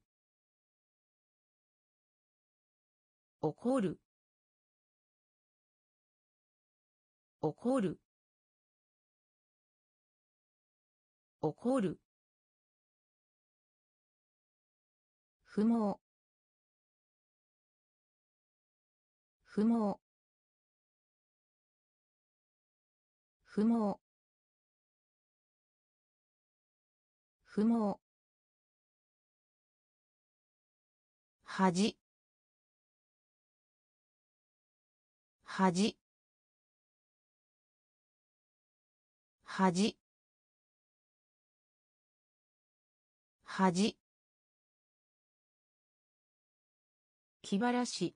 怒る？怒る？怒る？不毛。不毛。不毛。不毛。恥。恥。恥。恥。気晴らし。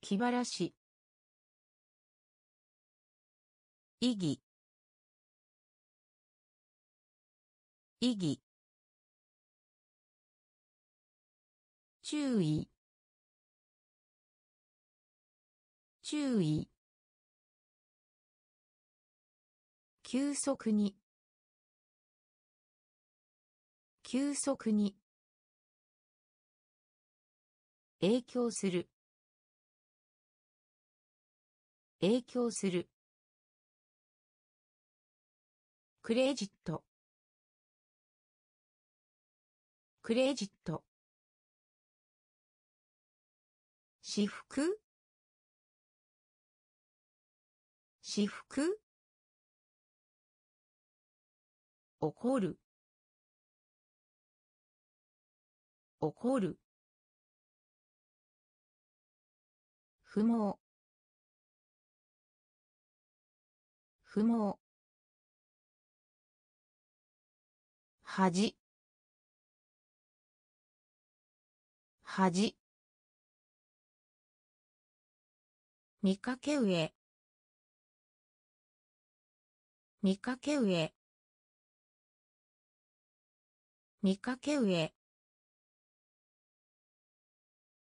気晴らし。意義意義注意。注意。急速に。急速に。影響する。影響する。クレジット。クレジット。私服？私服？怒る。怒る。不毛。不毛。恥。恥。見かけ上。見かけ上。見かけ上。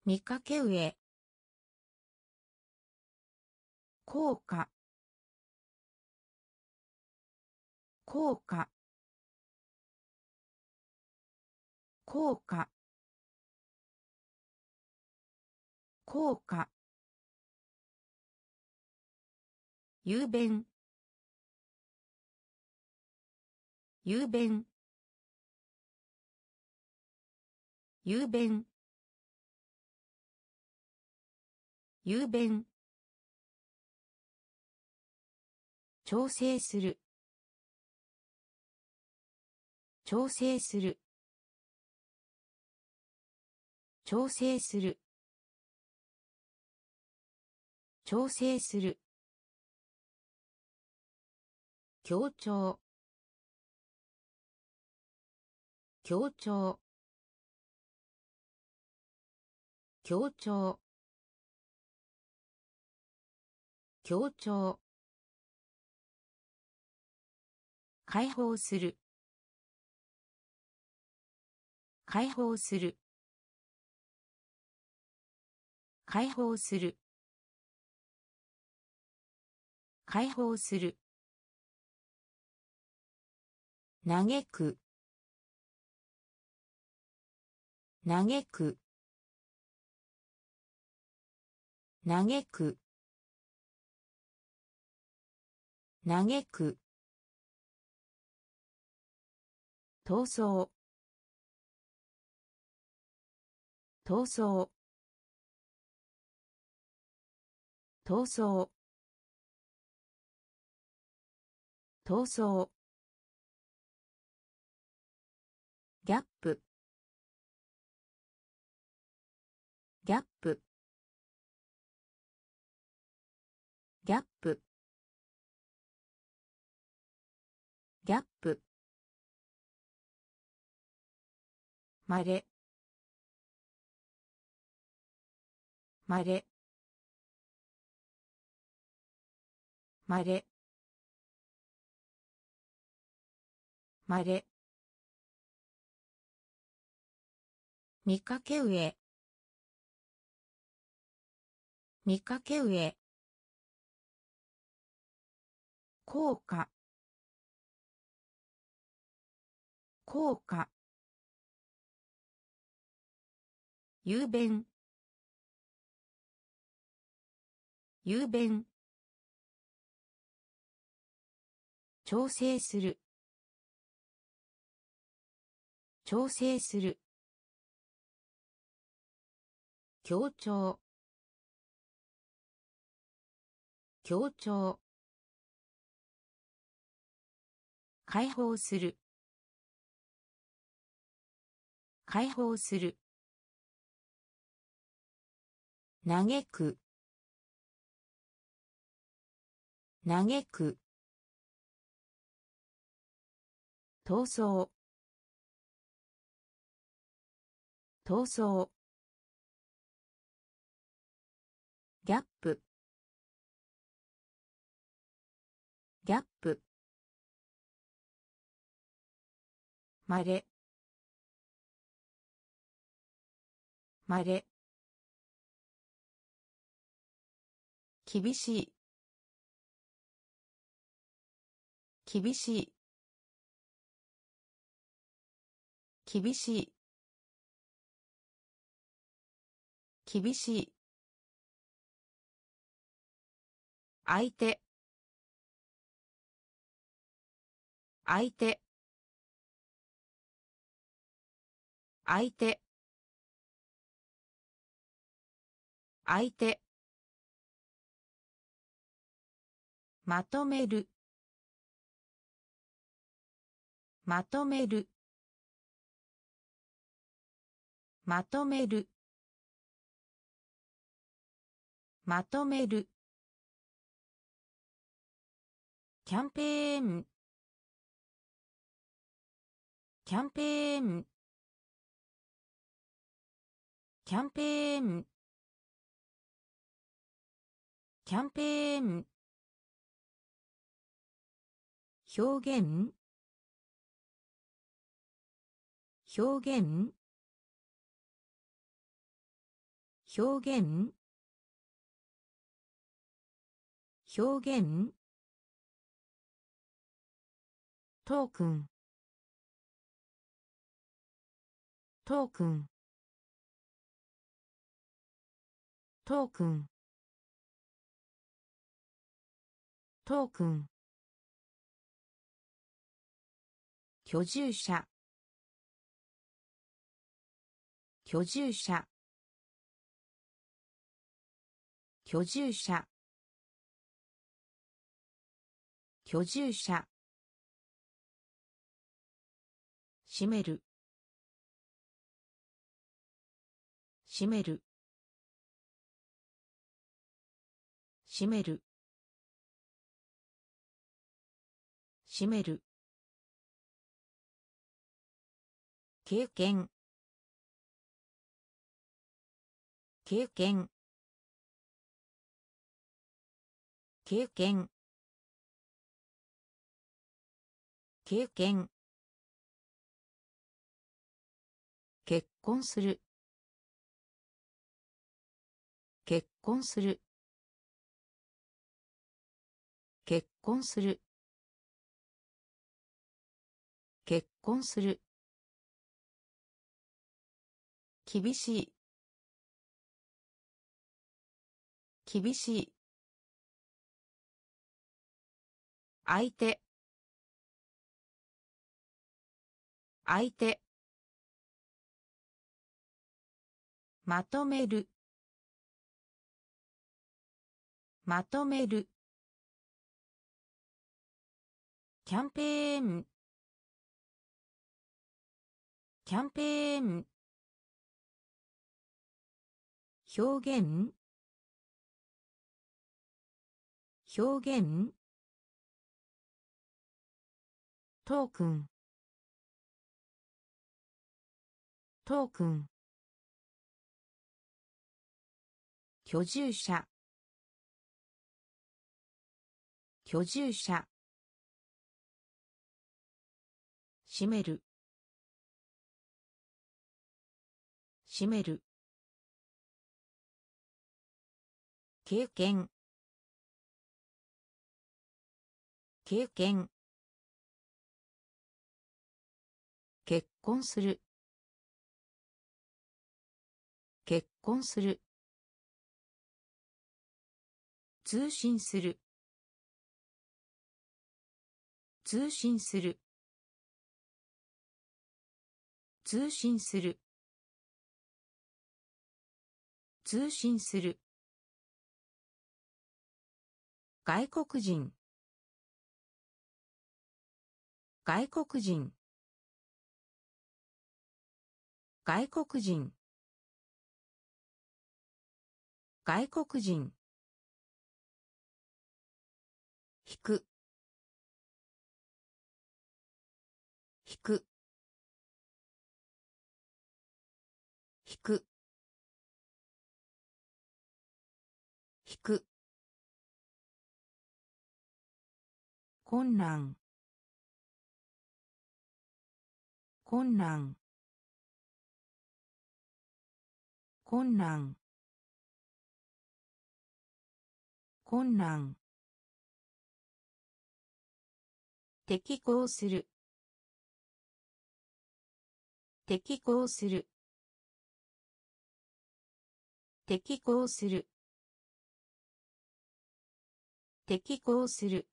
見かけ上。効果。効果。効果。効果。雄弁。雄弁。雄弁。雄弁。調整する。調整する。調整する。調整する。協調。協調。協調。協調。解放する。解放する。解放する。解放する。嘆く。嘆く。嘆く。嘆く。闘争。闘争。闘争。闘争。まれまれまれまれ見かけ上。見かけ上。効果効果雄弁。雄弁。調整する。調整する。協調。協調。解放する。解放する。嘆く。嘆く。闘争闘争ギャップ。ギャップ。まれ。まれ。厳しい。厳しい。厳しい。厳しい。相手。相手。相手。相手。まとめる。まとめる。まとめる。まとめる。キャンペーン。キャンペーン。キャンペーン。キャンペーン。表現？表現？表現？表現？トークン。トークン。トークン。トークン。居住者。居住者。居住者。居住者。閉める。閉める。閉める。閉める。経験。経験。経験。経験。結婚する。結婚する。結婚する。結婚する。厳しい。厳しい。相手。相手。まとめる。まとめる。キャンペーン。キャンペーン。表現？表現？トークン。トークン。居住者。居住者。閉める。閉める。経験。経験。結婚する。結婚する。通信する。通信する。通信する。通信する。外国人。外国人。外国人。外国人。引く。困難。困難。困難。困難。適合する。適合する。適合する。適合する。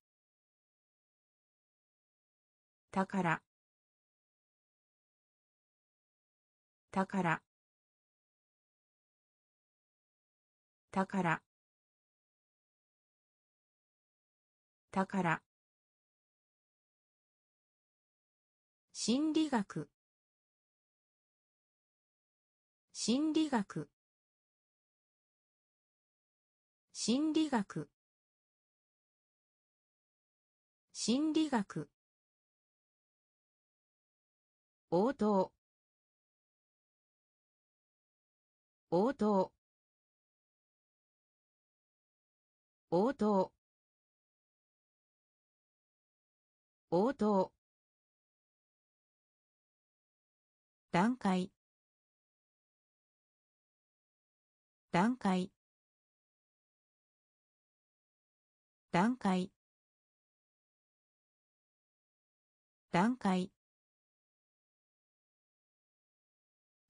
宝宝宝宝心理学。心理学。心理学。心理学。応答。応答。応答。応答。段階。段階。段階。段階。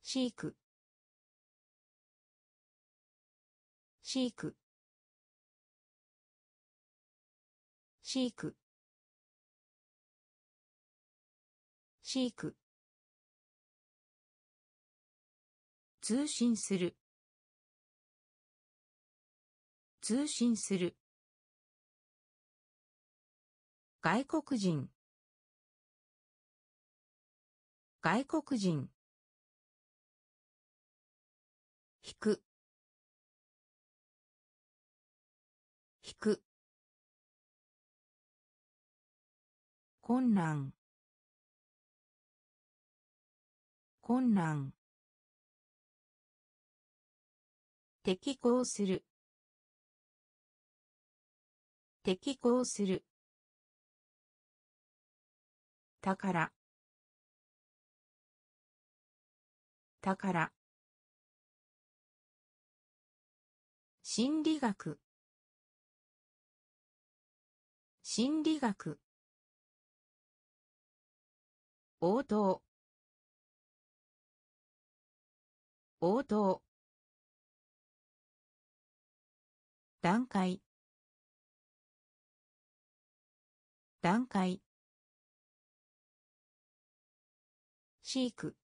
シーク。シーク。シーク。シーク。通信する。通信する。外国人。外国人。引く。引く。困難。困難。適合する。適合する。宝。宝。心理学。心理学。応答。応答。段階。段階。飼育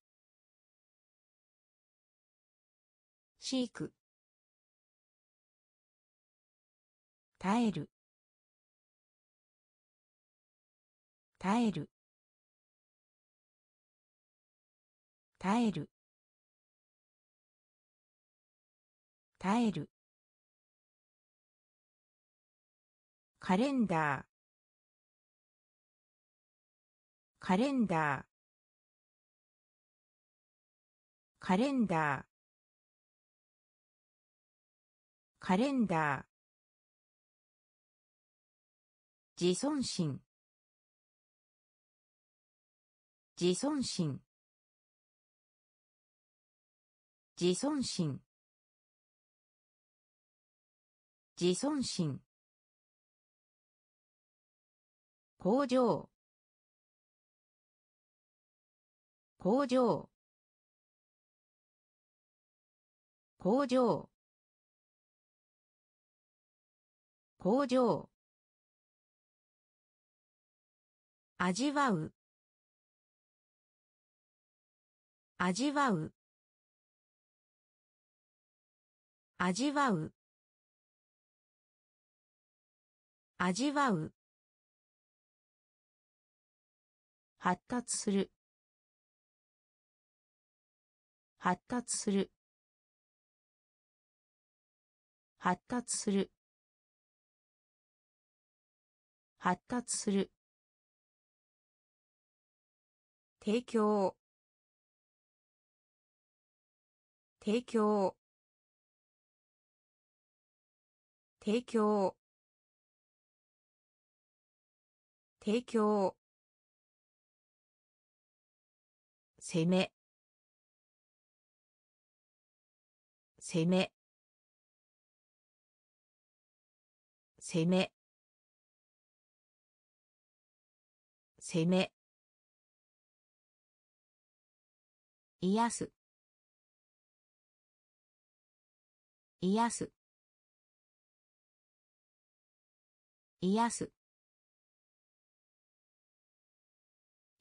飼育耐える。耐える。耐える。耐える。カレンダー。カレンダー。カレンダー。カレンダー。自尊心。自尊心。自尊心。自尊心。工場工場工場工場味わう。味わう。味わう。味わう。発達する。発達する。発達する。発達する。提供。提供。提供。提供。攻め。攻め。攻め。攻め。癒す。癒す。癒す。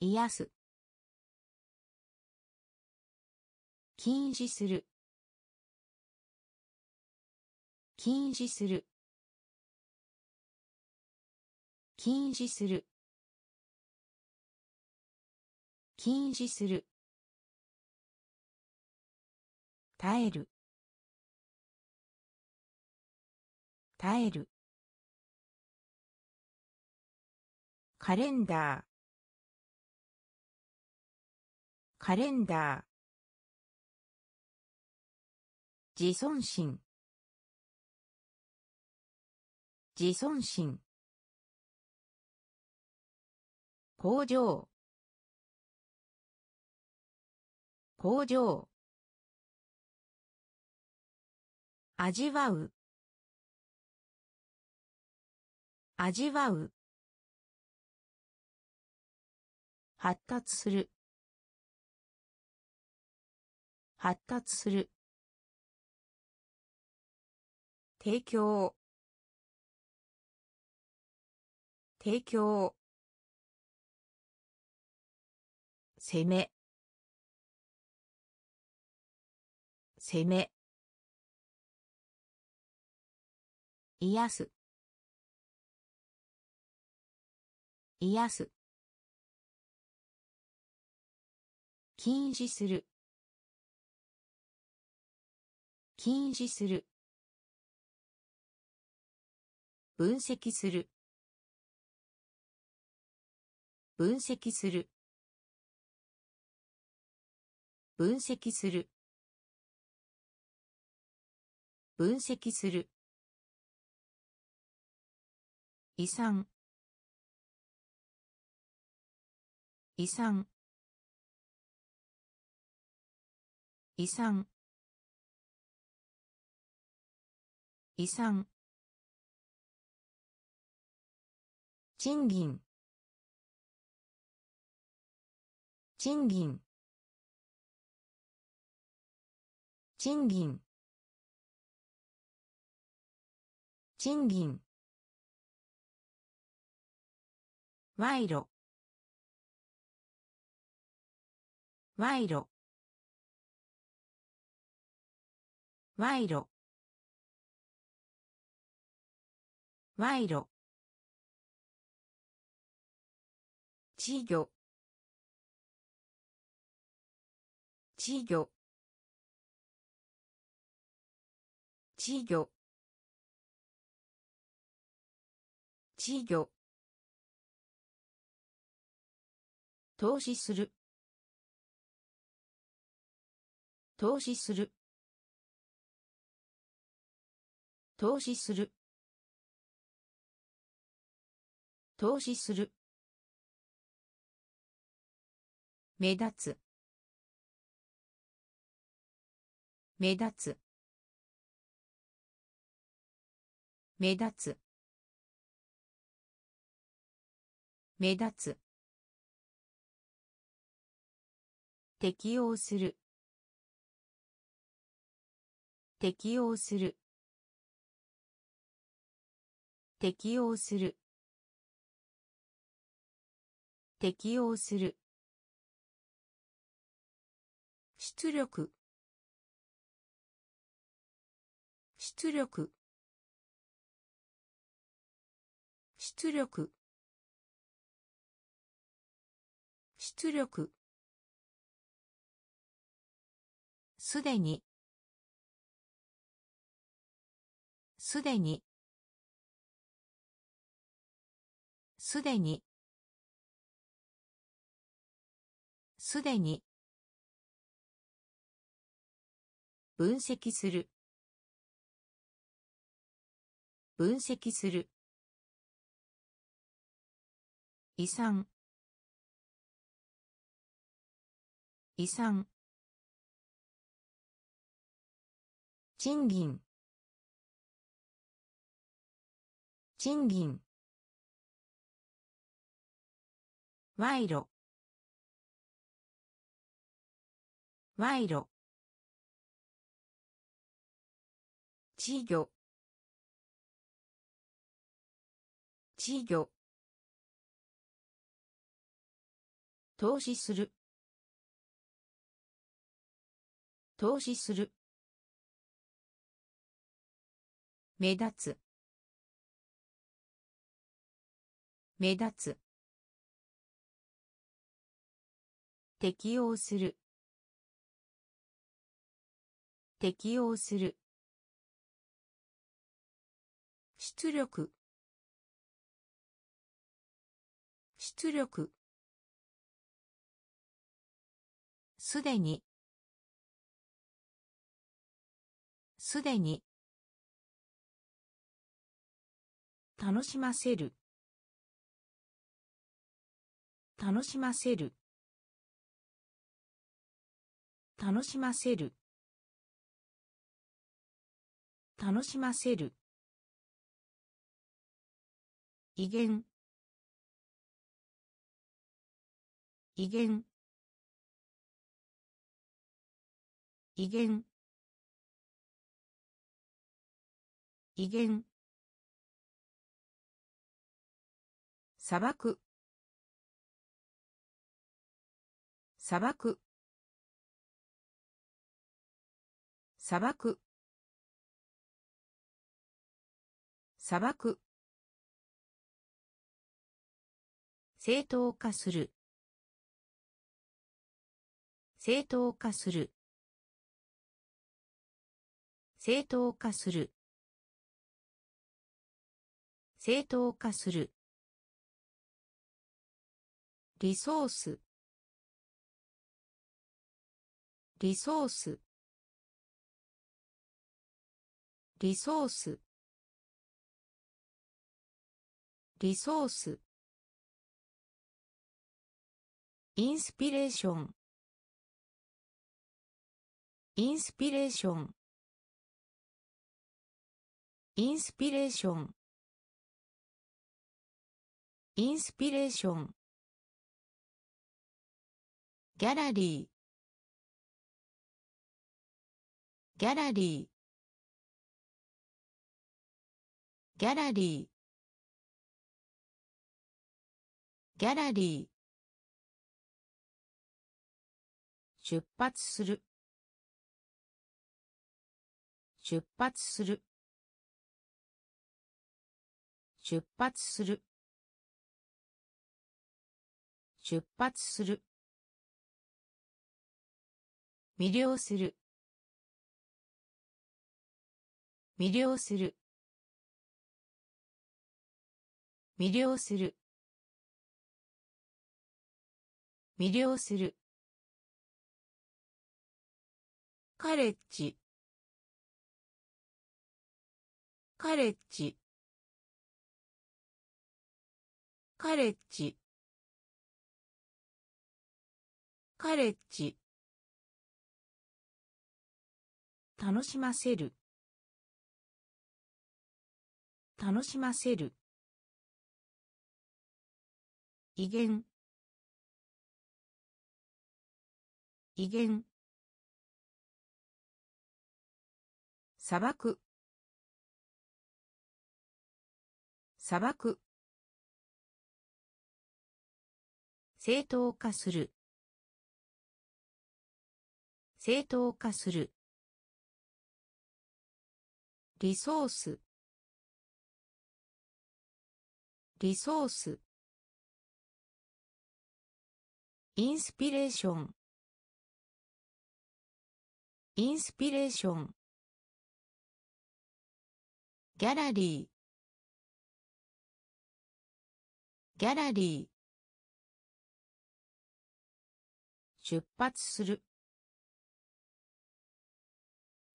癒す。禁止する。禁止する。禁止する。禁止する。耐える。耐える。カレンダー。カレンダー。自尊心。自尊心。工場工場味わう。味わう。発達する。発達する。提供。提供。攻め。攻め。癒す。癒す。禁止する。禁止する。分析する。分析する。分析する。分析する。遺産。遺産。遺産。遺産。賃金。賃金。賃金。賃金賄賂。賄賂。賄賂。賄賂。稚魚。稚魚。稚魚。稚魚。投資する。投資する。投資する。投資する。目立つ。目立つ。目立つ。目立つ。適用する。適用する。適用する。適用する。出力。出力。出力。出力。すでに。すでに。すでに。すでに。分析する。分析する。遺産。遺産。賃金。賃金。賄賂。賄賂。稚魚。稚魚。投資する。投資する。目立つ。目立つ。適用する。適用する。出力。出力。すでに。すでに。楽しませる。楽しませる。楽しませる。楽しませる。威厳。威厳。威厳。威厳砂漠。砂漠。砂漠。砂漠。正当化する。正当化する。正当化する。正当化する。リソース。リソース。リソース。リソース。インスピレーション。インスピレーション。インスピレーション。インスピレーション。ギャラリー。ギャラリー。ギャラリー。ギャラリー。出発する。出発する。出発する。出発する。魅了する。魅了する。魅了する。魅了する。カレッジカレッジカレッジカレッジ楽しませる。楽しませる。威厳。威厳。砂漠。砂漠。正当化する。正当化する。リソース。リソース。インスピレーション。インスピレーション。ギャラリー。ギャラリー。出発する。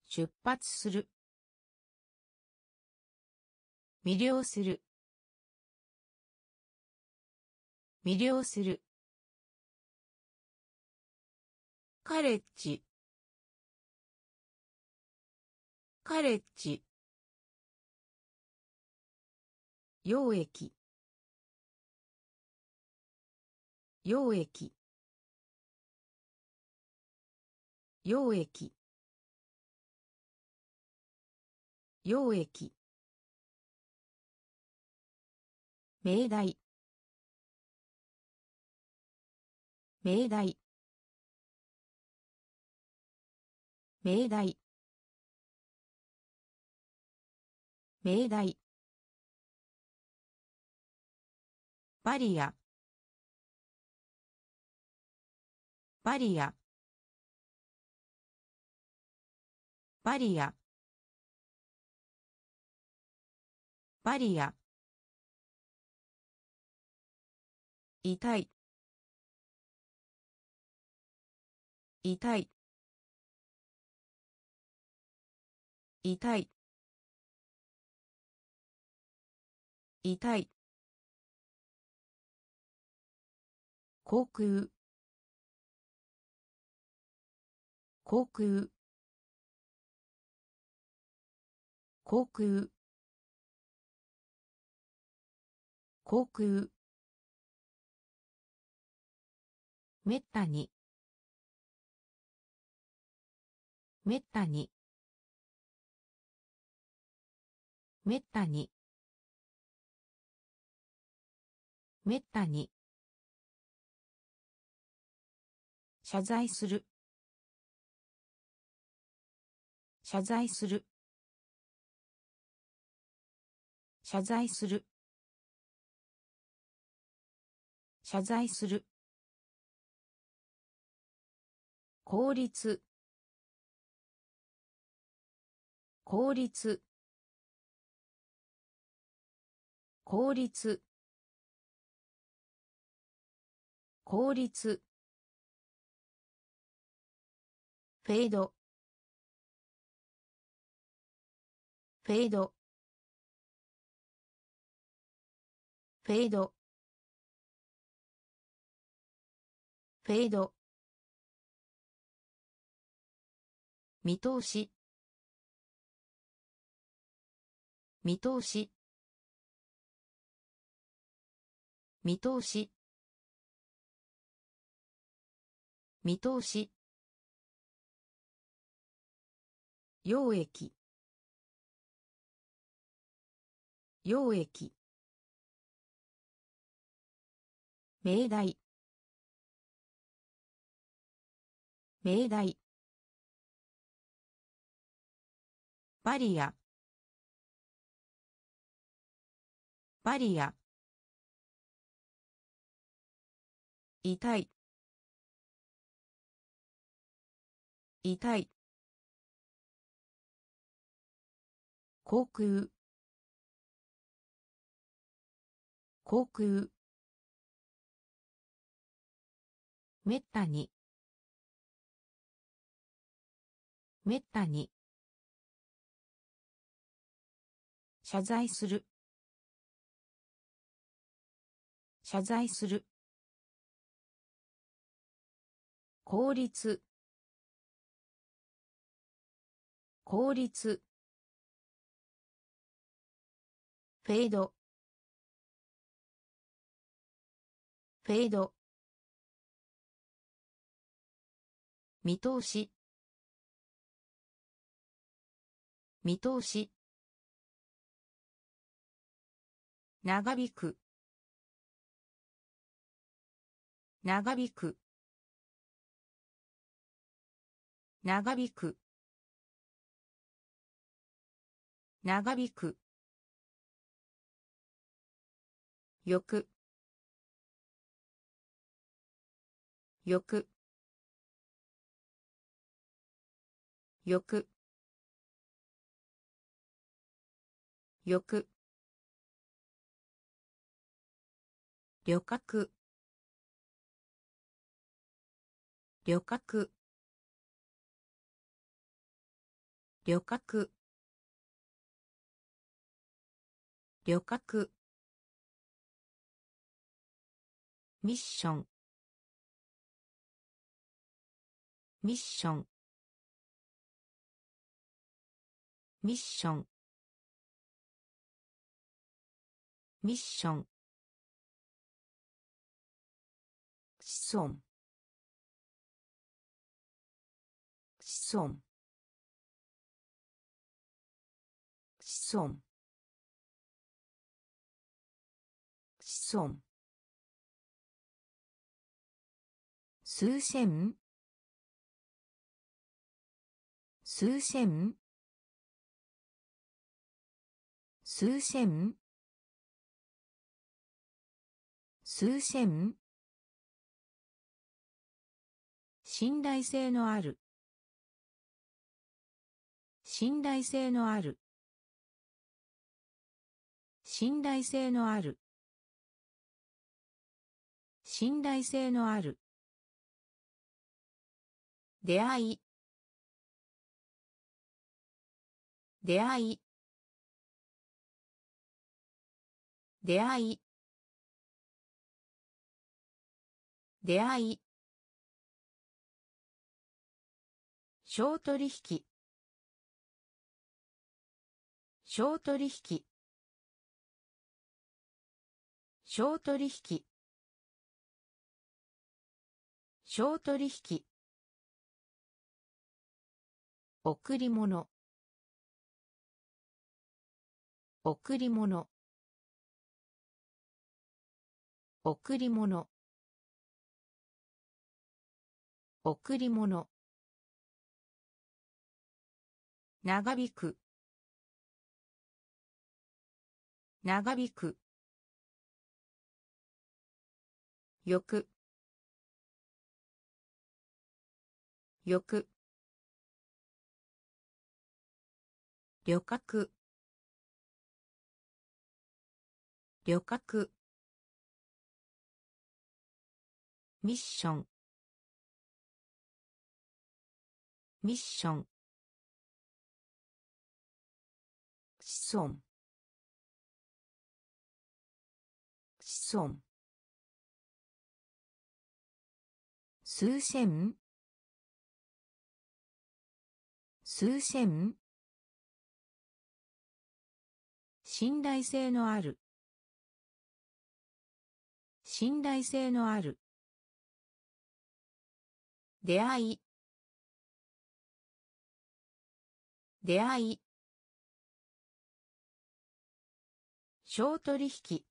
出発する。魅了する。魅了する。カレッジカレッジ溶液溶液溶液溶液命題。命題。命題。命題。バリア。バリア。バリア。バリア。痛い。痛い。痛い。痛い。航空航空航空航空めったに。めったに。めったに。めったに。謝罪する。謝罪する。謝罪する。謝罪する。効率。効率。効率。効率。フェード。フェード。フェード。フェード。見通し。見通し。見通し。見通し。溶液溶液命題。命題。バリア。バリア。痛い。痛い。航空航空めったに。めったに。謝罪する。謝罪する。効率。効率。フェード。フェード。見通し。見通し。長引く。長引く。長引く。長引く。よくよくよくよく旅客。旅客。旅客。旅客。ミッション。ミッション。ミッション。ミッション。子孫子孫子孫子孫数千数千数千数千信頼性のある。信頼性のある。信頼性のある。信頼性のある。出会い。出会い。出会い。出会い。小取引。小取引。小取引。小取引。贈り物。贈り物。贈り物。贈り物。長引く。長引く。よくよく旅客。旅客。ミッション。ミッション。子孫子孫数千数千信頼性のある信頼性のある出会い出会い小取引。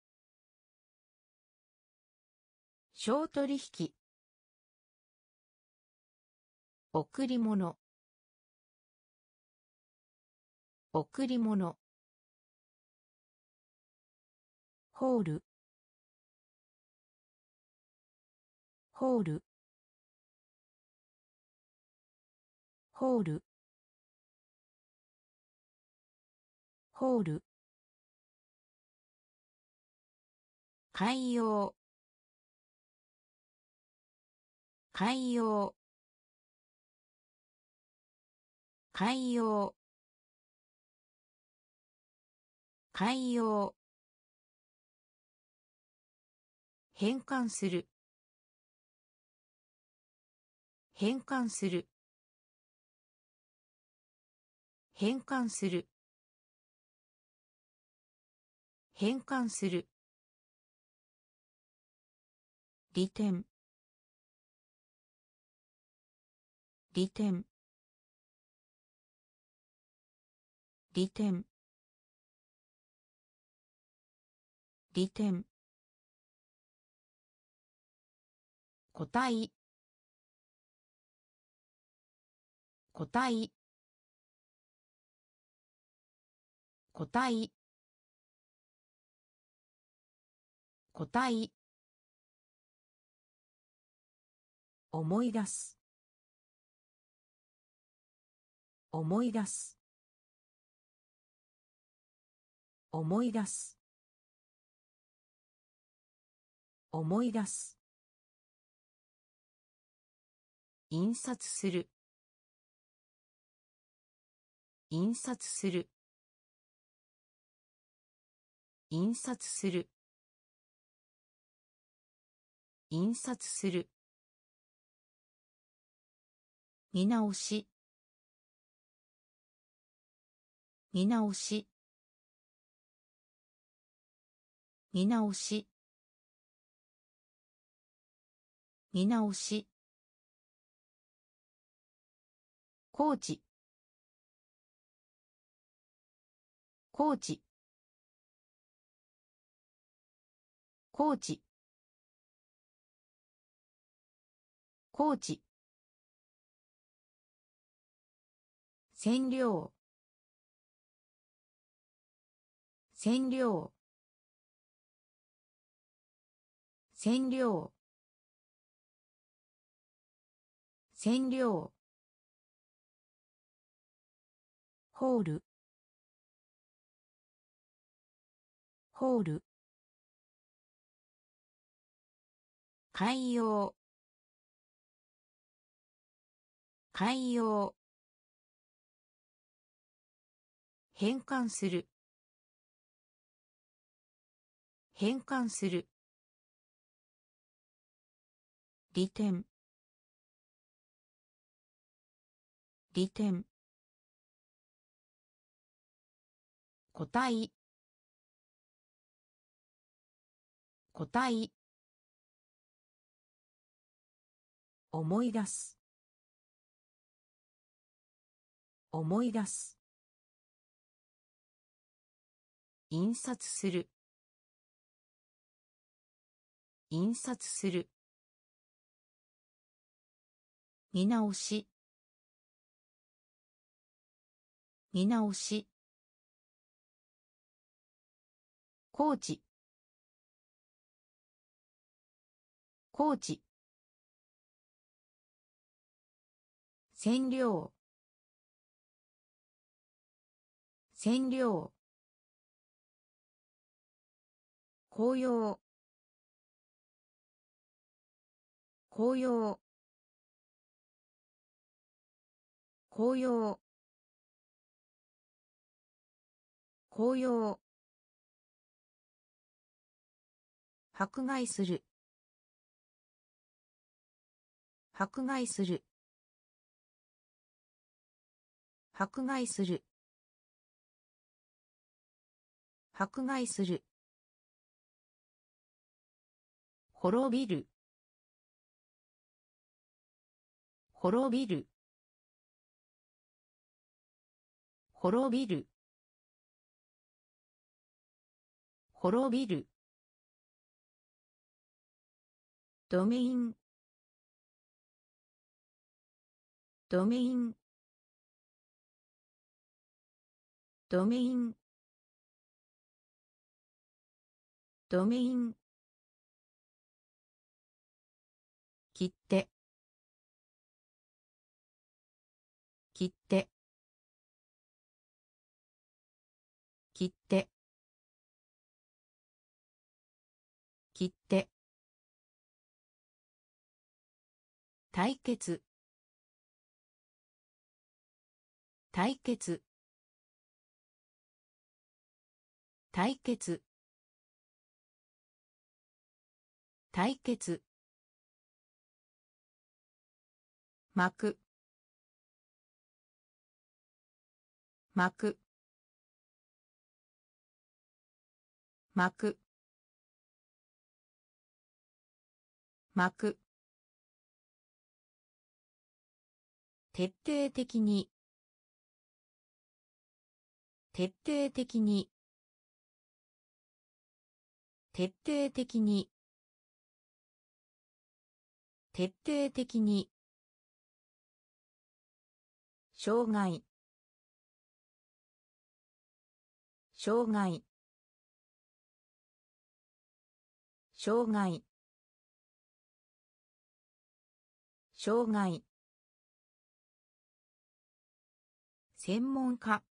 小取引。贈り物。贈り物。ホール。ホール。ホール。ホール。海洋。海洋。海洋。海洋。変換する。変換する。変換する。変換する。利点。利点。利点。利点。個体個体個体個体思い出す。思い出す。思い出す。思い出す。印刷する。印刷する。印刷する。印刷する。見直し。見直し。見直し。見直し。コーチコーチコーチコーチ占領占領占領占領ホール。ホール。海洋。海洋。変換する。変換する。利点。利点。個体。個体。思い出す。思い出す。印刷する。印刷する。見直し。見直し。コーチコーチ占領占領紅葉。紅葉。紅葉。紅葉。迫害する。迫害する。迫害する。迫害する。滅びる。滅びる。滅びる。滅びる。ドメイン。ドメイン。ドメイン。ドメイン。切って。切って。切って。切って。対決。対決。対決。対決。幕。幕。幕。幕。徹底的に。徹底的に。徹底的に。徹底的に障害。障害。障害。障害。専門家。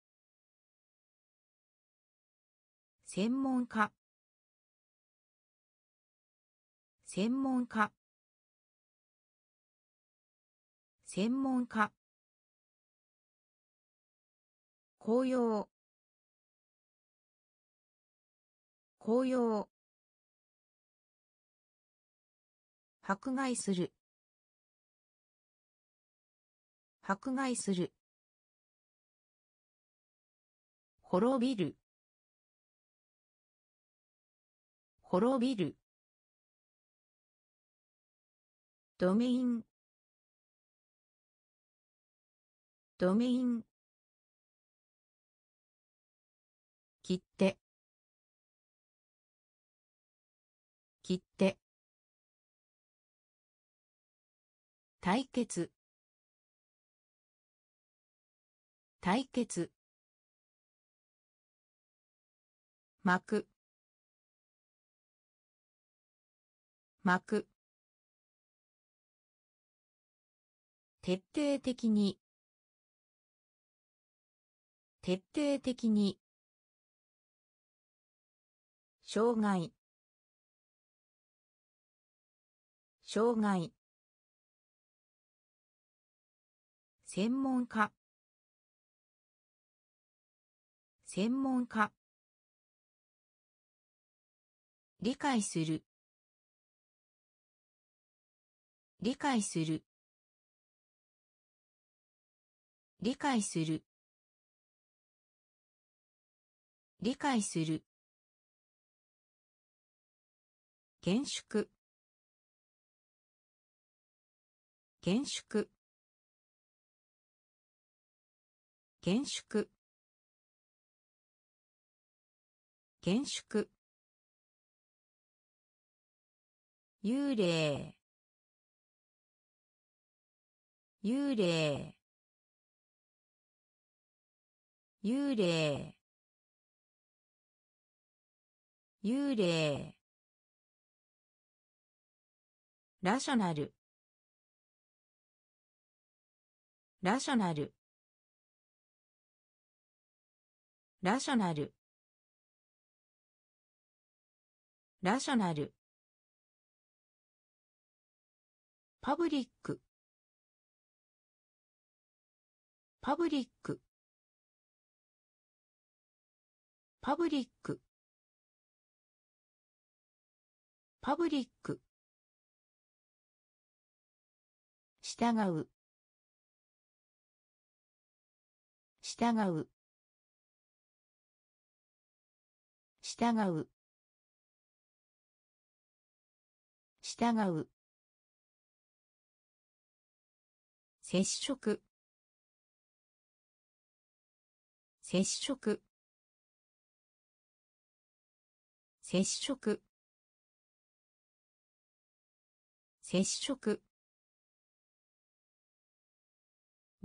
専門家。専門家。専門家。紅葉。紅葉。迫害する。迫害する。滅びる。滅びる。ドメイン。ドメイン。切って。切って。対決。対決。幕。幕。徹底的に。徹底的に。障害。障害。専門家。専門家。理解する。理解する。理解する。理解する。厳粛厳粛厳粛厳粛幽霊。幽霊。幽霊。幽霊。ラショナル。ラショナル。ラショナル。ラショナル。パブリック。パブリック。パブリック。パブリック。従う。従う。従う。従う。接触。接触。接触。接触。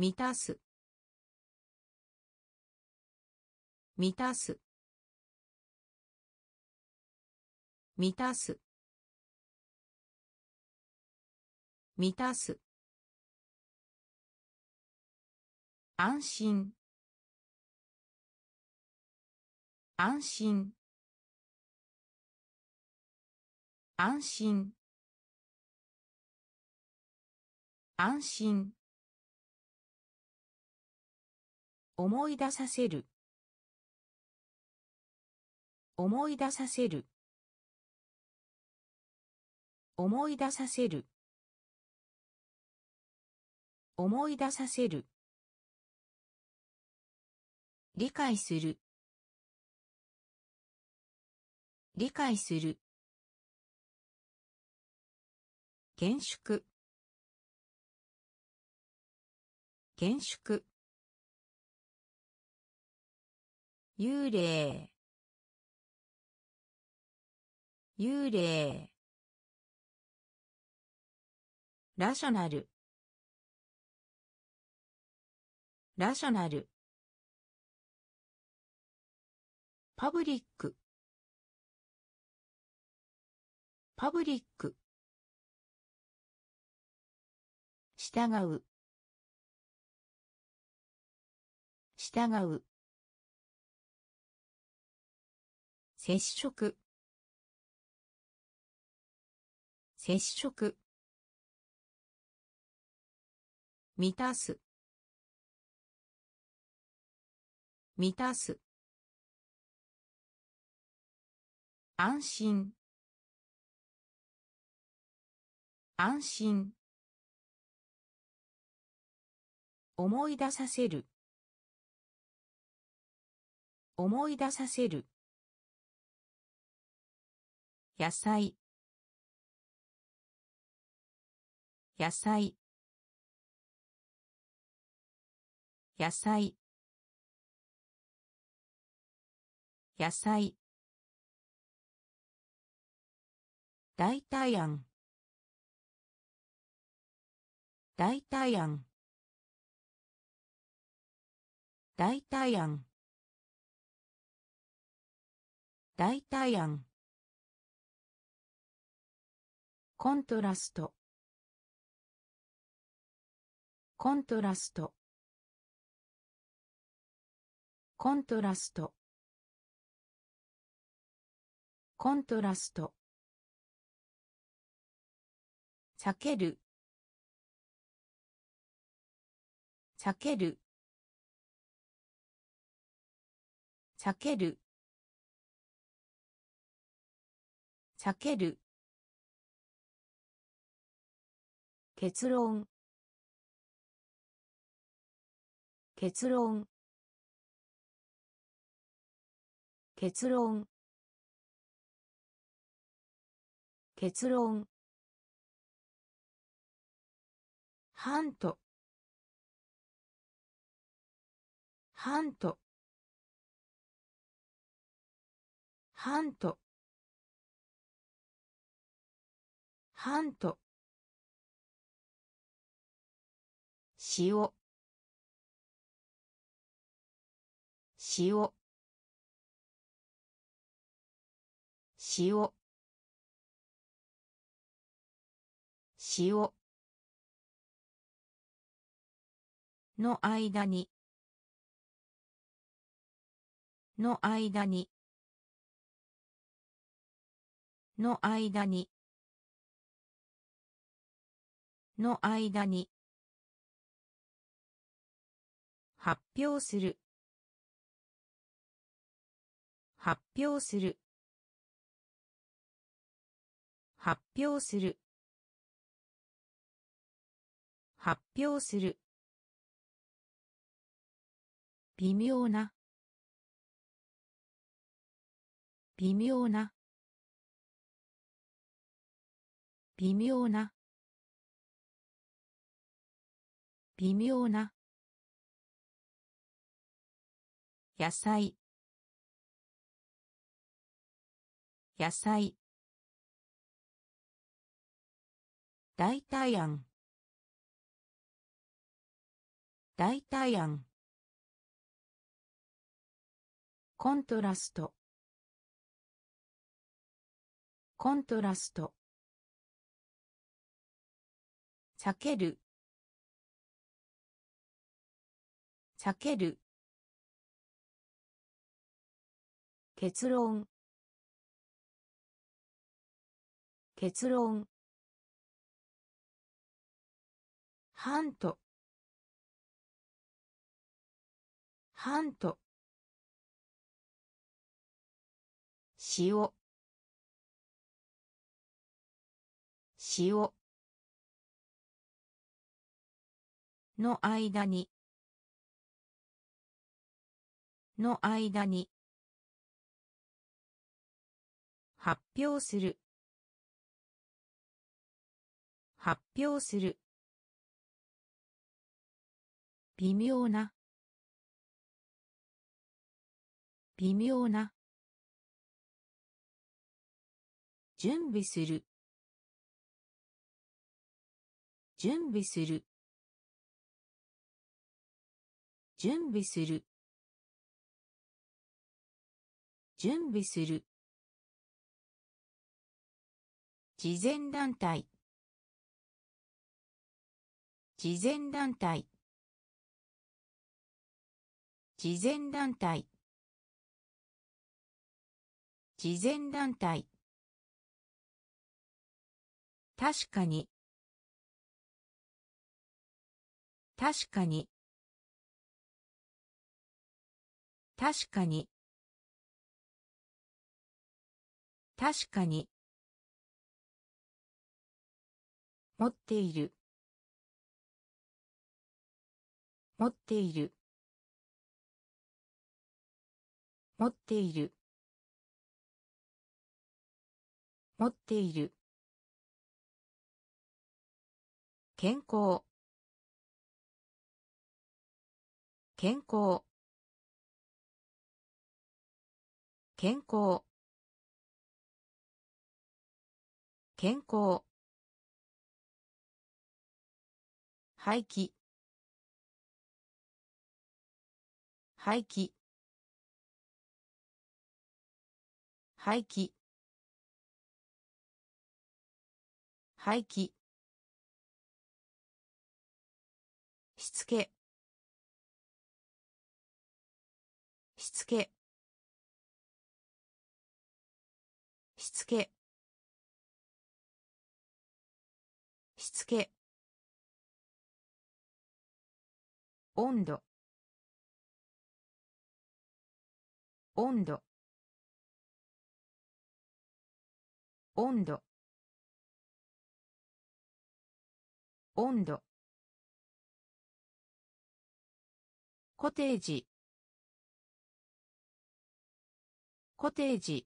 満たす。満たす。満たす。満たす。安心。安心。安心。安心。思い出させる。思い出させる。思い出させる。思い出させる。理解する。理解する。厳粛。厳粛。幽霊。幽霊。ラショナル。ラショナル。パブリック。パブリック。従う。従う。接触。接触。満たす。満たす。安心。安心。思い出させる。思い出させる。野菜。野菜。野菜。野菜。代替案。代替案。代替案。代替案。コントラスト。コントラスト。コントラスト。コントラスト。避ける。避ける。避ける。避ける。結論。結論。結論。結論。ハントハントハントハント塩。塩。塩。塩。の間に。の間に。の間に。の間に。発表する。発表する。発表する。発表する。微妙な。微妙な。微妙な。微妙な。野菜。野菜。代替案。代替案。コントラスト。コントラスト。避ける。避ける。結論。結論。ハント。ハント。塩。塩。の間に。の間に。発表する。発表する。微妙な。微妙な。準備する。準備する。準備する。準備する。慈善団体。慈善団体。慈善団体。慈善団体。確かに。確かに。確かに。確かに。持っている。持っている。持っている。持っている。健康。健康。健康。健康。廃棄廃棄廃棄廃棄しつけ。しつけ。しつけ。温度。温度。温度。温度。コテージ。コテージ。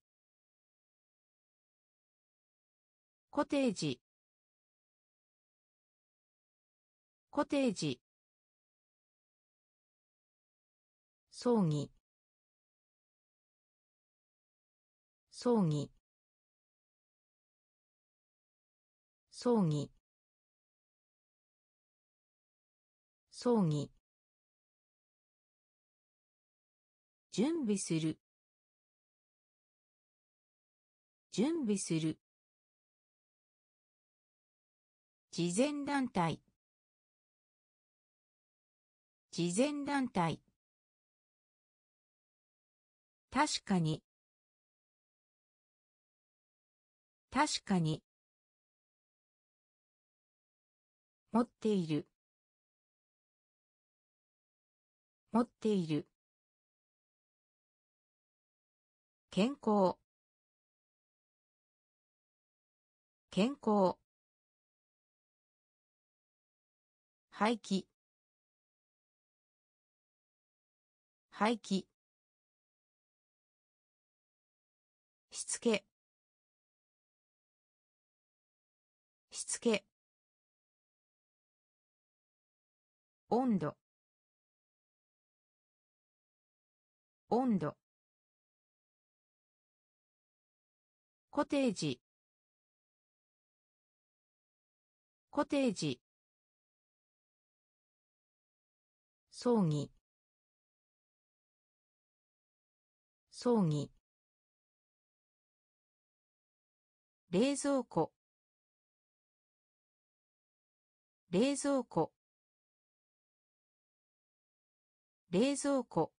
コテージ。コテージ。葬儀。葬儀。葬儀。葬儀。準備する。準備する。慈善団体。慈善団体。確かに。確かに。持っている。持っている。健康。健康。廃棄。廃棄。しつけ。しつけ。温度。温度。コテージ。コテージ。葬儀。葬儀。冷蔵庫。冷蔵庫。冷蔵庫。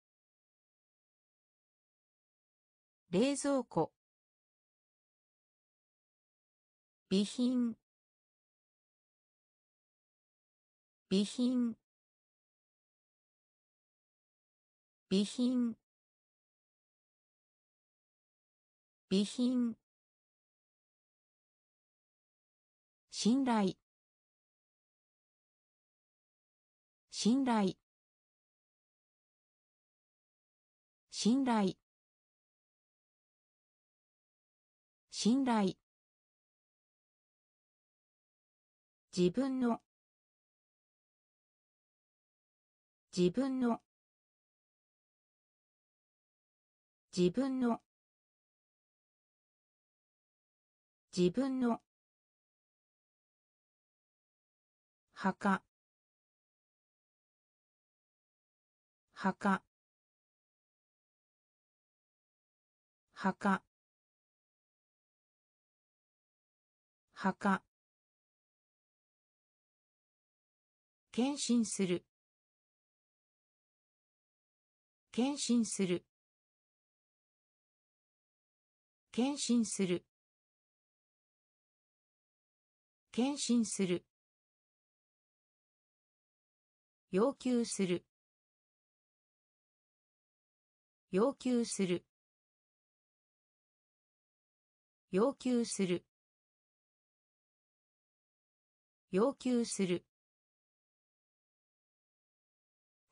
冷蔵庫。備品。備品。備品。備品。信頼。信頼。信頼。信頼。自分の。自分の。自分の。自分の。墓。墓。墓。墓。献身する。献身する。献身する。献身する。要求する。要求する。要求する。要求する。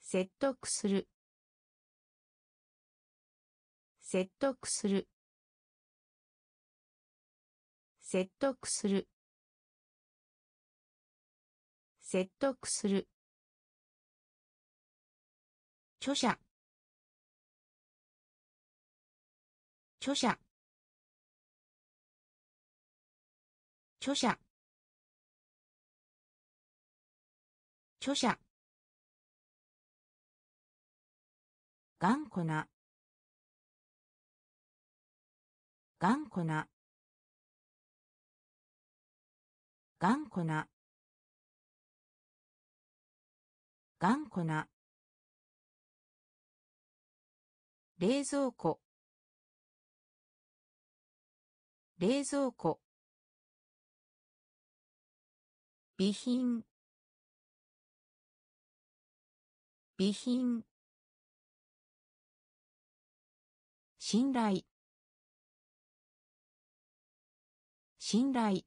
説得する。説得する。説得する。説得する。著者。著者。著者。著者。頑固な。頑固な。頑固な。頑固な。冷蔵庫。冷蔵庫。備品。備品。信頼。信頼。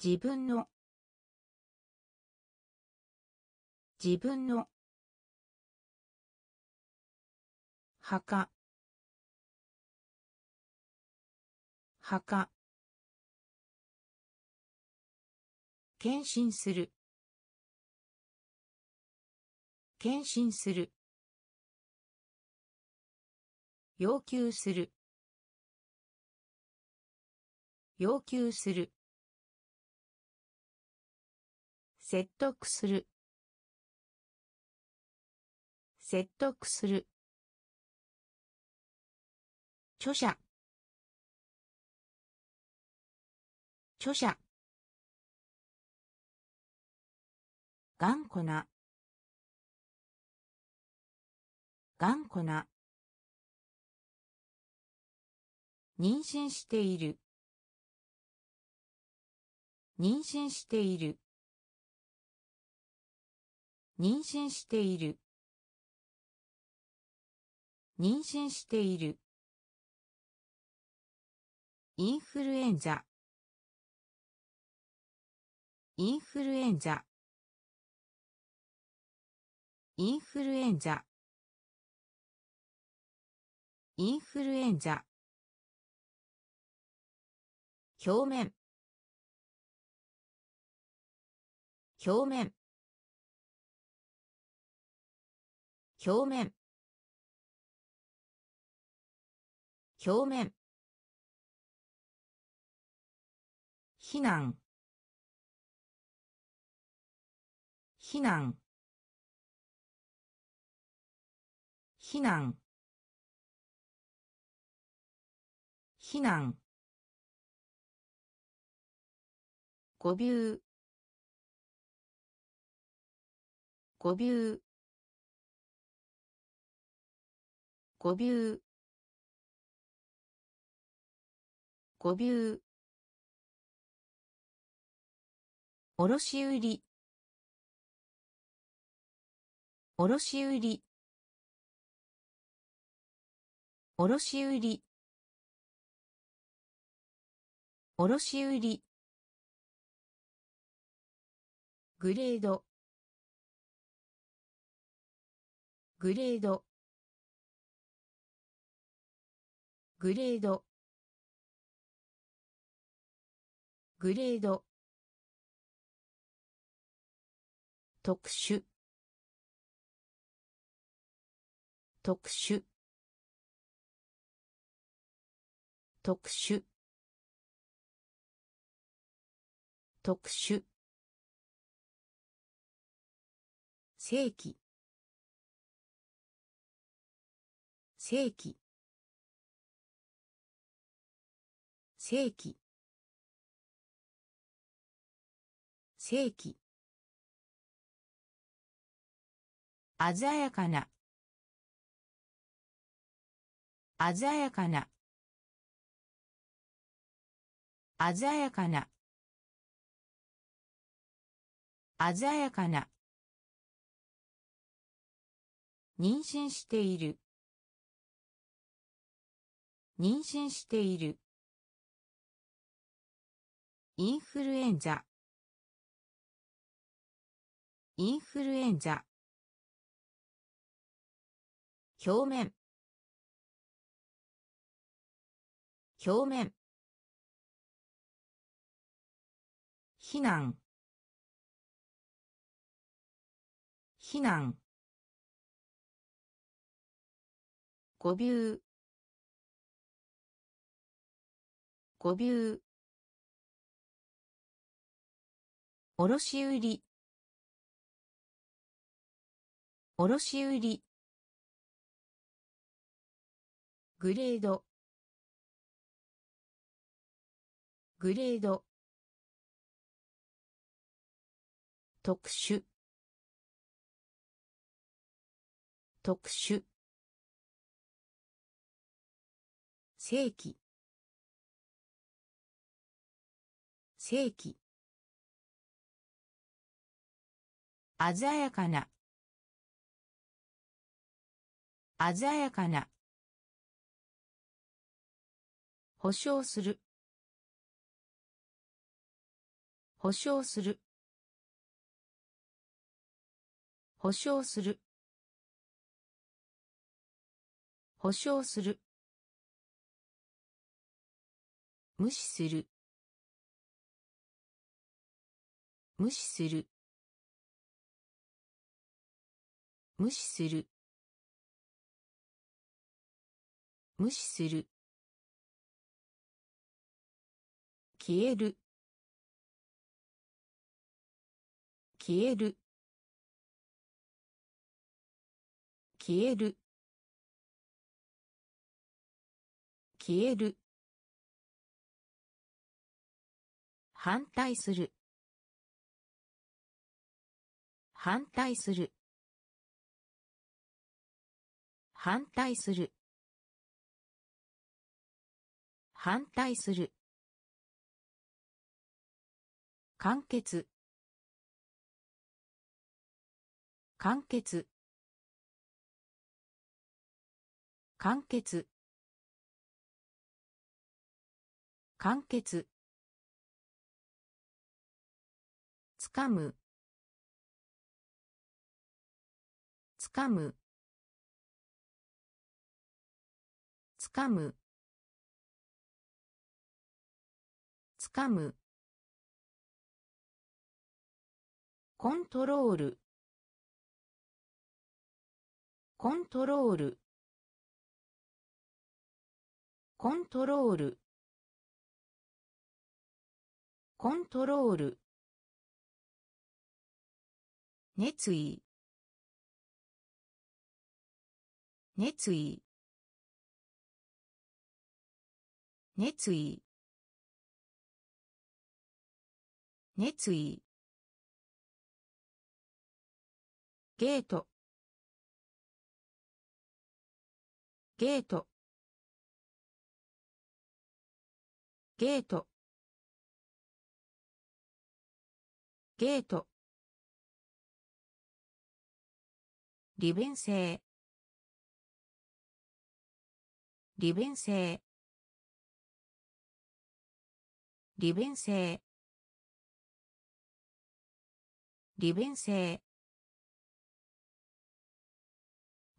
自分の。自分の。墓。墓。献身する。献身する。要求する。要求する。説得する。説得する。著者。著者。頑固な。頑固な。妊娠している。妊娠している。妊娠している。妊娠している。インフルエンザ。インフルエンザ。インフルエンザ。インフルエンザ。表面。表面。表面。表面。避難。避難。避難。避難。語尾語尾語尾語尾卸売。卸売。卸売。卸売。グレード。グレード。グレード。グレード。特殊。特殊。特殊。特殊。正規。正規。正規。正規。鮮やかな。鮮やかな。鮮やかな。鮮やかな。妊娠している。妊娠している。インフルエンザ。インフルエンザ。表面。表面。避難。避難。語尾語尾卸売。卸売。グレード。グレード。特殊。特殊。正規。正規。鮮やかな。鮮やかな。保証する。保証する。保証する。保証する。無視する。無視する。無視する。無視する。消える。消える。消える。消える。反対する。反対する。反対する。反対する。完結。完結。完結。完結。つかむ。つかむ。つかむ。つかむ。コントロール。コントロール。コントロール。コントロール。熱意。熱意。熱意。熱意。ゲート。ゲート。ゲート。ゲート。利便性。利便性。利便性。利便性。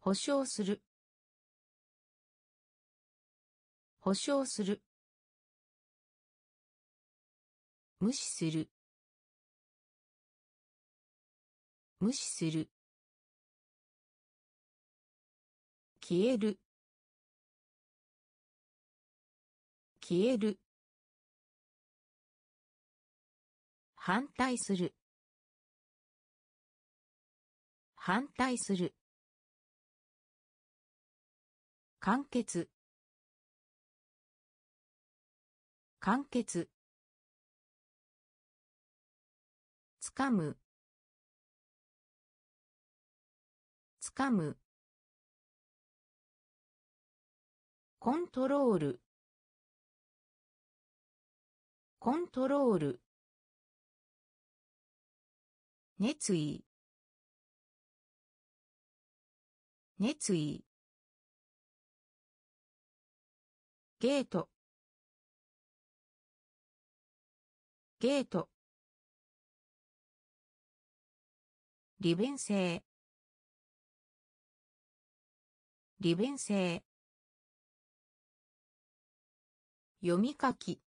保証する。保証する。無視する。無視する。消える。消える。反対する。反対する。完結。完結。つかむ。つかむ。コントロール。コントロール。熱意。熱意。ゲート。ゲート。利便性。利便性。読み書き。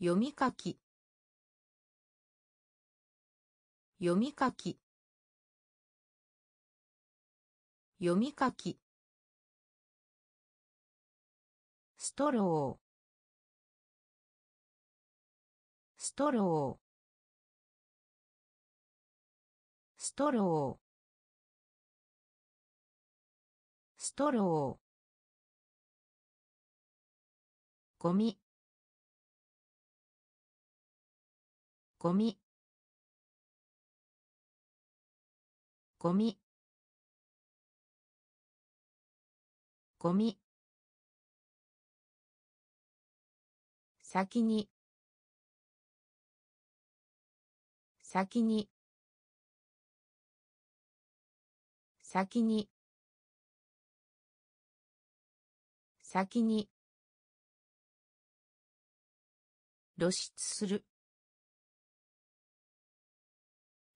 読み書き。読み書き。読み書き。ストロー。ストロー。ストロー。ストロー。ゴミ。ゴミ。ゴミ。ゴミ。先に。先に。先に。先に。露出する。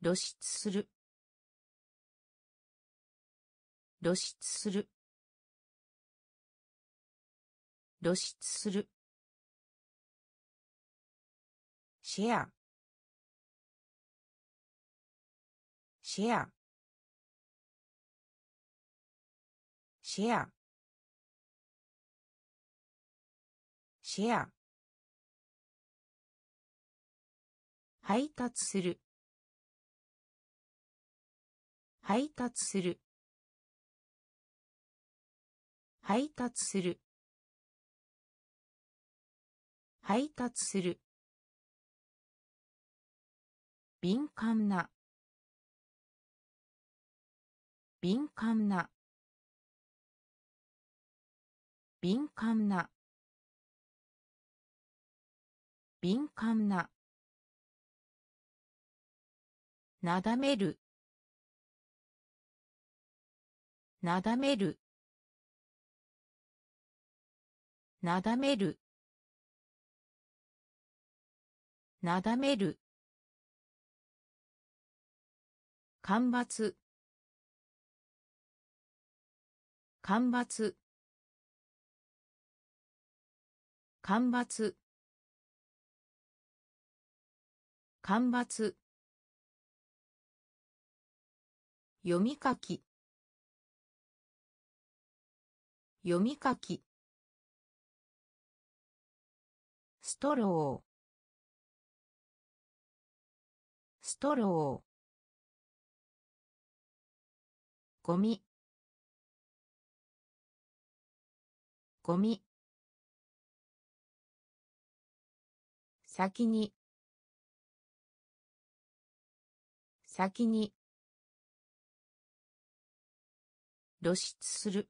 露出する。露出する。露出する。シェアシェアシェアシェア配達する。配達する。配達する。配達する。敏感な。敏感な。敏感な。敏感な。なだめる。なだめる。なだめる。なだめる。干ばつ。干ばつ。干ばつ。干ばつ。読み書き。読み書き。ストロー。ストロー。ゴミ。ゴミ。先に。先に。露出する。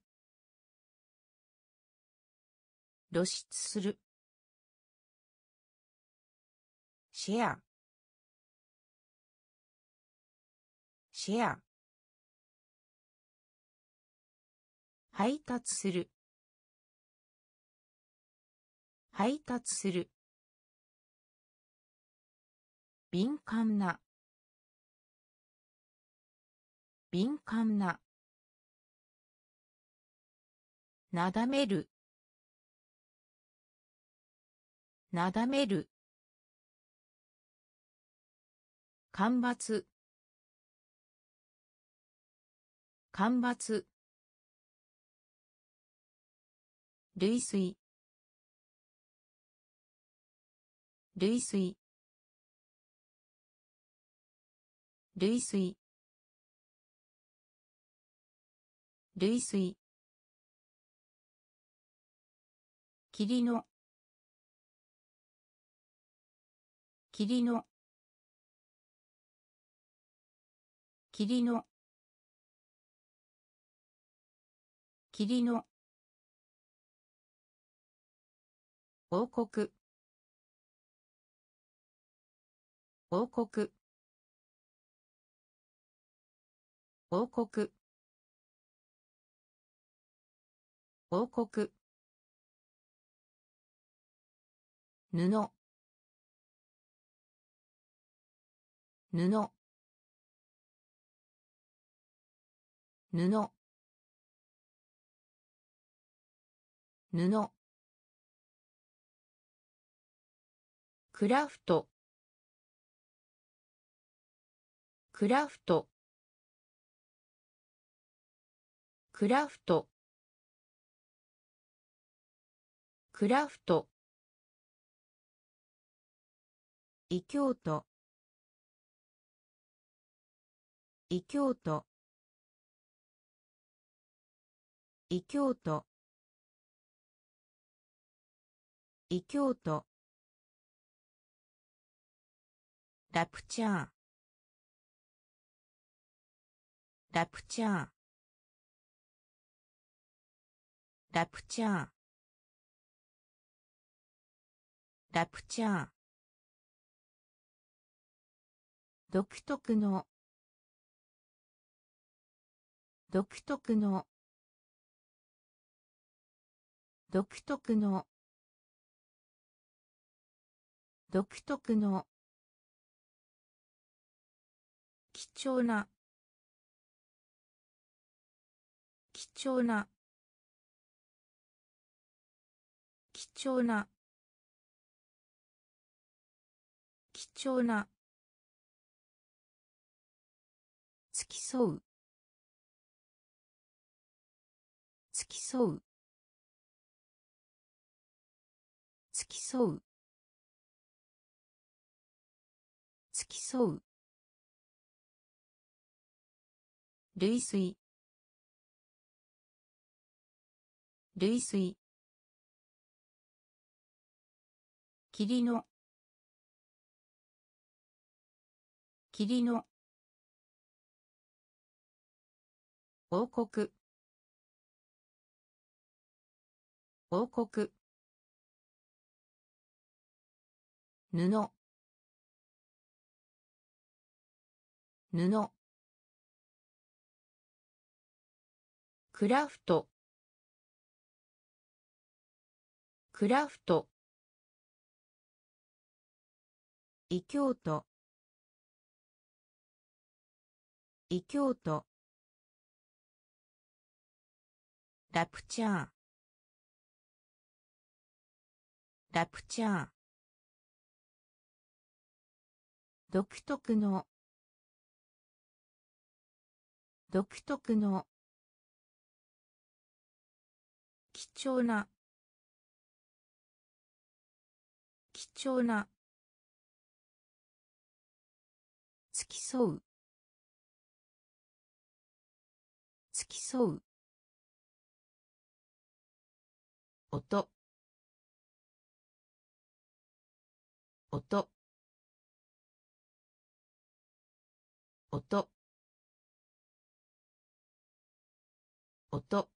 露出する。シェア。シェア。配達する。配達する。敏感な。敏感な。なだめる。なだめる。干ばつ。干ばつ。類推。類推。類推。類推。霧の。霧の。霧の。霧の。王国王国王国王国布布。布。布。クラフト。クラフト。クラフト。クラフト。異教徒。異教徒。異教徒。異教徒。ラプチャーラプチャーラプチャーラプチャー独特の。独特の。独特の。独特の。貴重な。貴重な。貴重な。貴重な。付き添う。付き添う。付き添う。付き添う。類推。類推。霧の。霧の。王国。広告布。布。クラフト。クラフト。異教徒。異教徒。ラプチャー。ラプチャー。独特の。独特の。貴重な。貴重な。付き添う。付き添う。音。音。音。音。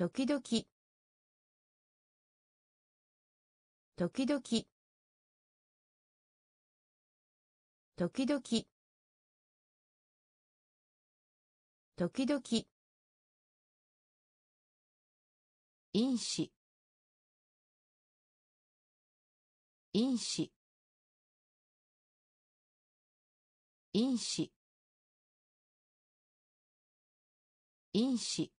時々。時々。時々。時々。因子。因子。因子。因子。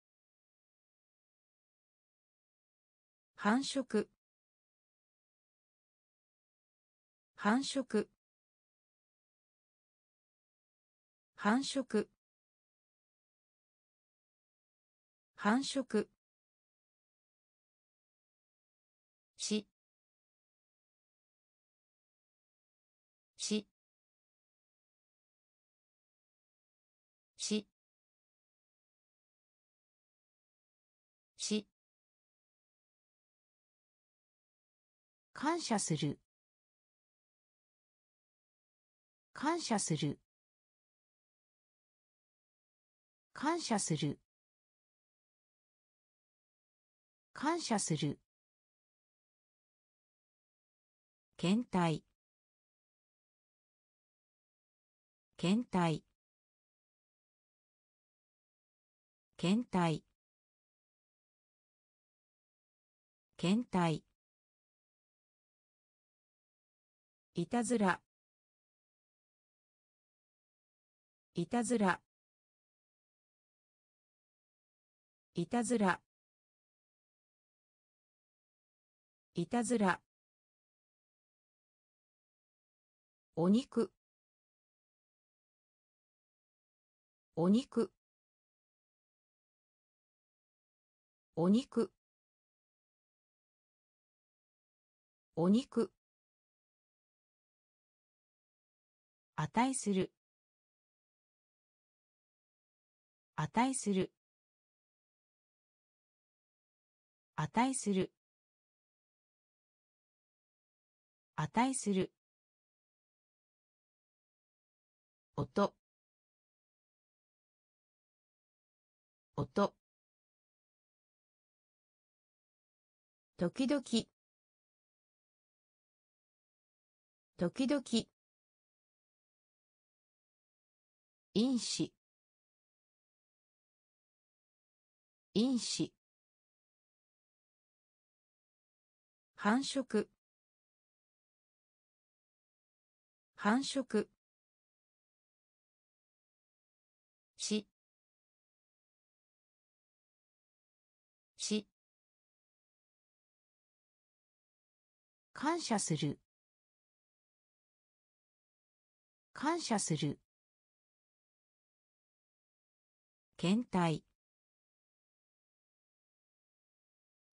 繁殖。繁殖。繁殖。繁殖。感謝する。感謝する。感謝する。感謝する。検体検体検体検体いたずら。いたずら。いたずら。いたずら。お肉。お肉。お肉。お肉。値する。値する。値する。値する。音。音。時々。時々。因子。因子。繁殖。繁殖。しし感謝する。感謝する。検体。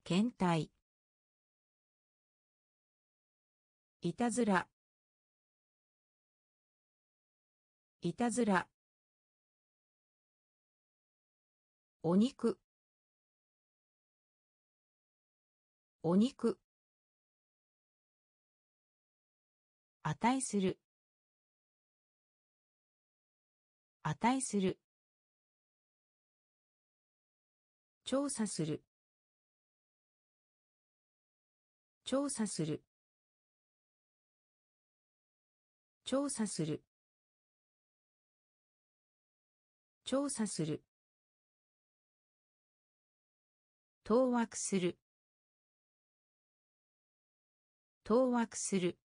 検体。いたずら。いたずら。お肉。お肉。値する。値する。調査する。調査する。調査する。調査する。当惑する。当惑する。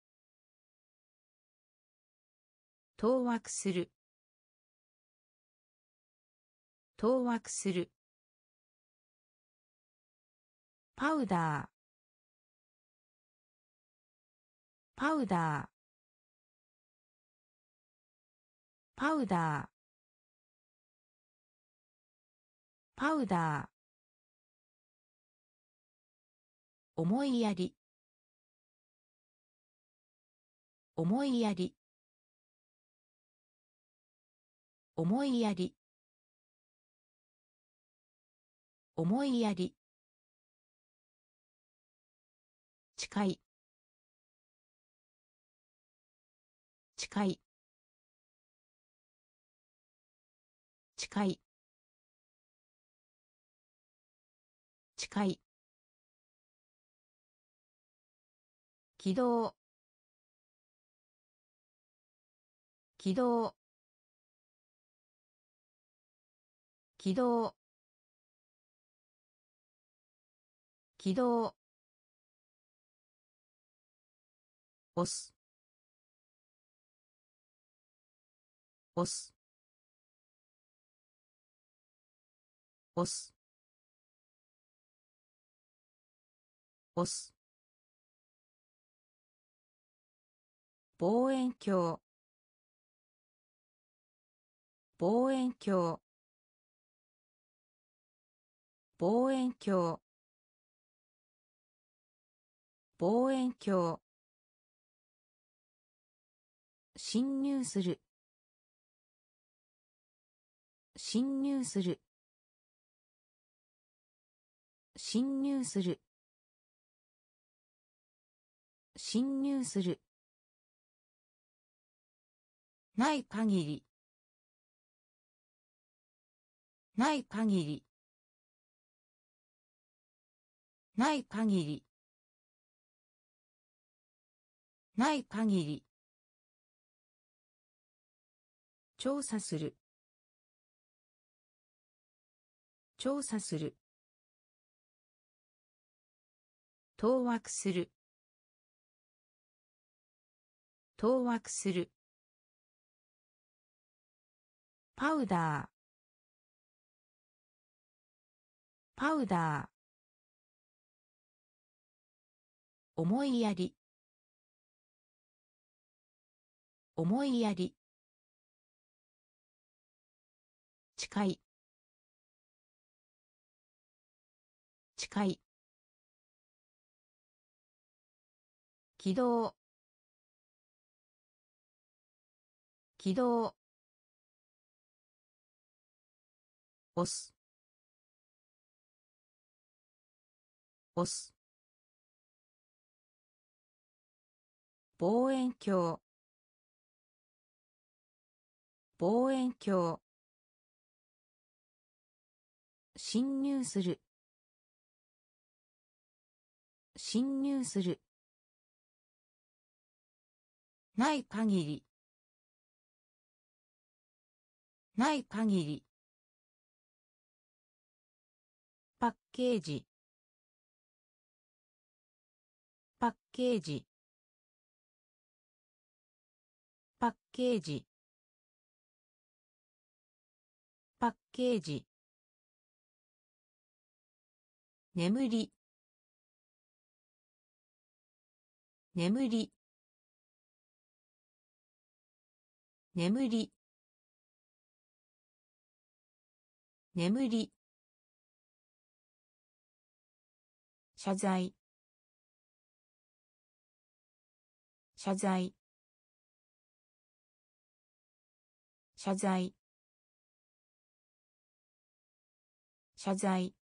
当惑する。当惑する。パウダー。パウダー。パウダー。パウダー。思いやり。思いやり。思いやり。思いやり。近い。近い。近い。近い。起動起動起動起動押す。押す。押す。押す。望遠鏡。望遠鏡。望遠鏡。望遠鏡。侵入する。侵入する。侵入する。侵入する。ない限り。ない限り。ない限り。ない限り。調査する。調査する。当惑する。当惑する。パウダー。パウダー。思いやり。思いやり。近い。近い。起動起動押す。押す。望遠鏡。望遠鏡。侵入する。侵入する。ない限り。ない限り。パッケージ。パッケージ。パッケージ。パッケージ。眠り。眠り。眠り。眠り。謝罪。謝罪。謝罪。謝罪。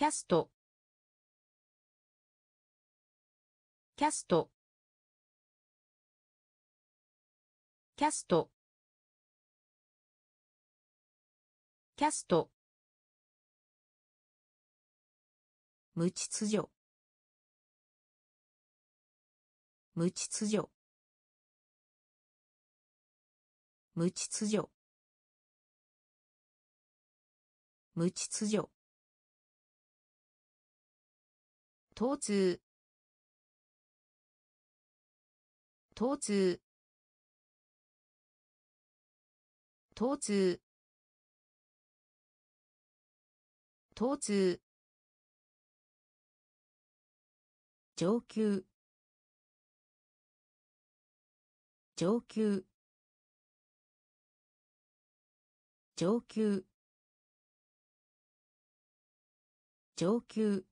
キャスト。キャスト。キャスト。キャスト。無秩序。無秩序。無秩序。無秩序。疼痛。疼痛。疼痛。疼痛。上級。上級。上級。上級。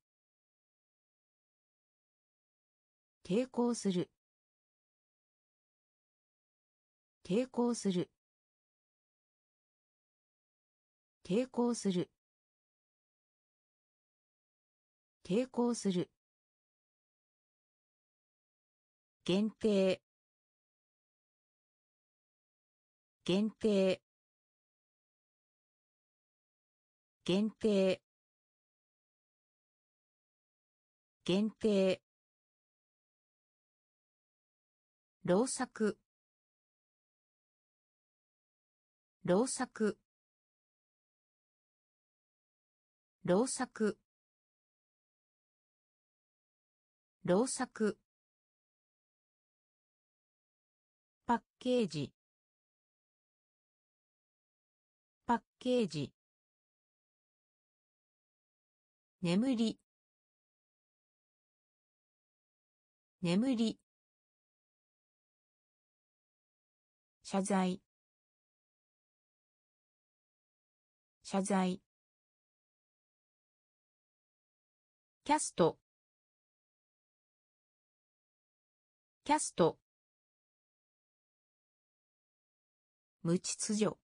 抵抗する。抵抗する。抵抗する。抵抗する。限定。限定。限定。限定。ろうさくろうさくろうさくろうさくパッケージ。パッケージ。眠り。眠り。謝罪。謝罪。キャスト。キャスト。無秩序。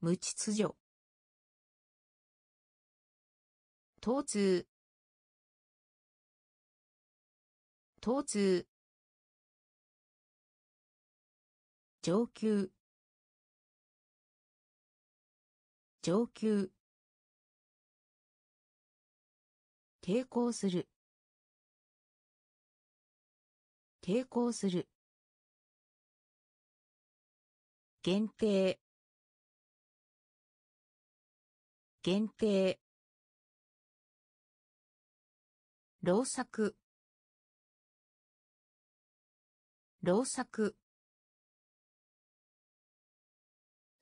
無秩序。疼痛疼痛上級。上級。抵抗する。抵抗する。限定。限定。労作。労作。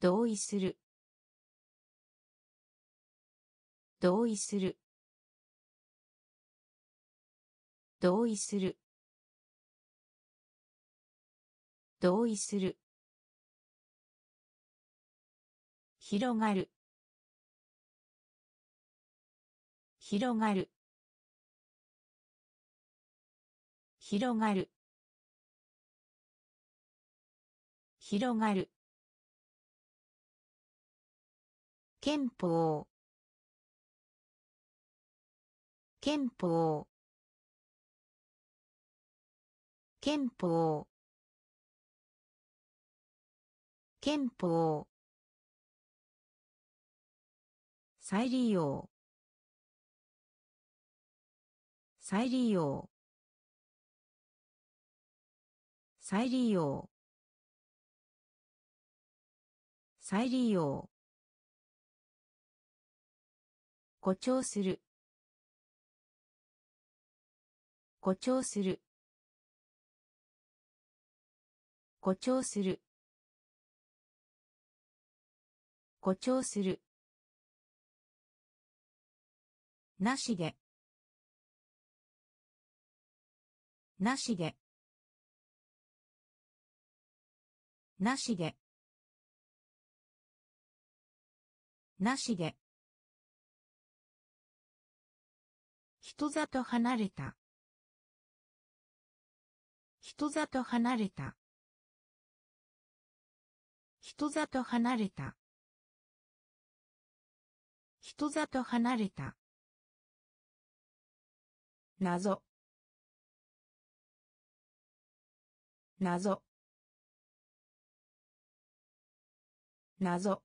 同意する。同意する。同意する。同意する。広がる。広がる。広がる。広がる。憲法。憲法。憲法。憲法。再利用。再利用。再利用。再利用。誇張する。誇張する。誇張する。誇張する。なしで。なしで。なしで。なしで。人里離れた。人里離れた。人里離れた。人里離れた。謎。謎。謎。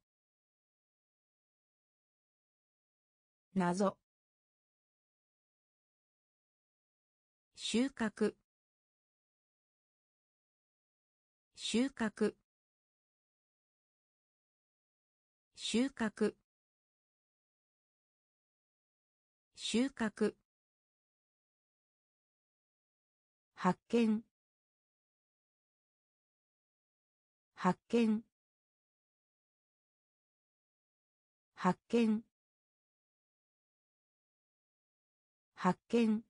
謎。収穫。収穫。収穫。収穫。発見。発見。発見。発見。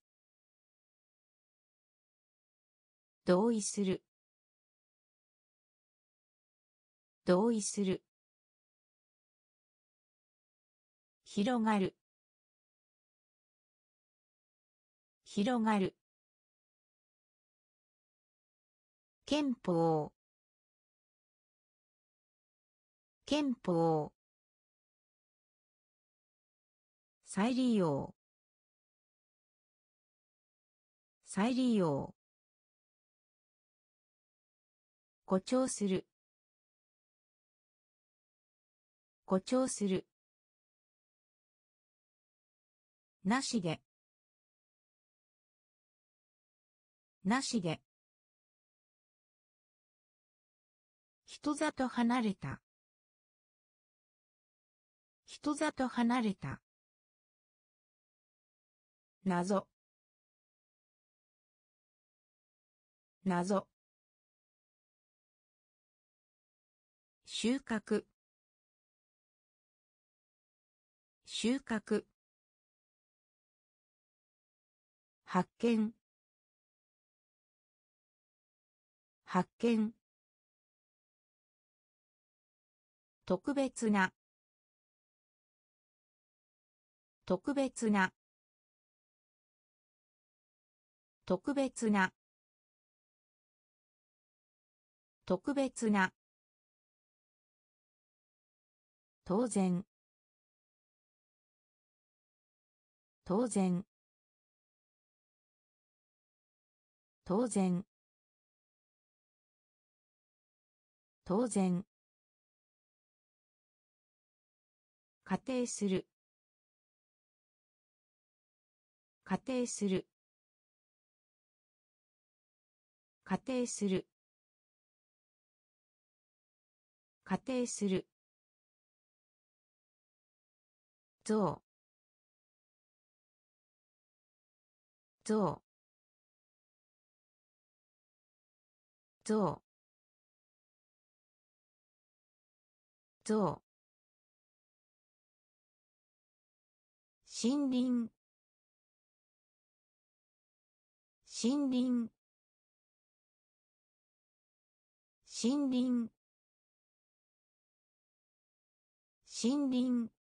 同意する。同意する。広がる。広がる。憲法。憲法。再利用。再利用。誇張する。誇張する。なしで。なしで。人里離れた。人里離れた。謎。謎。収穫。収穫。発見。発見。特別な。特別な。特別な。特別な。当然。当然。当然。当然。仮定する。仮定する。仮定する。仮定する像。像。像。像。森林。森林。森林。森林。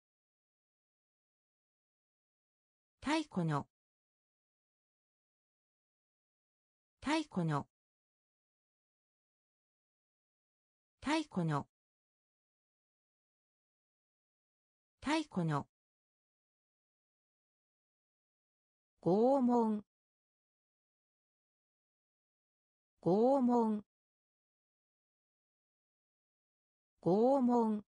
太古の。太古の。太古の。太古の。拷問。拷問。拷問。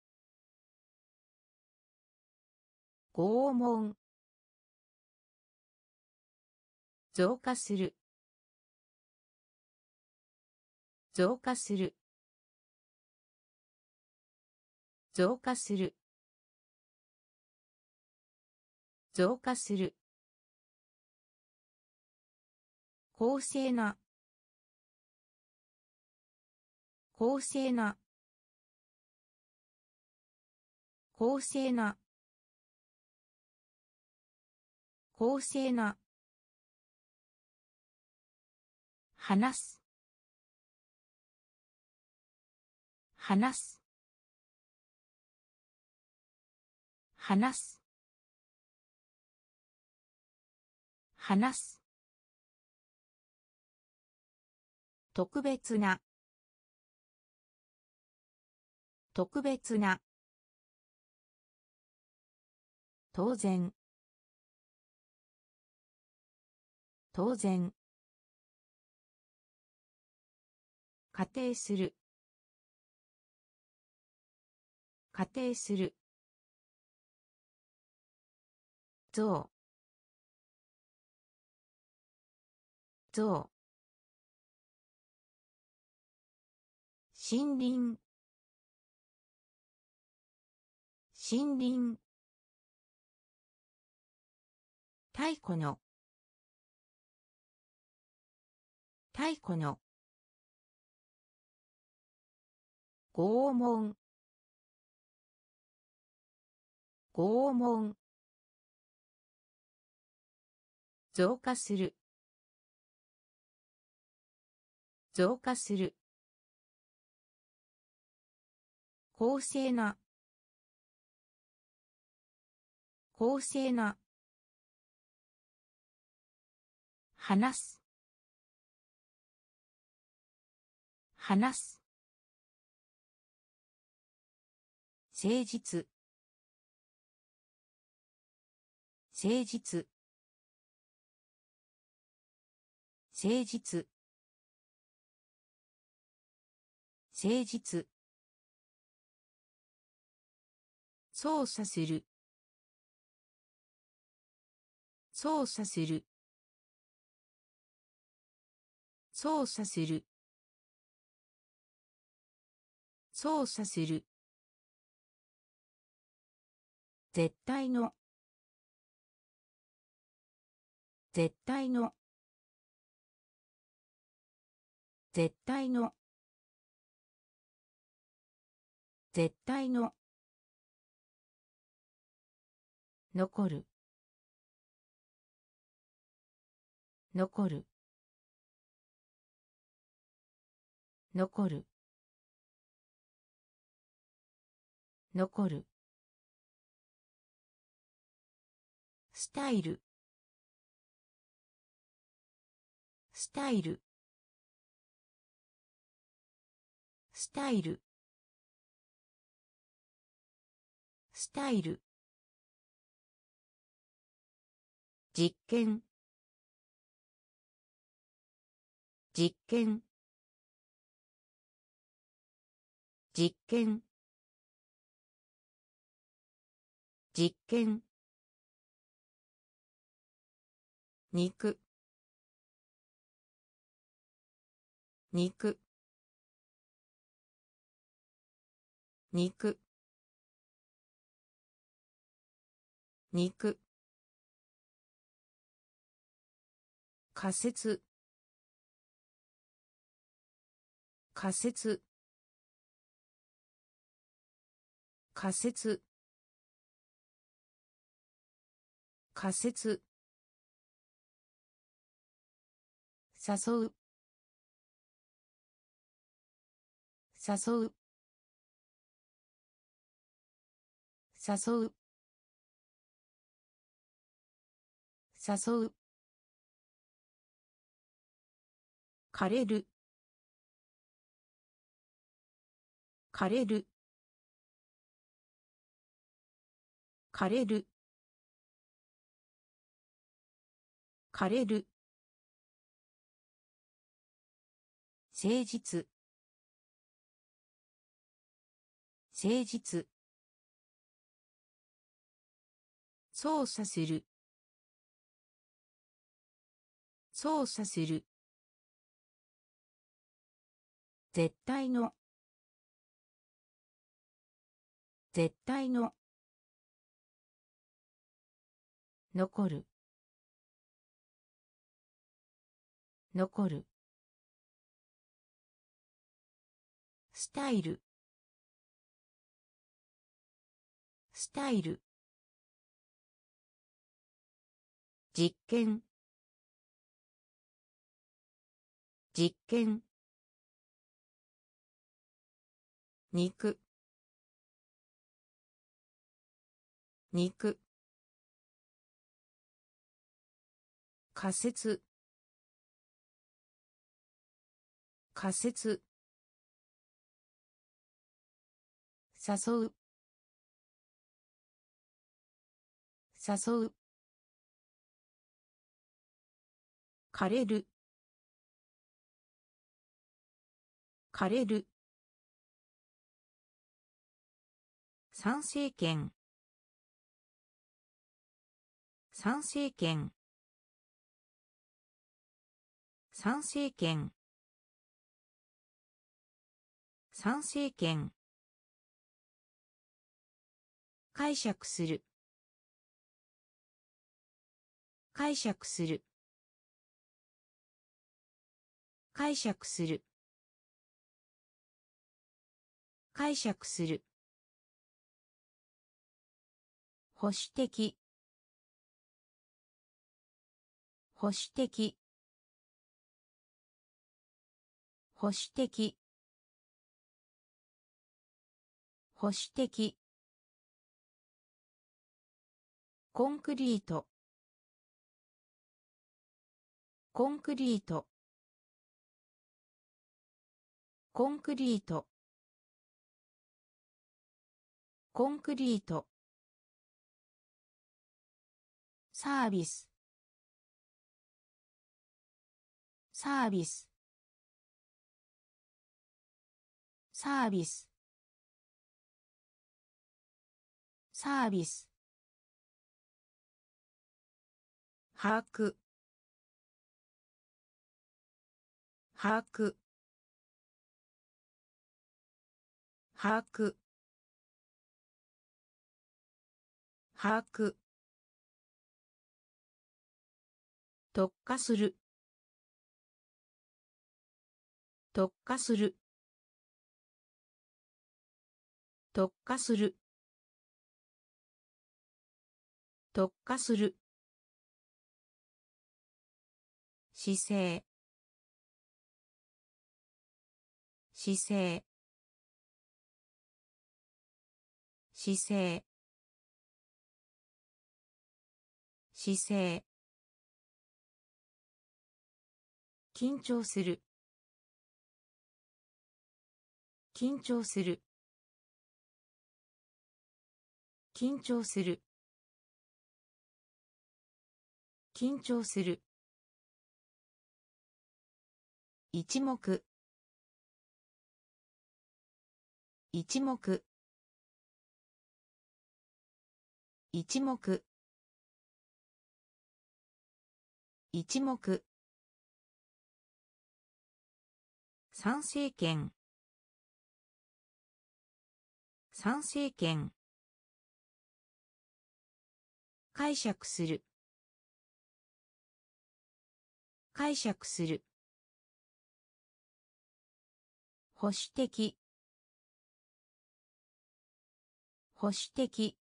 拷問増加する。増加する。増加する。増加する。公正な公正な公正な公正な話す。話す。話す。話す。特別な。特別な。当然。当然。仮定する。仮定する。象象森林。森林。太古の。太古の。拷問。拷問。増加する。増加する。公正な。公正な。話す。話す。誠実。誠実。誠実。誠実。操作する。操作する。操作する。操作する。絶対の。絶対の。絶対の。絶対の。残る。残る。残る。残る。スタイル。スタイル。スタイル。スタイル。実験。実験。実験。実験。肉。肉。肉。肉。仮説。仮説。仮説。仮説。誘う。誘う。誘う。誘う。枯れる。枯れる。枯れる。枯れる。誠実。誠実。操作する。操作する。絶対の。絶対の。残る。残る。スタイル。スタイル。実験。実験。肉。肉。仮説。仮説。誘う。誘う。枯れる。枯れる。参政権。参政権。参政権。参政権。解釈する。解釈する。解釈する。解釈する。保守的。保守的。保守的。保守的。コンクリート。コンクリート。コンクリート。コンクリート。サービス。サービス。サービス。サービス。把握。把握。把握。把握。特化する。特化する。特化する。特化する。姿勢。姿勢。姿勢。姿勢。緊張する。緊張する。緊張する。緊張する。一目。一目。一目。一目。参政権。参政権。解釈する。解釈する。保守的。保守的。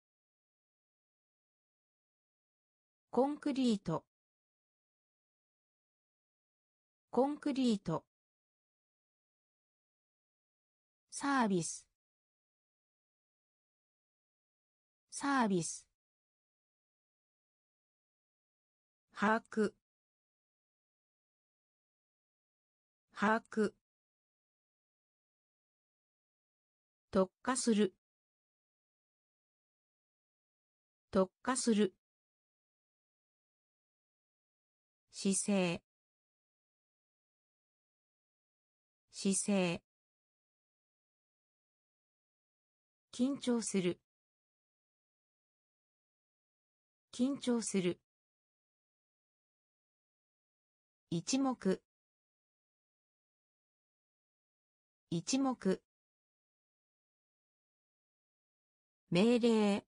コンクリート。コンクリート。サービス。サービス。把握。把握。特化する。特化する。姿勢。姿勢。緊張する。緊張する。一目。一目。命令。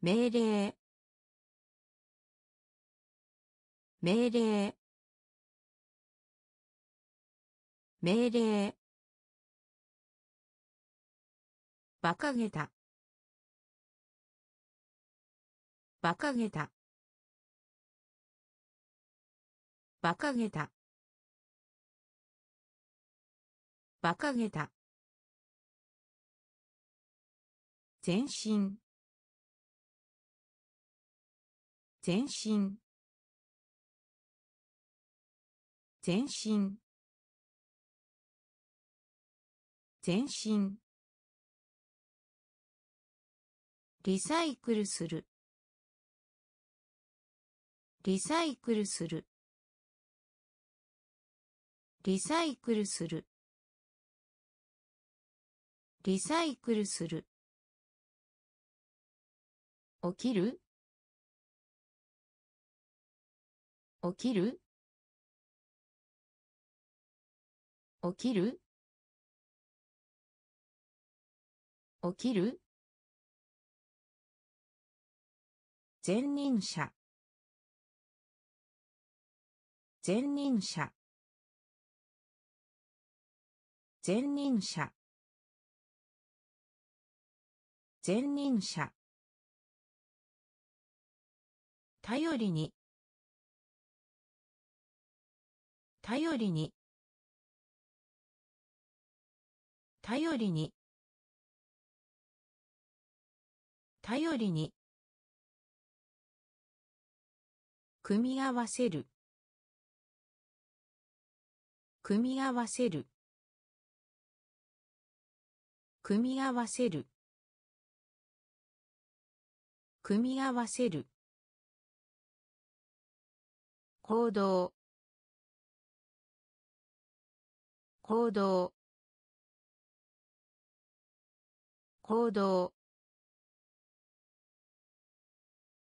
命令。命令。命令。馬鹿げた。馬鹿げた。馬鹿げた。馬鹿げた。全身全身全身全身リサイクルする。リサイクルする。リサイクルする。リサイクルする。起きる？起きる？起きる？起きる？前任者。前任者。前任者。前任者。頼りに。頼りに。頼りに。頼りに。組み合わせる。組み合わせる。組み合わせる。組み合わせる。行動。行動。行動。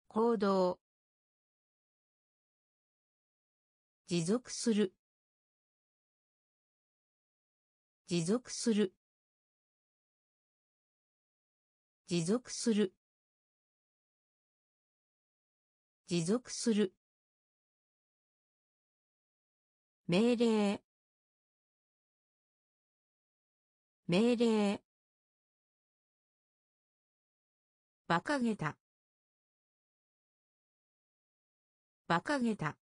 行動。持続する。持続する。持続する。持続する。命令。命令。馬鹿げた。馬鹿げた。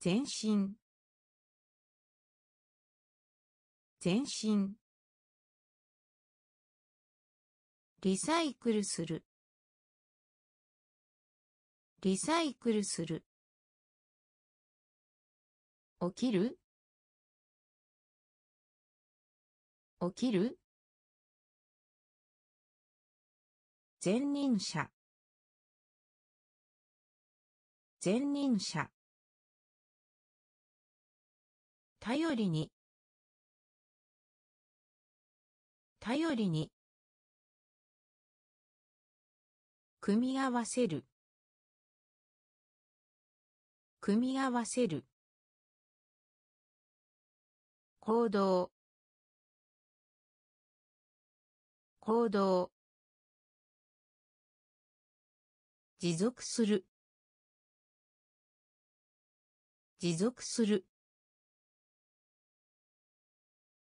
全身全身リサイクルする。リサイクルする。起きる？起きる？前任者。前任者。頼りに。頼りに。組み合わせる。組み合わせる。行動。行動。持続する。持続する。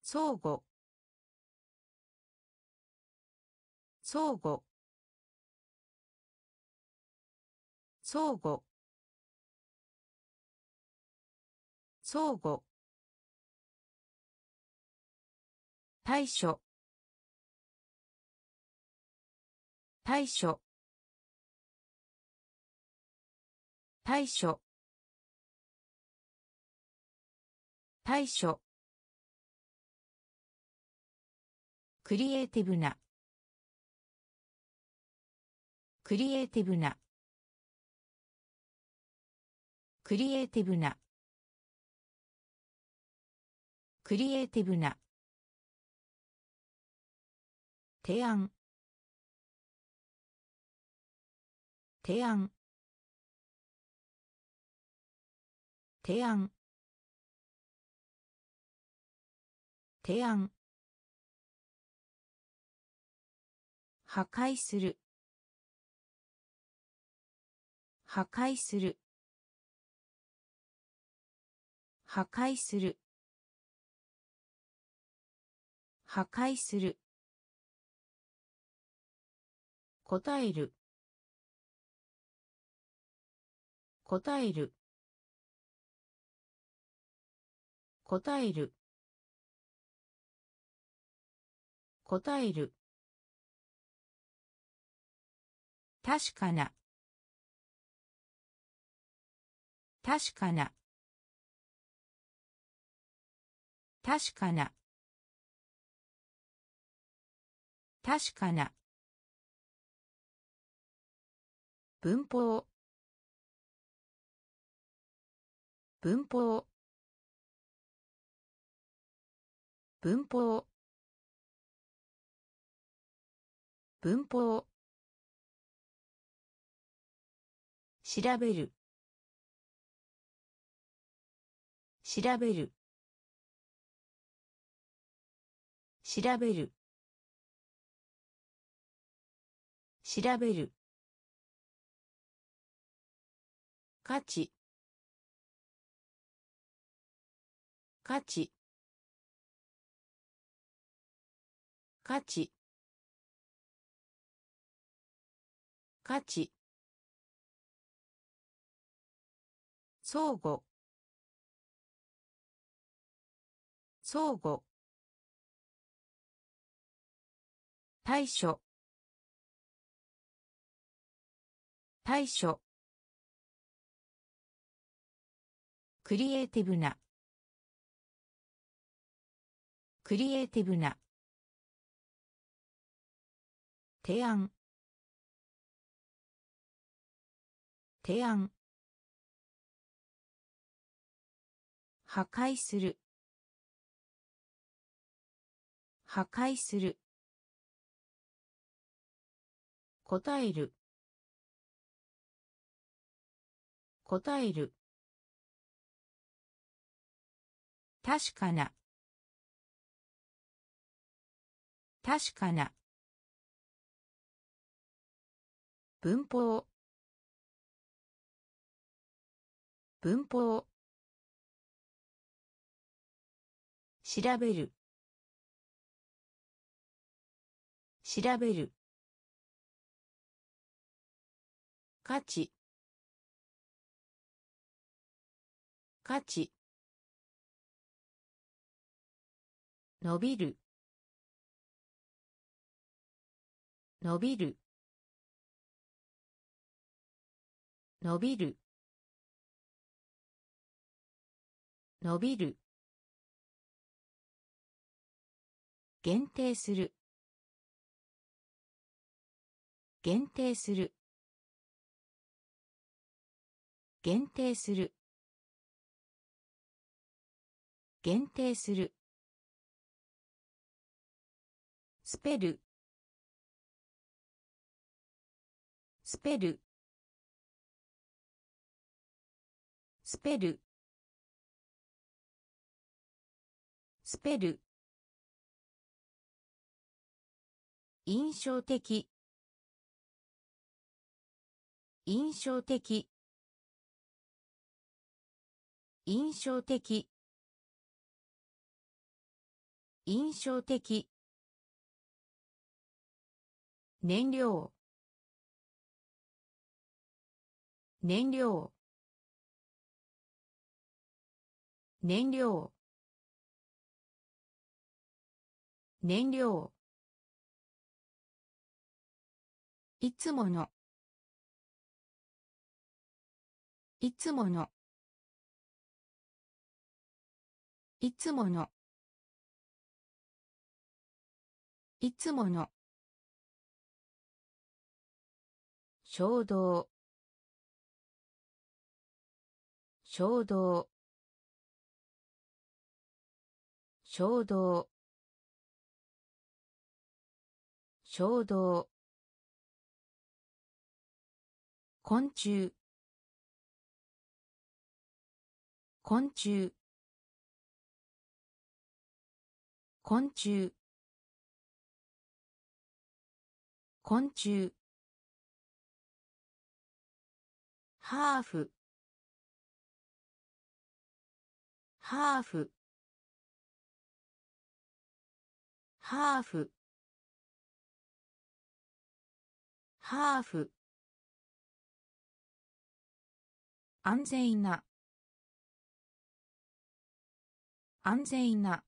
相互。相互。相互。相互。対処。対処。対処。対処。クリエイティブな。クリエイティブな。クリエイティブな。クリエイティブな。提案。提案。提案。提案。破壊する。破壊する。破壊する。破壊する。答える。答える。答える。答える。確かな。確かな。確かな。確かな。文法。文法。文法。文法。調べる。調べる。調べる。調べる。価値。価値。価値。価値。相互。相互。対処。対処。クリエイティブな。クリエイティブな。提案。提案。破壊する。破壊する。答える。答える。確かな。確かな。文法。文法。調べる。調べる。価値。価値。伸びる。伸びる。伸びる。伸びる。限定する。限定する。限定する。限定する。スペルスペルスペルスペル印象的。印象的。印象的。印象的。燃料。燃料。燃料。燃料。いつもの。いつもの。いつもの。いつもの。衝動。衝動。衝動。衝動。昆虫。昆虫。昆虫。昆虫。ハーフ。ハーフ。ハーフ。ハーフ。安全な。安全な。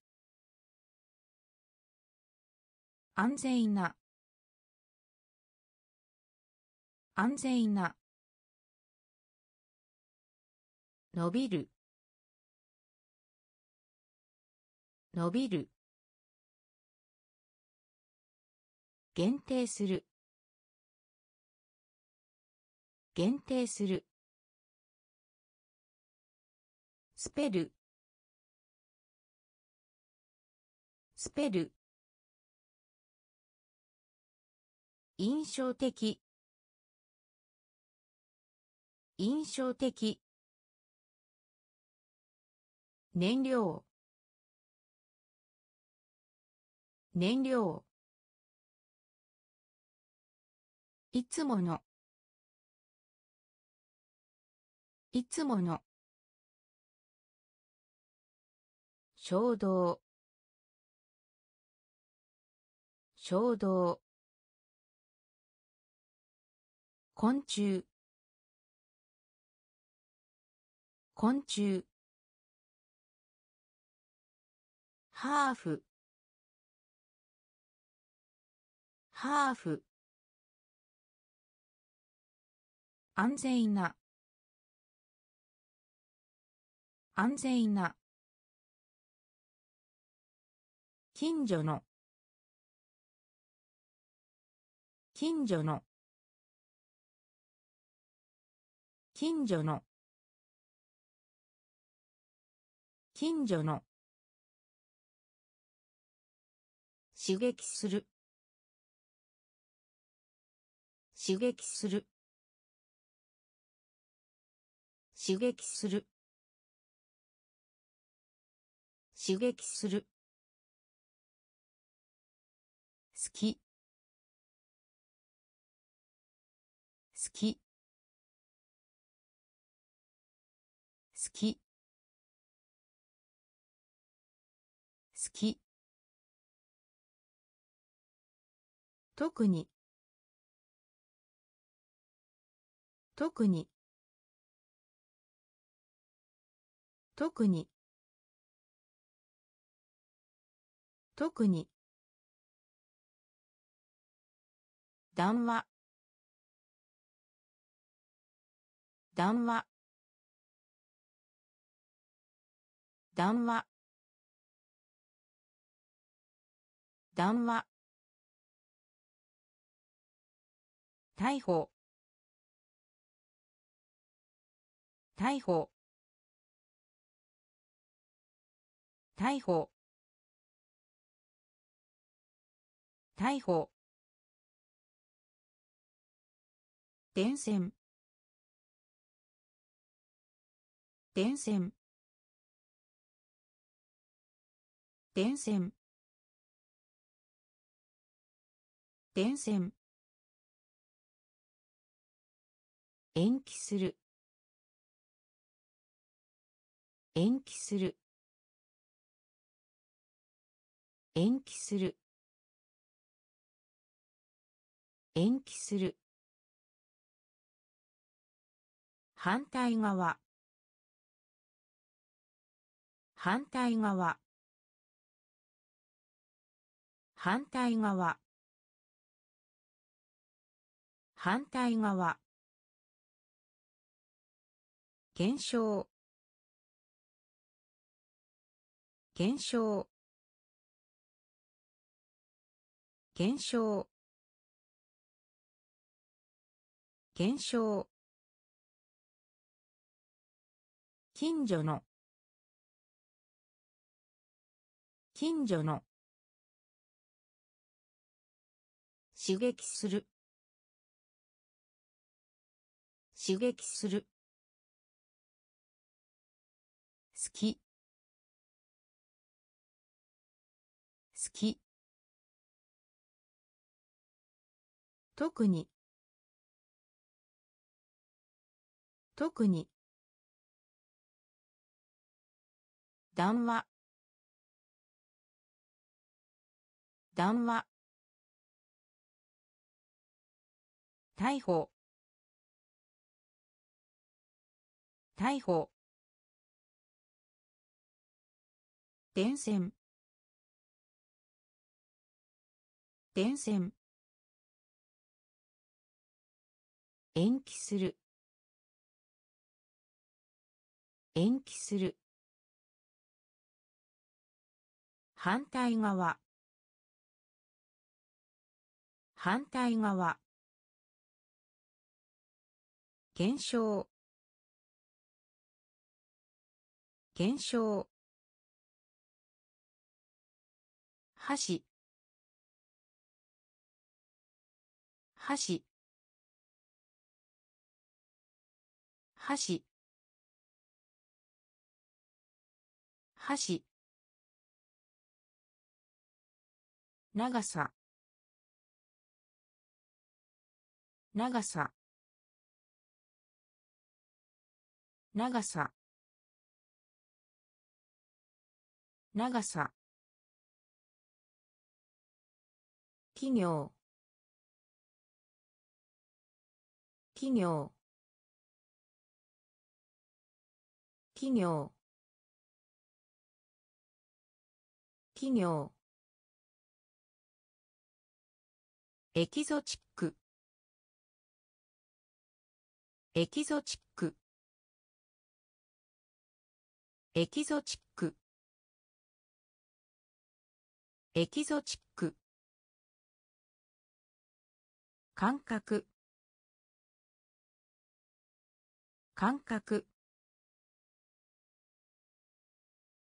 安全な。安全な。伸びる。伸びる。限定する。限定する。スペル。スペル。印象的。印象的。燃料。燃料。いつもの。いつもの。衝動。衝動。昆虫。昆虫。ハーフ。ハーフ。安全な。安全な。近所の。近所の。近所の。近所の。刺激する。刺激する。刺激する。刺激する。好き。好き。好き特に。特に。特に。特に。談話。談話。談話。談話。逮捕。逮捕。逮捕。逮捕。電線電線電線電線延期する。延期する。延期する。延期する。反対側。反対側。反対側。反対側。減少。減少。減少。減少。近所の。近所の。刺激する。刺激する。好き。好き。特に。特に。談話。談話。逮捕。逮捕。電線電線延期する。延期する。反対側。反対側。減少。減少。箸。箸。箸。箸。長さ。長さ。長さ。長さ。企業。企業。企業。企業。エキゾチック。エキゾチック。エキゾチック。エキゾチッ感覚。感覚。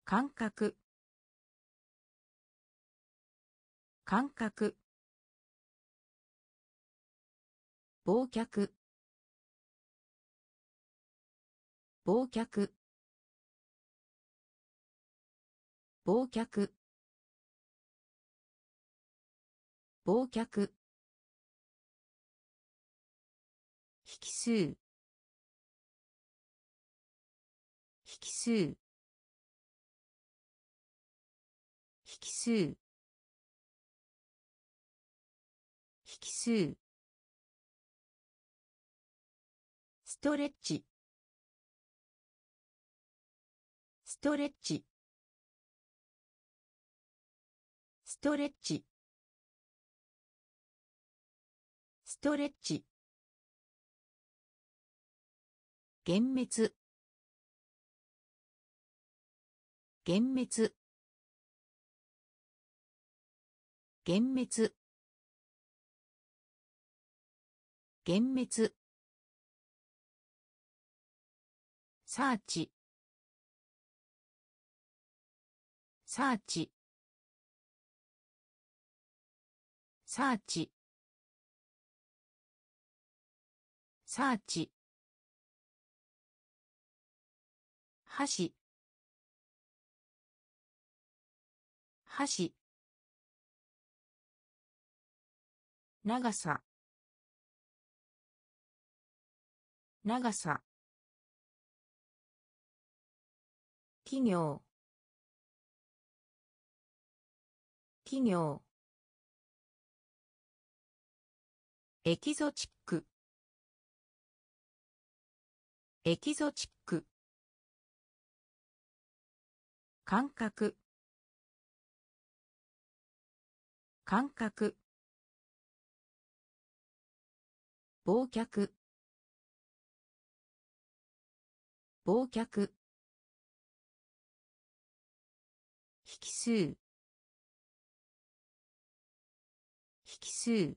感覚。感覚。忘却忘却忘却忘却引数。引数。引数。引数。ストレッチ。ストレッチ。ストレッチ。ストレッチ。幻滅。幻滅。幻滅。幻滅。サーチ。サーチ。サーチ。サーチ。箸。箸。長さ。長さ。企業。企業。エキゾチック。エキゾチック。感覚。感覚。忘却。忘却。引数。引数。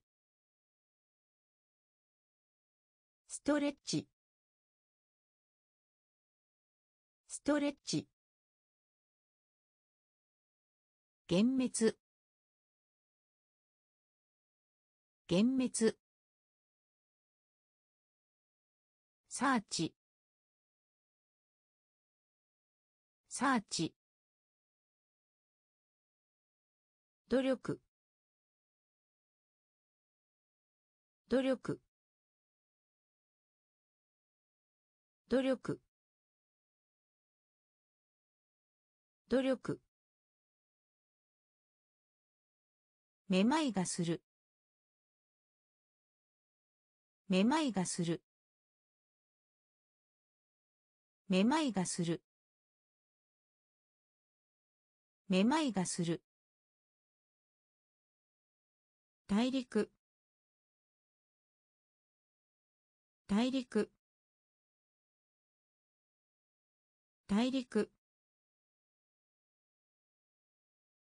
ストレッチ。ストレッチ。幻滅。幻滅。サーチ。サーチ。努力。努力。努力。努力。めまいがする。めまいがする。めまいがする。めまいがする。大陸。大陸。大陸。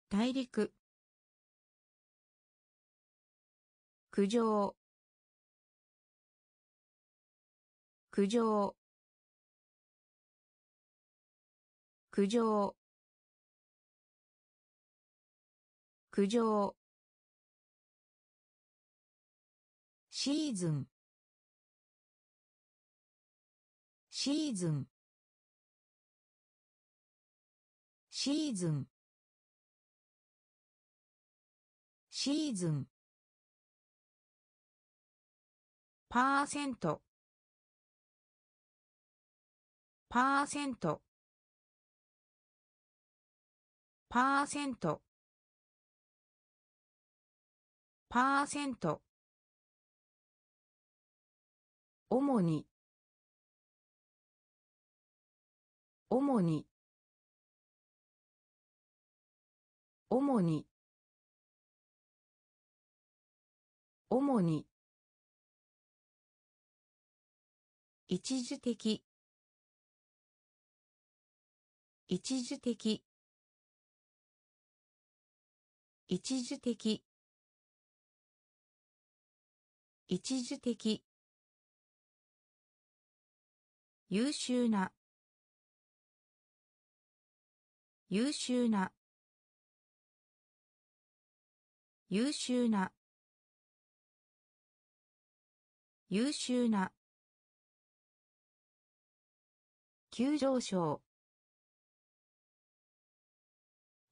大陸。苦情。苦情。苦情。苦情。シーズン。シーズン。シーズン。シーズン。パーセント。パーセント。パーセント。パーセント。主に。主に。主に。主に一時的。一時的。一時的。一時的。優秀な。優秀な。優秀な。優秀な。急上昇。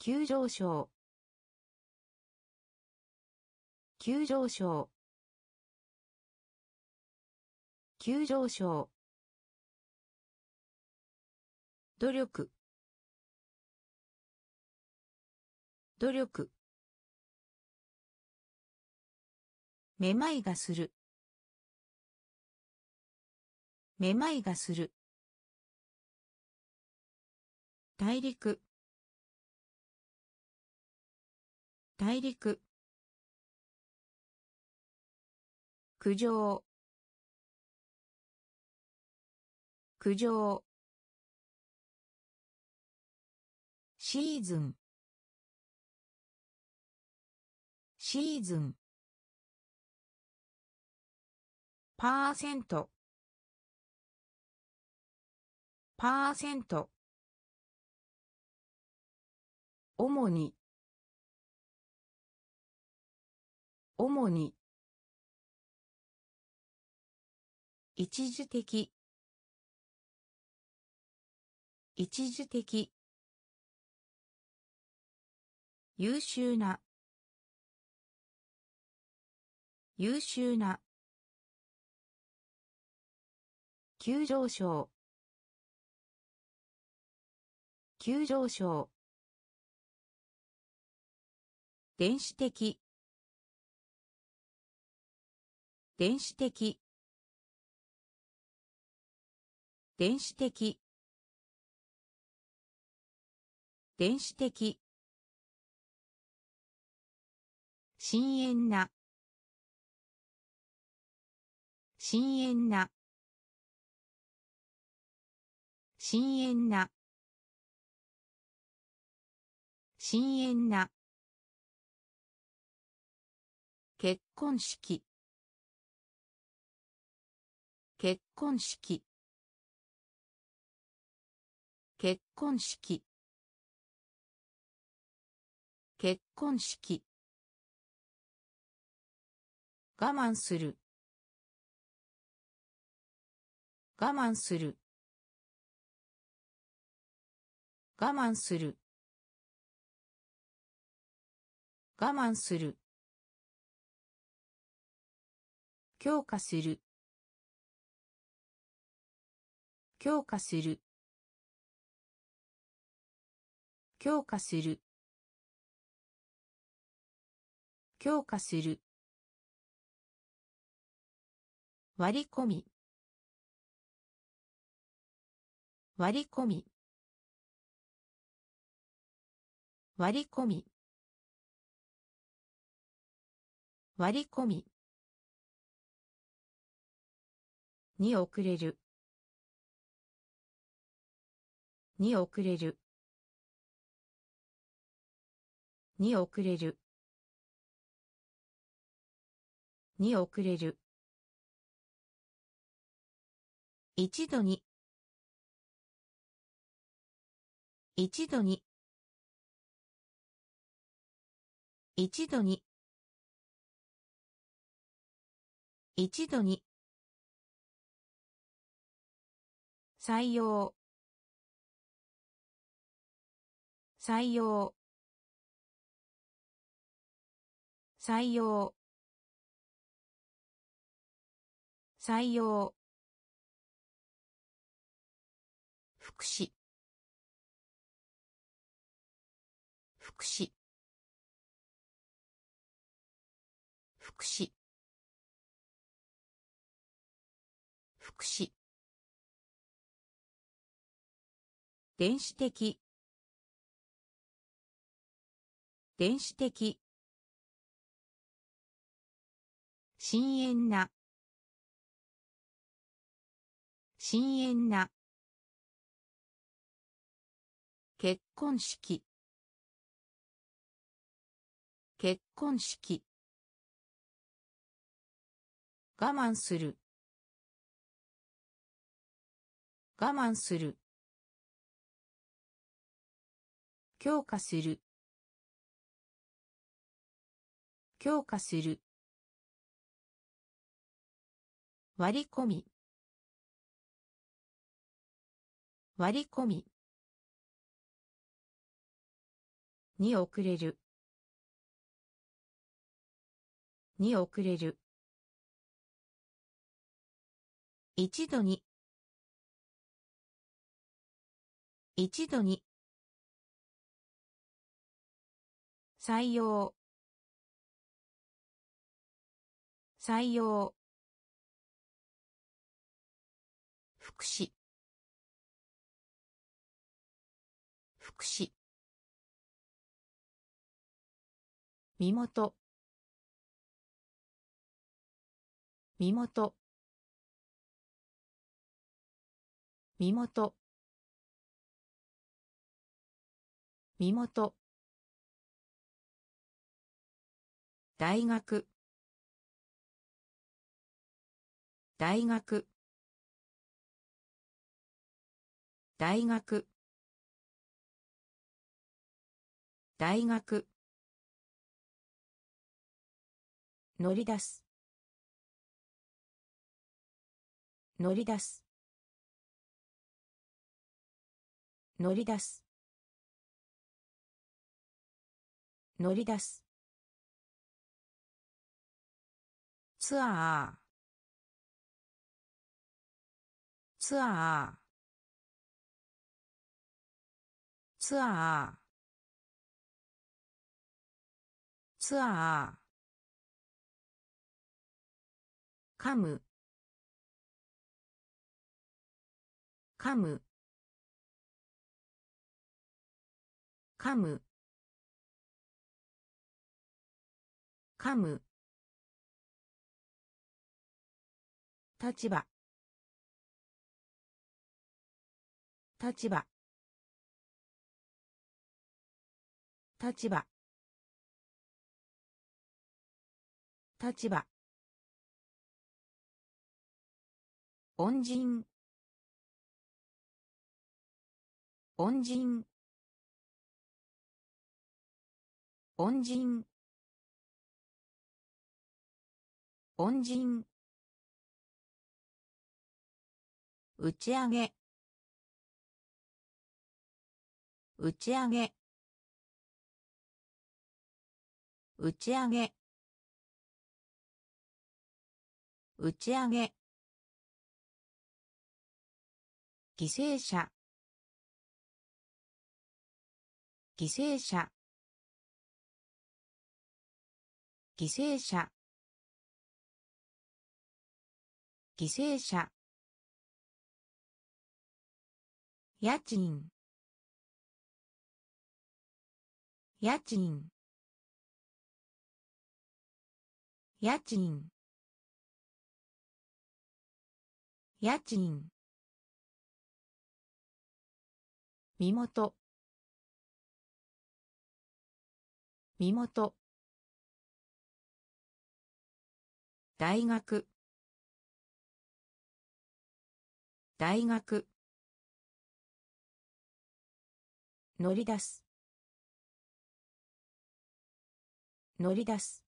急上昇。急上昇。急上昇。努力。努力。めまいがする。めまいがする。大陸。大陸。苦情。苦情。シーズン。シーズン。パーセント。パーセント。主に。主に。一時的。一時的。優秀な。優秀な。急上昇。急上昇。電子的。電子的。電子的。電子的。深遠な。深遠な。深遠な。深遠な。結婚式。結婚式。結婚式。結婚式。我慢する。我慢する。我慢する。我慢する。強化する。強化する。強化する。強化する。割り込み。割り込み。割り込み。割り込み。に遅れる。に遅れる。に遅れる。に遅れる。一度に。一度に。一度に。一度に。採用。採用。採用。採用。福祉。福祉。福祉。福祉。電子的。電子的。深遠な。深遠な。結婚式。結婚式。我慢する。我慢する。強化する。強化する。割り込み。割り込み。に遅れる。に遅れる。一度に。一度に。採用。採用。福祉。福祉。身元。身元。身元。身元。大学。大学。大学。大学。乗り出す。乗り出す。乗り出す。乗り出す。ツアー。ツアー。ツアー。ツアー。噛む噛む噛む噛む立場。立場。立場。立場。恩人。恩人。恩人。恩人。打ち上げ。打ち上げ。打ち上げ。打ち上げ。犠牲者。犠牲者。犠牲者。犠牲者。家賃。家賃。家賃。家賃。身元。身元。大学。大学。乗り出す。乗り出す。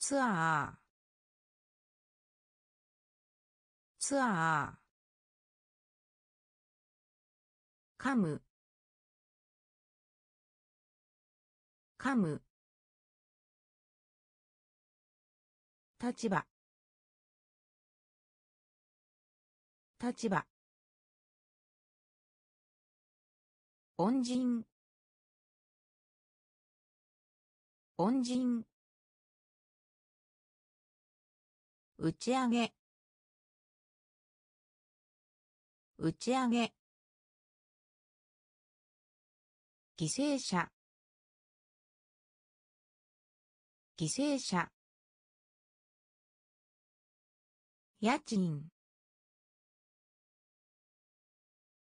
ツアー。ツアー。噛む噛む立場。立場。恩人。恩人。打ち上げ。打ち上げ。犠牲者。犠牲者。家賃。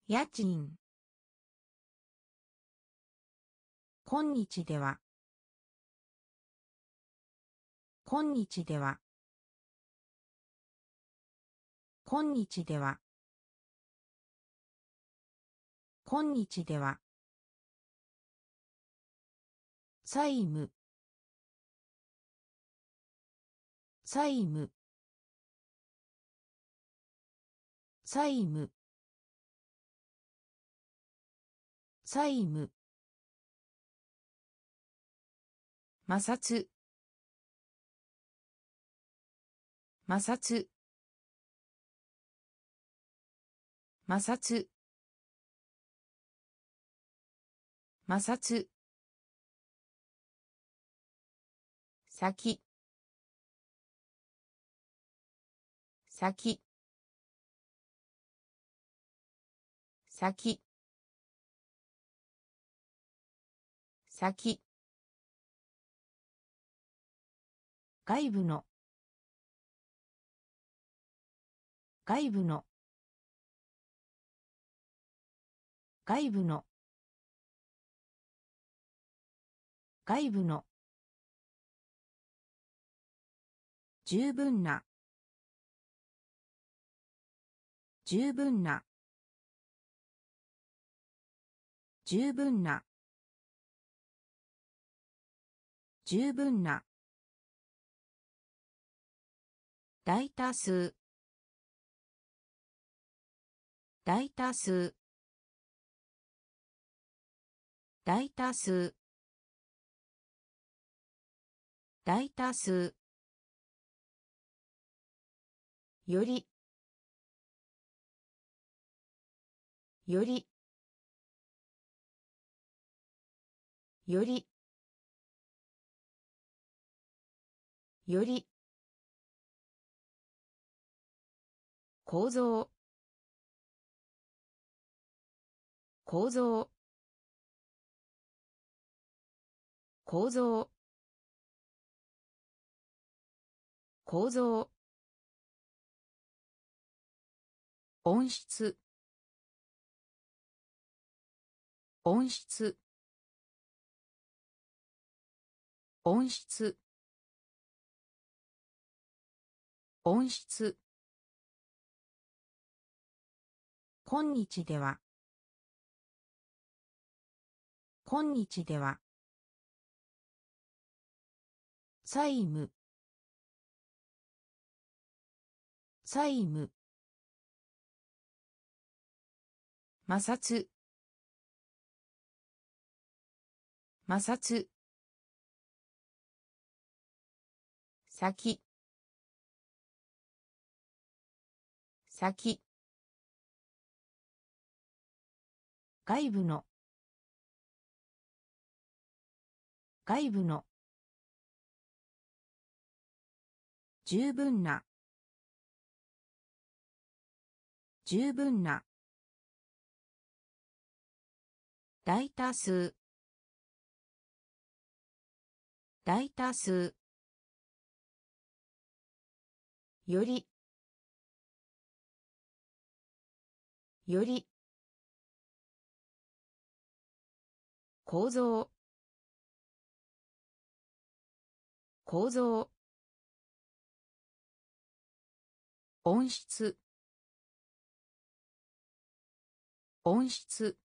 家賃。今日では。今日では。今日では。今日では。債務。債務。債務。債務。摩擦。摩擦。摩擦。摩擦。先。先。先。先。外部の。外部の。外部の。外部の。十分な。十分な。十分な。十分な。大多数。大多数。大多数。大多数。より。より。より。より。構造。構造。構造。構造。音質。音質。音質。音質。今日では。今日では。債務。債務。摩擦。摩擦。先。先。外部の。外部の。十分な。十分な。大多数。大多数。より。より。構造。構造。音質。音質。